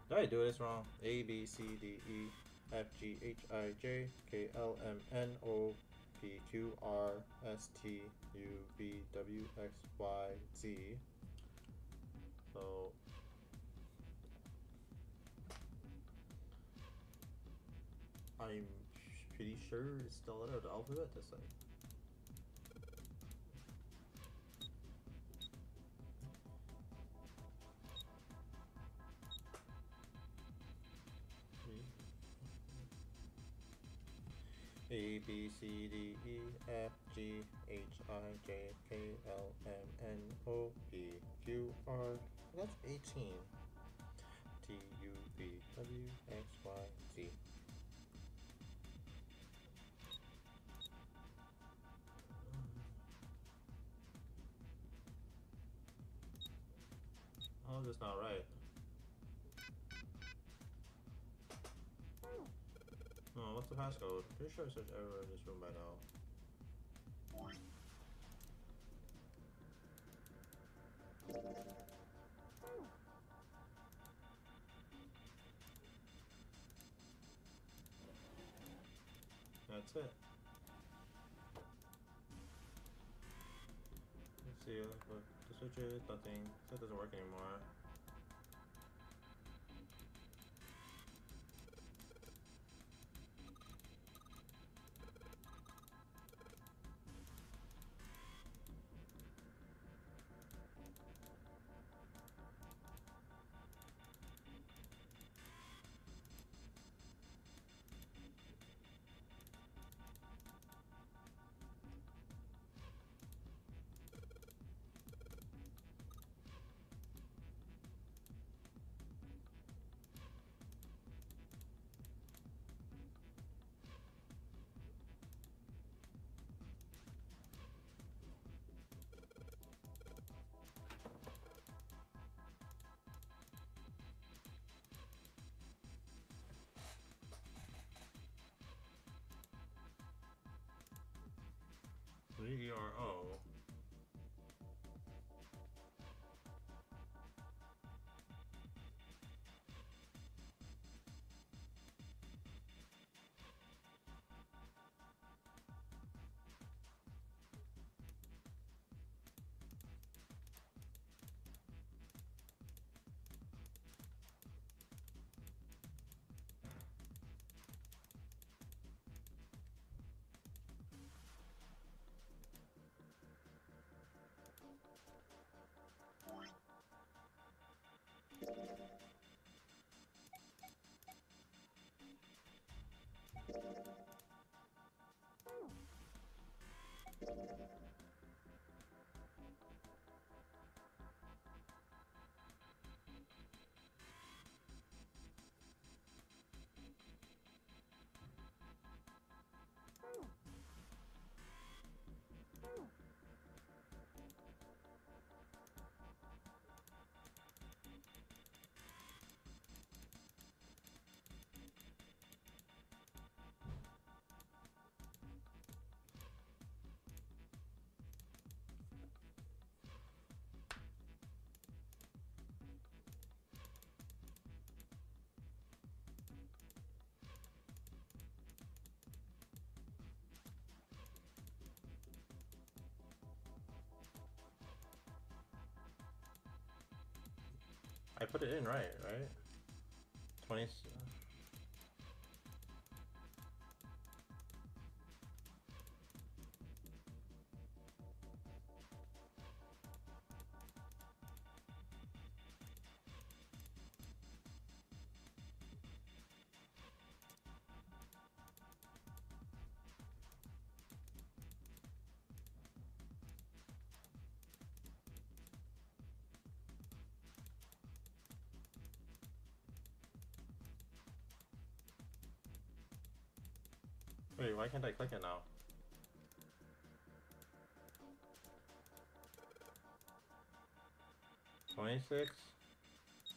Did I do this wrong? A B C D E F G H I J K L M N O P Q R S T U V W X Y Z. So I'm pretty sure it's the letter alphabet this way. A B C D E F G H I J K L M N O P Q R. That's 18. T U V W X Y Z. Oh, that's not right. Oh, what's the passcode? Pretty sure I searched everywhere in this room by now. That's it. Let's see, the switch is nothing. That doesn't work anymore. G R O. zero. I put it in right, right? 20. Why can't I click it now? Twenty-six,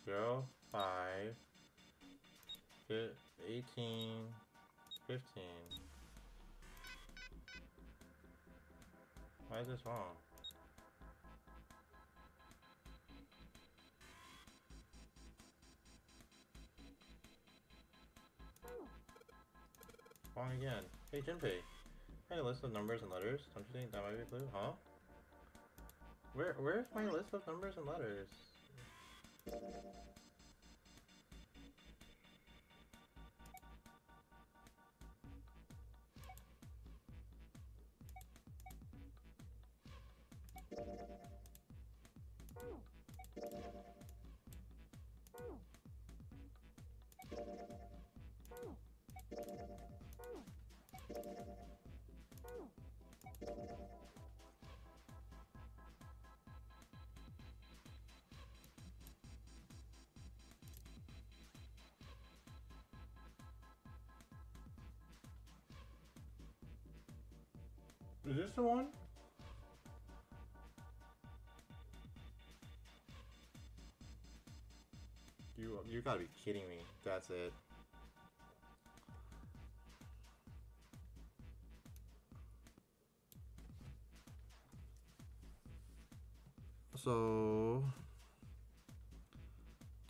zero, five, fi- eighteen, fifteen. Why is this wrong? Wrong again. Hey Junpei, a list of numbers and letters. Don't you think that might be a clue? Huh? Where where's my list of numbers and letters? This the one? You you gotta be kidding me. That's it. So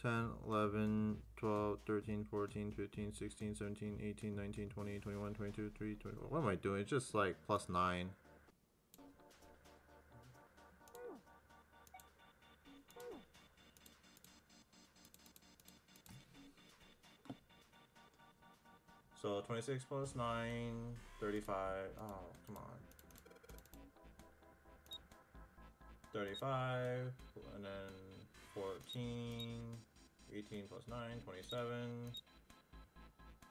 10, 11, 12, 13, 14, 15, 16, 17, 18, 19, 20, 21, 22, 23, 24. What am I doing? It's just like plus 9. 26 plus 9, 35. Oh, come on. 35, and then 14, 18 plus 9, 27,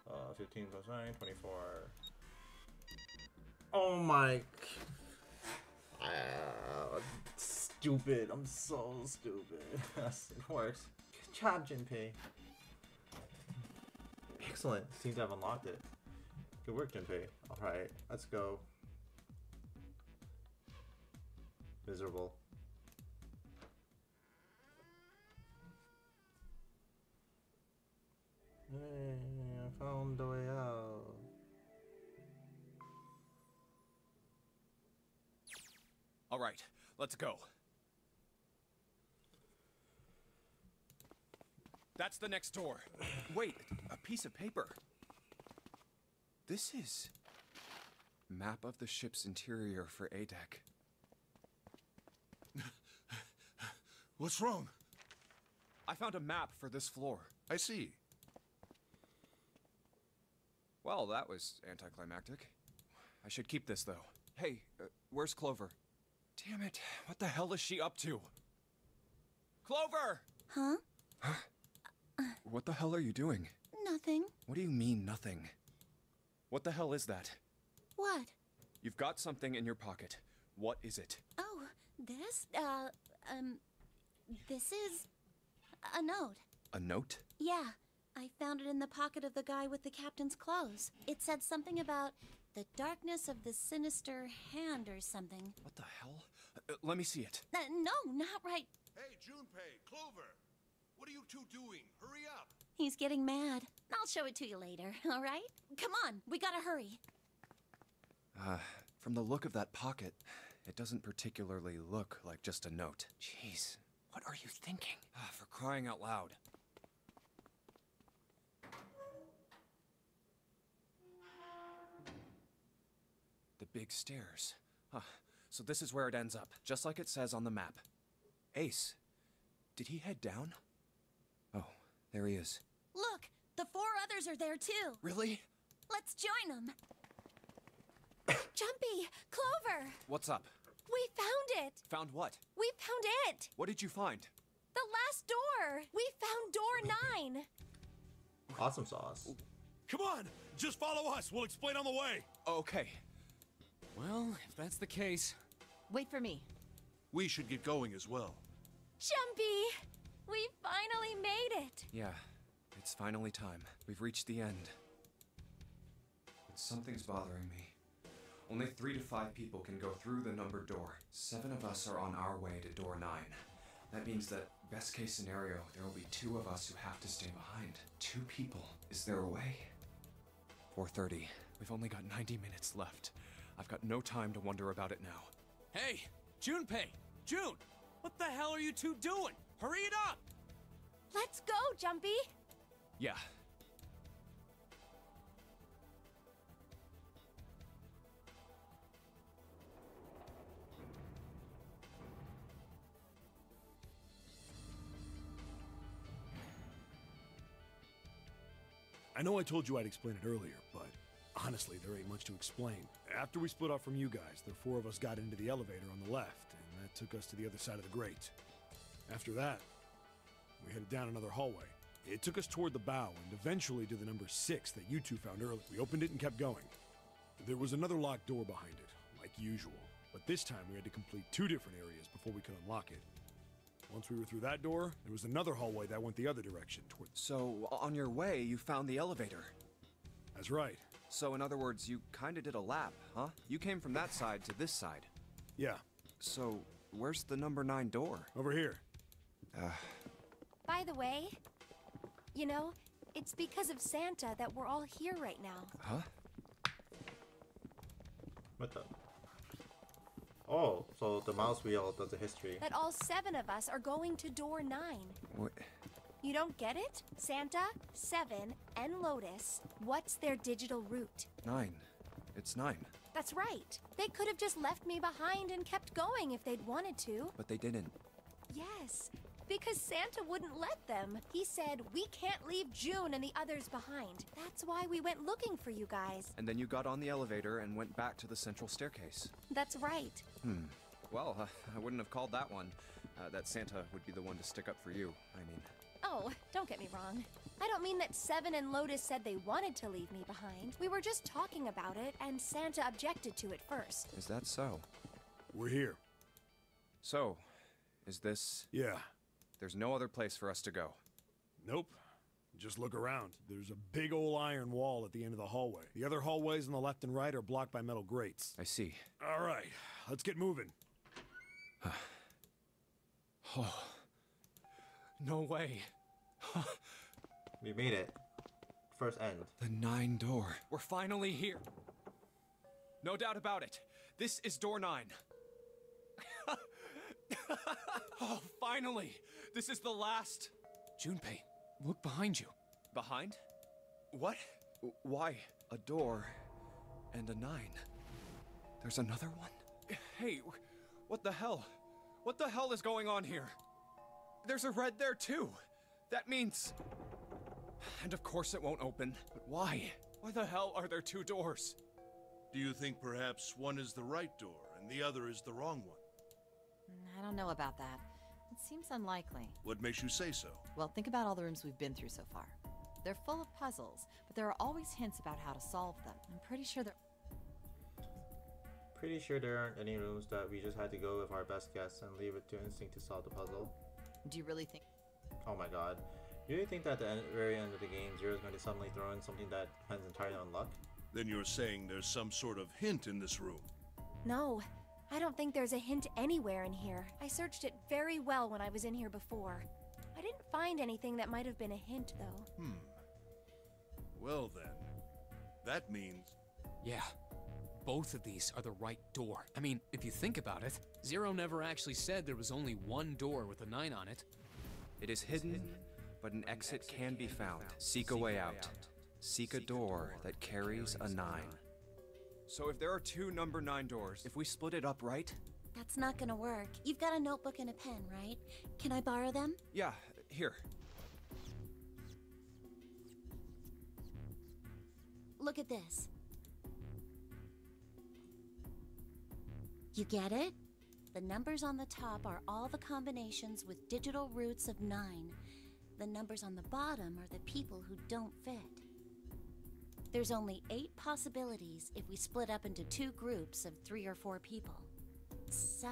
uh, 15 plus 9, 24. Oh my. Ah, stupid. I'm so stupid. Yes, it works. Good job, Junpei. Excellent. Seems to have unlocked it. Good work, Junpei. Alright, let's go. Miserable. Hey, I found the way out. All right, let's go. That's the next door. Wait, a piece of paper. This is map of the ship's interior for ADEC. What's wrong? I found a map for this floor. I see. Well, that was anticlimactic. I should keep this, though. Hey, uh, where's Clover? Damn it, what the hell is she up to? Clover! Huh? What the hell are you doing? Nothing. What do you mean, nothing? What the hell is that? What? You've got something in your pocket. What is it? Oh, this, uh, um, this is a note. A note? Yeah, I found it in the pocket of the guy with the captain's clothes. It said something about the darkness of the sinister hand or something. What the hell? Uh, let me see it. Uh, no, not right. Hey, Junpei, Clover! What are you two doing? Hurry up! He's getting mad. I'll show it to you later, all right? Come on, we gotta hurry. Uh, from the look of that pocket, it doesn't particularly look like just a note. Jeez, what are you thinking? Ah, for crying out loud. The big stairs. Huh. So this is where it ends up, just like it says on the map. Ace, did he head down? Oh, there he is. Look, the four others are there too. Really? Let's join them. Jumpy, Clover, What's up? we found it. Found what? We found it. What did you find? The last door. We found door nine. Awesome sauce. Come on, just follow us. We'll explain on the way. Okay. Well, if that's the case. Wait for me. We should get going as well. Jumpy! We finally made it! Yeah, it's finally time. We've reached the end. But something's bothering me. Only three to five people can go through the numbered door. Seven of us are on our way to door nine. That means that, best case scenario, there will be two of us who have to stay behind. Two people. Is there a way? 4.30. We've only got 90 minutes left. I've got no time to wonder about it now. Hey, Junpei! June! What the hell are you two doing? Hurry it up! Let's go, Jumpy! Yeah. I know I told you I'd explain it earlier, but honestly, there ain't much to explain. After we split off from you guys, the four of us got into the elevator on the left, and that took us to the other side of the grate. After that, we headed down another hallway. It took us toward the bow and eventually to the number six that you two found earlier. We opened it and kept going. There was another locked door behind it, like usual, but this time we had to complete two different areas before we could unlock it. Once we were through that door, there was another hallway that went the other direction toward. So, on your way, you found the elevator. That's right. So, in other words, you kinda did a lap, huh? You came from that side to this side. Yeah. So, where's the number nine door? Over here. Uh, By the way, you know, it's because of Santa that we're all here right now. huh? What the? Oh, so the mouse wheel does the history. That all seven of us are going to door nine. What? You don't get it? Santa, Seven, and Lotus. What's their digital root? Nine. It's nine. That's right. They could have just left me behind and kept going if they'd wanted to. But they didn't. Yes, because Santa wouldn't let them. He said, We can't leave June and the others behind. That's why we went looking for you guys. And then you got on the elevator and went back to the central staircase. That's right. Hmm. Well, uh, I wouldn't have called that one. Uh, that Santa would be the one to stick up for you. I mean, Oh, don't get me wrong. I don't mean that Seven and Lotus said they wanted to leave me behind. We were just talking about it, and Santa objected to it first. is that so? We're here. So, is this. Yeah. There's no other place for us to go. Nope. Just look around. There's a big old iron wall at the end of the hallway. The other hallways on the left and right are blocked by metal grates. I see. All right, let's get moving. Oh. No way. We made it. First end. The nine door. We're finally here. No doubt about it. This is door nine. oh, finally! This is the last. Junpei, look behind you. Behind? What? Why? A door and a nine. There's another one? Hey, what the hell? What the hell is going on here? There's a red there too. That means. And of course it won't open. But why? Why the hell are there two doors? Do you think perhaps one is the right door and the other is the wrong one? I don't know about that. It seems unlikely. What makes you say so? Well, think about all the rooms we've been through so far. They're full of puzzles, but there are always hints about how to solve them. I'm pretty sure they're. Pretty sure there aren't any rooms that we just had to go with our best guess and leave it to instinct to solve the puzzle. Do you really think? Oh my god. Do you really think that at the end, very end of the game, Zero is going to suddenly throw in something that depends entirely on luck? Then you're saying there's some sort of hint in this room. No, I don't think there's a hint anywhere in here. I searched it very well when I was in here before. I didn't find anything that might have been a hint, though. Hmm. Well then, that means. Yeah. Both of these are the right door. I mean, if you think about it, Zero never actually said there was only one door with a 9 on it. It is hidden, but an exit can be found. Seek a way out. Seek a door that carries a nine. So if there are two number nine doors, if we split it up right? That's not gonna work. You've got a notebook and a pen, right? Can I borrow them? Yeah, here. Look at this. You get it? The numbers on the top are all the combinations with digital roots of 9. The numbers on the bottom are the people who don't fit. There's only eight possibilities if we split up into two groups of three or four people. So.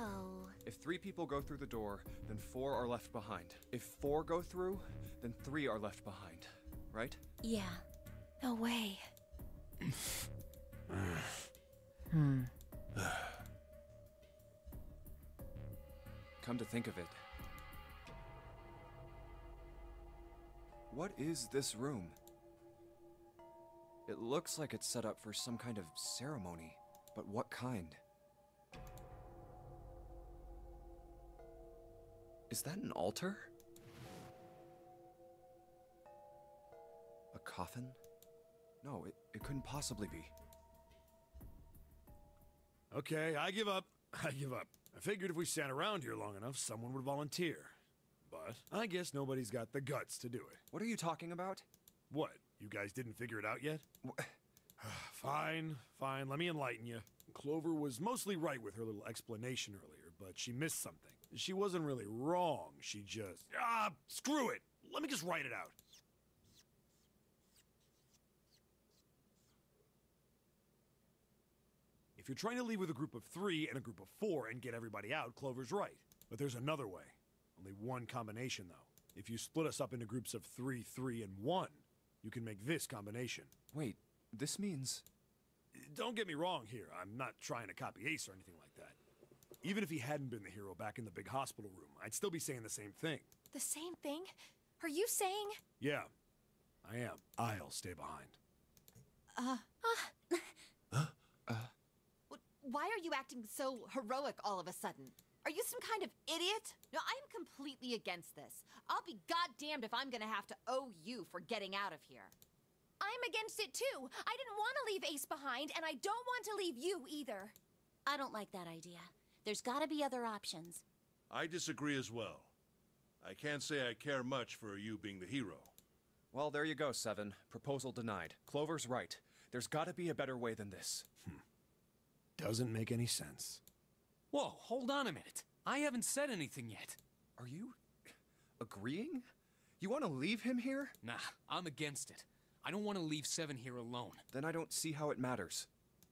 If three people go through the door, then four are left behind. If four go through, then three are left behind. Right? Yeah. No way. Hmm. Come to think of it. What is this room? It looks like it's set up for some kind of ceremony, but what kind? Is that an altar? A coffin? No, it, it couldn't possibly be. Okay, I give up. I give up. I figured if we sat around here long enough, someone would volunteer. But I guess nobody's got the guts to do it. What are you talking about? What? You guys didn't figure it out yet? fine, fine. Let me enlighten you. Clover was mostly right with her little explanation earlier, but she missed something. She wasn't really wrong. She just. Ah, screw it! Let me just write it out. If you're trying to leave with a group of three and a group of four and get everybody out, Clover's right. But there's another way. Only one combination, though. If you split us up into groups of three, three, and one, you can make this combination. Wait, this means. Don't get me wrong here. I'm not trying to copy Ace or anything like that. Even if he hadn't been the hero back in the big hospital room, I'd still be saying the same thing. The same thing? Are you saying? Yeah, I am. I'll stay behind. Uh. Uh, Wh- Why are you acting so heroic all of a sudden? Are you some kind of idiot? No, I am completely against this. I'll be goddamned if I'm gonna have to owe you for getting out of here. I'm against it too. I didn't want to leave Ace behind, and I don't want to leave you either. I don't like that idea. There's gotta be other options. I disagree as well. I can't say I care much for you being the hero. Well, there you go, Seven. Proposal denied. Clover's right. There's gotta be a better way than this. Hmm. Doesn't make any sense. Whoa, hold on a minute. I haven't said anything yet. Are you agreeing? You want to leave him here? Nah, I'm against it. I don't want to leave Seven here alone. Then I don't see how it matters.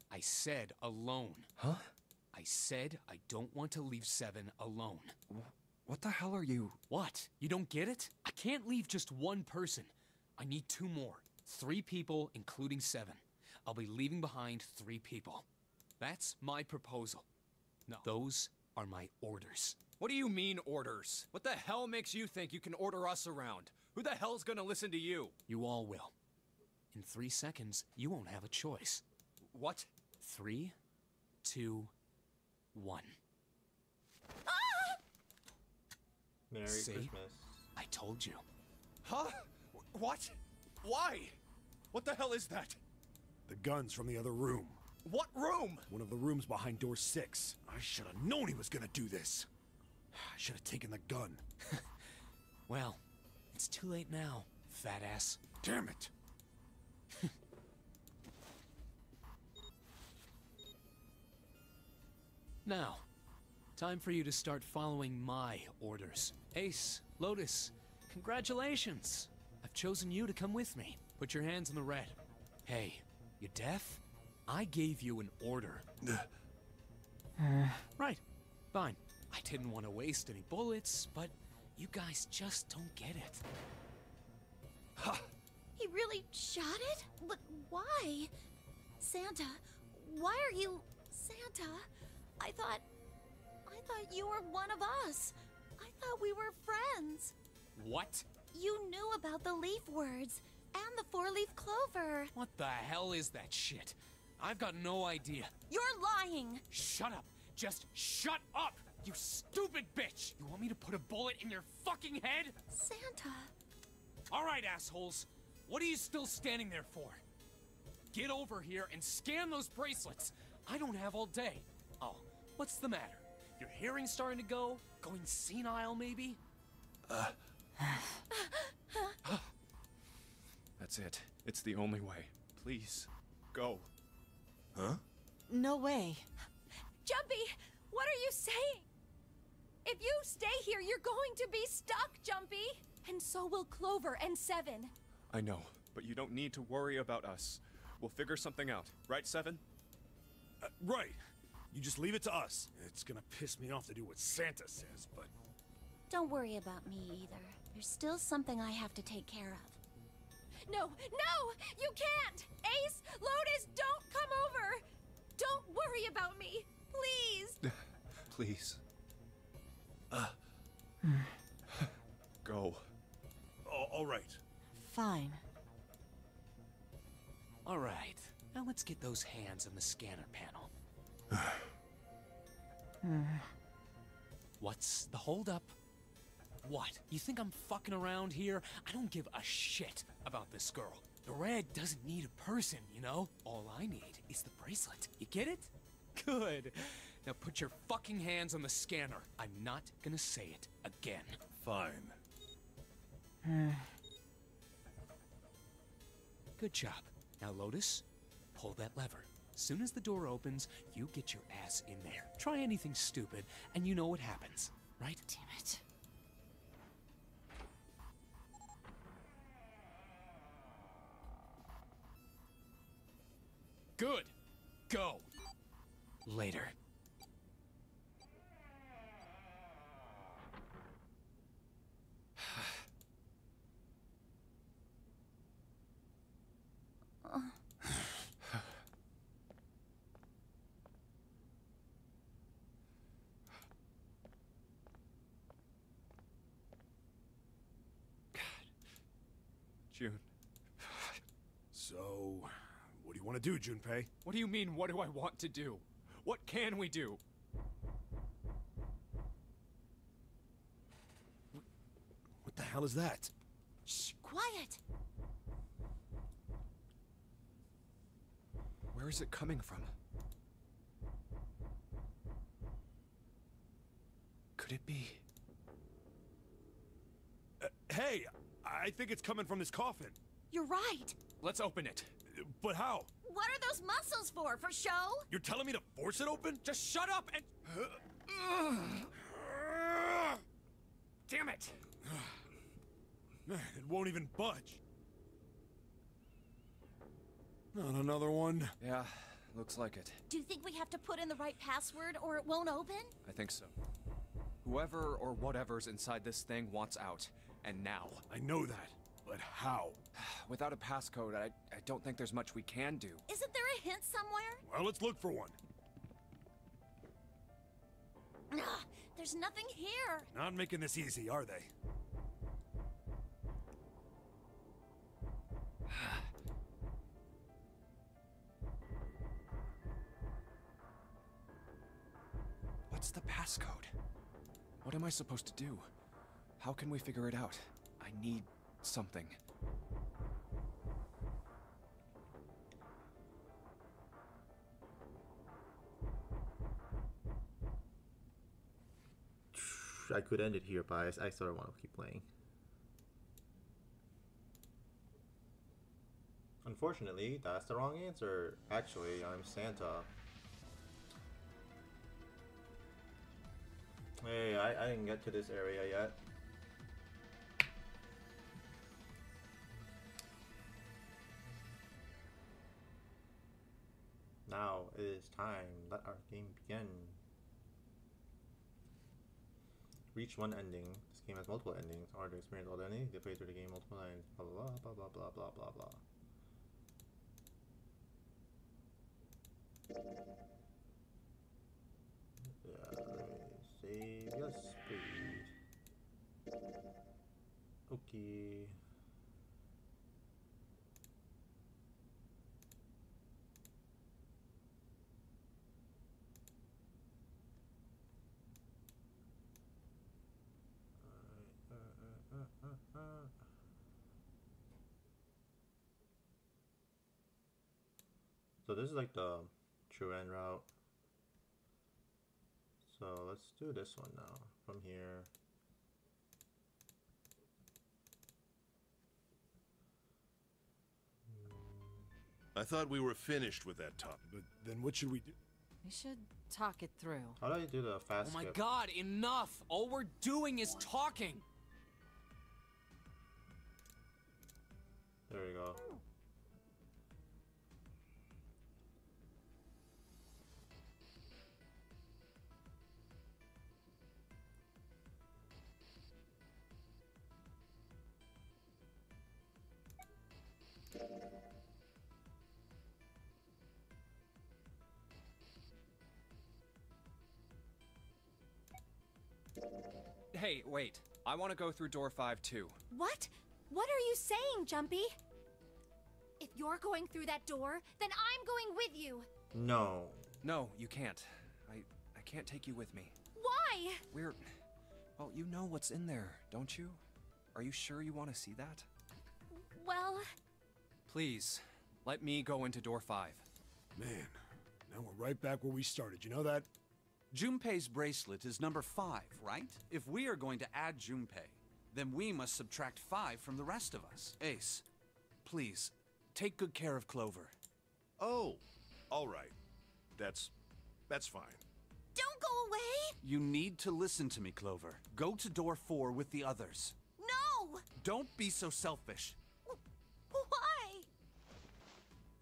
I said alone. Huh? I said I don't want to leave Seven alone. What the hell are you? What? You don't get it? I can't leave just one person. I need two more. Three people, including Seven. I'll be leaving behind three people. That's my proposal. No. Those are my orders. What do you mean, orders? What the hell makes you think you can order us around? Who the hell's gonna listen to you? You all will. In three seconds, you won't have a choice. What? Three, two, one. Ah! Merry See? Christmas. I told you. Huh? What? Why? What the hell is that? The gun's from the other room. What room? One of the rooms behind door six. I should have known he was gonna do this. I should have taken the gun. Well, it's too late now, fat ass. Damn it! Now, time for you to start following my orders. Ace, Lotus, congratulations! I've chosen you to come with me. Put your hands in the red. Hey, you deaf? I gave you an order. right, fine. I didn't want to waste any bullets, but you guys just don't get it. Huh. He really shot it? But why? Santa, why are you Santa? I thought I thought you were one of us. I thought we were friends. What? You knew about the leaf words and the four-leaf clover. What the hell is that shit? I've got no idea. You're lying. Shut up! Just shut up! You stupid bitch! You want me to put a bullet in your fucking head? Santa. Alright, assholes. What are you still standing there for? Get over here and scan those bracelets. I don't have all day. Oh, what's the matter? Your hearing's starting to go? Going senile, maybe? That's it. It's the only way. Please, go. Huh? No way. Jumpy, what are you saying? If you stay here, you're going to be stuck, Jumpy. And so will Clover and Seven. I know, but you don't need to worry about us. We'll figure something out. Right, Seven? Uh, right. You just leave it to us. It's gonna piss me off to do what Santa says, but Don't worry about me either. There's still something I have to take care of. No, no, you can't! Ace, Lotus, don't come over! Don't worry about me, please! Please. Uh. go. oh, all right. Fine. Alright, now let's get those hands on the scanner panel. Hmm. What's the holdup? What? You think I'm fucking around here? I don't give a shit about this girl. The red doesn't need a person, you know? All I need is the bracelet. You get it? Good. Now put your fucking hands on the scanner. I'm not gonna say it again. Fine. Good job. Now, Lotus, pull that lever. Soon as the door opens, you get your ass in there. Try anything stupid, and you know what happens, right? Damn it. Good. Go. Later. June. So, what do you want to do, Junpei? What do you mean, what do I want to do? What can we do? What the hell is that? Shh, quiet. Where is it coming from? Could it be? Uh, hey, I think it's coming from this coffin. You're right. Let's open it. But how? What are those muscles for? For show? You're telling me to force it open? Just shut up and. Damn it! Man, it won't even budge. Not another one. Yeah, looks like it. Do you think we have to put in the right password or it won't open? I think so. Whoever or whatever's inside this thing wants out. And now. I know that, but how? Without a passcode, I, I don't think there's much we can do. Isn't there a hint somewhere? Well, let's look for one. Ugh, there's nothing here. Not making this easy, are they? What's the passcode? What am I supposed to do? How can we figure it out? I need something. I could end it here, but I, I sort of want to keep playing. Unfortunately, that's the wrong answer. Actually, I'm Santa. Hey, I, I didn't get to this area yet. Now it is time. Let our game begin. Reach one ending. This game has multiple endings. In order to experience all the endings, you play through the game multiple times. Blah blah blah blah blah blah blah blah. Yeah, save. Yes, please. Okay. So this is like the true end route. So let's do this one now from here. I thought we were finished with that topic, But then what should we do? We should talk it through. How do I do the fast Oh my skip? god, enough! All we're doing is talking! There we go. Hey, wait. I want to go through door 5 too. What? What are you saying, Jumpy? If you're going through that door, then I'm going with you. No. No, you can't. I I can't take you with me. Why? We're Well, you know what's in there, don't you? Are you sure you want to see that? Well, Please, let me go into door 5. Man, now we're right back where we started. You know that? Junpei's bracelet is number five, right? If we are going to add Junpei, then we must subtract five from the rest of us. Ace, please, take good care of Clover. Oh, all right. That's that's fine. Don't go away! You need to listen to me, Clover. Go to door four with the others. No! Don't be so selfish. Why?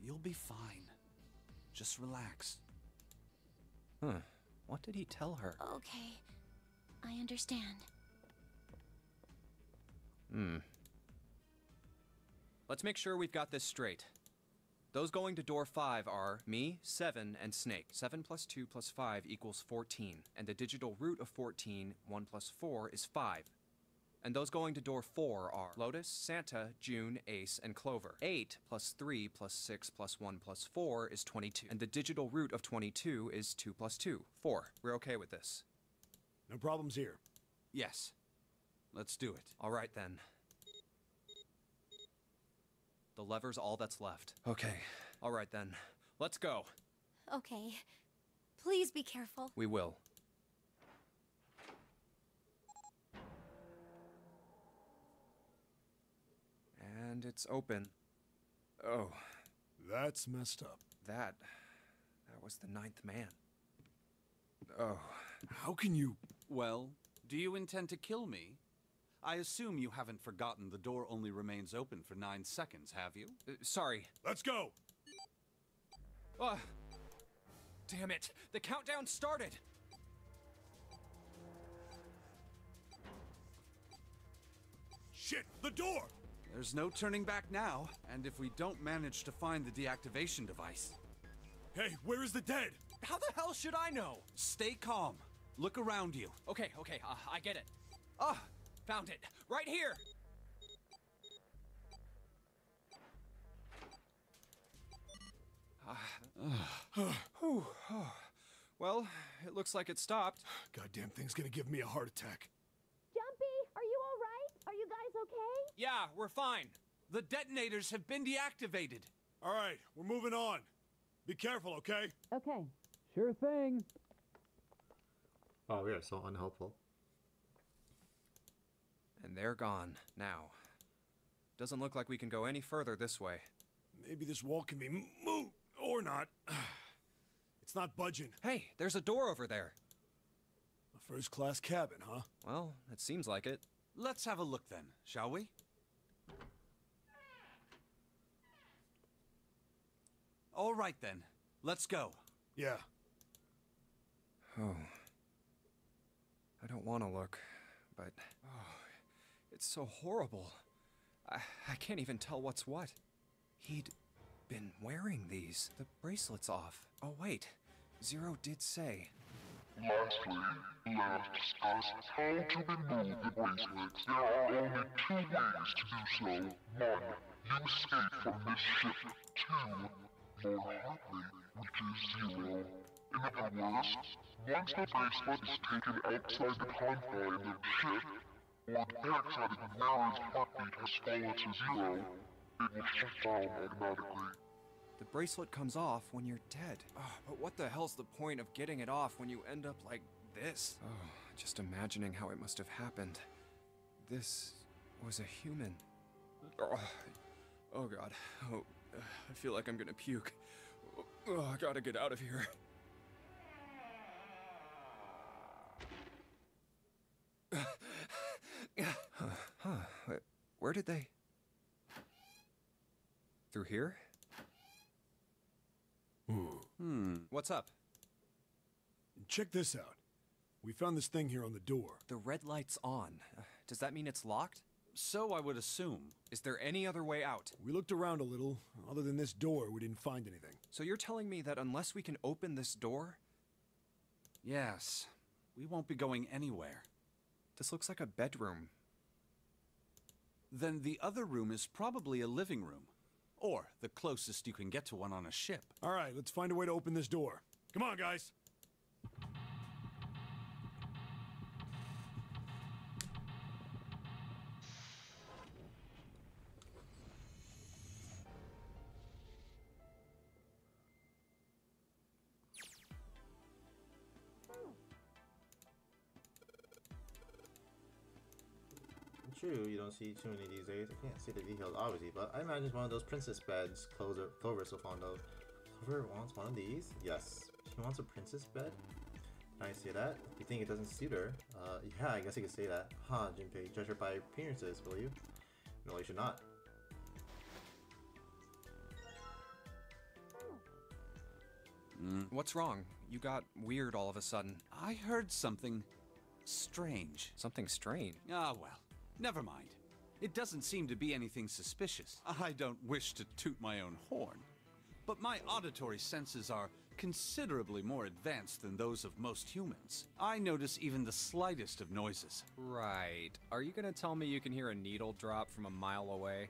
You'll be fine. Just relax. Huh. What did he tell her? okay. I understand. Hmm. Let's make sure we've got this straight. Those going to door 5 are me, 7, and Snake. 7 plus 2 plus 5 equals 14. And the digital root of 14, 1 plus 4, is 5. And those going to door 4 are Lotus, Santa, June, Ace, and Clover. 8 plus 3 plus 6 plus 1 plus 4 is 22. And the digital root of 22 is 2 plus 2, 4. We're okay with this. No problems here. Yes. Let's do it. All right then. The lever's all that's left. Okay. All right then. Let's go. Okay. Please be careful. We will. And it's open. Oh, That's messed up. that. That was the ninth man. Oh. How can you. Well, do you intend to kill me? I assume you haven't forgotten the door only remains open for nine seconds, have you? Uh, sorry. Let's go! Ah. Damn it. The countdown started. Shit, the door! There's no turning back now, and if we don't manage to find the deactivation device. Hey, where is the dead? How the hell should I know? Stay calm. Look around you. Okay, okay, uh, I get it. Ah, found it. Right here. Whew. well, it looks like it stopped. Goddamn thing's gonna give me a heart attack. Jumpy, are you all okay? Yeah, we're fine. The detonators have been deactivated. All right, we're moving on. Be careful, okay? Okay. Sure thing. Oh, we are so unhelpful. And they're gone now. Doesn't look like we can go any further this way. Maybe this wall can be m- moved or not. It's not budging. Hey, there's a door over there. A first class cabin, huh? Well, it seems like it. Let's have a look then, shall we? All right then. Let's go. Yeah. Oh. I don't want to look, but oh, it's so horrible. I, I can't even tell what's what. He'd been wearing these, the bracelets off. Oh, wait. Zero did say. Lastly, let us discuss how to remove the bracelets. There are only two ways to do so. One, you escape from this ship. Two, more likely, which is zero. In other words, once the bracelet is taken outside the confines of the ship, or the paraxatic wearer's heartbeat has fallen to zero, it will shut down automatically. The bracelet comes off when you're dead. Oh, but what the hell's the point of getting it off when you end up like this? Oh, just imagining how it must have happened. This was a human. Oh, oh god. Oh, I feel like I'm gonna puke. Oh, I gotta get out of here. huh, huh. Where did they? Through here? Hmm. What's up? Check this out. We found this thing here on the door. The red light's on. Does that mean it's locked? So I would assume. Is there any other way out? We looked around a little. Other than this door, we didn't find anything. So you're telling me that unless we can open this door, Yes. We won't be going anywhere. this looks like a bedroom. Then the other room is probably a living room. Or the closest you can get to one on a ship. All right, let's find a way to open this door. Come on, guys. Don't see too many these days. I can't see the details, obviously, but I imagine it's one of those princess beds Clover, Clover's so fond of. Clover wants one of these? Yes. She wants a princess bed? Can I say that? You think it doesn't suit her? Uh, yeah, I guess you could say that. Huh, Junpei, judge her by appearances, will you? No, you should not. What's wrong? You got weird all of a sudden. I heard something strange. Something strange. Ah, well, never mind. It doesn't seem to be anything suspicious. I don't wish to toot my own horn, but my auditory senses are considerably more advanced than those of most humans. I notice even the slightest of noises. Right. Are you gonna tell me you can hear a needle drop from a mile away?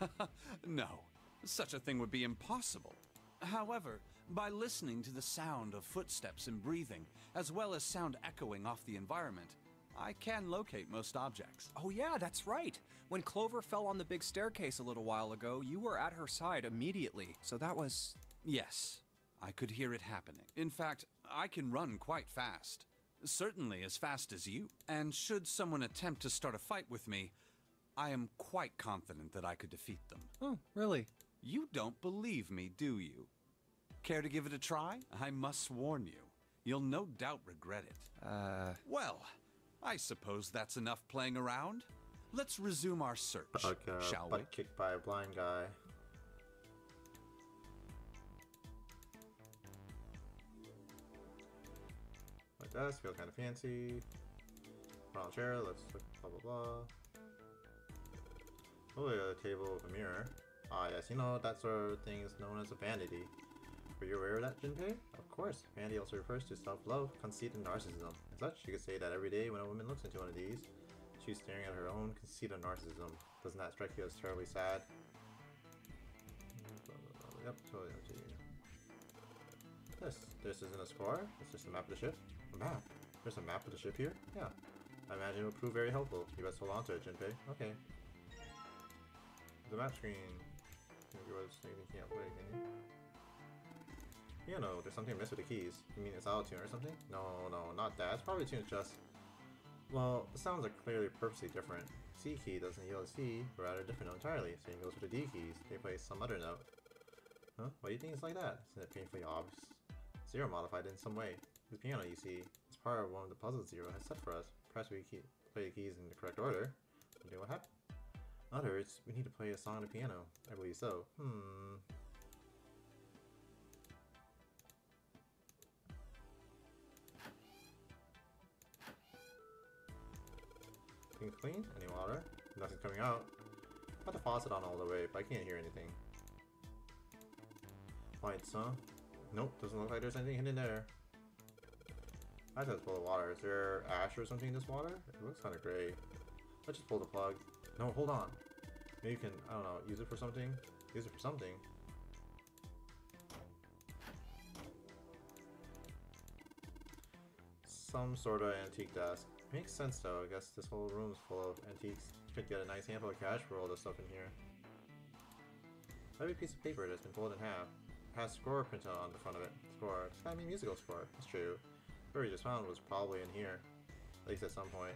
no, such a thing would be impossible. However, by listening to the sound of footsteps and breathing, as well as sound echoing off the environment, I can locate most objects. Oh, yeah, that's right. When Clover fell on the big staircase a little while ago, you were at her side immediately. So that was. Yes, I could hear it happening. In fact, I can run quite fast. Certainly as fast as you. And should someone attempt to start a fight with me, I am quite confident that I could defeat them. Oh, really? You don't believe me, do you? Care to give it a try? I must warn you, you'll no doubt regret it. Uh. Well, I suppose that's enough playing around. Let's resume our search, a shall we? butt kicked by a blind guy. Like this, feel kind of fancy. A chair, let's look, blah blah blah. Oh, yeah, a table with a mirror. Ah, yes, you know, that sort of thing is known as a vanity. Were you aware of that, Junpei? Course. Vanity also refers to self-love, conceit, and narcissism. As such, you could say that every day when a woman looks into one of these, she's staring at her own conceit and narcissism. Doesn't that strike you as terribly sad? Yep, totally up to you. This. This isn't a score. It's just a map of the ship. A map. There's a map of the ship here? Yeah. I imagine it will prove very helpful. You best hold on to it, Junpei. Okay. The map screen. Maybe was thinking can't play, can you? Piano, there's something amiss with the keys. You mean it's out of tune or something? No, no, not that. It's probably tuned just. Well, the sounds are clearly purposely different. C key doesn't yield a C, but rather different note entirely. Same goes with the D keys. They play some other note. Huh? Why do you think it's like that? Isn't it painfully obvious? Zero modified in some way. The piano, you see, is part of one of the puzzles Zero has set for us. Perhaps we key play the keys in the correct order. And then what happened? In other words, we need to play a song on the piano. I believe so. Hmm. Things clean? Any water? Nothing's coming out. Got the faucet on all the way, but I can't hear anything. Lights, huh? Nope, doesn't look like there's anything hidden there. I just pull the water. Is there ash or something in this water? It looks kind of gray. Let's just pull the plug. No, hold on. Maybe you can, I don't know, use it for something? Use it for something. Some sort of antique desk. Makes sense though, I guess this whole room's full of antiques. Could get a nice handful of cash for all this stuff in here. Every piece of paper that's been folded in half has score printed on the front of it. Score. It's gotta be musical score. That's true. Where we just found was probably in here. At least at some point.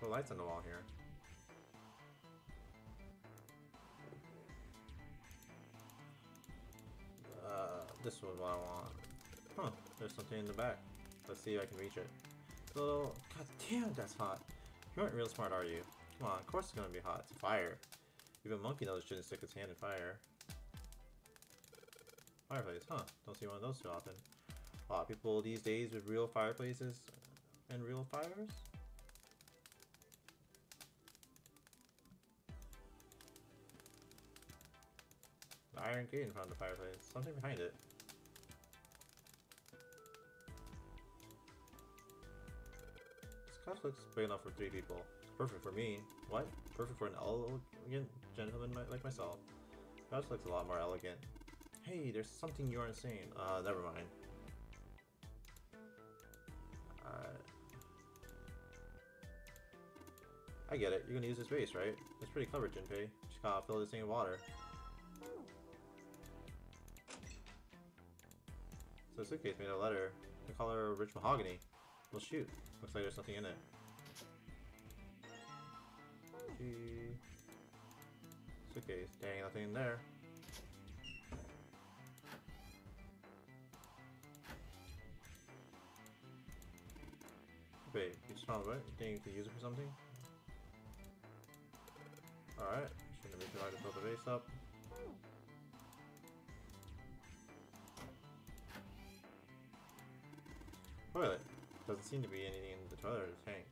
Put lights on the wall here. Uh, this is what I want. Huh, there's something in the back. Let's see if I can reach it. Little... God damn, that's hot. You aren't real smart, are you? Come on, of course it's gonna be hot. It's fire. Even Monkey knows it shouldn't stick its hand in fire. Fireplace, huh? Don't see one of those too often. A lot of people these days with real fireplaces and real fires? The iron gate in front of the fireplace. Something behind it. Couch looks big enough for three people. Perfect for me. What? Perfect for an elegant gentleman like myself. That looks a lot more elegant. Hey, there's something you aren't saying. Uh, never mind. Alright. I get it. You're gonna use this base, right? That's pretty clever, Junpei. Just gotta fill this thing with water. So suitcase made of leather. The color rich mahogany. Well shoot. Looks like there's nothing in it. Gee. Suitcase. Dang, nothing in there. Wait, you just found what? You think you could use it for something? Alright, shouldn't be too hard to fill the base up. Toilet. Doesn't seem to be anything in the toilet or the tank.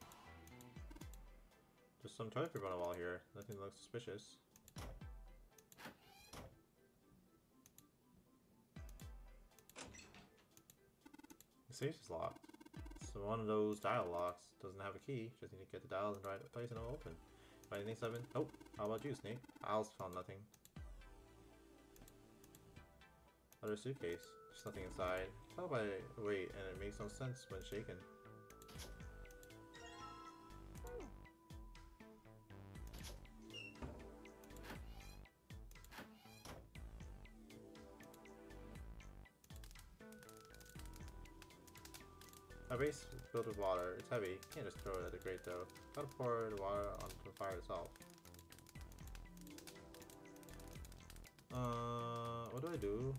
Just some toilet paper on the wall here. Nothing looks suspicious. The safe is locked. So one of those dial locks doesn't have a key. Just need to get the dials in the right place and it'll open. Find anything, Seven? Oh, how about you, Snake? Owls found nothing. Other suitcase. There's nothing inside. Tell by weight, and it makes no sense when shaken. A base filled with water. It's heavy. You can't just throw it at the grate though. Gotta pour the water onto the fire itself. Uh, what do I do?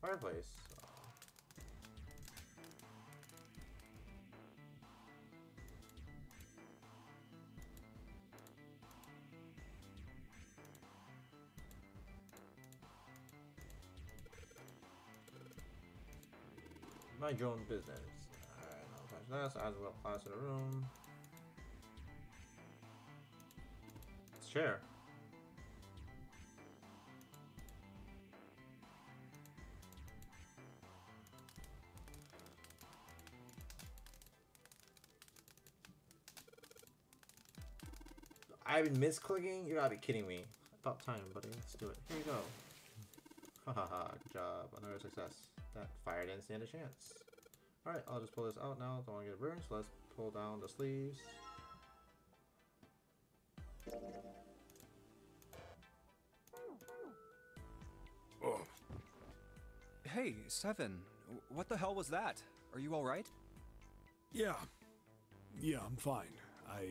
Fireplace. Mind your own business. Alright, no touch this. As well, class in the room. Chair. I've been misclicking? You gotta be kidding me. About time, buddy. Let's do it. Here you go. Hahaha! Good job. Another success. That fire didn't stand a chance. Alright, I'll just pull this out now. Don't want to get burned, so let's pull down the sleeves. Oh. Hey, Seven. What the hell was that? Are you alright? Yeah. Yeah, I'm fine. I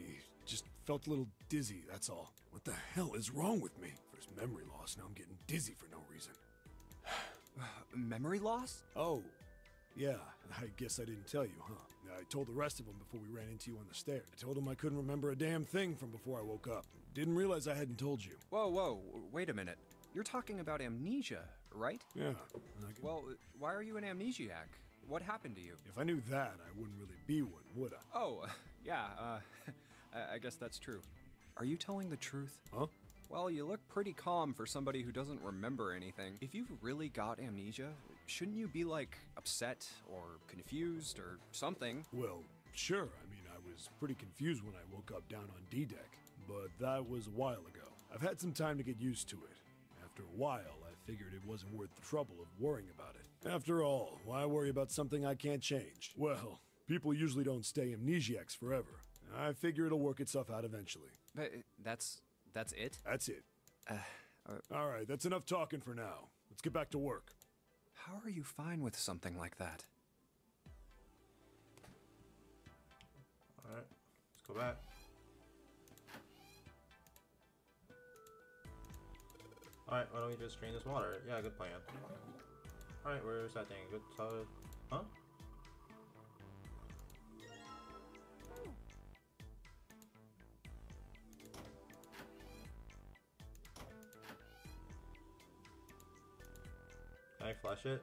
felt a little dizzy, that's all. What the hell is wrong with me? First memory loss, now I'm getting dizzy for no reason. Memory loss? Oh, yeah, I guess I didn't tell you, huh? I told the rest of them before we ran into you on the stairs. I told them I couldn't remember a damn thing from before I woke up. Didn't realize I hadn't told you. Whoa, whoa, wait a minute. You're talking about amnesia, right? Yeah. Well, why are you an amnesiac? What happened to you? If I knew that, I wouldn't really be one, would I? Oh, yeah, uh, I- I guess that's true. Are you telling the truth? Huh? Well, you look pretty calm for somebody who doesn't remember anything. If you've really got amnesia, shouldn't you be like upset or confused or something? Well, sure. I mean, I was pretty confused when I woke up down on D deck, but that was a while ago. I've had some time to get used to it. After a while, I figured it wasn't worth the trouble of worrying about it. After all, why worry about something I can't change? Well, people usually don't stay amnesiacs forever. I figure it'll work itself out eventually. But uh, that's that's it. That's it. Uh, All right, that's enough talking for now. Let's get back to work. How are you fine with something like that? Alright, let's go back. Alright, why don't we just drain this water? Yeah, good plan. Alright, where's that thing? Good solid. Huh? I flush it?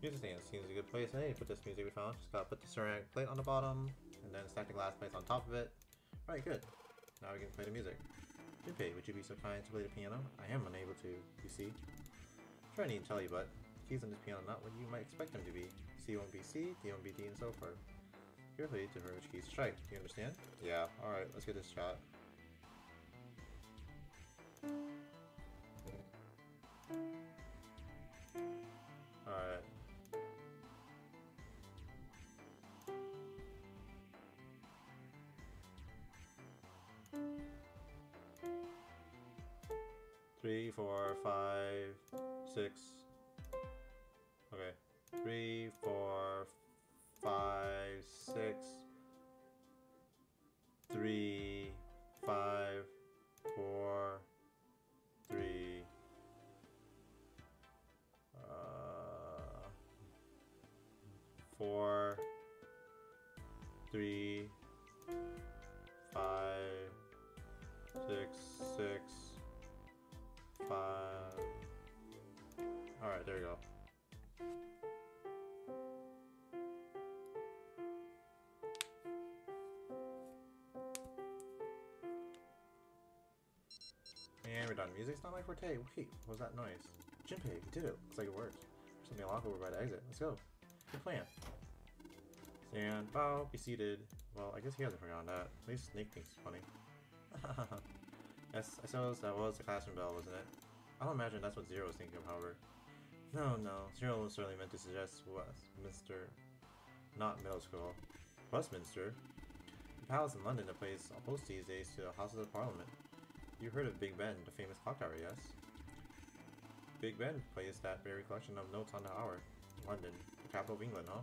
Music stand seems a good place. Hey, put this music we found. Just gotta put the ceramic plate on the bottom, and then stack the glass plates on top of it. Alright, good. Now we can play the music. Junpei, would you be so kind to play the piano? I am unable to, you see. Sure, I need to tell you, but keys on this piano are not what you might expect them to be. C won't be C, D won't be D, and so forth. Carefully to which keys to strike. Do you understand? Yeah. Alright, let's get this shot. Alright. Three, four, five, six. Okay. Three, four, five, six. Three, five, four, three, five, six, six, five. All right, there you go. And we're done. Music's not my forte. Wait, what was that noise? Junpei, we did it. Looks like it worked. There's something locked over by the exit. Let's go. Good plan. Stand, bow, be seated. Well, I guess he hasn't forgotten that. At least Snake thinks it's funny. yes, I suppose that was the classroom bell, wasn't it? I don't imagine that's what Zero was thinking of, however. No, no. Zero was certainly meant to suggest Westminster, not middle school. Westminster? The palace in London that plays opposed these days to the Houses of Parliament. You heard of Big Ben, the famous clock tower, yes? Big Ben plays that very collection of notes on the hour. London, the capital of England, huh?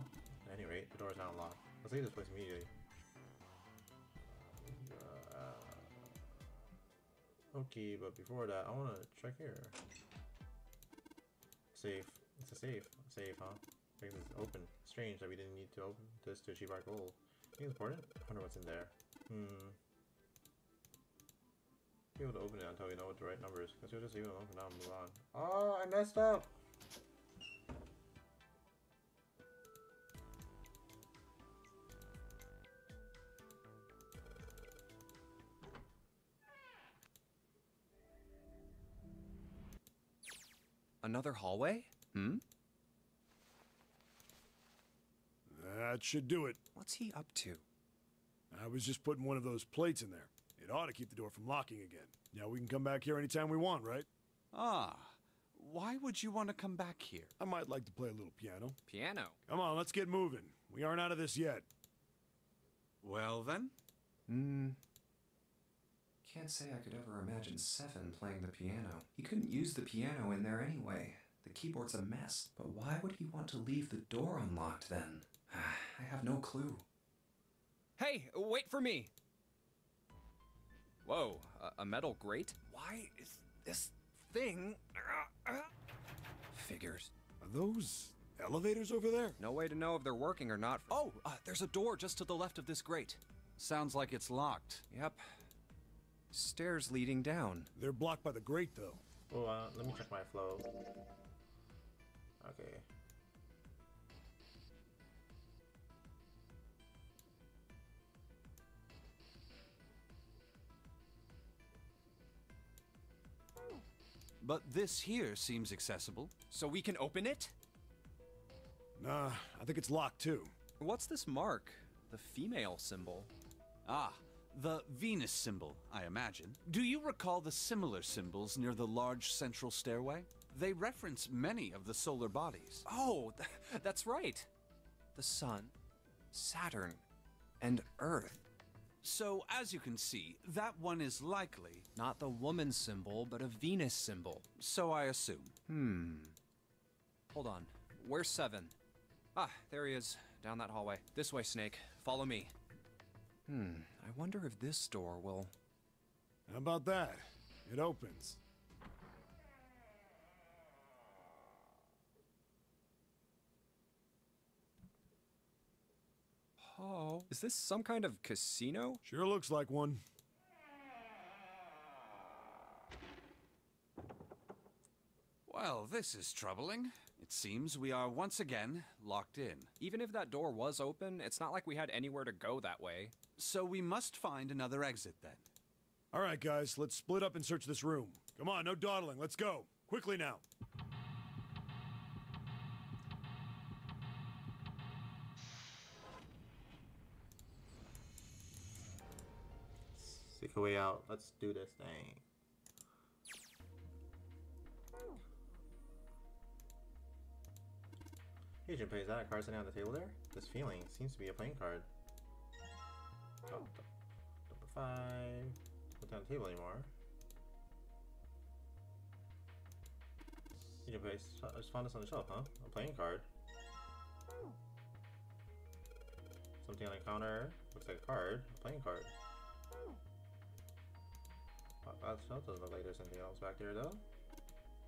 At any rate, the door is now unlocked. Let's leave this place immediately. Uh, okay, but before that, I want to check here. Safe. It's a safe. Safe, huh? Things is open. Strange that we didn't need to open this to achieve our goal. It's important? I wonder what's in there. Hmm. Be able to open it until we know what the right number is. Because we'll just leave it alone for now and move on. Oh, I messed up! Another hallway? Hmm? That should do it. What's he up to? I was just putting one of those plates in there. It ought to keep the door from locking again. Now we can come back here anytime we want, right? Ah, why would you want to come back here? I might like to play a little piano. Piano? Come on, let's get moving. We aren't out of this yet. Well then? Hmm. Can't say I could ever imagine Seven playing the piano. He couldn't use the piano in there anyway. The keyboard's a mess. But why would he want to leave the door unlocked then? I have no clue. Hey, wait for me! Whoa, a, a metal grate? Why is this thing. Figures. Are those elevators over there? No way to know if they're working or not. Oh, uh, there's a door just to the left of this grate. Sounds like it's locked. Yep. Stairs leading down. They're blocked by the grate, though. Oh, uh, let me check my flow. Okay. But this here seems accessible. So we can open it? Nah, I think it's locked too. What's this mark? The female symbol. Ah, the Venus symbol, I imagine. Do you recall the similar symbols near the large central stairway? They reference many of the solar bodies. Oh, th that's right. The Sun, Saturn, and Earth. So, as you can see, that one is likely. Not the woman symbol, but a Venus symbol. So I assume. Hmm. Hold on. Where's Seven? Ah, there he is. Down that hallway. This way, Snake. Follow me. Hmm. I wonder if this door will. How about that? It opens. Oh. Is this some kind of casino? Sure looks like one. Well, this is troubling. It seems we are once again locked in. Even if that door was open, it's not like we had anywhere to go that way. So we must find another exit then. All right, guys, let's split up and search this room. Come on, no dawdling. Let's go. Quickly now. Seek a way out. Let's do this thing. Hey Junpei, is that a card sitting on the table there? This feeling seems to be a playing card. Oh, number five. Put down the table anymore. Junpei, I just found this on the shelf, huh? A playing card. Something on the counter. Looks like a card. A playing card. Uh, That shelf doesn't look like there's anything else back there though.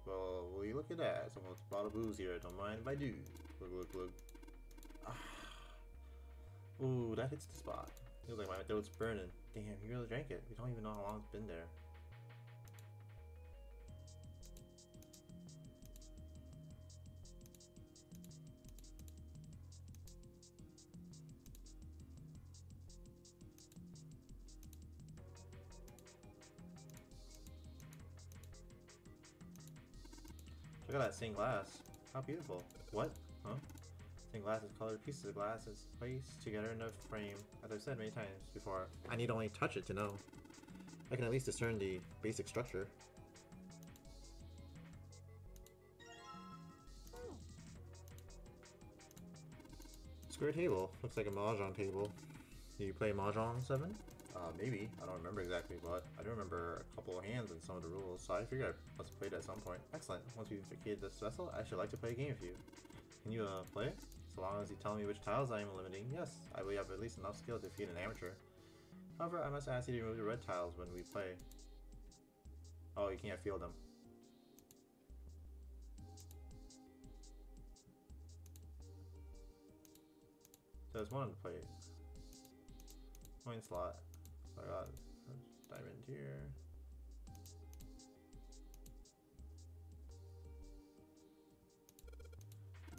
Well, will you look at that? Someone's a booze here. Don't mind if I do. Look, look, look. Ah. Ooh, that hits the spot. Feels like my throat's burning. Damn, you really drank it. We don't even know how long it's been there. Look at that stained glass. How beautiful. What? Huh? Stained glass is colored pieces of glass is placed together in a frame. As I've said many times before, I need only touch it to know. I can at least discern the basic structure. Square table. Looks like a mahjong table. Do you play mahjong 7? Uh, maybe. I don't remember exactly, but I do remember a couple of hands and some of the rules, so I figured I must have played at some point. Excellent. Once we've vacated this vessel, I should like to play a game with you. Can you uh, play? So long as you tell me which tiles I am eliminating, yes, I will have at least enough skill to defeat an amateur. However, I must ask you to remove the red tiles when we play. Oh, you can't feel them. There's one on the plate. Coin slot. Oh so I got diamond here.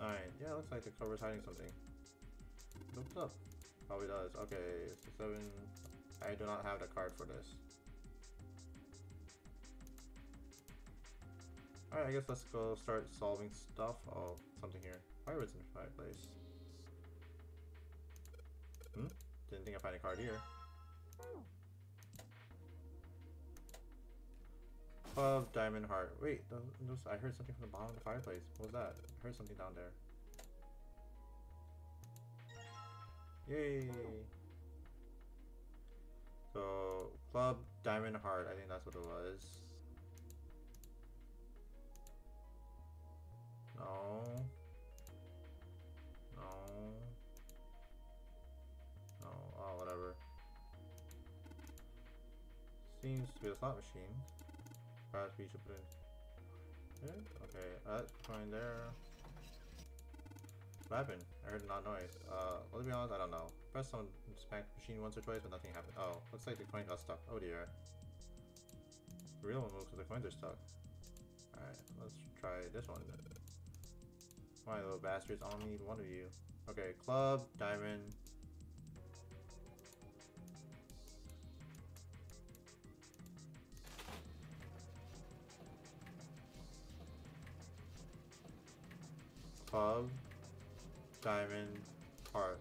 Alright, yeah, looks like the cover's hiding something. What's up? Probably does. Okay, so seven. I do not have the card for this. Alright, I guess let's go start solving stuff. Oh, something here. Pirates in the fireplace. Hmm? Didn't think I'd find a card here. Of diamond heart. Wait, those, I heard something from the bottom of the fireplace. What was that? I heard something down there. Yay! So, club, Diamond Heart, I think that's what it was. No. No. No. Oh, whatever. Seems to be a slot machine. We should put in. Yeah? Okay, that coin there. What happened? I heard a noise. Uh, to be honest, I don't know. Press on smack machine once or twice, but nothing happened. Oh, looks like the coin got stuck. Oh dear. The real one moves, so the coins are stuck. Alright, let's try this one. My little bastards, only need one of you. Okay, club, diamond. Club, diamond, heart.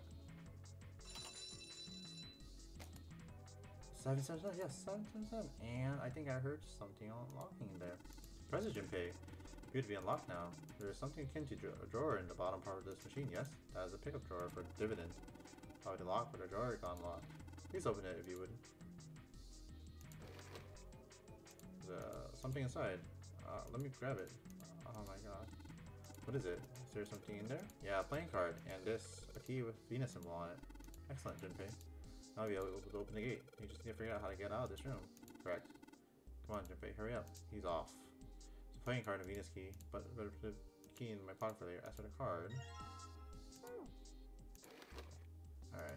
Seven seven seven, yes, seven seven seven. And I think I heard something unlocking there. President pay. To be unlocked now. There is something akin to a drawer in the bottom part of this machine, yes? That is a pickup drawer for dividend. Probably locked, but a drawer got unlocked. Please open it if you would. Uh, something inside. Uh, let me grab it. Oh my god. What is it? Is there something in there? Yeah, a playing card, and this, a key with Venus symbol on it. Excellent, Junpei. Now you'll be able to open the gate. You just need to figure out how to get out of this room. Correct. Come on, Junpei, hurry up. He's off. It's a playing card and a Venus key, but better put the key in my pocket for later. As for the card... Alright.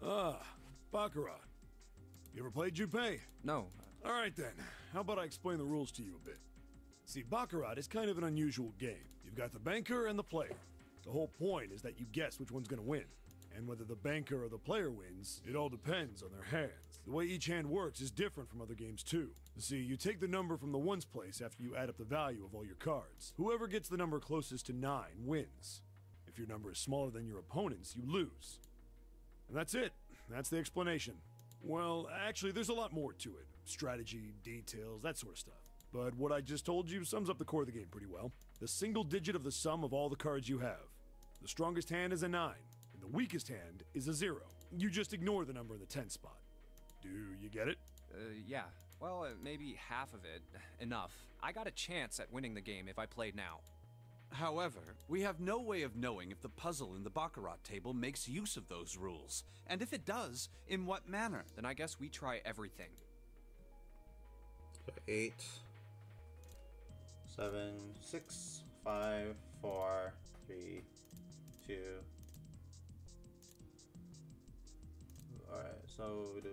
Ah, Baccarat. You ever played Junpei? No. Alright then, how about I explain the rules to you a bit? See, Baccarat is kind of an unusual game. You've got the banker and the player. The whole point is that you guess which one's gonna win. And whether the banker or the player wins, it all depends on their hands. The way each hand works is different from other games too. See, you take the number from the ones place after you add up the value of all your cards. Whoever gets the number closest to 9 wins. If your number is smaller than your opponent's, you lose. And that's it. That's the explanation. Well, actually, there's a lot more to it strategy, details, that sort of stuff. But what I just told you sums up the core of the game pretty well. The single digit of the sum of all the cards you have. The strongest hand is a 9, and the weakest hand is a 0. You just ignore the number in the 10 spot. Do you get it? Uh, yeah. Well, uh, maybe half of it. Enough. I got a chance at winning the game if I played now. However, we have no way of knowing if the puzzle in the Baccarat table makes use of those rules, and if it does, in what manner. Then I guess we try everything. So eight, seven, six, five, four, three, two. Alright, so we do.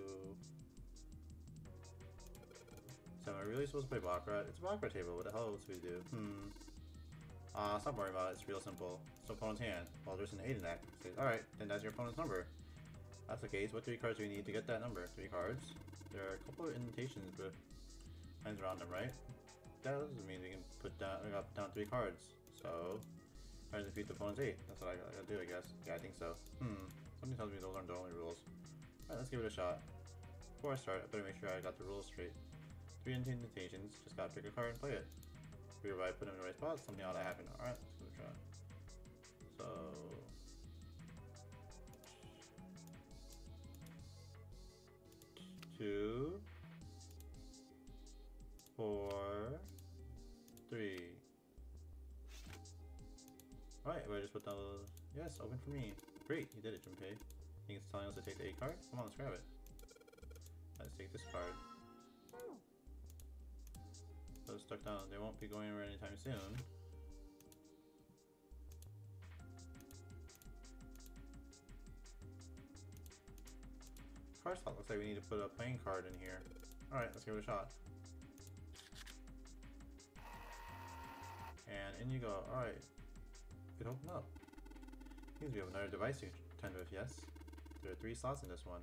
So am I really supposed to play Baccarat? It's a Baccarat table. What the hell else we do? Hmm. Uh, stop worrying about it. It's real simple. The opponent's hand. Well, there's an 8 in that. Alright, then that's your opponent's number. That's the case. What three cards do we need to get that number? Three cards. There are a couple of indentations with lines around them, right? That doesn't mean we can put down, we gotta put down three cards. So, try to defeat the opponent's 8. That's what I gotta do, I guess. Yeah, I think so. Hmm. Something tells me those aren't the only rules. Alright, let's give it a shot. Before I start, I better make sure I got the rules straight. Three indentations. Just gotta pick a card and play it. If I put them in the right spot, something ought to happen. Alright, let's shot. So... Two... Four... Three... Alright, I just put down the... Yes, open for me. Great, you did it, Junpei. I think it's telling us to take the A card? Come on, let's grab it. Let's take this card. Oh. So stuck down. They won't be going anywhere anytime soon. Card slot looks like we need to put a playing card in here. Alright, let's give it a shot. And in you go. Alright. It opened up. Means we have another device to contend with, yes. There are three slots in this one.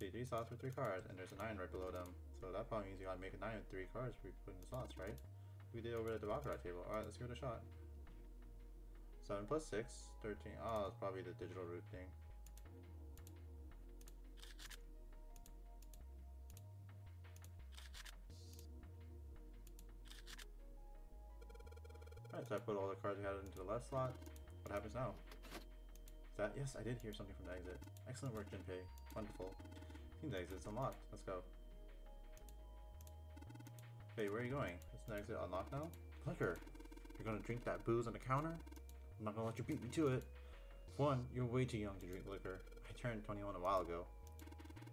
See, three slots with three cards, and there's a nine right below them. So that probably means you gotta make a 9 with 3 cards for putting the slots, right? We did over at the Baccarat table. Alright, let's give it a shot. 7 plus 6, 13. Oh, it's probably the digital root thing. Alright, so I put all the cards I had into the left slot. What happens now? Is that yes, I did hear something from the exit. Excellent work, Junpei. Wonderful. The exit's unlocked. Let's go. Hey, where are you going? Is the exit unlocked now? Liquor. You're gonna drink that booze on the counter? I'm not gonna let you beat me to it. One, you're way too young to drink liquor. I turned 21 a while ago.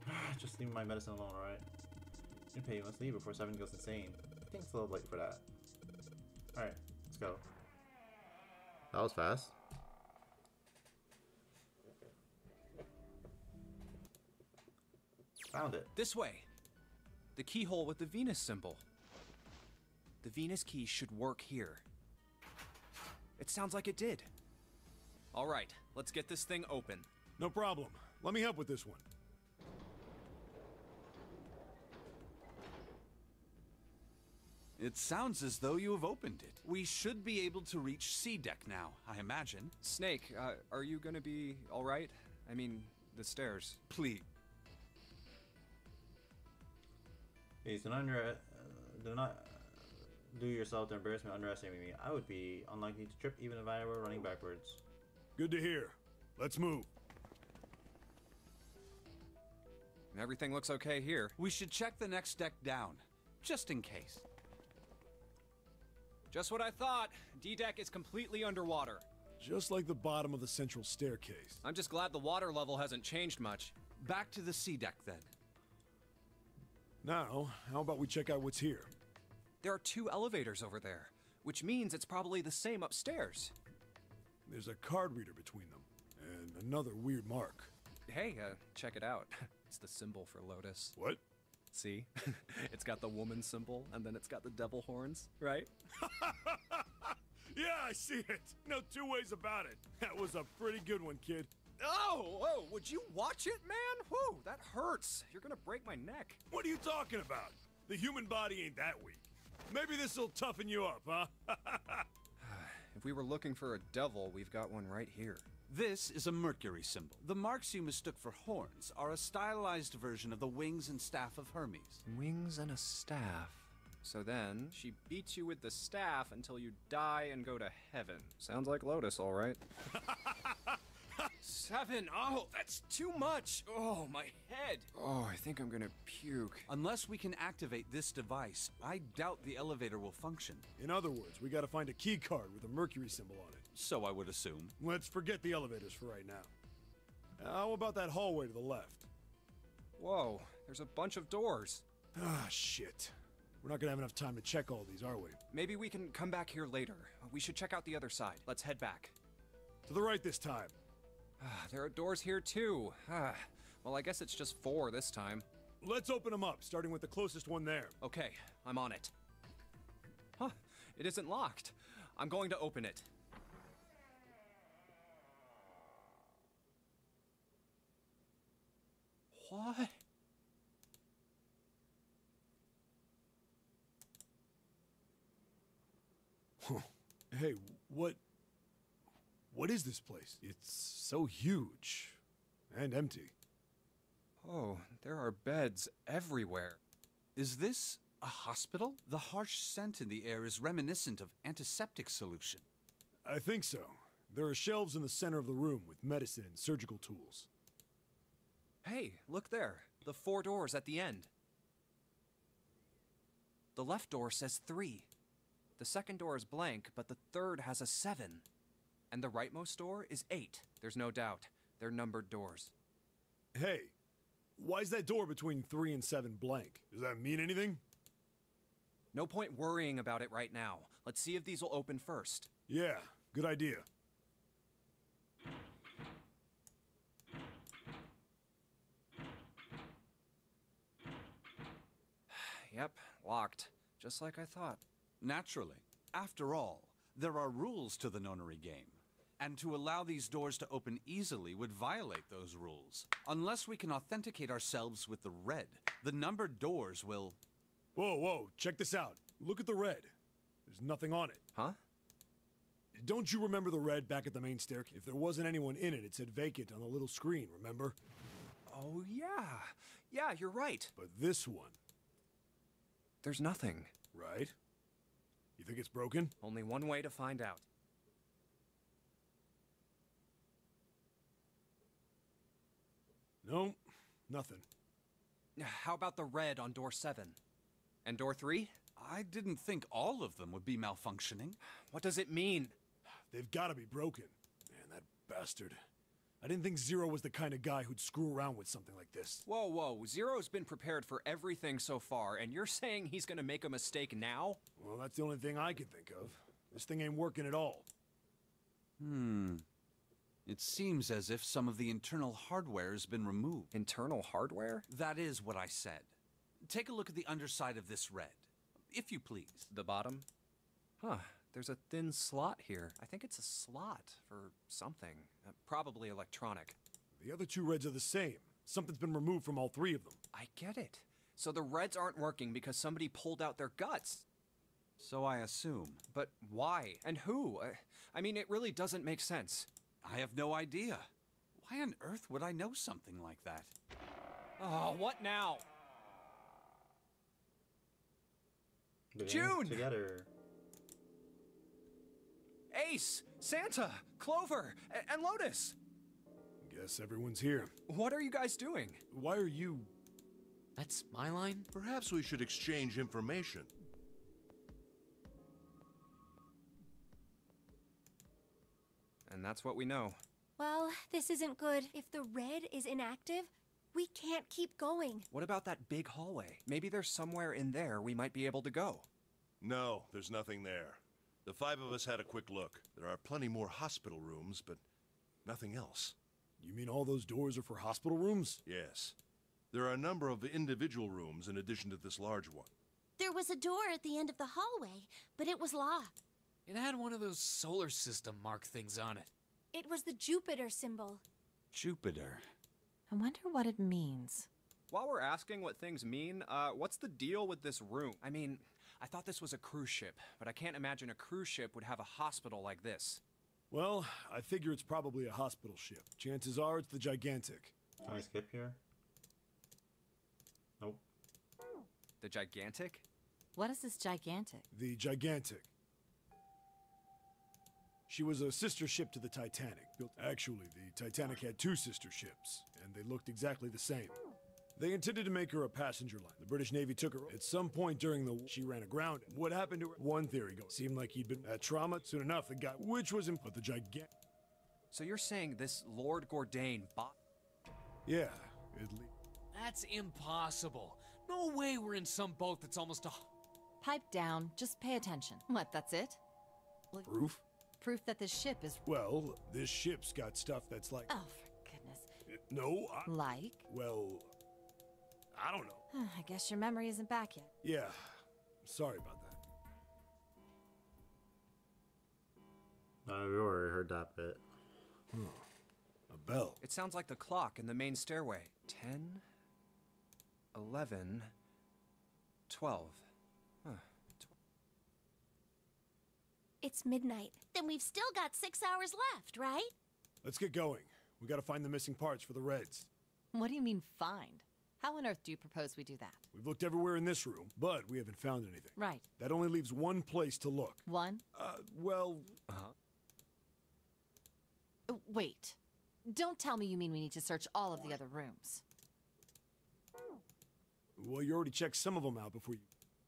Just leave my medicine alone, alright? Junpei, you must leave before Seven goes insane. I think it's a little late for that. Alright, let's go. That was fast. Found it. This way. The keyhole with the Venus symbol. The Venus key should work here. It sounds like it did. All right, let's get this thing open. No problem. Let me help with this one. It sounds as though you have opened it. We should be able to reach C deck now, I imagine. Snake, uh, are you gonna be all right? I mean, the stairs. Please. Please do not, under, uh, do not do yourself the embarrassment of underestimating me. I would be unlikely to trip even if I were running backwards. Good to hear. Let's move. Everything looks okay here. We should check the next deck down, just in case. Just what I thought. D deck is completely underwater. Just like the bottom of the central staircase. I'm just glad the water level hasn't changed much. Back to the C deck then. Now, how about we check out what's here? There are two elevators over there, which means it's probably the same upstairs. There's a card reader between them, and another weird mark. Hey, uh, check it out. It's the symbol for Lotus. What? See? it's got the woman symbol, and then it's got the devil horns, right? yeah, I see it. No two ways about it. That was a pretty good one, kid. Oh, oh, would you watch it, man? Whew, that hurts. You're gonna break my neck. What are you talking about? The human body ain't that weak. Maybe this'll toughen you up, huh? if we were looking for a devil, we've got one right here. This is a Mercury symbol. The marks you mistook for horns are a stylized version of the wings and staff of Hermes. Wings and a staff. So then, she beats you with the staff until you die and go to heaven. Sounds like Lotus, all right. Seven! Oh, that's too much! Oh, my head! Oh, I think I'm gonna puke. Unless we can activate this device, I doubt the elevator will function. In other words, we gotta find a key card with a Mercury symbol on it. So I would assume. Let's forget the elevators for right now. How about that hallway to the left? Whoa, there's a bunch of doors. Ah, shit. We're not gonna have enough time to check all these, are we? Maybe we can come back here later. We should check out the other side. Let's head back. To the right this time. Ah, there are doors here too. Ah, well, I guess it's just four this time. Let's open them up, starting with the closest one there. Okay, I'm on it. Huh, it isn't locked. I'm going to open it. What? hey, what... What is this place? It's so huge. And empty. Oh, there are beds everywhere. Is this a hospital? The harsh scent in the air is reminiscent of antiseptic solution. I think so. There are shelves in the center of the room with medicine and surgical tools. Hey, look there. The four doors at the end. The left door says three. The second door is blank, but the third has a seven. And the rightmost door is eight. There's no doubt. They're numbered doors. Hey, why is that door between three and seven blank? Does that mean anything? No point worrying about it right now. Let's see if these will open first. Yeah, good idea. Yep, locked. Just like I thought. Naturally. After all, there are rules to the nonary game. And to allow these doors to open easily would violate those rules. Unless we can authenticate ourselves with the red, the numbered doors will... Whoa, whoa, check this out. Look at the red. There's nothing on it. Huh? Don't you remember the red back at the main staircase? If there wasn't anyone in it, it said vacant on the little screen, remember? Oh, yeah. Yeah, you're right. But this one... There's nothing. Right? You Think it's broken? Only one way to find out. No, nothing. How about the red on door 7? And door 3? I didn't think all of them would be malfunctioning. What does it mean? They've got to be broken. Man, that bastard. I didn't think Zero was the kind of guy who'd screw around with something like this. Whoa, whoa. Zero's been prepared for everything so far, and you're saying he's gonna make a mistake now? Well, that's the only thing I can think of. This thing ain't working at all. Hmm. It seems as if some of the internal hardware has been removed. Internal hardware? That is what I said. Take a look at the underside of this red, if you please. The bottom? Huh. There's a thin slot here. I think it's a slot for something. Uh, probably electronic. The other two reds are the same. Something's been removed from all three of them. I get it. So the reds aren't working because somebody pulled out their guts. So I assume. But why? And who? Uh, I mean, it really doesn't make sense. I have no idea. Why on earth would I know something like that? Oh, what now? Getting June! Together. Ace, Santa, Clover, and Lotus. Guess everyone's here. What are you guys doing? Why are you. That's my line? Perhaps we should exchange information. And that's what we know. Well, this isn't good. If the red is inactive, we can't keep going. What about that big hallway? Maybe there's somewhere in there we might be able to go. No, there's nothing there. The five of us had a quick look. There are plenty more hospital rooms, but nothing else. You mean all those doors are for hospital rooms? Yes. There are a number of individual rooms in addition to this large one. There was a door at the end of the hallway, but it was locked. It had one of those solar system mark things on it. It was the Jupiter symbol. Jupiter. I wonder what it means. While we're asking what things mean, uh, what's the deal with this room? I mean, I thought this was a cruise ship, but I can't imagine a cruise ship would have a hospital like this. Well, I figure it's probably a hospital ship. Chances are it's the Gigantic. Can I skip here? Nope. The gigantic? What is this gigantic? The Gigantic. She was a sister ship to the Titanic. Actually, the Titanic had two sister ships, and they looked exactly the same. They intended to make her a passenger line. The British Navy took her. At some point during the war, she ran aground. What happened to her? One theory goes. Seemed like he'd been at trauma. Soon enough, the guy, which was him, but the gigantic. So you're saying this Lord Gordain bought. Yeah, at least. That's impossible. No way we're in some boat that's almost a. Pipe down, just pay attention. What, that's it? Look, Proof? Proof that this ship is. Well, this ship's got stuff that's like. Oh, for goodness. No, I, Like? well, I don't know. I guess your memory isn't back yet. Yeah, sorry about that. We already heard that bit. Hmm, a bell. It sounds like the clock in the main stairway. 10, 11, 12. It's midnight. Then we've still got six hours left, right? Let's get going. We gotta find the missing parts for the Reds. What do you mean, find? How on earth do you propose we do that? We've looked everywhere in this room, but we haven't found anything. Right. That only leaves one place to look. One? Uh, well, Uh-huh. Uh, Wait. Don't tell me you mean we need to search all of the other rooms. well, you already checked some of them out before you.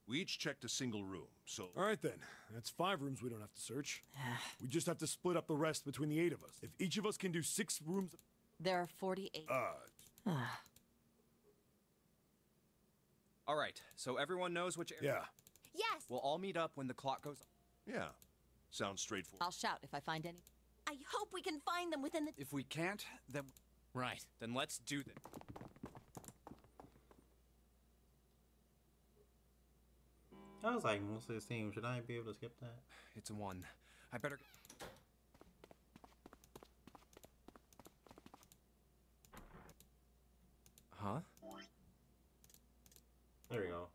We each checked a single room, so. All right then. That's five rooms we don't have to search. we just have to split up the rest between the eight of us. If each of us can do six rooms, There are 48. uh, All right, so everyone knows which area. yeah. Yes. We'll all meet up when the clock goes. Yeah. Sounds straightforward. I'll shout if I find any. I hope we can find them within the. If we can't, then. Right. Then let's do this. I was like, most of this team, should I be able to skip that? It's a one. I better. Huh? There we go.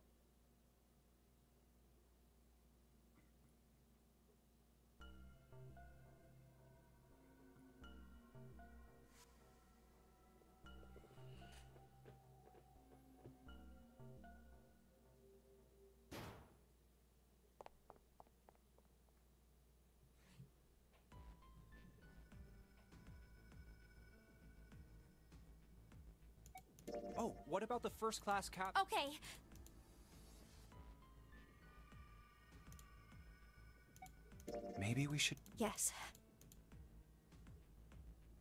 Oh, what about the first class cap? Okay. Maybe we should. Yes.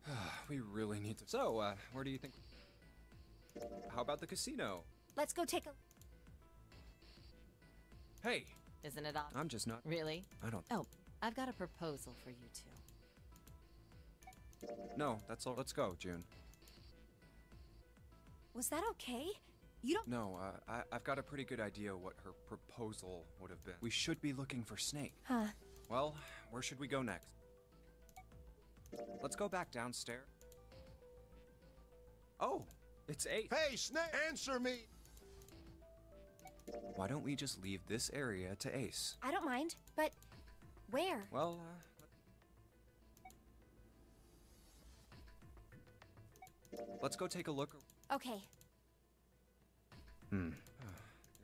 we really need to. So, uh, where do you think? How about the casino? Let's go take a. Hey, Isn't it odd? I'm just not. Really? I don't. Oh, I've got a proposal for you two. No, that's all. Let's go, June. Was that okay? You don't. No, uh, I, I've got a pretty good idea what her proposal would have been. We should be looking for Snake. Huh. Well, where should we go next? Let's go back downstairs. Oh, it's eight. Hey, Snake! Answer me! Why don't we just leave this area to Ace? I don't mind, but where? Well, uh, let's go take a look. Okay. Hmm.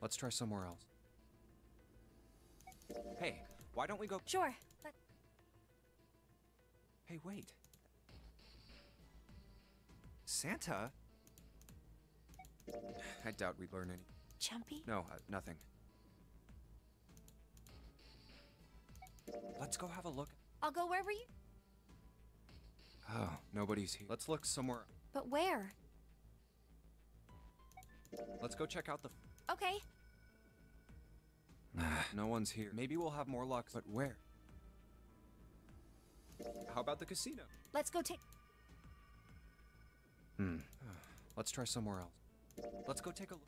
Let's try somewhere else. Hey, why don't we go? Sure. But Hey, wait. Santa? I doubt we'd learn any. Chumpy? No, uh, nothing. Let's go have a look. I'll go wherever you. Oh, nobody's here. Let's look somewhere. But where? Let's go check out the. Okay. no one's here. Maybe we'll have more luck, but where? How about the casino? Let's go take. Hmm. Let's try somewhere else. Let's go take a look.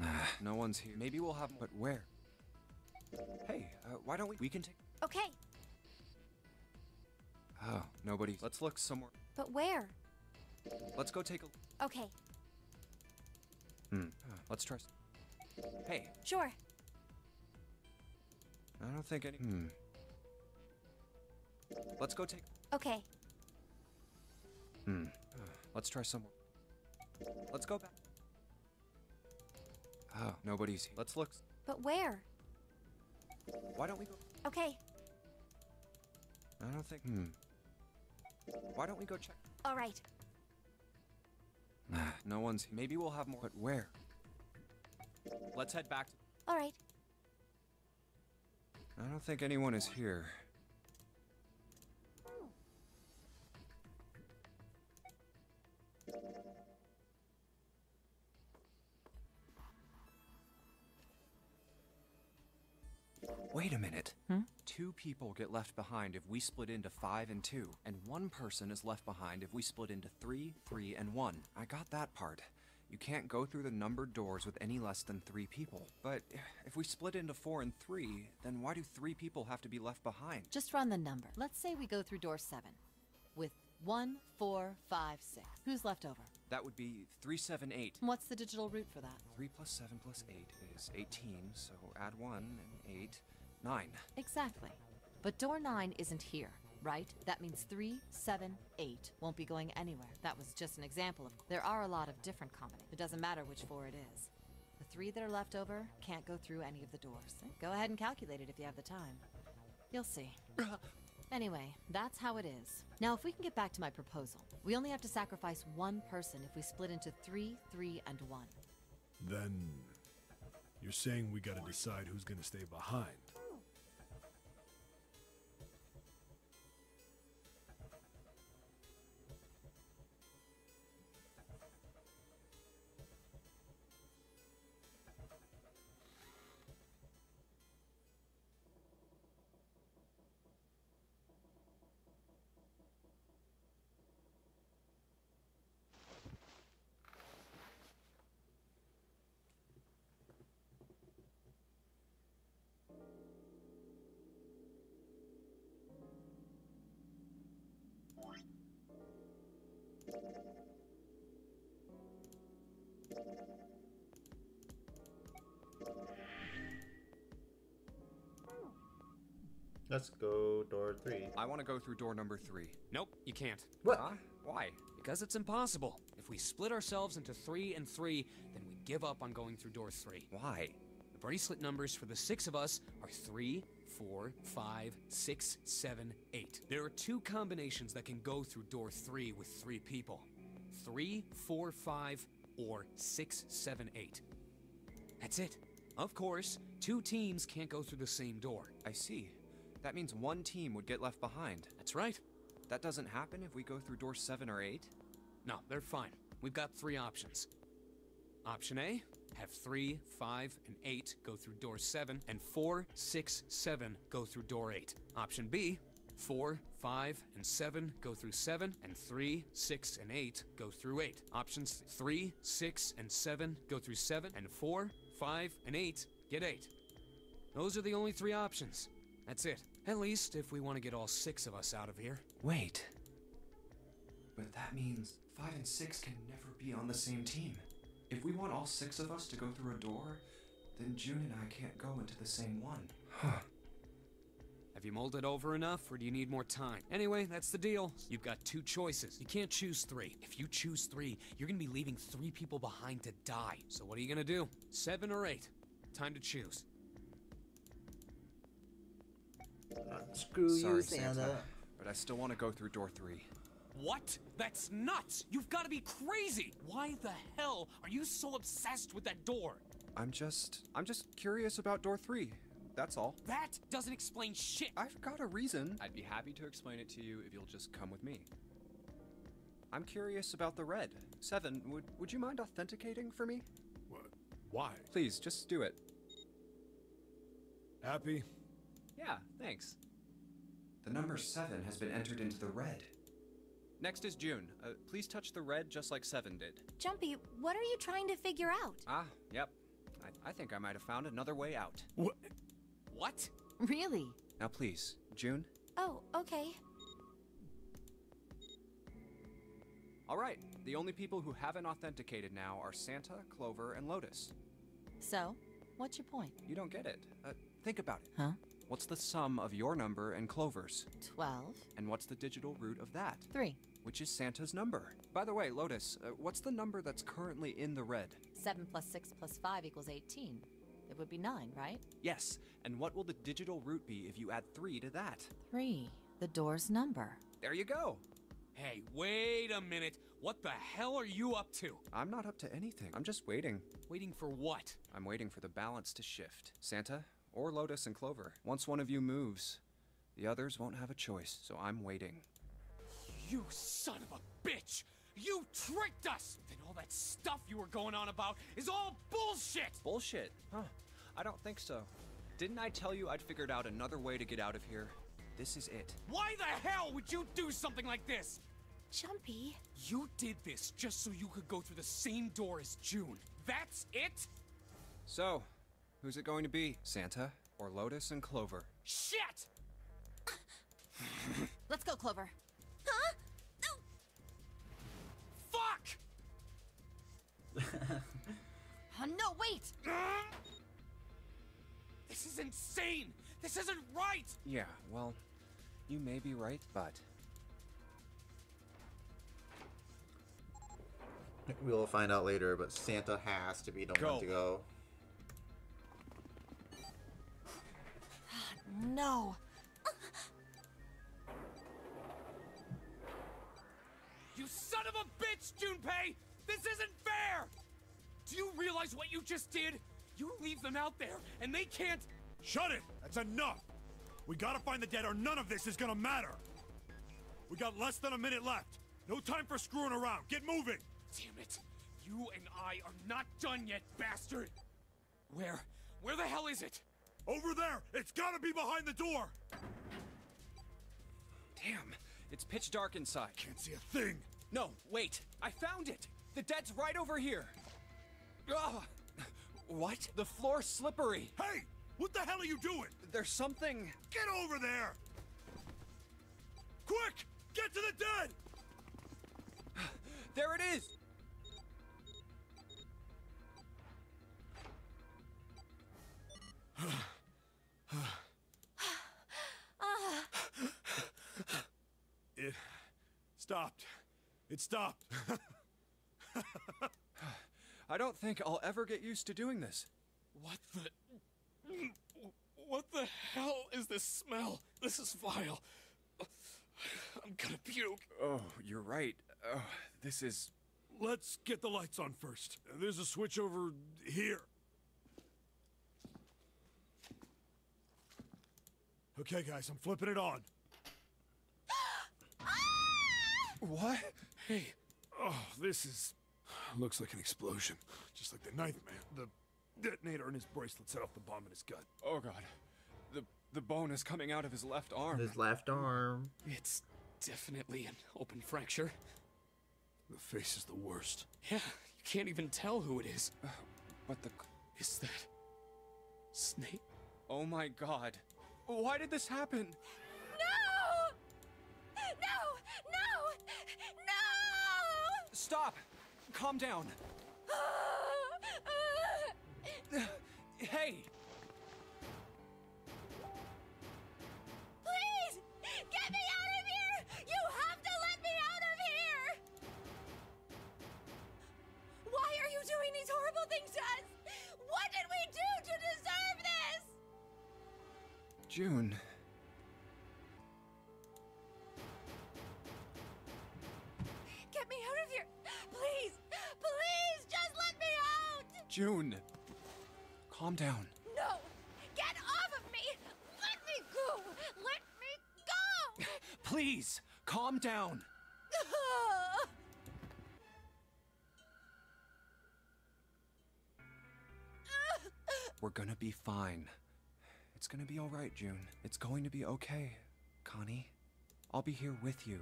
no one's here. Maybe we'll have. But where? Hey, uh, why don't we? We can take. Okay. Oh, nobody. Let's look somewhere. But where? Let's go take a. Okay. Hmm. Let's try. Hey, Sure. I don't think any. Hmm. Let's go take. Okay. Hmm. Let's try somewhere. Let's go back. Oh, nobody's here. Let's look. But where? Why don't we go? Okay. I don't think. Hmm. Why don't we go check? All right. no one's. here. Maybe we'll have more. But where? Let's head back. To... All right. I don't think anyone is here. Wait a minute. Hmm? Two people get left behind if we split into five and two, and one person is left behind if we split into three, three, and one. I got that part. You can't go through the numbered doors with any less than three people. But if we split into four and three, then why do three people have to be left behind? Just run the number. Let's say we go through door seven with one, four, five, six. Who's left over? That would be three, seven, eight. What's the digital root for that? 3 plus 7 plus 8 is 18, so add 1 and 8, 9. Exactly. But door nine isn't here, right? That means three, seven, eight won't be going anywhere. That was just an example of. There are a lot of different combinations. It doesn't matter which four it is. The three that are left over can't go through any of the doors. Go ahead and calculate it if you have the time. You'll see. Anyway, that's how it is. Now, if we can get back to my proposal, we only have to sacrifice one person if we split into three, three, and one. Then you're saying we gotta decide who's gonna stay behind. Let's go door three. I want to go through door number 3. Nope, you can't. What? Huh? Why? Because it's impossible. If we split ourselves into three and three, then we give up on going through door three. Why? The bracelet numbers for the six of us are three, four, five, six, seven, eight. There are two combinations that can go through door three with three people three, four, five, or six, seven, eight. That's it. Of course, two teams can't go through the same door. I see. That means one team would get left behind. That's right. That doesn't happen if we go through door 7 or 8? No, they're fine. We've got three options. Option A have 3, 5, and 8 go through door 7, and four, six, seven go through door 8. Option B 4, 5, and 7 go through 7, and 3, 6, and 8 go through 8. Options 3, 6, and 7 go through 7, and 4, 5, and 8 get 8. Those are the only three options. That's it. At least if we want to get all six of us out of here. Wait. But that means 5 and 6 can never be on the same team. If we want all six of us to go through a door, then June and I can't go into the same one. Huh. Have you mulled it over enough, or do you need more time? Anyway, that's the deal. You've got two choices. You can't choose three. If you choose three, you're gonna be leaving three people behind to die. So what are you gonna do? Seven or eight? Time to choose. Screw Sorry, you, Santa. But I still want to go through door 3. What? That's nuts! You've gotta be crazy! Why the hell are you so obsessed with that door? I'm just. I'm just curious about door 3. That's all. That doesn't explain shit! I've got a reason. I'd be happy to explain it to you if you'll just come with me. I'm curious about the red. Seven, would, would you mind authenticating for me? What? Why? Please, just do it. Happy? Yeah, thanks. The number 7 has been entered into the red. Next is June. Uh, please touch the red just like 7 did. Jumpy, what are you trying to figure out? Ah, yep. I, I think I might have found another way out. What? What? Really? Now, please, June. Oh, okay. All right, the only people who haven't authenticated now are Santa, Clover, and Lotus. So, what's your point? You don't get it. Uh, think about it. Huh? What's the sum of your number and Clover's? 12. And what's the digital root of that? 3. Which is Santa's number. By the way, Lotus, uh, what's the number that's currently in the red? 7 plus 6 plus 5 equals 18. It would be 9, right? Yes, and what will the digital root be if you add 3 to that? 3. The door's number. There you go. Hey, wait a minute. What the hell are you up to? I'm not up to anything. I'm just waiting. Waiting for what? I'm waiting for the balance to shift. Santa, or Lotus and Clover. Once one of you moves, the others won't have a choice, so I'm waiting. You son of a bitch! You tricked us! Then all that stuff you were going on about is all bullshit! Bullshit? Huh. I don't think so. Didn't I tell you I'd figured out another way to get out of here? This is it. Why the hell would you do something like this? Jumpy. You did this just so you could go through the same door as June. That's it? So, who's it going to be? Santa or Lotus and Clover? Shit! Let's go, Clover. Huh? Fuck! Oh, no, wait! This is insane! This isn't right! Yeah, well, you may be right, but. We'll find out later, but Santa has to be the Go. one to go. No. You son of a bitch, Junpei! This isn't fair! Do you realize what you just did? You leave them out there, and they can't. Shut it! That's enough! We gotta find the dead or none of this is gonna matter! We got less than a minute left! No time for screwing around! Get moving! Damn it! You and I are not done yet, bastard! Where? Where the hell is it? Over there! It's gotta be behind the door! Damn, it's pitch dark inside. Can't see a thing! No, wait, I found it! The dead's right over here! Ugh. What? The floor's slippery! Hey! What the hell are you doing? There's something. Get over there! Quick! Get to the dead! There it is! It stopped. It stopped. I don't think I'll ever get used to doing this. What the. What the hell is this smell? This is vile. I'm gonna puke. Oh, you're right. Oh, this is let's get the lights on first. There's a switch over here. Okay, guys, I'm flipping it on. What? Hey. Oh, this is. Looks like an explosion. Just like the Ninth Man. The detonator in his bracelet set off the bomb in his gut. Oh god. The the bone is coming out of his left arm. His left arm. It's definitely an open fracture. The face is the worst. Yeah, you can't even tell who it is. Uh, but the Is that Snake? Oh my god. Why did this happen? No! No! No! No! Stop! Calm down. Hey! June. Get me out of here! Please! Please! Just let me out! June. Calm down. No! Get off of me! Let me go! Let me go! Please, calm down. We're gonna be fine. It's gonna be alright, June. It's going to be okay, Connie. I'll be here with you,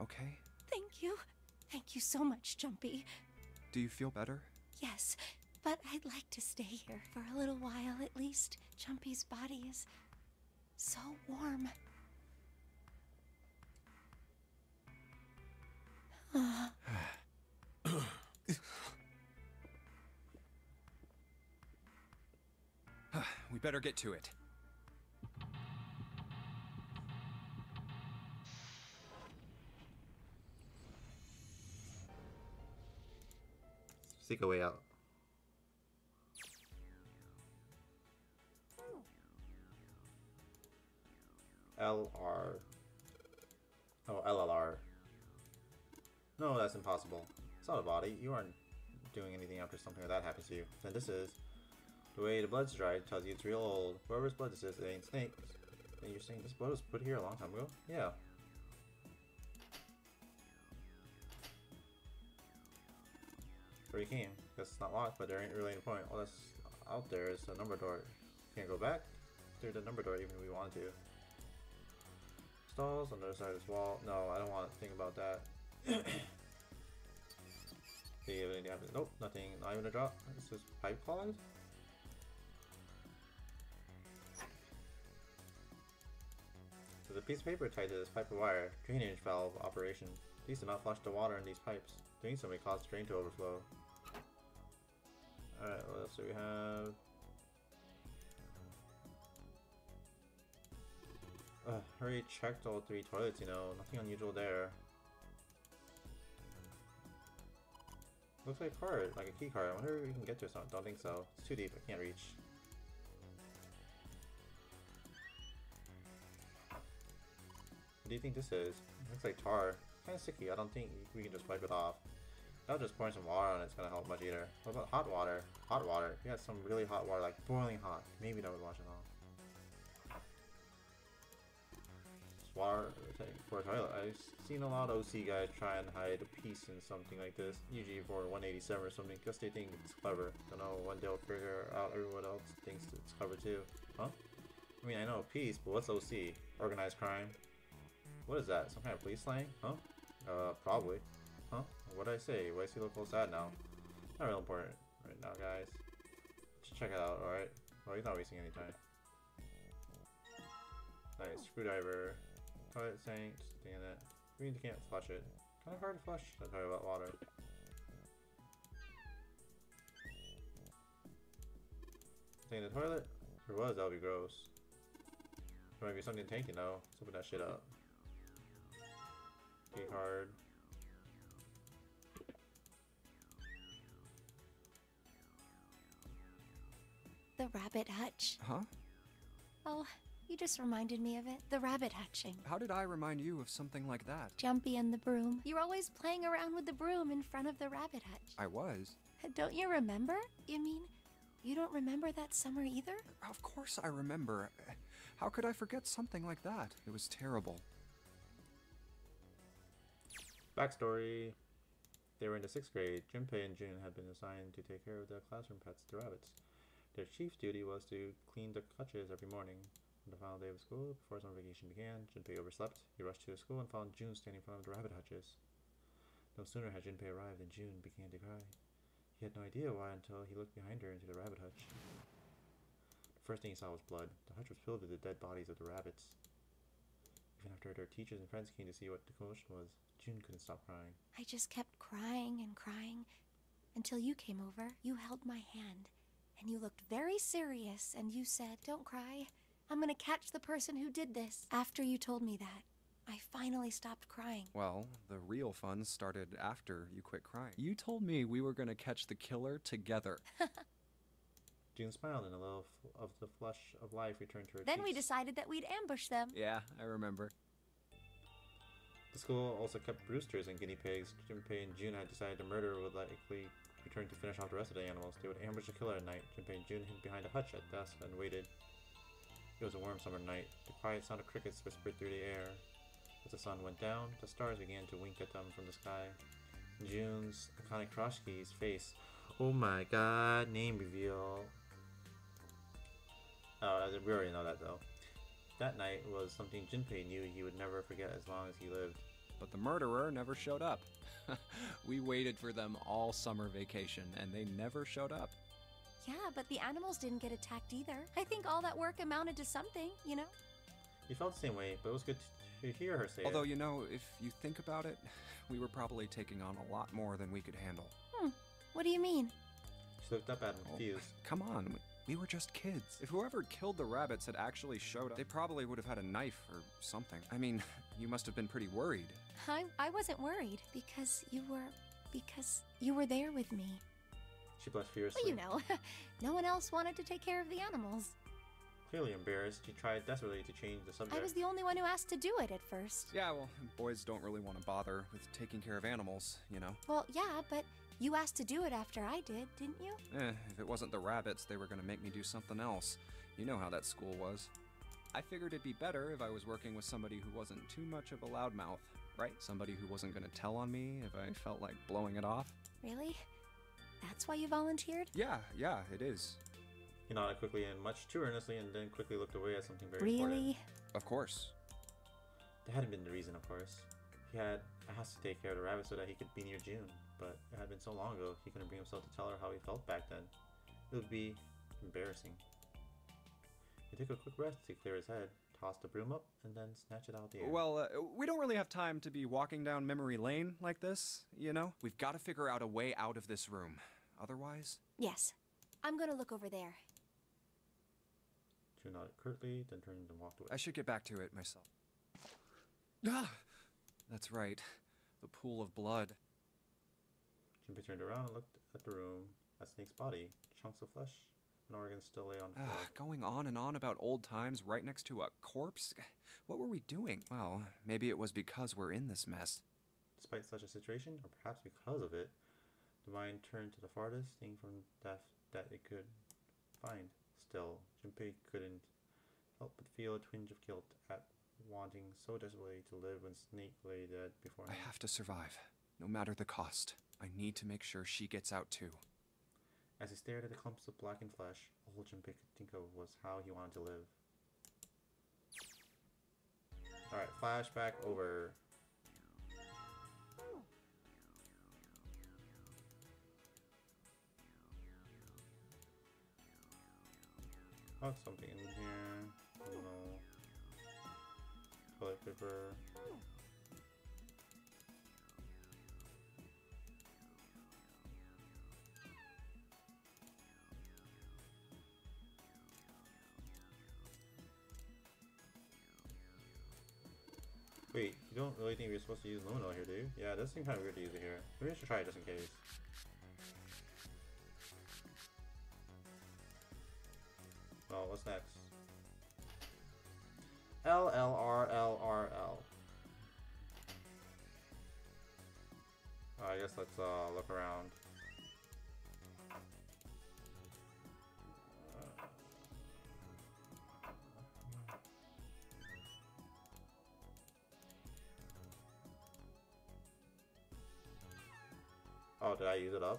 okay? Thank you. Thank you so much, Jumpy. Do you feel better? Yes, but I'd like to stay here for a little while at least. Jumpy's body is so warm. We better get to it. A way out. LR. Oh, LLR. No, that's impossible. It's not a body. You aren't doing anything after something like that happens to you. Then this is. The way the blood's dried tells you it's real old. Whoever's blood this is, it ain't snake. Then you're saying this blood was put here a long time ago? Yeah. You came. Guess it's not locked, but there ain't really any point. All that's out there is a number door. Can't go back through the number door even if we wanted to. Stalls on the other side of this wall. No, I don't want to think about that. See if anything happens. Nope, nothing. Not even a drop. This is pipe clogged? There's a piece of paper tied to this pipe of wire. Drainage valve operation. Please do not flush the water in these pipes. Doing so may cause the drain to overflow. Alright, what else do we have? Uh, already checked all three toilets, you know. Nothing unusual there. Looks like a card, like a key card. I wonder if we can get to something. Don't think so. It's too deep. I can't reach. What do you think this is? looks like tar. Kind of sticky. I don't think we can just wipe it off. Not just pour some water on it, it's gonna help much either. What about hot water? Hot water. You got some really hot water, like boiling hot. Maybe that would wash it off. Just water for a toilet. I've seen a lot of OC guys try and hide a piece in something like this. Usually for 187 or something, because they think it's clever. Don't know when they'll figure out everyone else thinks it's clever too. Huh? I mean, I know a piece, but what's OC? Organized crime? What is that? Some kind of police slang? Huh? Uh, probably. Huh? What did I say? Why does he look all sad now? Not real important right now, guys. Just check it out, alright? Well, he's not wasting any time. Nice. Screwdriver. Toilet sink. Just in it. We can't flush it. Kind of hard to flush the toilet water. Clean the toilet? If was, that would be gross. There might be something tanking though. Let's open that shit up. Key card. The rabbit hutch. Huh? Oh, You just reminded me of it. The rabbit hatching. How did I remind you of something like that? Jumpy and the broom. You're always playing around with the broom in front of the rabbit hutch. I was. Don't you remember? You mean you don't remember that summer either? Of course I remember. How could I forget something like that? It was terrible. Backstory. They were in the sixth grade. Junpei and June had been assigned to take care of the classroom pets, the rabbits. Their chief duty was to clean the hutches every morning. On the final day of school, before summer vacation began, Junpei overslept. He rushed to school and found June standing in front of the rabbit hutches. No sooner had Junpei arrived than June began to cry. He had no idea why until he looked behind her into the rabbit hutch. The first thing he saw was blood. The hutch was filled with the dead bodies of the rabbits. Even after their teachers and friends came to see what the commotion was, June couldn't stop crying. I just kept crying and crying until you came over. You held my hand and you looked very serious and you said, Don't cry. I'm gonna catch the person who did this. After you told me that, I finally stopped crying. Well, the real fun started after you quit crying. You told me we were gonna catch the killer together. June smiled and a little f- of the flush of life returned to her Then we decided that we'd ambush them. yeah, I remember. The school also kept roosters and guinea pigs. Junpei and June had decided the murder would likely return to finish off the rest of the animals. They would ambush the killer at night. Junpei and June hid behind a hutch at dusk and waited. It was a warm summer night. The quiet sound of crickets whispered through the air. As the sun went down, the stars began to wink at them from the sky. June's Akane Kurashiki's face. Oh my god, name reveal. Oh, we already know that though. That night was something Junpei knew he would never forget as long as he lived. But the murderer never showed up. we waited for them all summer vacation, and they never showed up. Yeah, but the animals didn't get attacked either. I think all that work amounted to something, you know? He felt the same way, but it was good to hear her say Although, it. you know, if you think about it, we were probably taking on a lot more than we could handle. Hmm. What do you mean? She looked up at him confused. Come on, we- we were just kids. If whoever killed the rabbits had actually showed up, they probably would have had a knife or something. I mean, you must have been pretty worried. I I wasn't worried because you were because you were there with me. She blushed fiercely. Well, you know, no one else wanted to take care of the animals. Clearly embarrassed, she tried desperately to change the subject. I was the only one who asked to do it at first. Yeah, well, boys don't really want to bother with taking care of animals, you know? Well, yeah, but you asked to do it after I did, didn't you? Eh, if it wasn't the rabbits, they were gonna make me do something else. You know how that school was. I figured it'd be better if I was working with somebody who wasn't too much of a loudmouth, right? Somebody who wasn't gonna tell on me if I felt like blowing it off. Really? That's why you volunteered? Yeah, yeah, it is. He nodded quickly and much too earnestly, and then quickly looked away at something very important. Really? Of course. That hadn't been the reason, of course. He had asked to take care of the rabbit so that he could be near June, but it had been so long ago he couldn't bring himself to tell her how he felt back then. It would be embarrassing. He took a quick breath to clear his head, tossed the broom up, and then snatch it out of the air. Well, uh, we don't really have time to be walking down memory lane like this, you know? We've got to figure out a way out of this room. Otherwise, Yes. I'm gonna look over there. June nodded curtly, then turned and walked away. I should get back to it myself. Ah! That's right. The pool of blood. Junpei turned around and looked at the room, at Snake's body. Chunks of flesh and still lay on. Ah, going on and on about old times right next to a corpse? What were we doing? Well, maybe it was because we're in this mess. Despite such a situation, or perhaps because of it, the mind turned to the farthest thing from death that it could find. Still, Junpei couldn't help but feel a twinge of guilt at wanting so desperately to live when Snake lay dead before him. I have to survive, no matter the cost. I need to make sure she gets out too. As he stared at the clumps of blackened flesh, all think of was how he wanted to live. Alright, flashback over. Oh, something in here. I don't know. Toilet paper. Don't really think we're supposed to use Luminol here, do you? Yeah, it does seem kind of weird to use it here. Maybe I should try it just in case. Well, what's next? L L R L R L. I guess let's uh, look around. Oh, did I use it up?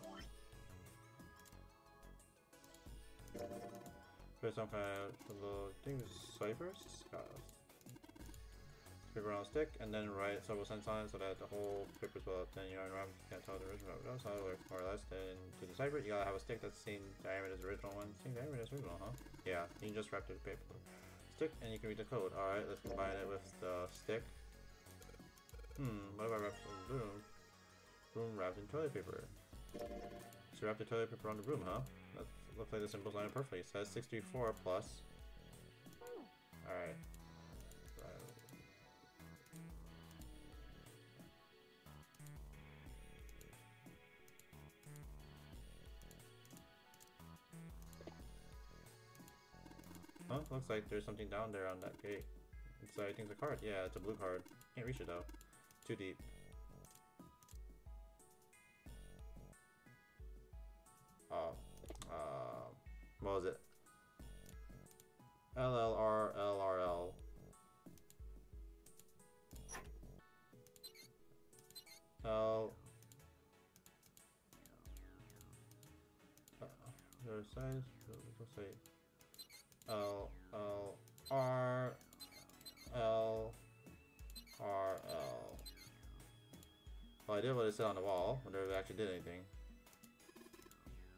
There's some kind of little things, ciphers? Paper on a stick, and then write several sentences so that the whole paper's well then you unwrap you can't tell the original how or more or less then to decipher it you gotta have a stick that's the same diameter as the original one. Same diameter as original, huh? Yeah, you can just wrap the paper stick and you can read the code. Alright, let's combine it with the stick. Hmm, what if I wrap some? Broom wrapped in toilet paper. So wrap the toilet paper on the broom, huh? That looks like the symbols line up perfectly. It says 64 plus. Alright. Huh? Looks like there's something down there on that gate. Uh, I think it's a card. Yeah, it's a blue card. Can't reach it though. Too deep. Oh. Uh, what was it? L L R L R L. L. Uh, there's. Let's say L L R L R L. Well, I did what it said on the wall. If it actually did anything.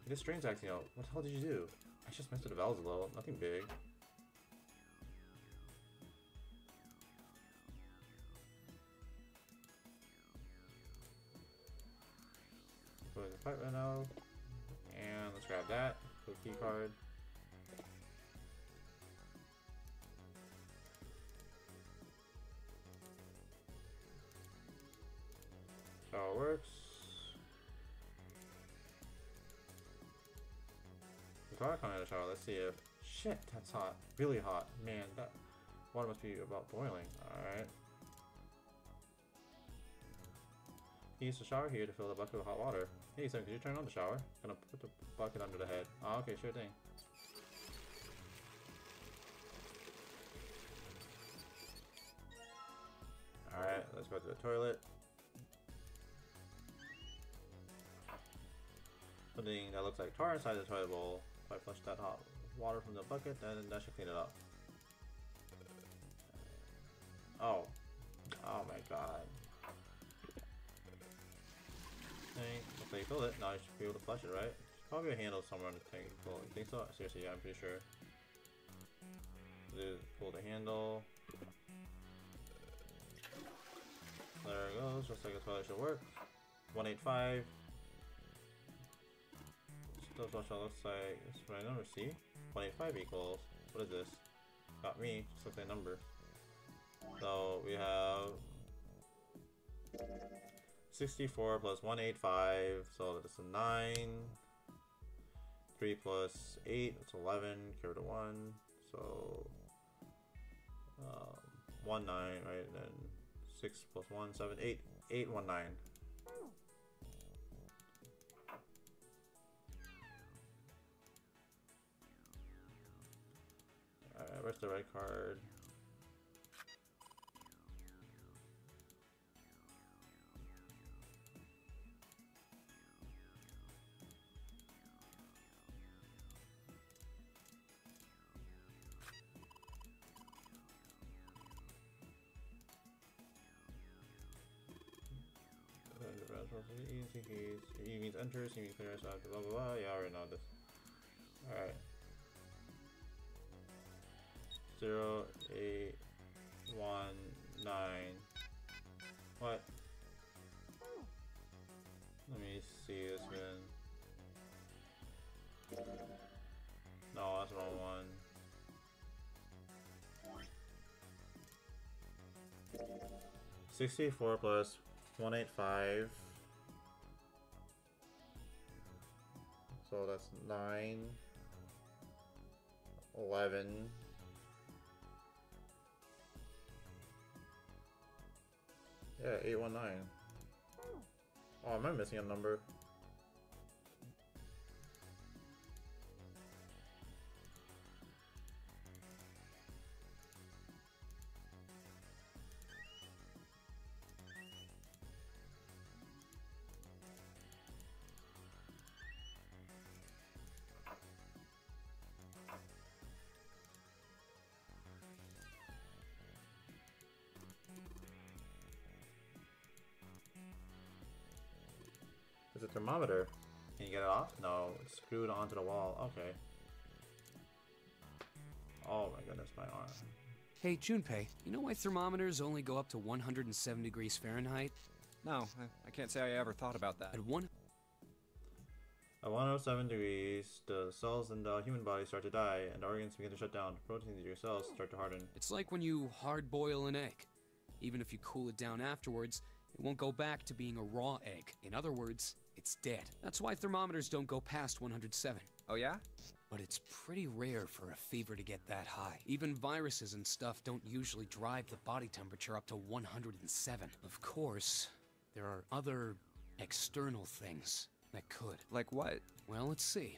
This strain's acting out. What the hell did you do? I just messed with the valves a little. Nothing big. Put the pipe right now. And let's grab that. Put key card. That's how it works. The car coming out of the shower. Let's see if. Shit, that's hot. Really hot. Man, that water must be about boiling. Alright. Use the shower here to fill the bucket with hot water. Hey, son, could you turn on the shower? Gonna put the bucket under the head. Oh, okay, sure thing. Alright, let's go to the toilet. Something that looks like tar inside the toilet bowl. If I flush that hot water from the bucket, then that should clean it up. Oh. Oh my god. Okay, you filled it. Now you should be able to flush it, right? Probably a handle somewhere on the tank. Cool. You think so? Seriously, yeah, I'm pretty sure. Just pull the handle. There it goes, just like a toilet should work. 185. Still flush out looks like it's my number, see? 185 equals. What is this? Got me, just like a number. So we have 64 plus 185, so that's a 9. 3 plus 8, that's 11, carry to 1, so um, 1, 9, right, and then 6 plus 1, 7, 8, 8, 1, 9. Alright, where's the red card? Easy keys. E means enter, C means clear, so after blah blah blah. Yeah, I already know this. Alright. Zero, eight, one, nine. What? Let me see this again. No, that's wrong one. Sixty-four plus one eight five. So that's 9, 11, Yeah, 819. Oh, am I missing a number? It's a thermometer. Can you get it off? No, it's screwed onto the wall. Okay. Oh my goodness, my arm. Hey, Junpei, you know why thermometers only go up to 107 degrees Fahrenheit? No, I, I can't say I ever thought about that. At one At 107 degrees, the cells in the human body start to die, and the organs begin to shut down. Proteins in your cells start to harden. It's like when you hard boil an egg. Even if you cool it down afterwards, it won't go back to being a raw egg. In other words, it's dead. That's why thermometers don't go past 107. Oh, yeah? But it's pretty rare for a fever to get that high. Even viruses and stuff don't usually drive the body temperature up to 107. Of course, there are other external things that could. Like what? Well, let's see.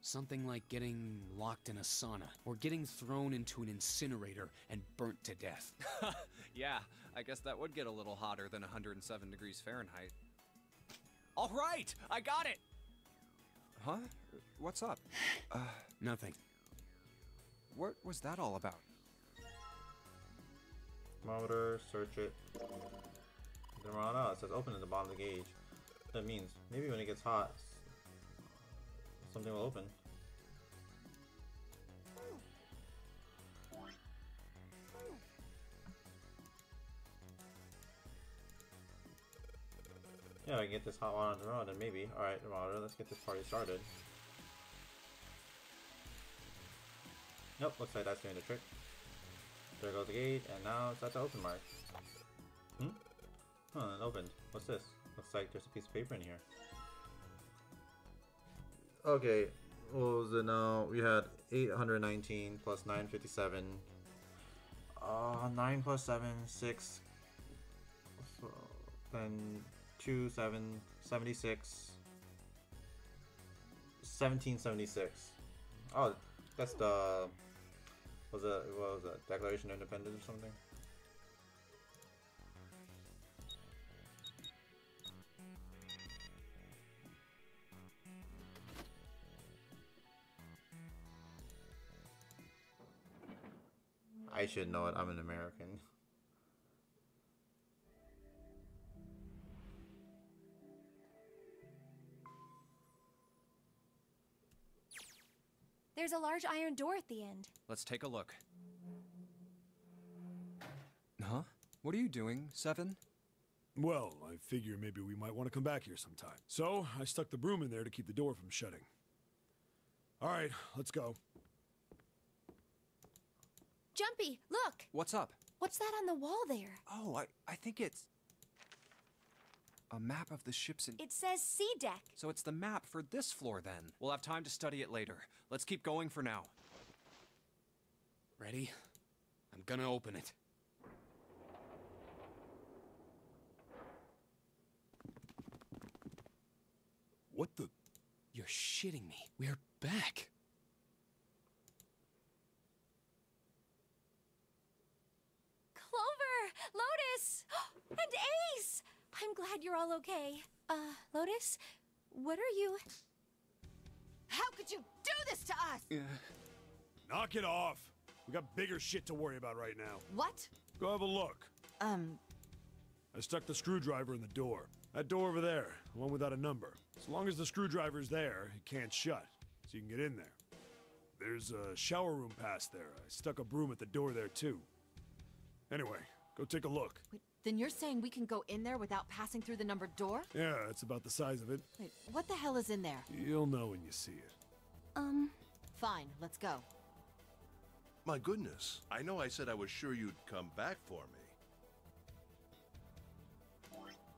Something like getting locked in a sauna, or getting thrown into an incinerator and burnt to death. yeah, I guess that would get a little hotter than 107 degrees Fahrenheit. All right, I got it. Huh? What's up? Uh, Nothing. what was that all about? Thermometer, search it. Thermometer, it says open at the bottom of the gauge. That means maybe when it gets hot, something will open. Yeah, I can get this hot one on the road, then maybe. Alright, thermometer, let's get this party started. Nope, looks like that's doing the trick. There goes the gate, and now it's at the open mark. Hmm? Huh, it opened. What's this? Looks like there's a piece of paper in here. Okay, what was it now? We had 819 plus 957. Uh, 9 plus 7, 6. So, then 2, 7, 76. 1776. Oh, that's the. Was it, what was it? Declaration of Independence or something? I should know it. I'm an American. There's a large iron door at the end. Let's take a look. Huh? What are you doing, Seven? Well, I figure maybe we might want to come back here sometime. So, I stuck the broom in there to keep the door from shutting. All right, let's go. Jumpy, look! What's up? What's that on the wall there? Oh, I, I think it's a map of the ships in. It says sea deck. So it's the map for this floor then. We'll have time to study it later. Let's keep going for now. Ready? I'm gonna open it. What the? You're shitting me. We're back. Clover! Lotus! And Ace! I'm glad you're all okay. Uh, Lotus, what are you. How could you do this to us? Yeah. Knock it off. We got bigger shit to worry about right now. What? Go have a look. Um, I stuck the screwdriver in the door. That door over there, the one without a number. As long as the screwdriver's there, it can't shut, so you can get in there. There's a shower room past there. I stuck a broom at the door there too. Anyway, go take a look. wait, then you're saying we can go in there without passing through the numbered door? Yeah, it's about the size of it. Wait, what the hell is in there? You'll know when you see it. Um. Fine, let's go. My goodness, I know I said I was sure you'd come back for me.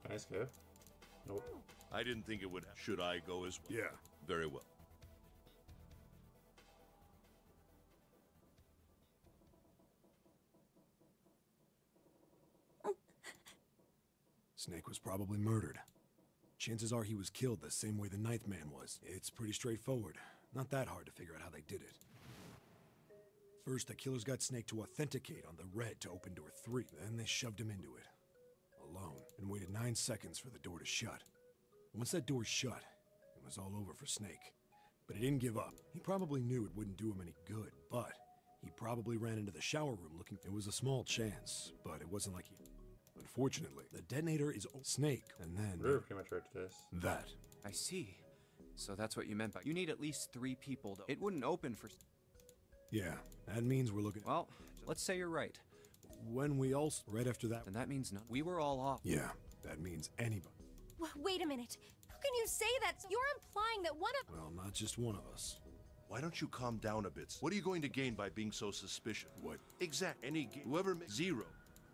Can I skip? Nope. I didn't think it would. Should I go as well? Yeah. Very well. Snake was probably murdered. Chances are he was killed the same way the Ninth Man was. It's pretty straightforward. Not that hard to figure out how they did it. First, the killers got Snake to authenticate on the red to open door three. Then they shoved him into it. Alone. And waited nine seconds for the door to shut. Once that door shut, it was all over for Snake. But he didn't give up. He probably knew it wouldn't do him any good, but he probably ran into the shower room looking. It was a small chance, but it wasn't like he. Unfortunately, the detonator is o- Snake, and then. Very premature to this. That. I see. So that's what you meant by you need at least three people to. It wouldn't open for. Yeah, that means we're looking. Well, let's say you're right. When we all... Right after that. Then that means none. We were all off. Yeah, that means anybody. W- wait a minute. How can you say that? You're implying that one of. Well, not just one of us. Why don't you calm down a bit? What are you going to gain by being so suspicious? What? Exact. Any ga- whoever makes zero.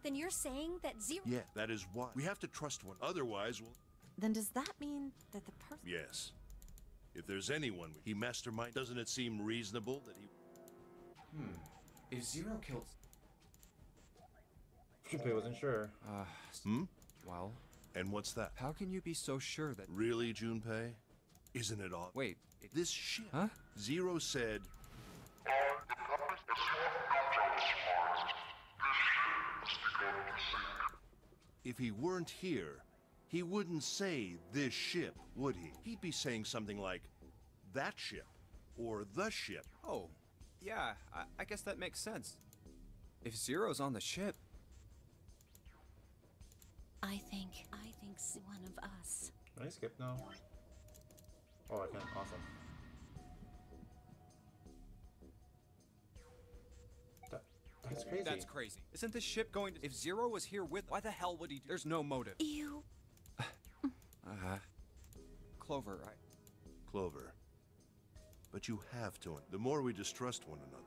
Then you're saying that zero. Yeah, that is why we have to trust one. Otherwise, we'll. Then does that mean that the person. Yes. If there's anyone he mastermind, doesn't it seem reasonable that he? Hmm. If Zero killed. Junpei wasn't sure. Uh. Hmm. Well. And what's that? How can you be so sure that? Really, Junpei? Isn't it odd? Wait. This shit. Huh? Zero said. If he weren't here, he wouldn't say this ship, would he? He'd be saying something like, that ship, or the ship. Oh, yeah. I, I guess that makes sense. If Zero's on the ship, I think, I think s- one of us. Can I skip now? Oh, I can. Awesome. That's crazy. that's crazy. Isn't this ship going to? If Zero was here with, why the hell would he? There's no motive. You. Uh, Clover, I. Clover. But you have to. The more we distrust one another,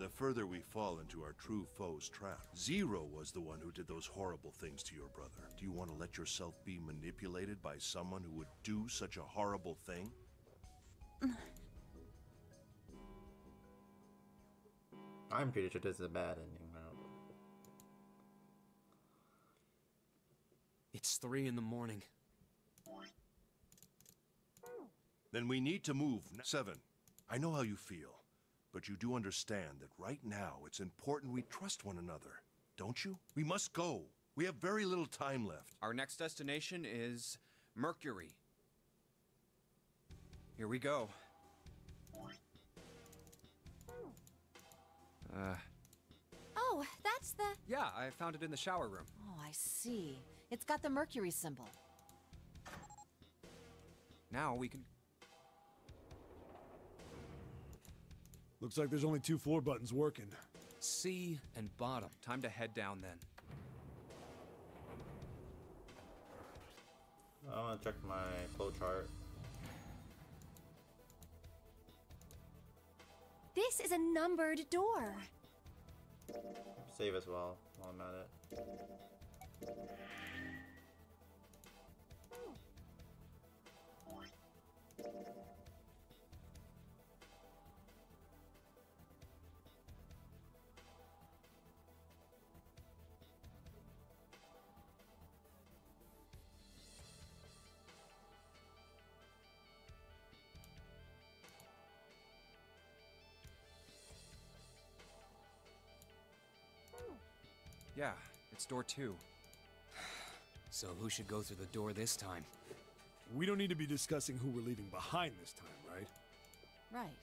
the further we fall into our true foe's trap. Zero was the one who did those horrible things to your brother. Do you want to let yourself be manipulated by someone who would do such a horrible thing? I'm pretty sure this is a bad ending now. It's three in the morning. Then we need to move. Seven. I know how you feel, but you do understand that right now it's important we trust one another, don't you? We must go. We have very little time left. Our next destination is Mercury. Here we go. Uh, Oh, that's the. yeah, I found it in the shower room. Oh, I see. It's got the Mercury symbol. Now we can. Looks like there's only two floor buttons working. C and bottom. Time to head down then. I want to check my flowchart. This is a numbered door. Save as well while I'm at it. Yeah, it's door two. So who should go through the door this time? We don't need to be discussing who we're leaving behind this time, right? Right.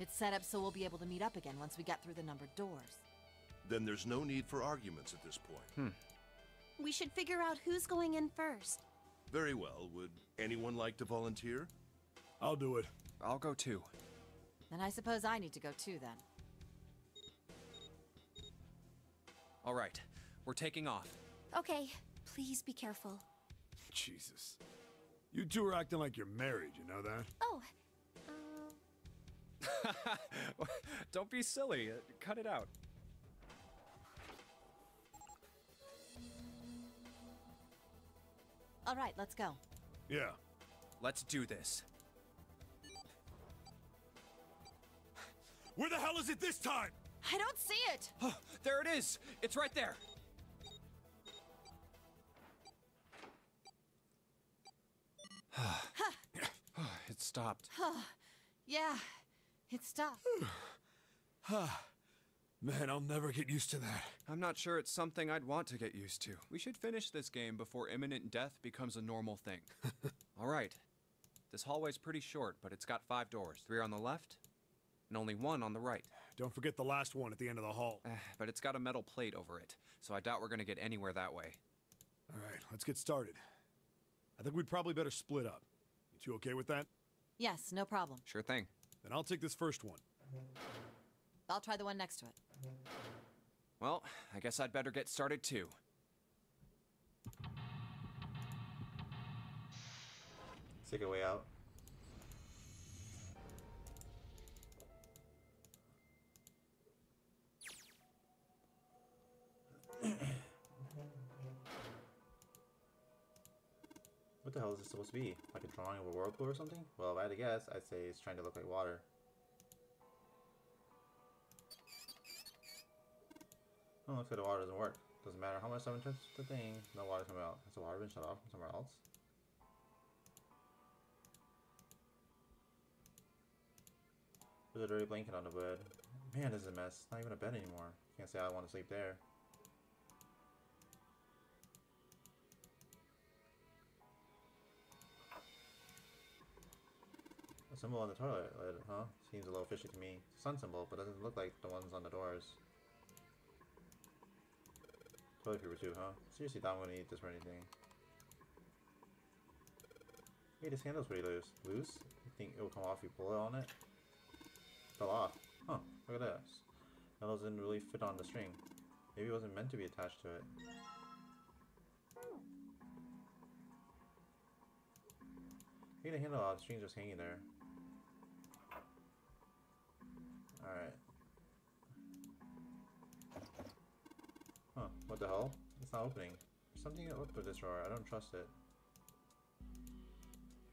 It's set up so we'll be able to meet up again once we get through the numbered doors. Then there's no need for arguments at this point. Hmm. We should figure out who's going in first. Very well. Would anyone like to volunteer? I'll do it. I'll go too. Then I suppose I need to go too then. All right, we're taking off. Okay, please be careful. Jesus. You two are acting like you're married, you know that? Oh, uh, Don't be silly. uh, Cut it out. All right, let's go. Yeah. Let's do this. Where the hell is it this time? I don't see it. there it is. It's right there. it stopped. yeah, it stopped. Man, I'll never get used to that. I'm not sure it's something I'd want to get used to. We should finish this game before imminent death becomes a normal thing. All right. This hallway's pretty short, but it's got five doors. Three on the left, and only one on the right. Don't forget the last one at the end of the hall. Eh, but it's got a metal plate over it, so I doubt we're gonna get anywhere that way. All right, let's get started. I think we'd probably better split up. You two okay with that? Yes, no problem. Sure thing. Then I'll take this first one. I'll try the one next to it. Well, I guess I'd better get started too. Take a way out. What the hell is this supposed to be? Like a drawing of a whirlpool or something? Well, if I had to guess, I'd say it's trying to look like water. Oh, looks like the water doesn't work. Doesn't matter how much someone touches the thing, no water's coming out. Has the water been shut off from somewhere else? There's a dirty blanket on the bed. Man, this is a mess. Not even a bed anymore. Can't say I want to sleep there. Symbol on the toilet lid, huh? Seems a little fishy to me. It's a sun symbol, but doesn't look like the ones on the doors. Toilet paper too, huh? Seriously, I'm gonna eat this or anything. Hey, this handle's pretty loose. Loose? You think it will come off if you pull it on it? Fell off. Huh, look at this. Handle didn't really fit on the string. Maybe it wasn't meant to be attached to it. Take the handle out, the string's just hanging there. Alright. Huh, what the hell? It's not opening. There's something up with this drawer, I don't trust it.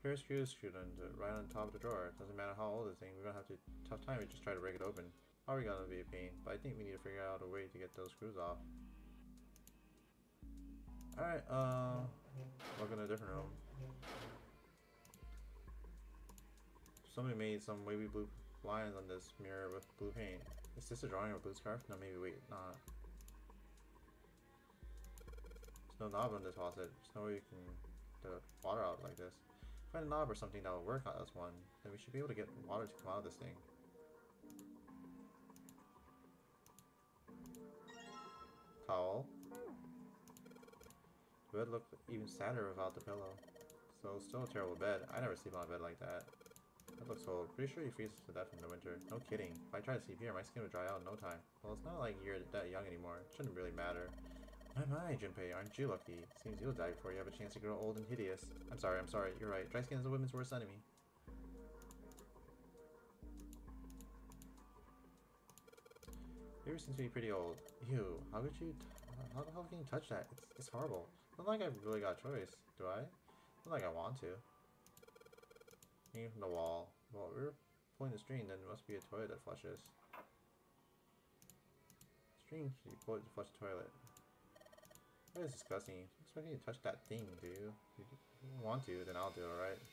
Here's screws screwed into right on top of the drawer. Doesn't matter how old the thing, we're gonna have to tough time we just try to break it open. Probably gonna be a pain, but I think we need to figure out a way to get those screws off. Alright, uh look in a different room. Somebody made some wavy blue lines on this mirror with blue paint. Is this a drawing of a blue scarf? No, maybe wait, not. There's no knob on this faucet. There's no way you can the water out like this. Find a knob or something that will work on this one, then we should be able to get water to come out of this thing. Towel. The bed looked even sadder without the pillow. So still a terrible bed. I never sleep on a bed like that. That looks old. Pretty sure you freeze to death in the winter. No kidding. If I try to sleep here, my skin would dry out in no time. Well, it's not like you're that young anymore. It shouldn't really matter. My my, Junpei, aren't you lucky? Seems you'll die before you have a chance to grow old and hideous. I'm sorry, I'm sorry, you're right. Dry skin is a woman's worst enemy. Yours seems to be pretty old. Ew, how could you... how the hell can you touch that? It's, it's horrible. Not like I've really got a choice, do I? Not like I want to. Hanging from the wall. Well, we're pulling the string, then it must be a toilet that flushes. String should be pulled to flush the toilet. That is disgusting. I'm expecting you to touch that thing, do you? If you want to, then I'll do it, alright?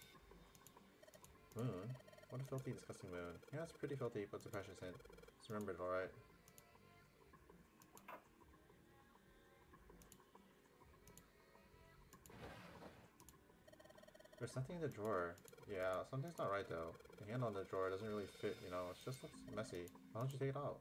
Moon? What a filthy, disgusting moon. Yeah, it's pretty filthy, but it's a precious hint. Just remember it, alright? There's nothing in the drawer. Yeah, something's not right though. The handle on the drawer doesn't really fit, you know, it just looks messy. Why don't you take it out?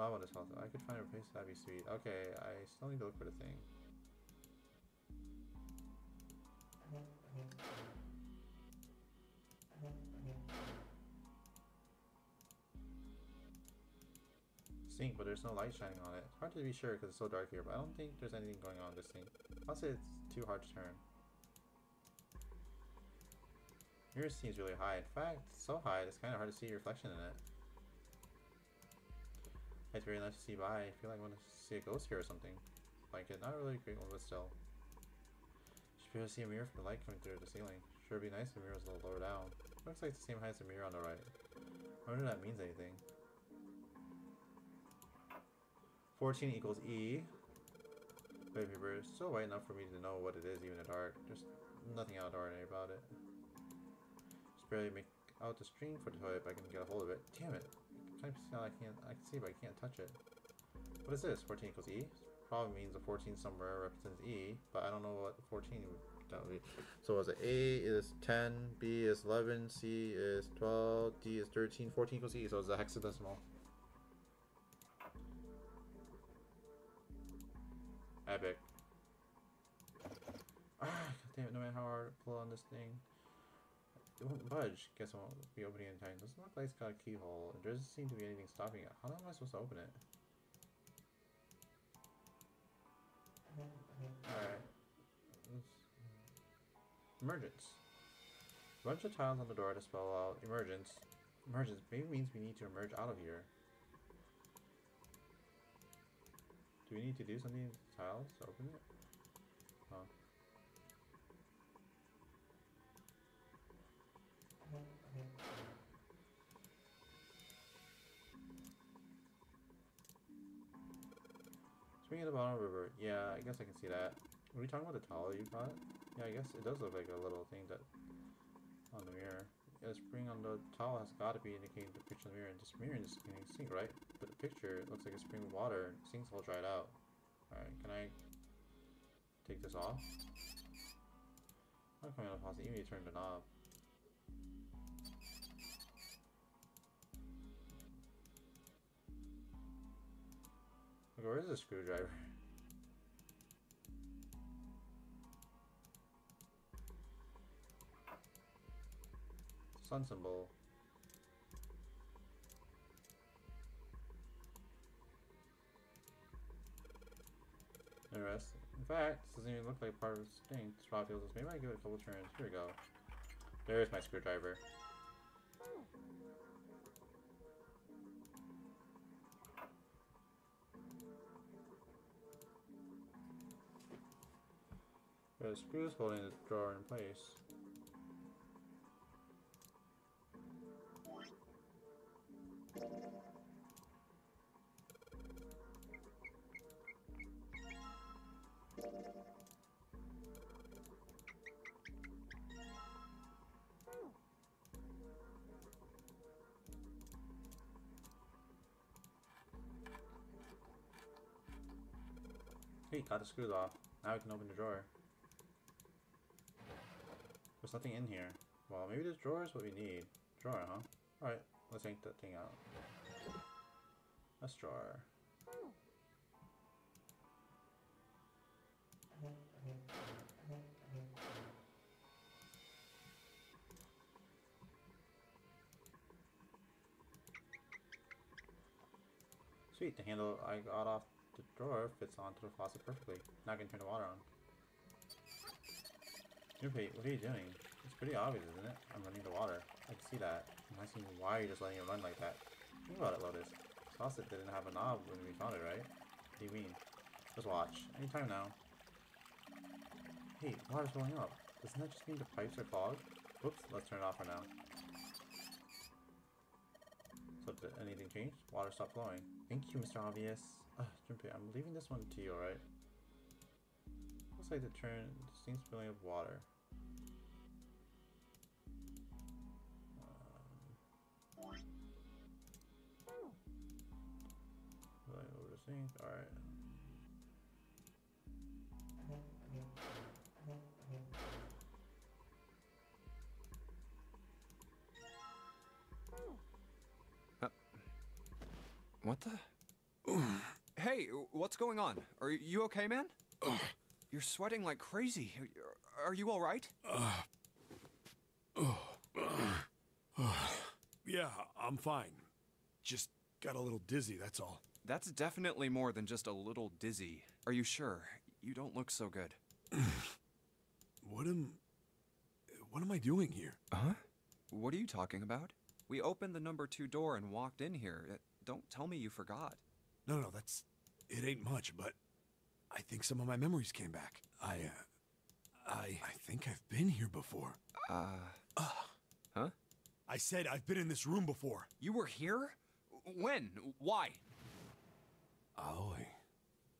I want this house. I could find a place that'd be sweet. Okay, I still need to look for the thing. Sink, but there's no light shining on it. Hard to be sure because it's so dark here, but I don't think there's anything going on in this thing. I'll say it's too hard to turn. Yours seems really high. In fact, so high it's kind of hard to see your reflection in it. It's very nice to see by. I feel like I want to see a ghost here or something. Like it, not really a great one, but still. Should be able to see a mirror from the light coming through the ceiling. Sure, it'd be nice if the mirror was a little lower down. Looks like the same height as the mirror on the right. I wonder if that means anything. 14 equals E. Toilet paper is still white enough for me to know what it is, even in the dark. There's nothing out of ordinary about it. Just barely make out the string for the toilet, but I can get a hold of it. Damn it! I can't? I can see, but I can't touch it. What is this? 14 equals E? Probably means a 14 somewhere represents E, but I don't know what 14 that would be. So was it A is 10, B is 11, C is 12, D is 13, 14 equals E, so it's a hexadecimal. Epic. Ah, damn it, no matter how hard I pull on this thing. It won't budge. Guess it won't be opening in time. Doesn't look like it's got a keyhole. There doesn't seem to be anything stopping it. How am I supposed to open it? Alright. Emergence. A bunch of tiles on the door to spell out emergence. Emergence maybe means we need to emerge out of here. Do we need to do something tiles to open it? Huh. Swing at the bottom of the river. Yeah, I guess I can see that. Were we talking about the towel you got? Yeah, I guess it does look like a little thing that on the mirror. Yeah, the spring on the towel has got to be indicating the picture in the mirror, and this mirror is in the sink, right? But the picture looks like a spring of water, and sink's all dried out. Alright, can I take this off? Not coming out of faucet, even if you turn the knob. Where's the screwdriver? Sun symbol. Interesting. In fact, this doesn't even look like part of the thing. Probably feels. Maybe I give it a couple turns. Here we go. There's my screwdriver. The screws holding the drawer in place. Hey, got the screws off. Now we can open the drawer. There's nothing in here. Well, maybe this drawer is what we need. Drawer, huh? Alright, let's yank that thing out. Let's drawer. Sweet, the handle I got off the drawer fits onto the faucet perfectly. Now I can turn the water on. Junpei, what are you doing? It's pretty obvious, isn't it? I'm running the water. I can see that. I'm asking why you're just letting it run like that. Think about it, Lotus. This faucet didn't have a knob when we found it, right? What do you mean? Just watch. Anytime now. Hey, water's filling up. Doesn't that just mean the pipes are clogged? Whoops, let's turn it off for now. So did anything change? Water stopped flowing. Thank you, Mr. Obvious. Uh, Junpei, I'm leaving this one to you, alright? Looks like the turn distinct spilling of water. Um, over the sink, alright. What the? Hey, what's going on? Are you okay, man? You're sweating like crazy. Are, you all right? yeah, I'm fine. Just got a little dizzy, that's all. That's definitely more than just a little dizzy. Are you sure? You don't look so good. What am. What am I doing here? Huh? What are you talking about? We opened the number two door and walked in here. Uh, Don't tell me you forgot. No, no, that's. It ain't much, but I think some of my memories came back. I, uh. I. I think I've been here before. Uh. huh? I said I've been in this room before. You were here? When? Why? Aoi.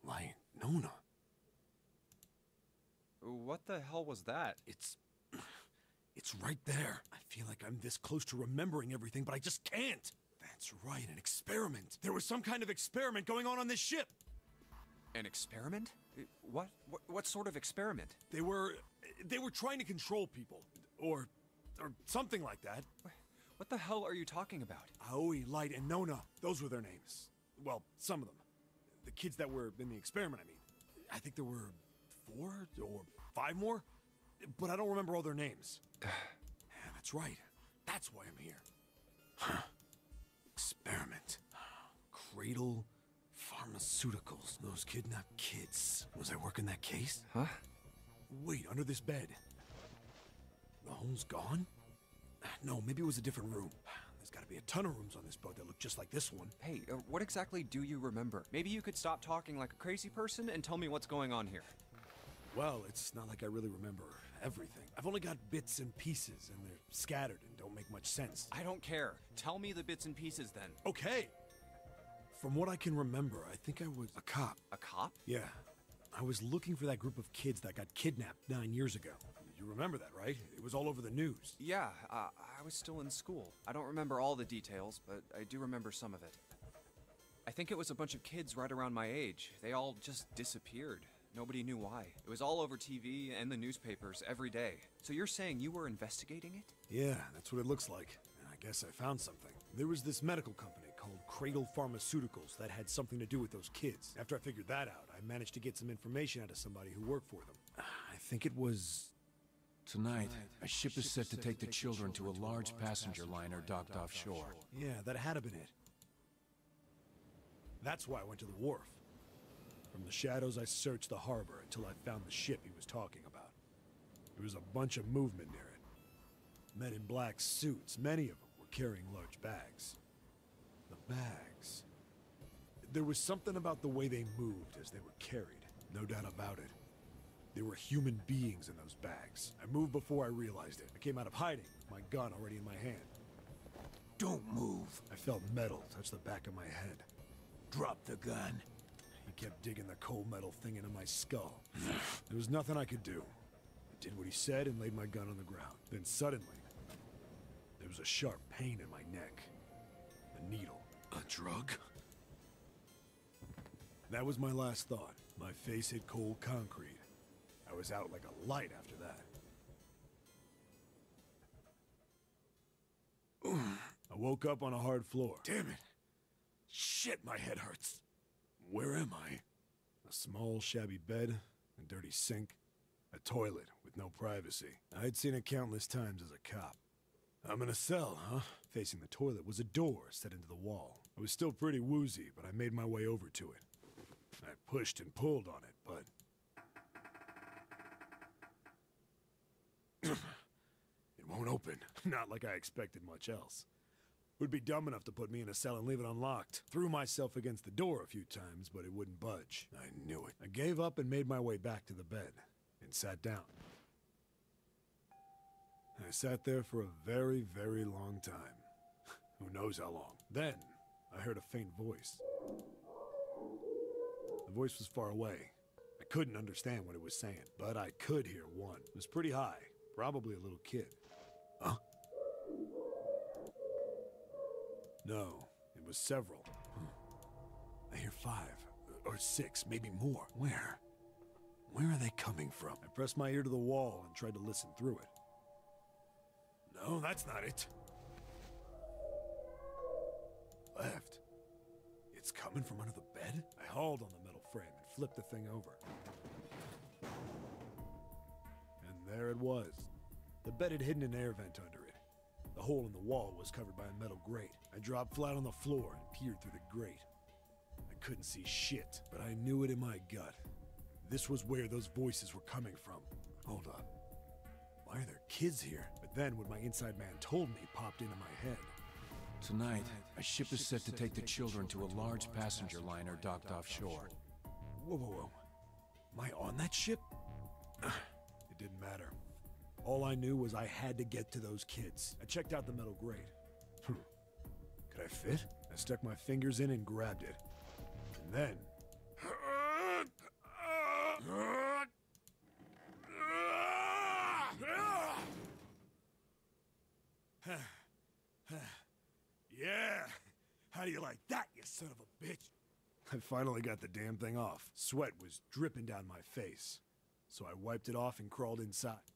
Light. Nona. What the hell was that? It's. It's right there. I feel like I'm this close to remembering everything, but I just can't. That's right, an experiment. There was some kind of experiment going on on this ship. An experiment? Uh, What? What, what sort of experiment? They were. They were trying to control people. Or. Or something like that. What the hell are you talking about? Aoi, Light, and Nona. Those were their names. Well, some of them. The kids that were in the experiment, I mean. I think there were four or five more, but I don't remember all their names. yeah, that's right. That's why I'm here. Experiment. Cradle Pharmaceuticals. Those kidnapped kids. Was I working that case? Huh? Wait, under this bed. The hole's gone? No, maybe it was a different room. There's gotta be a ton of rooms on this boat that look just like this one. Hey, uh, what exactly do you remember? Maybe you could stop talking like a crazy person and tell me what's going on here. Well, it's not like I really remember everything. I've only got bits and pieces, and they're scattered and don't make much sense. I don't care. Tell me the bits and pieces then. Okay. From what I can remember, I think I was a cop. A cop? Yeah. I was looking for that group of kids that got kidnapped nine years ago. You remember that, right? It was all over the news. Yeah, uh, I was still in school. I don't remember all the details, but I do remember some of it. I think it was a bunch of kids right around my age. They all just disappeared. Nobody knew why. It was all over TV and the newspapers every day. So you're saying you were investigating it? Yeah, that's what it looks like. And I guess I found something. There was this medical company called Cradle Pharmaceuticals that had something to do with those kids. After I figured that out, I managed to get some information out of somebody who worked for them. I think it was. Tonight, a ship is set to take the children to a large passenger liner docked offshore. Yeah, that had to been it. That's why I went to the wharf. From the shadows, I searched the harbor until I found the ship he was talking about. There was a bunch of movement near it. Men in black suits, many of them were carrying large bags. The bags. There was something about the way they moved as they were carried, no doubt about it. There were human beings in those bags. I moved before I realized it. I came out of hiding, with my gun already in my hand. Don't move. I felt metal touch the back of my head. Drop the gun. Kept digging the cold metal thing into my skull. there was nothing I could do. I did what he said and laid my gun on the ground. Then suddenly, there was a sharp pain in my neck. A needle. A drug? That was my last thought. My face hit cold concrete. I was out like a light after that. I woke up on a hard floor. Damn it. Shit, my head hurts. Where am I? A small, shabby bed, a dirty sink, a toilet with no privacy. I'd seen it countless times as a cop. I'm in a cell, huh? Facing the toilet was a door set into the wall. I was still pretty woozy, but I made my way over to it. I pushed and pulled on it, but it won't open. Not like I expected much else. Would be dumb enough to put me in a cell and leave it unlocked. Threw myself against the door a few times, but it wouldn't budge. I knew it. I gave up and made my way back to the bed and sat down. I sat there for a very, very long time. Who knows how long. Then, I heard a faint voice. The voice was far away. I couldn't understand what it was saying, but I could hear one. It was pretty high, probably a little kid. Huh? No, it was several. I hear five, or six, maybe more. Where? Where are they coming from? I pressed my ear to the wall and tried to listen through it. No, that's not it. Left. It's coming from under the bed? I hauled on the metal frame and flipped the thing over. And there it was. The bed had hidden an air vent under it. The hole in the wall was covered by a metal grate. I dropped flat on the floor and peered through the grate. I couldn't see shit, but I knew it in my gut. This was where those voices were coming from. Hold up. Why are there kids here? But then what my inside man told me popped into my head. Tonight, a ship is set to take the children to a large passenger liner docked offshore. Whoa, whoa, whoa. Am I on that ship? it didn't matter. All I knew was I had to get to those kids. I checked out the metal grate. Could I fit? I stuck my fingers in and grabbed it. And then. yeah! How do you like that, you son of a bitch? I finally got the damn thing off. Sweat was dripping down my face. So I wiped it off and crawled inside.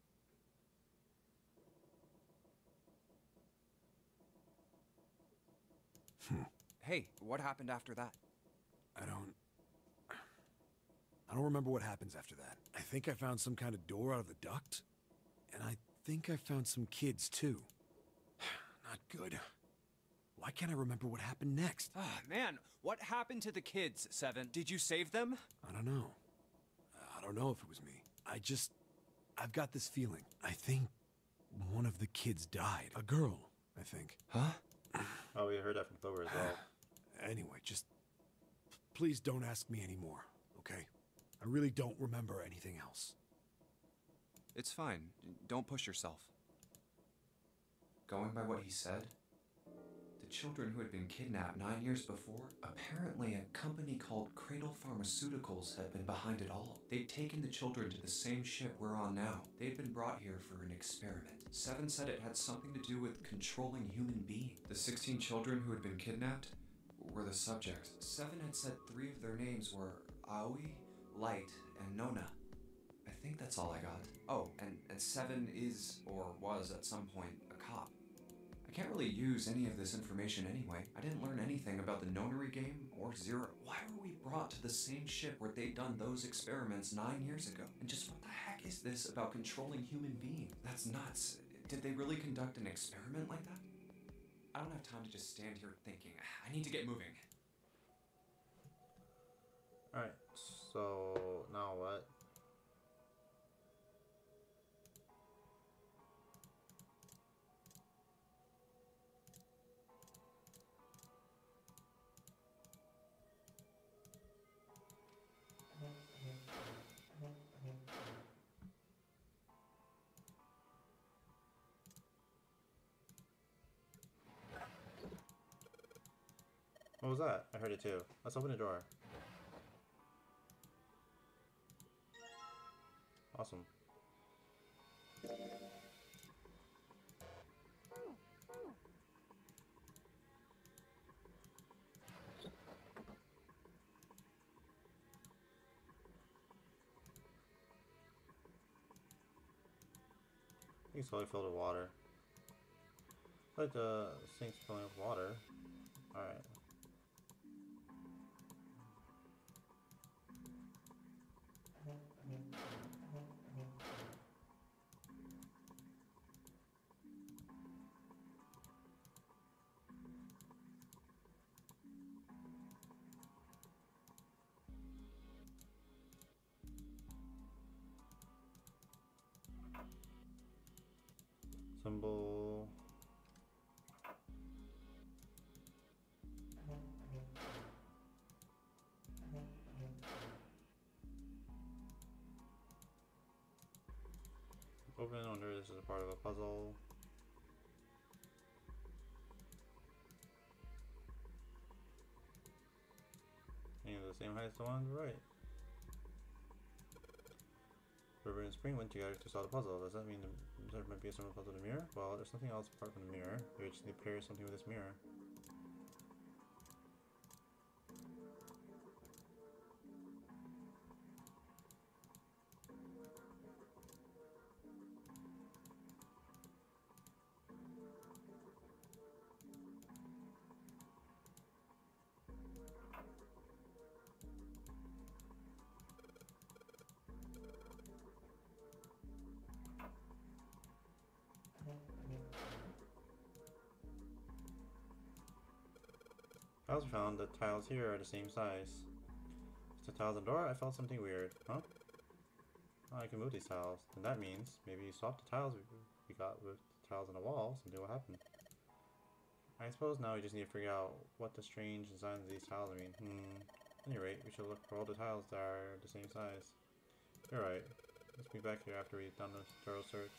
Hey, what happened after that? I don't. I don't remember what happens after that. I think I found some kind of door out of the duct. And I think I found some kids too. Not good. Why can't I remember what happened next? Ah, man, what happened to the kids, Seven? Did you save them? I don't know. I don't know if it was me. I just. I've got this feeling. I think one of the kids died. A girl, I think. Huh? Oh, we heard that from Clover as well. Anyway, just. Please don't ask me anymore, okay? I really don't remember anything else. It's fine. Don't push yourself. Going by what he said, the children who had been kidnapped nine years before, apparently a company called Cradle Pharmaceuticals had been behind it all. They'd taken the children to the same ship we're on now. They'd been brought here for an experiment. Seven said it had something to do with controlling human beings. The 16 children who had been kidnapped were the subjects. Seven had said three of their names were Aoi, Light, and Nona. I think that's all I got. Oh, and, and Seven is, or was at some point, can't really use any of this information anyway. I didn't learn anything about the nonary game or Zero. Why were we brought to the same ship where they'd done those experiments nine years ago? And just what the heck is this about controlling human beings? That's nuts. Did they really conduct an experiment like that? I don't have time to just stand here thinking. I need to get moving. Alright, so now what? What was that? I heard it too. Let's open the door. Awesome. It's totally filled with water. Like the sink's filling with water. Alright. Open, wonder this is a part of a puzzle. And the same height as the one on the right. River and Spring went together to solve the puzzle. Does that mean the, there might be a similar puzzle to the mirror? Well, there's nothing else apart from the mirror. We just need to pair something with this mirror. tiles found, the tiles here are the same size. It's the tiles on the door? I felt something weird. Huh? Oh, I can move these tiles. Then that means maybe you swap the tiles we got with the tiles on the wall, something will happen. I suppose now we just need to figure out what the strange designs of these tiles mean. Hmm. At any rate, we should look for all the tiles that are the same size. You're right. Let's be back here after we've done this thorough search.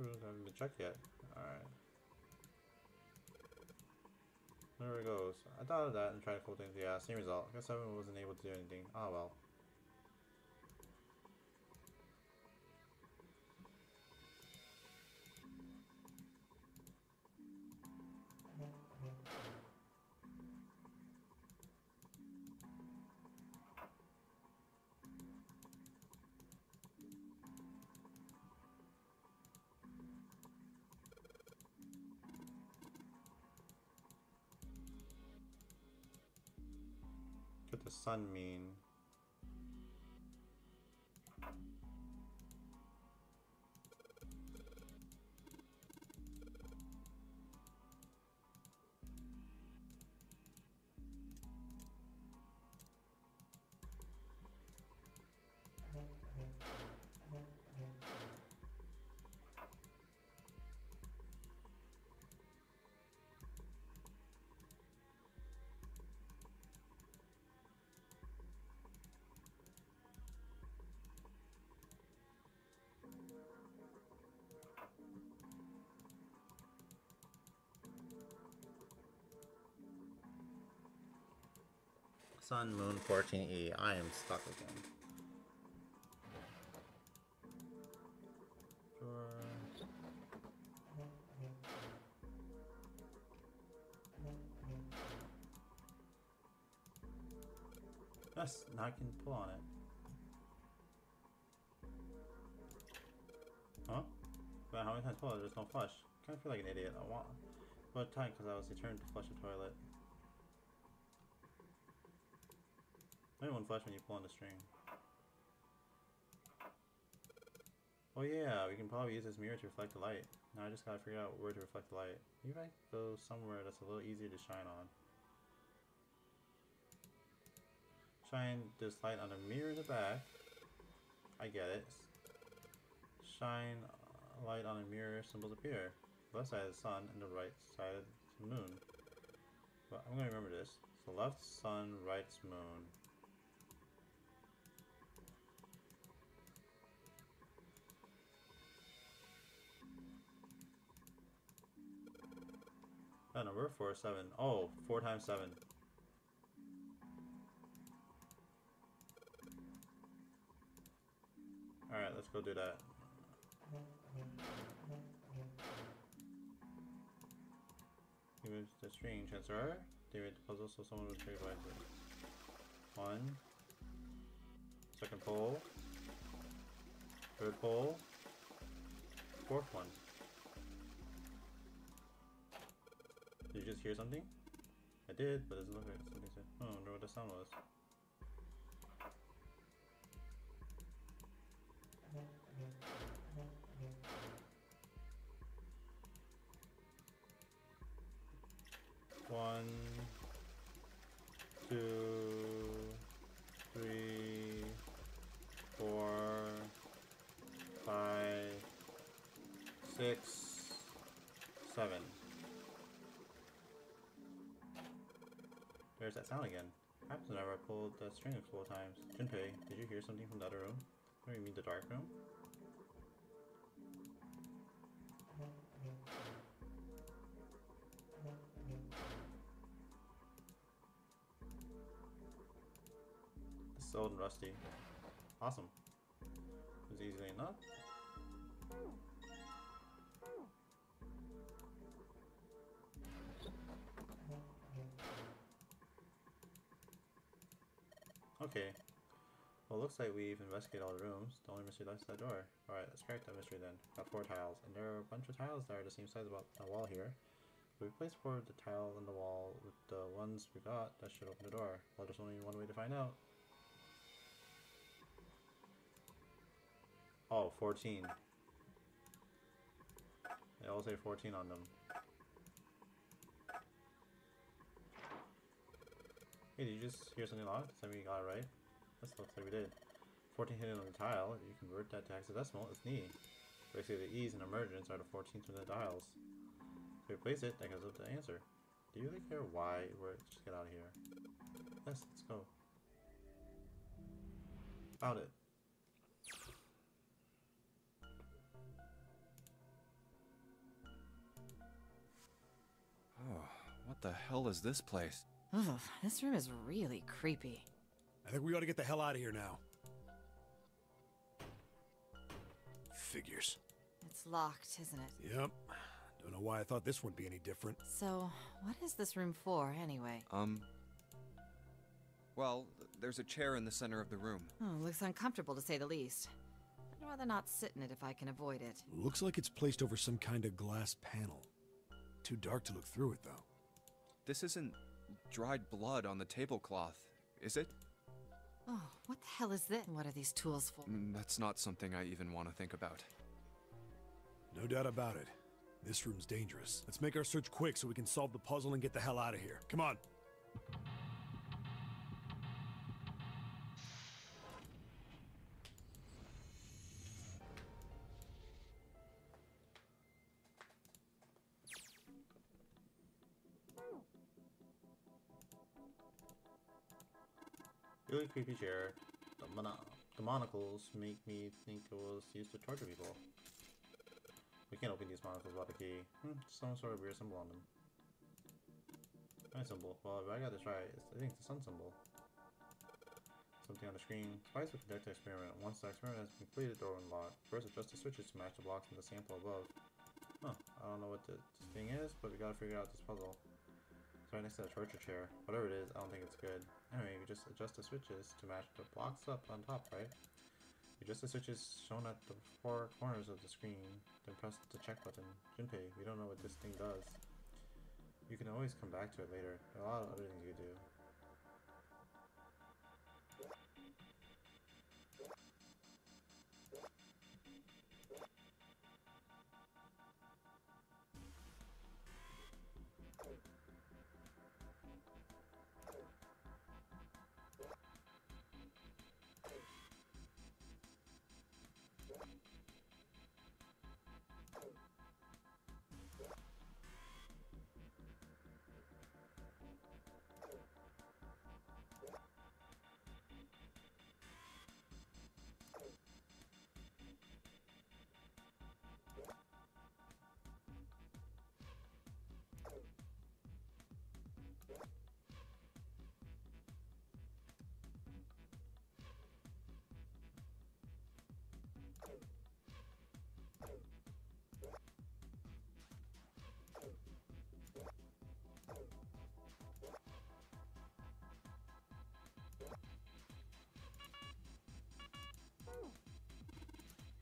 Ooh, I haven't been checked yet. Alright. There it goes. I thought of that and tried to cool things. Yeah, same result. Guess I wasn't able to do anything. Oh well. Sun mean? Sun Moon 14E. I am stuck again. Yes, now I can pull on it. Huh? But how many times pull it? There's no flush. Kind of feel like an idiot. I want. What time? Because I was determined to flush the toilet. Only one flush when you pull on the string. Oh yeah, we can probably use this mirror to reflect the light. Now I just gotta figure out where to reflect the light. Maybe I go somewhere that's a little easier to shine on. Shine this light on the mirror in the back. I get it. Shine light on a mirror, symbols appear. Left side is the sun and the right side is the moon. But I'm gonna remember this. So left sun, right moon. Oh no, we're four seven. Oh, four times seven. Alright, let's go do that. He moves the string transfer. David the puzzle so someone would trade wisely. One. Second pole. Third pole. Fourth one. Did you just hear something? I did, but it doesn't look like something said. Oh, I wonder what the sound was. One, two, That sound again. Happens whenever I pulled the string a couple times. Junpei, did you hear something from the other room? What do you mean the dark room? This is old and rusty. Awesome. It was easily enough. Okay. Well, looks like we've investigated all the rooms. The only mystery left is that door. Alright, let's crack that mystery then. Got four tiles, and there are a bunch of tiles that are the same size about the wall here. We place four of the tile in the wall with the ones we got, that should open the door. Well, there's only one way to find out. Oh, 14. They all say 14 on them. Hey, did you just hear something loud? Something you got it right? That looks like we did. 14 hidden on the tile, you convert that to hexadecimal, it's neat. Basically, the E's and emergence are the 14th of the dials. If we replace it, that goes up to the answer. Do you really care why we're... Just get out of here. Yes, let's go. Found it. Oh, what the hell is this place? Ugh, this room is really creepy. I think we ought to get the hell out of here now. Figures. It's locked, isn't it? Yep. Don't know why I thought this would be any different. So, what is this room for, anyway? Um. Well, there's a chair in the center of the room. Oh, looks uncomfortable to say the least. I'd rather not sit in it if I can avoid it. Looks like it's placed over some kind of glass panel. Too dark to look through it, though. This isn't dried blood on the tablecloth, is it? Oh, what the hell is this? What are these tools for? Mm, That's not something I even want to think about. No doubt about it. This room's dangerous. Let's make our search quick so we can solve the puzzle and get the hell out of here. Come on. Creepy chair. The, mono the monocles make me think it was used to torture people. We can't open these monocles without a key. Hmm, some sort of weird symbol on them. Nice symbol. Well, if I got this right, I think it's the sun symbol. Something on the screen. Spice will conduct an experiment. Once the experiment has been completed, door unlocked. First, adjust the switches to match the blocks in the sample above. Huh. I don't know what the, this thing is, but we gotta figure out this puzzle. It's right next to the torture chair. Whatever it is, I don't think it's good. Anyway, you just adjust the switches to match the blocks up on top, right? Adjust the switches shown at the four corners of the screen, then press the check button. Junpei, we don't know what this thing does. You can always come back to it later. There are a lot of other things you can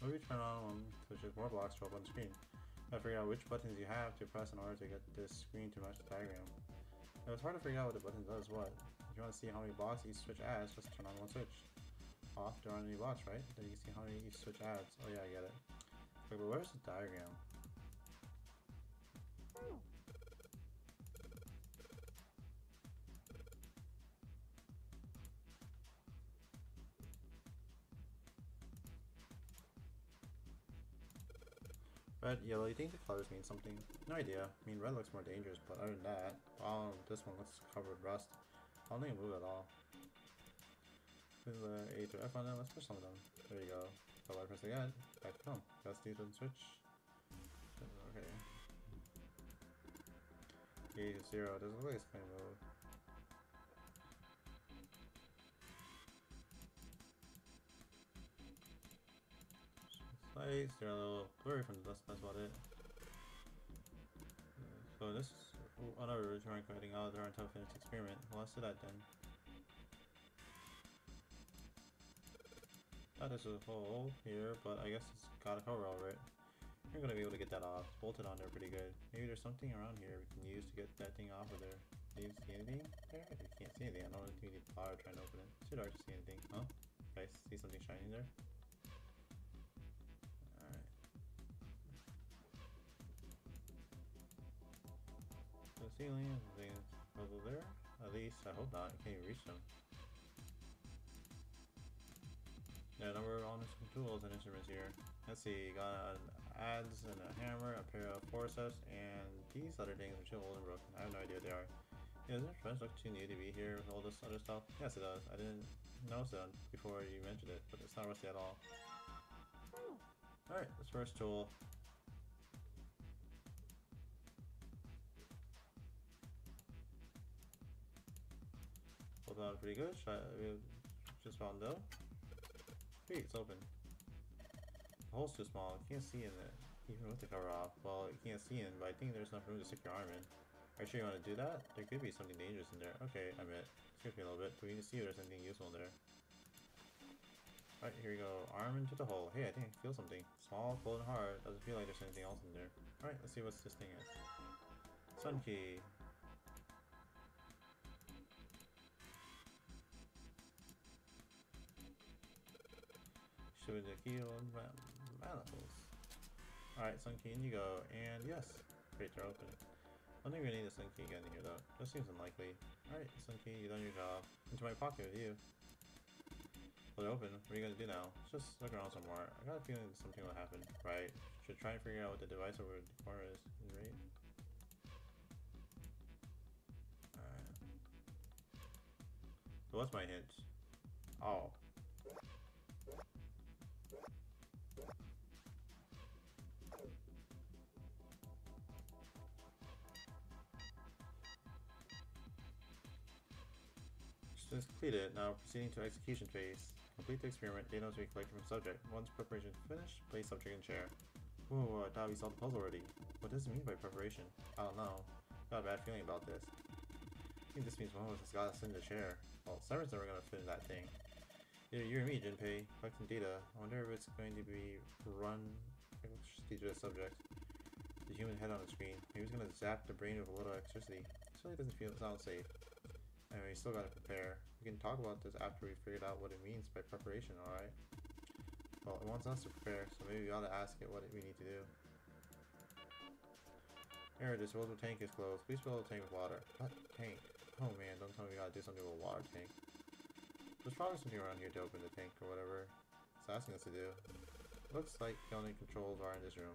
do. Maybe turn on one switches more blocks up on the screen. Gotta figure out which buttons you have to press in order to get this screen to match the diagram. It was hard to figure out what the button does what. If you want to see how many blocks each switch adds, just turn on one switch. Off, there aren't any blocks, right? Then you can see how many each switch adds. Oh yeah, I get it. But where's the diagram? Red, yellow, you think the colors mean something? No idea. I mean, red looks more dangerous, but other than that, oh, this one looks covered with rust. I don't think it moved at all. With the A to F on them, let's push some of them. There you go. So I press again, back to home. That's the to switch. Okay. A to zero, doesn't look like it's gonna move. Lights, they're a little blurry from the dust, that's about it. Uh, so this is another return coding out oh, there until finished experiment. Well, let's do that then. That is a hole here, but I guess it's got a cover over it. You're gonna be able to get that off. Bolted on there pretty good. Maybe there's something around here we can use to get that thing off of there. Do you see anything there? You can't see anything. I don't think you need power trying to open it. Too dark to see anything. Huh? Guys, see something shining there? Ceiling, things over there. At least, I hope not. I can't reach them. Yeah, number of honest tools and instruments here. Let's see, got an adze and a hammer, a pair of forceps, and these other things are too old and broken. I have no idea what they are. Yeah, does fence look too new to be here with all this other stuff? Yes, it does. I didn't notice it before you mentioned it, but it's not rusty at all. Hmm. Alright, this first tool. On pretty good. Should I, we just found though. Hey, it's open. The hole's too small. You can't see in it, even with the cover off. Well, you can't see in, but I think there's enough room to stick your arm in. Are you sure you want to do that? There could be something dangerous in there. Okay, I admit. Scares me a little bit, but we need to see if there's anything useful in there. Alright, here we go. Arm into the hole. Hey, I think I feel something. Small, cold, and hard. Doesn't feel like there's anything else in there. Alright, let's see what this thing is. Sun key. Should on manacles. Alright, sun key, you go. And yes, great, they're open. I don't think we need a sun key again here though. That seems unlikely. Alright, sun key, you done your job. Into my pocket with you. They're open. What are you gonna do now? Just look around some more. I got a feeling something will happen. Right. Should try and figure out what the device over the corner is. Right. Alright. So what's my hint? Oh. Completed. Now proceeding to execution phase. Complete the experiment. Data must be collected from subject. Once preparation is finished, place subject in chair. Whoa, I uh, thought we solved the puzzle already. What does it mean by preparation? I don't know. Got a bad feeling about this. I think this means one of us has got us in the chair. Well, Seven's never gonna fit in that thing. Either you or me, Junpei, collecting data. I wonder if it's going to be run. Just teach it subject. The human head on the screen. Maybe it's gonna zap the brain with a little electricity. This really doesn't feel sound safe. Anyway, still gotta prepare. We can talk about this after we figured out what it means by preparation, alright? Well, it wants us to prepare, so maybe we ought to ask it what we need to do. Here, this disposable tank is closed. Please fill the tank with water. What? Tank? Oh man, don't tell me we gotta do something with a water tank. There's probably something around here to open the tank or whatever it's asking us to do. Looks like the only controls are in this room.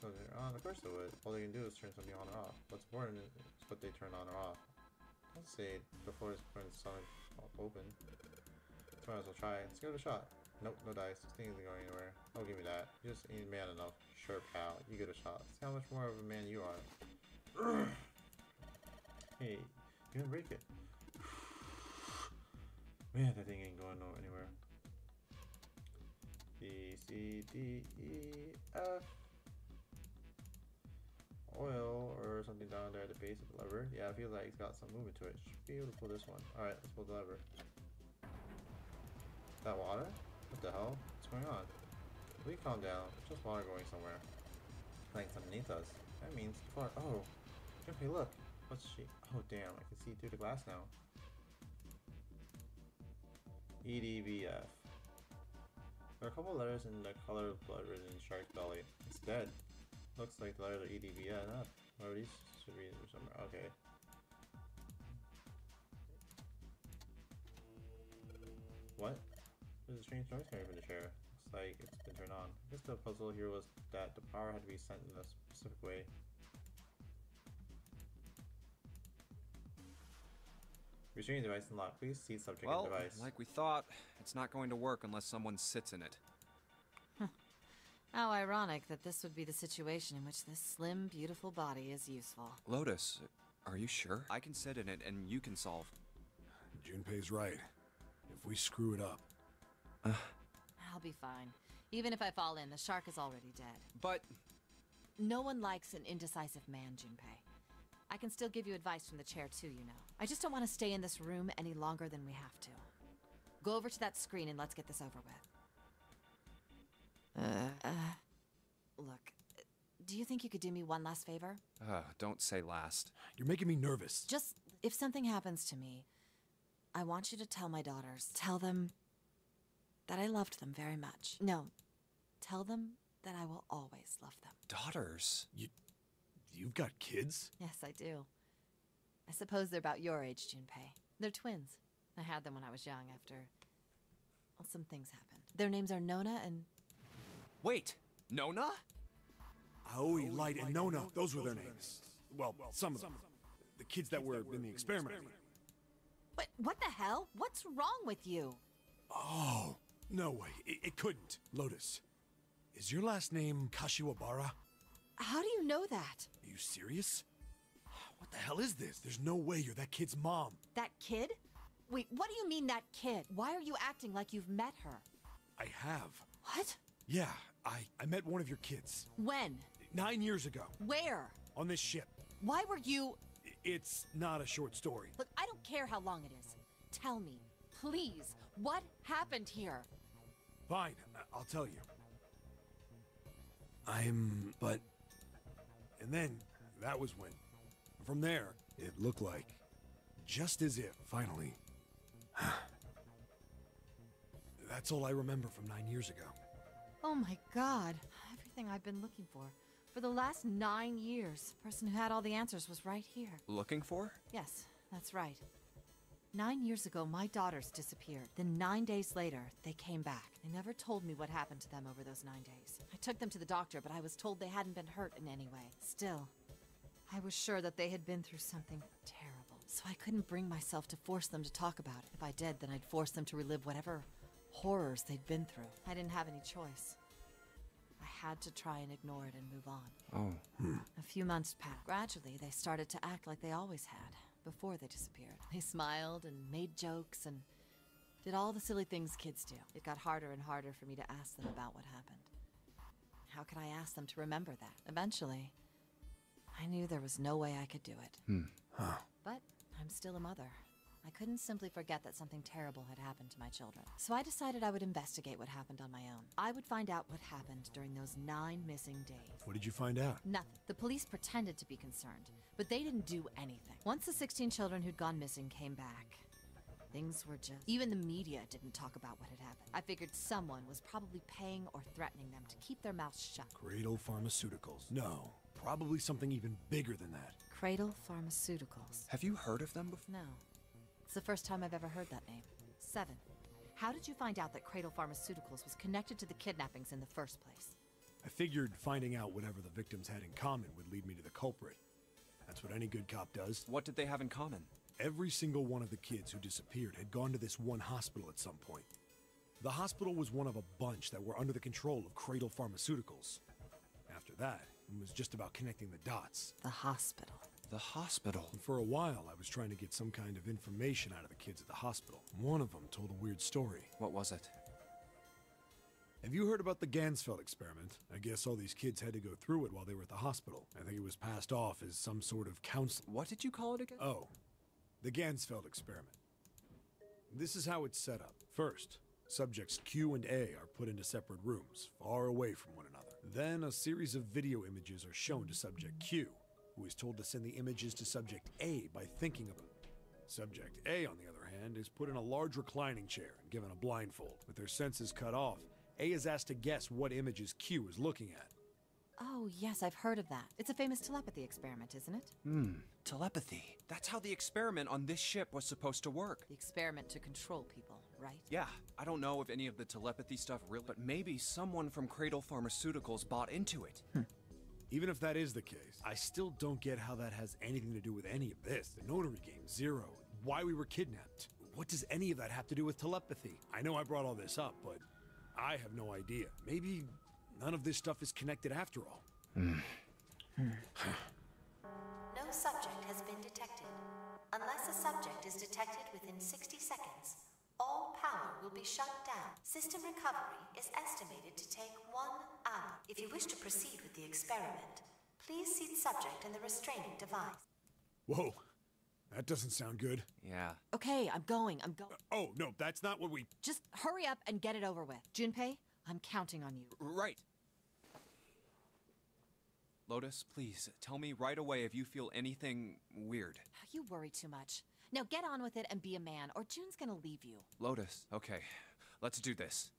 So they're on, of course they would. All they can do is turn something on or off. What's important is what they turn on or off. Let's say before when it's sonic open. So might as well try. Let's give it a shot. Nope, no dice. This thing isn't going anywhere. Oh, give me that. You just ain't man enough. Sure, pal. You get a shot. See how much more of a man you are. hey, you didn't break it. Man, that thing ain't going no anywhere. B, C, D, E, F. Oil or something down there at the base of the lever. Yeah, I feel like it's got some movement to it. Should be able to pull this one. Alright, let's pull the lever. That water? What the hell? What's going on? We calm down. It's just water going somewhere. Like underneath us. That means far. Oh, okay. Look. What's she? Oh damn! I can see through the glass now. EDVF. There are a couple letters in the color of blood written in shark's belly. It's dead. Looks like the letters are EDVF. Or these should be somewhere. Okay. What? There's a strange noise coming from the chair. Looks like it's been turned on. I guess the puzzle here was that the power had to be sent in a specific way. Restraining device unlocked. Please see subject Well, device. like we thought, it's not going to work unless someone sits in it. How ironic that this would be the situation in which this slim, beautiful body is useful. Lotus, are you sure? I can sit in it and you can solve. Junpei's right. If we screw it up, I'll be fine. Even if I fall in, the shark is already dead. But No one likes an indecisive man, Junpei. I can still give you advice from the chair too, you know. I just don't want to stay in this room any longer than we have to. Go over to that screen and let's get this over with. Uh, uh, look, do you think you could do me one last favor? Uh, don't say last. you're making me nervous. Just if something happens to me, I want you to tell my daughters, tell them that I loved them very much. No, tell them that I will always love them. Daughters? You, you've got kids? Yes, I do. I suppose they're about your age, Junpei. They're twins. I had them when I was young after. Well, some things happened. Their names are Nona and. Wait, Nona? Aoi, Light, and Nona. Those were their names. Well, some of them. The kids that were in the experiment. What, what the hell? What's wrong with you? Oh, no way. It, it couldn't. Lotus, is your last name Kashiwabara? How do you know that? Are you serious? What the hell is this? There's no way you're that kid's mom. That kid? Wait, what do you mean that kid? Why are you acting like you've met her? I have. What? Yeah, I, I met one of your kids. When? Nine years ago. Where? On this ship. Why were you. It's not a short story. Look, I don't care how long it is. Tell me, please, what happened here? Fine, I'll tell you. I'm. But. And then, that was when. From there, it looked like. Just as if, finally. That's all I remember from nine years ago. Oh my god. Everything I've been looking for. For the last nine years, the person who had all the answers was right here. Looking for? Yes, that's right. Nine years ago, my daughters disappeared. Then nine days later, they came back. They never told me what happened to them over those nine days. I took them to the doctor, but I was told they hadn't been hurt in any way. Still, I was sure that they had been through something terrible. So I couldn't bring myself to force them to talk about it. If I did, then I'd force them to relive whatever horrors they'd been through. I didn't have any choice. I had to try and ignore it and move on. Oh. A few months passed. Gradually, they started to act like they always had before they disappeared. They smiled and made jokes and did all the silly things kids do. It got harder and harder for me to ask them about what happened. How could I ask them to remember that? Eventually, I knew there was no way I could do it. Hmm. Huh. But I'm still a mother. I couldn't simply forget that something terrible had happened to my children. So I decided I would investigate what happened on my own. I would find out what happened during those nine missing days. What did you find out? Nothing. The police pretended to be concerned, but they didn't do anything. Once the 16 children who'd gone missing came back, things were just. Even the media didn't talk about what had happened. I figured someone was probably paying or threatening them to keep their mouths shut. Cradle Pharmaceuticals. No, probably something even bigger than that. Cradle Pharmaceuticals. Have you heard of them before? No. It's the first time I've ever heard that name. Seven. How did you find out that Cradle Pharmaceuticals was connected to the kidnappings in the first place? I figured finding out whatever the victims had in common would lead me to the culprit. That's what any good cop does. What did they have in common? Every single one of the kids who disappeared had gone to this one hospital at some point. The hospital was one of a bunch that were under the control of Cradle Pharmaceuticals. After that, it was just about connecting the dots. The hospital. The hospital? And for a while, I was trying to get some kind of information out of the kids at the hospital. One of them told a weird story. What was it? Have you heard about the Ganzfeld experiment? I guess all these kids had to go through it while they were at the hospital. I think it was passed off as some sort of counsel. What did you call it again? Oh, the Ganzfeld experiment. This is how it's set up. First, subjects Q and A are put into separate rooms, far away from one another. Then a series of video images are shown to subject Q, who is told to send the images to subject A by thinking of them. Subject A, on the other hand, is put in a large reclining chair and given a blindfold. With their senses cut off, A is asked to guess what images Q is looking at. Oh, yes, I've heard of that. It's a famous telepathy experiment, isn't it? Hmm. Telepathy. That's how the experiment on this ship was supposed to work. The experiment to control people, right? Yeah, I don't know if any of the telepathy stuff really, but maybe someone from Cradle Pharmaceuticals bought into it. Even if that is the case, I still don't get how that has anything to do with any of this. The Nonary game, Zero, why we were kidnapped. What does any of that have to do with telepathy? I know I brought all this up, but I have no idea. Maybe none of this stuff is connected after all. Hmm. No subject has been detected. Unless a subject is detected within 60 seconds, all power will be shut down. System recovery is estimated to take one hour. If you wish to proceed with the experiment, please seat subject in the restraining device. Whoa, that doesn't sound good. Yeah. Okay, I'm going. I'm going. Uh, oh, no, that's not what we. Just hurry up and get it over with. Junpei, I'm counting on you. Right. Lotus, please tell me right away if you feel anything weird. You worry too much. Now get on with it and be a man, or June's gonna leave you. Lotus, okay, let's do this.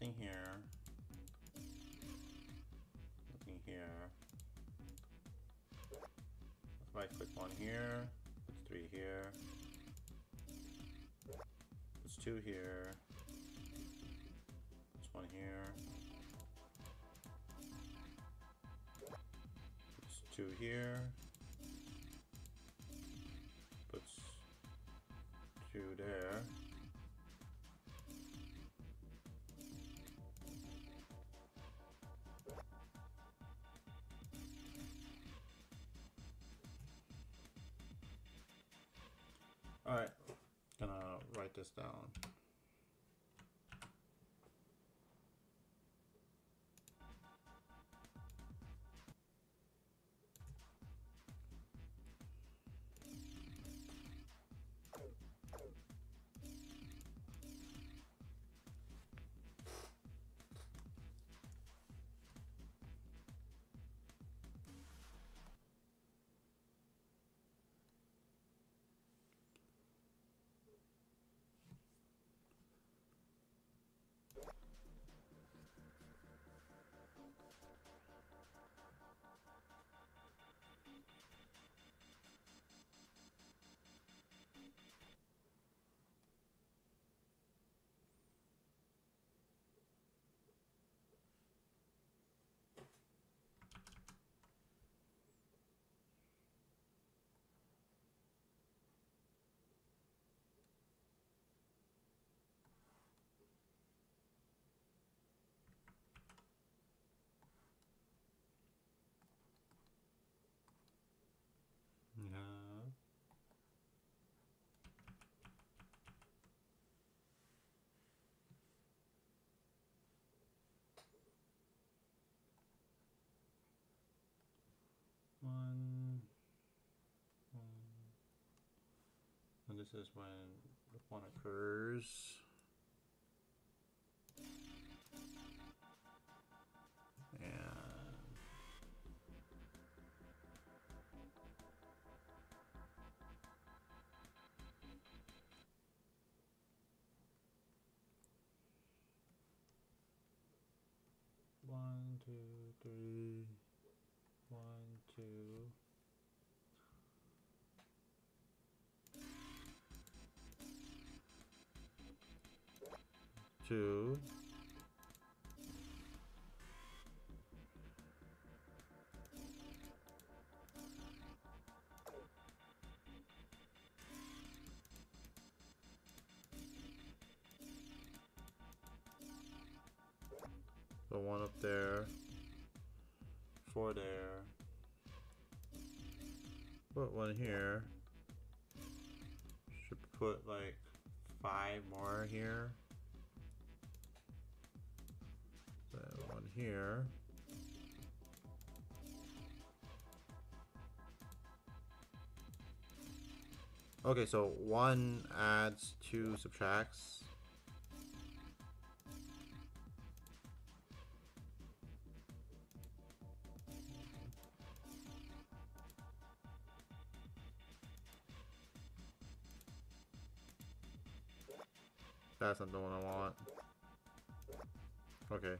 Here. Nothing here. If I click one here, puts three here. Puts two here. Puts one here. Puts two here. This down. This is when one occurs. And One, two, three. One, two. Two. The one up there. Four there. Put one here. Should put like five more here. Here. Okay, so one adds, two subtracts. That's not the one I want. Okay.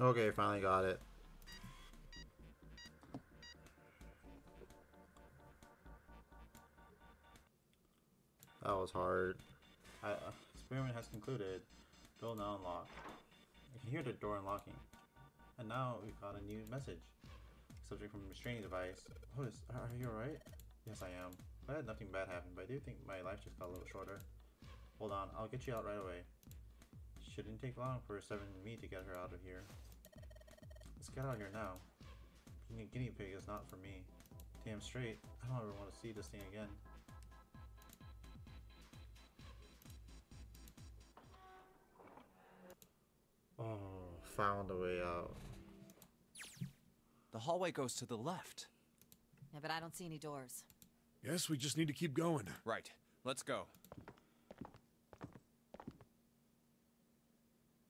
Okay, finally got it. That was hard. I, uh, experiment has concluded. Door now unlocked. I can hear the door unlocking. And now we've got a new message. Subject from restraining device. Oh, is, are you alright? Yes, I am. I had nothing bad happen, but I do think my life just got a little shorter. Hold on, I'll get you out right away. Shouldn't take long for Seven and me to get her out of here. Let's get out of here now. Being a guinea pig is not for me. Damn straight, I don't ever want to see this thing again. Oh, found a way out. The hallway goes to the left. Yeah, but I don't see any doors. Yes, we just need to keep going. Right. Let's go.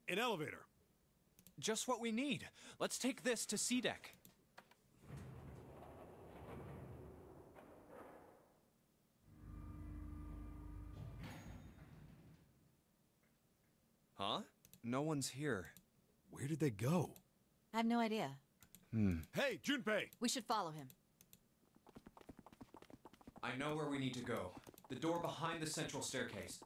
An elevator. Just what we need. Let's take this to C deck. Huh? No one's here. Where did they go? I have no idea. Hmm. Hey, Junpei! We should follow him. I know where we need to go. The door behind the central staircase.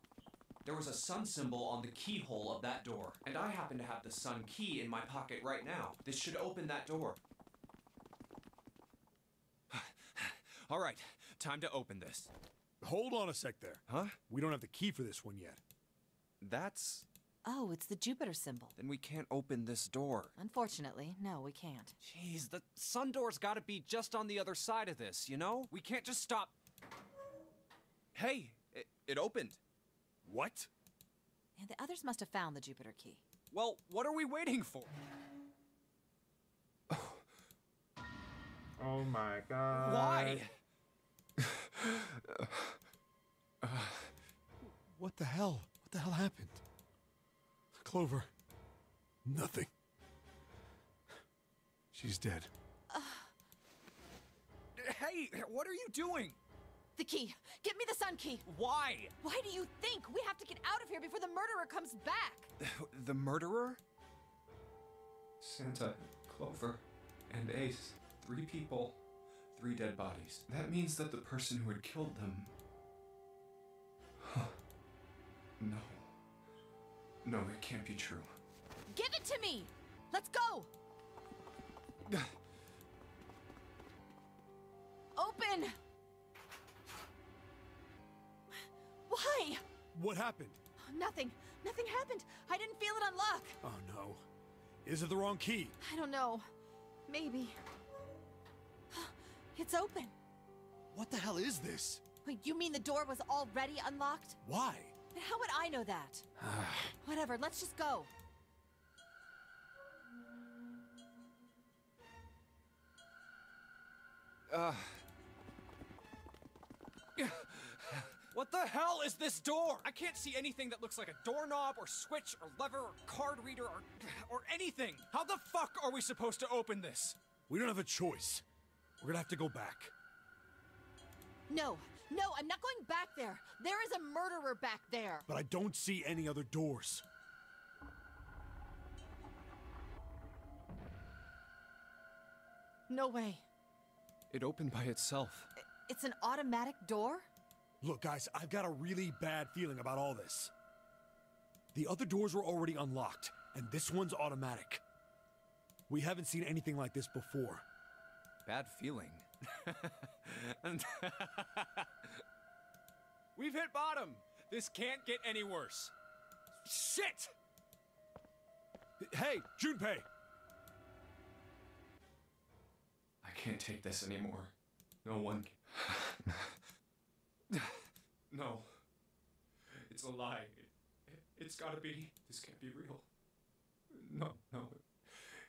There was a sun symbol on the keyhole of that door, and I happen to have the sun key in my pocket right now. This should open that door. All right, time to open this. Hold on a sec there. Huh? We don't have the key for this one yet. That's. Oh, it's the Jupiter symbol. Then we can't open this door. Unfortunately, no, we can't. Jeez, the sun door's gotta be just on the other side of this, you know? We can't just stop. Hey, it, it opened. What? And the others must have found the Jupiter key. Well, what are we waiting for? Oh my god. Why? What the hell? What the hell happened? Clover. Nothing. She's dead. Hey, what are you doing? The key! Get me the sun key! Why? Why do you think? We have to get out of here before the murderer comes back! The murderer? Santa, Clover, and Ace. Three people, three dead bodies. That means that the person who had killed them. no. No, it can't be true. Give it to me! Let's go! Open! Why? What happened? Nothing. Nothing happened. I didn't feel it unlock. Oh no. Is it the wrong key? I don't know. Maybe. It's open. What the hell is this? Wait, you mean the door was already unlocked? Why? Then how would I know that? Whatever, let's just go. Uh. What the hell is this door? I can't see anything that looks like a doorknob or switch or lever or card reader or or anything. How the fuck are we supposed to open this? We don't have a choice. We're gonna have to go back. No, no, I'm not going back there. There is a murderer back there. But I don't see any other doors. No way. It opened by itself. It's an automatic door? Look, guys, I've got a really bad feeling about all this. The other doors were already unlocked, and this one's automatic. We haven't seen anything like this before. Bad feeling. We've hit bottom. This can't get any worse. Shit! Hey, Junpei! I can't take this anymore. No one. no. It's a lie. It, has gotta be. This can't be real. No, no.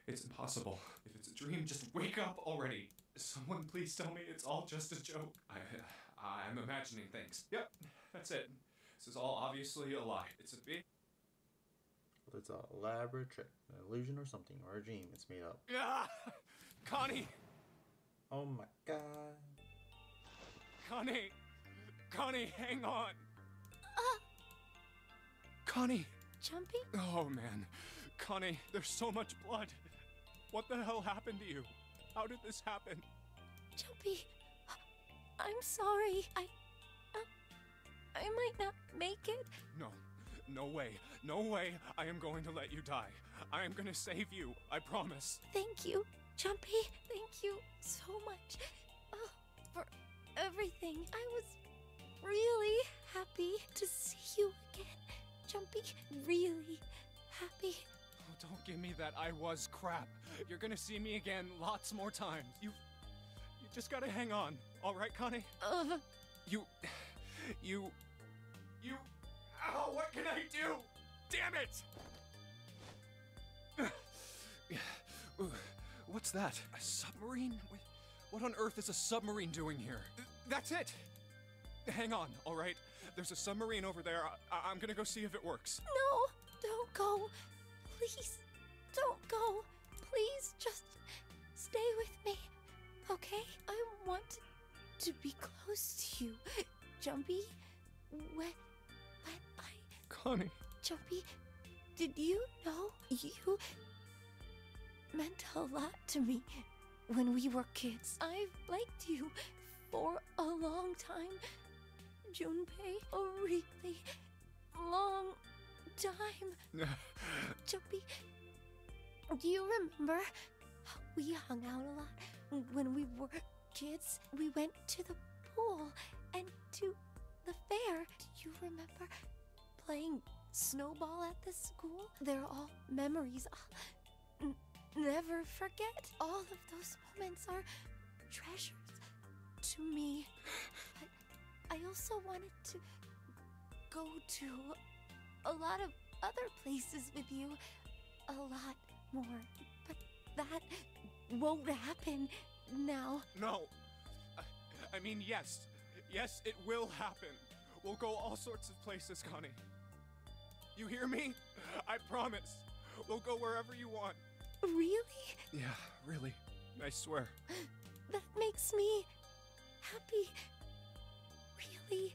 It's impossible. If it's a dream, just wake up already. Someone please tell me it's all just a joke. I, I'm imagining things. Yep, that's it. This is all obviously a lie. It's a big. It's a elaborate trick, an illusion or something, or a dream. It's made up. Ah! Connie! Oh my god. Connie! Connie, hang on! Connie! Jumpy? Oh man. Connie, there's so much blood. What the hell happened to you? How did this happen? Jumpy, I'm sorry. I. Uh, I might not make it. No, no way, no way I am going to let you die. I am gonna save you, I promise. Thank you, Jumpy. Thank you so much oh, for everything. I was really happy to see you again. Jumpy, really happy. Oh, don't give me that I was crap. You're gonna see me again lots more times. You. You just gotta hang on, alright, Connie? Uh. You. You. You. Ow, what can I do? Damn it! What's that? A submarine? What on earth is a submarine doing here? That's it! Hang on, alright? There's a submarine over there. I- I'm gonna go see if it works. No, don't go. Please, don't go. Please, just stay with me. Okay? I want to be close to you. Jumpy, when, when I. Connie. Jumpy, did you know you meant a lot to me when we were kids? I've liked you for a long time. Junpei, a really long time. Jumpy, do you remember we hung out a lot when we were kids? We went to the pool and to the fair. Do you remember playing snowball at the school? They're all memories I'll never forget. All of those moments are treasures to me. But I also wanted to go to a lot of other places with you. A lot more. But that won't happen now. No. I- I mean, yes. Yes, it will happen. We'll go all sorts of places, Connie. You hear me? I promise. We'll go wherever you want. Really? Yeah, really. I swear. That makes me happy. Really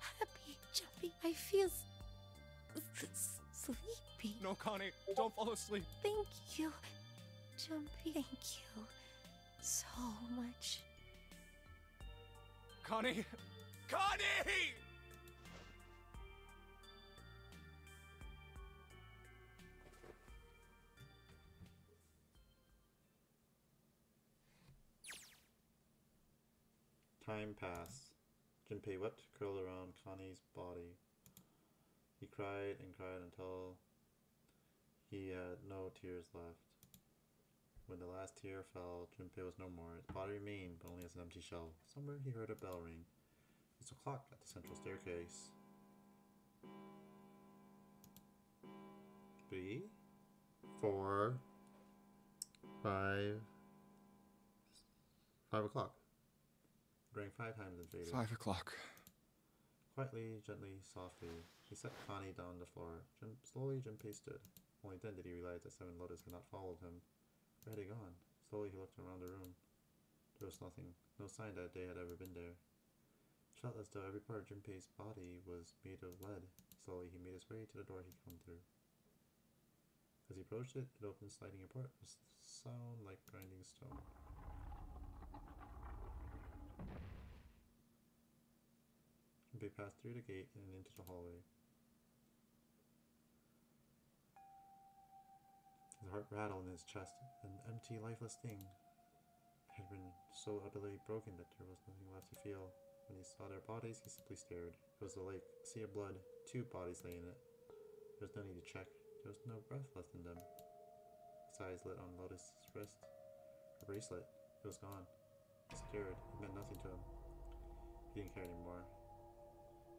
happy, Jumpy. I feel s- s- sleepy. No, Connie, don't fall asleep. Thank you, Jumpy. Thank you so much. Connie! Connie! Time passed. Junpei wept, curled around Connie's body. He cried and cried until he had no tears left. When the last tear fell, Junpei was no more. His body remained, but only as an empty shell. Somewhere he heard a bell ring. It's a clock at the central staircase. Three, four, five, five o'clock. Rang five times and faded. Five o'clock. Quietly, gently, softly, he set Connie down on the floor. Jim, slowly, Junpei stood. Only then did he realize that Seven Lotus had not followed him. Where had he gone? Slowly, he looked around the room. There was nothing. No sign that they had ever been there. It felt as though every part of Jim Junpei's body was made of lead. Slowly, he made his way to the door he'd come through. As he approached it, it opened, sliding apart with a sound like grinding stone. Junpei passed through the gate and into the hallway. His heart rattled in his chest. An empty, lifeless thing had been so utterly broken that there was nothing left to feel. When he saw their bodies, he simply stared. It was the lake, a sea of blood, two bodies lay in it. There was no need to check. There was no breath left in them. His eyes lit on Lotus's wrist. Her bracelet. It was gone. He stared. It meant nothing to him. He didn't care anymore.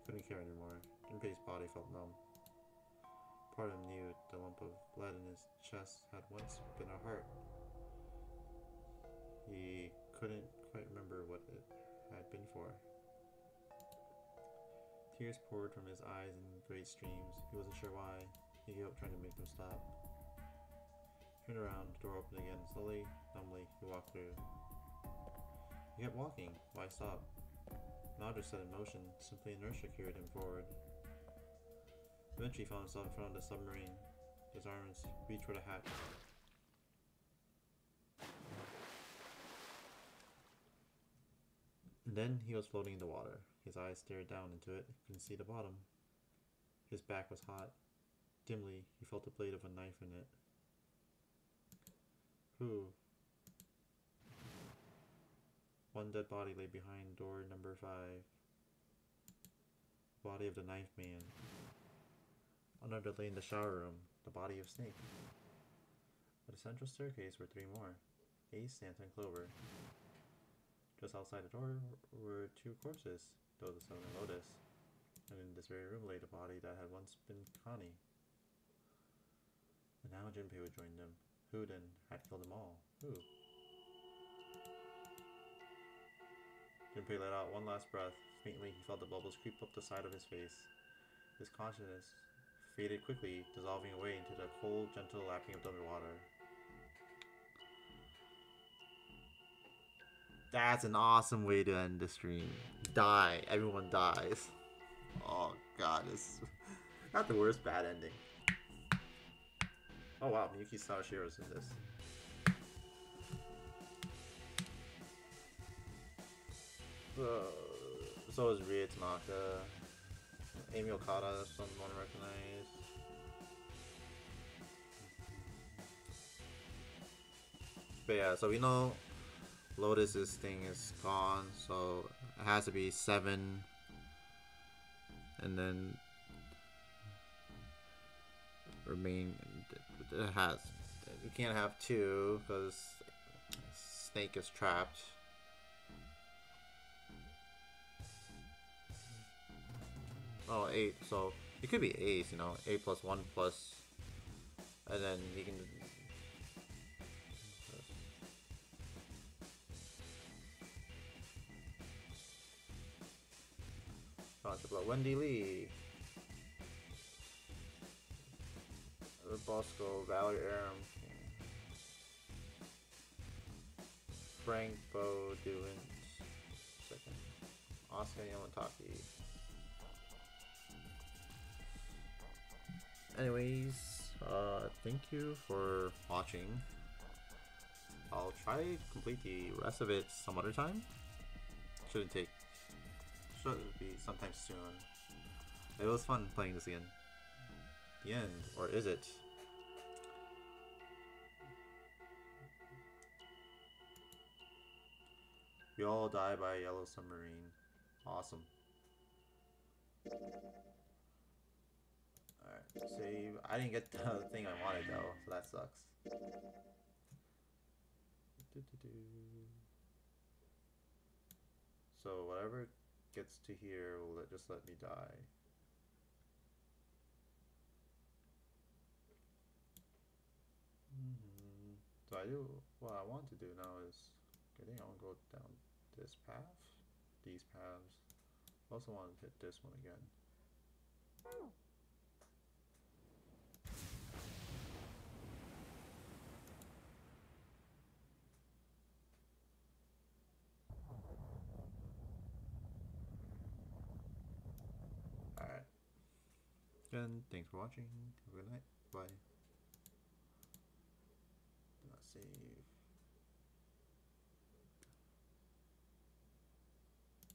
Couldn't care anymore. Junpei's body felt numb. Part of him knew the lump of blood in his chest had once been a heart. He couldn't quite remember what it had been for. Tears poured from his eyes in great streams. He wasn't sure why. He gave up trying to make them stop. Turned around, the door opened again. Slowly, numbly, he walked through. He kept walking. Why stop? Object set in motion. Simply inertia carried him forward. Eventually, he found himself in front of the submarine. His arms reached for the hatch. Then he was floating in the water. His eyes stared down into it, couldn't see the bottom. His back was hot. Dimly, he felt the blade of a knife in it. Who? One dead body lay behind door number five. Body of the Ninth Man. Another lay in the shower room. The body of Snake. At the central staircase were three more. Ace, Santa, and Clover. Just outside the door were two corpses, Lotus and Lotus. And in this very room lay the body that had once been Connie. And now Junpei would join them. Who then had killed them all? Who? Junpei let out one last breath. Faintly, he felt the bubbles creep up the side of his face. His consciousness faded quickly, dissolving away into the cold, gentle lapping of the water. That's an awesome way to end the stream. Die. Everyone dies. Oh god, it's not the worst bad ending. Oh wow, Miyuki Sawashiro's in this. Uh, so is Rie Tanaka. Amy Okada, someone recognize. But yeah, so we know Lotus's thing is gone, so it has to be seven. And then remain. It has. You can't have two because Snake is trapped. Oh, eight. So it could be eight, you know, A plus one plus, and then you can. Concept about Wendy Lee, Bosco, Valerie Aram, Frank Bo doing second, Oscar Yamataki. Anyways uh thank you for watching. I'll try to complete the rest of it some other time. Shouldn't take should be sometime soon. It was fun playing this again. The end or is it? We all die by a yellow submarine. Awesome save. I didn't get the thing I wanted though, so that sucks. So whatever gets to here will let, just let me die. Mm-hmm. So I do, what I want to do now is, I think I want to go down this path, these paths. also want to hit this one again. Alright. Again, thanks for watching. Have a good night. Bye. Not save.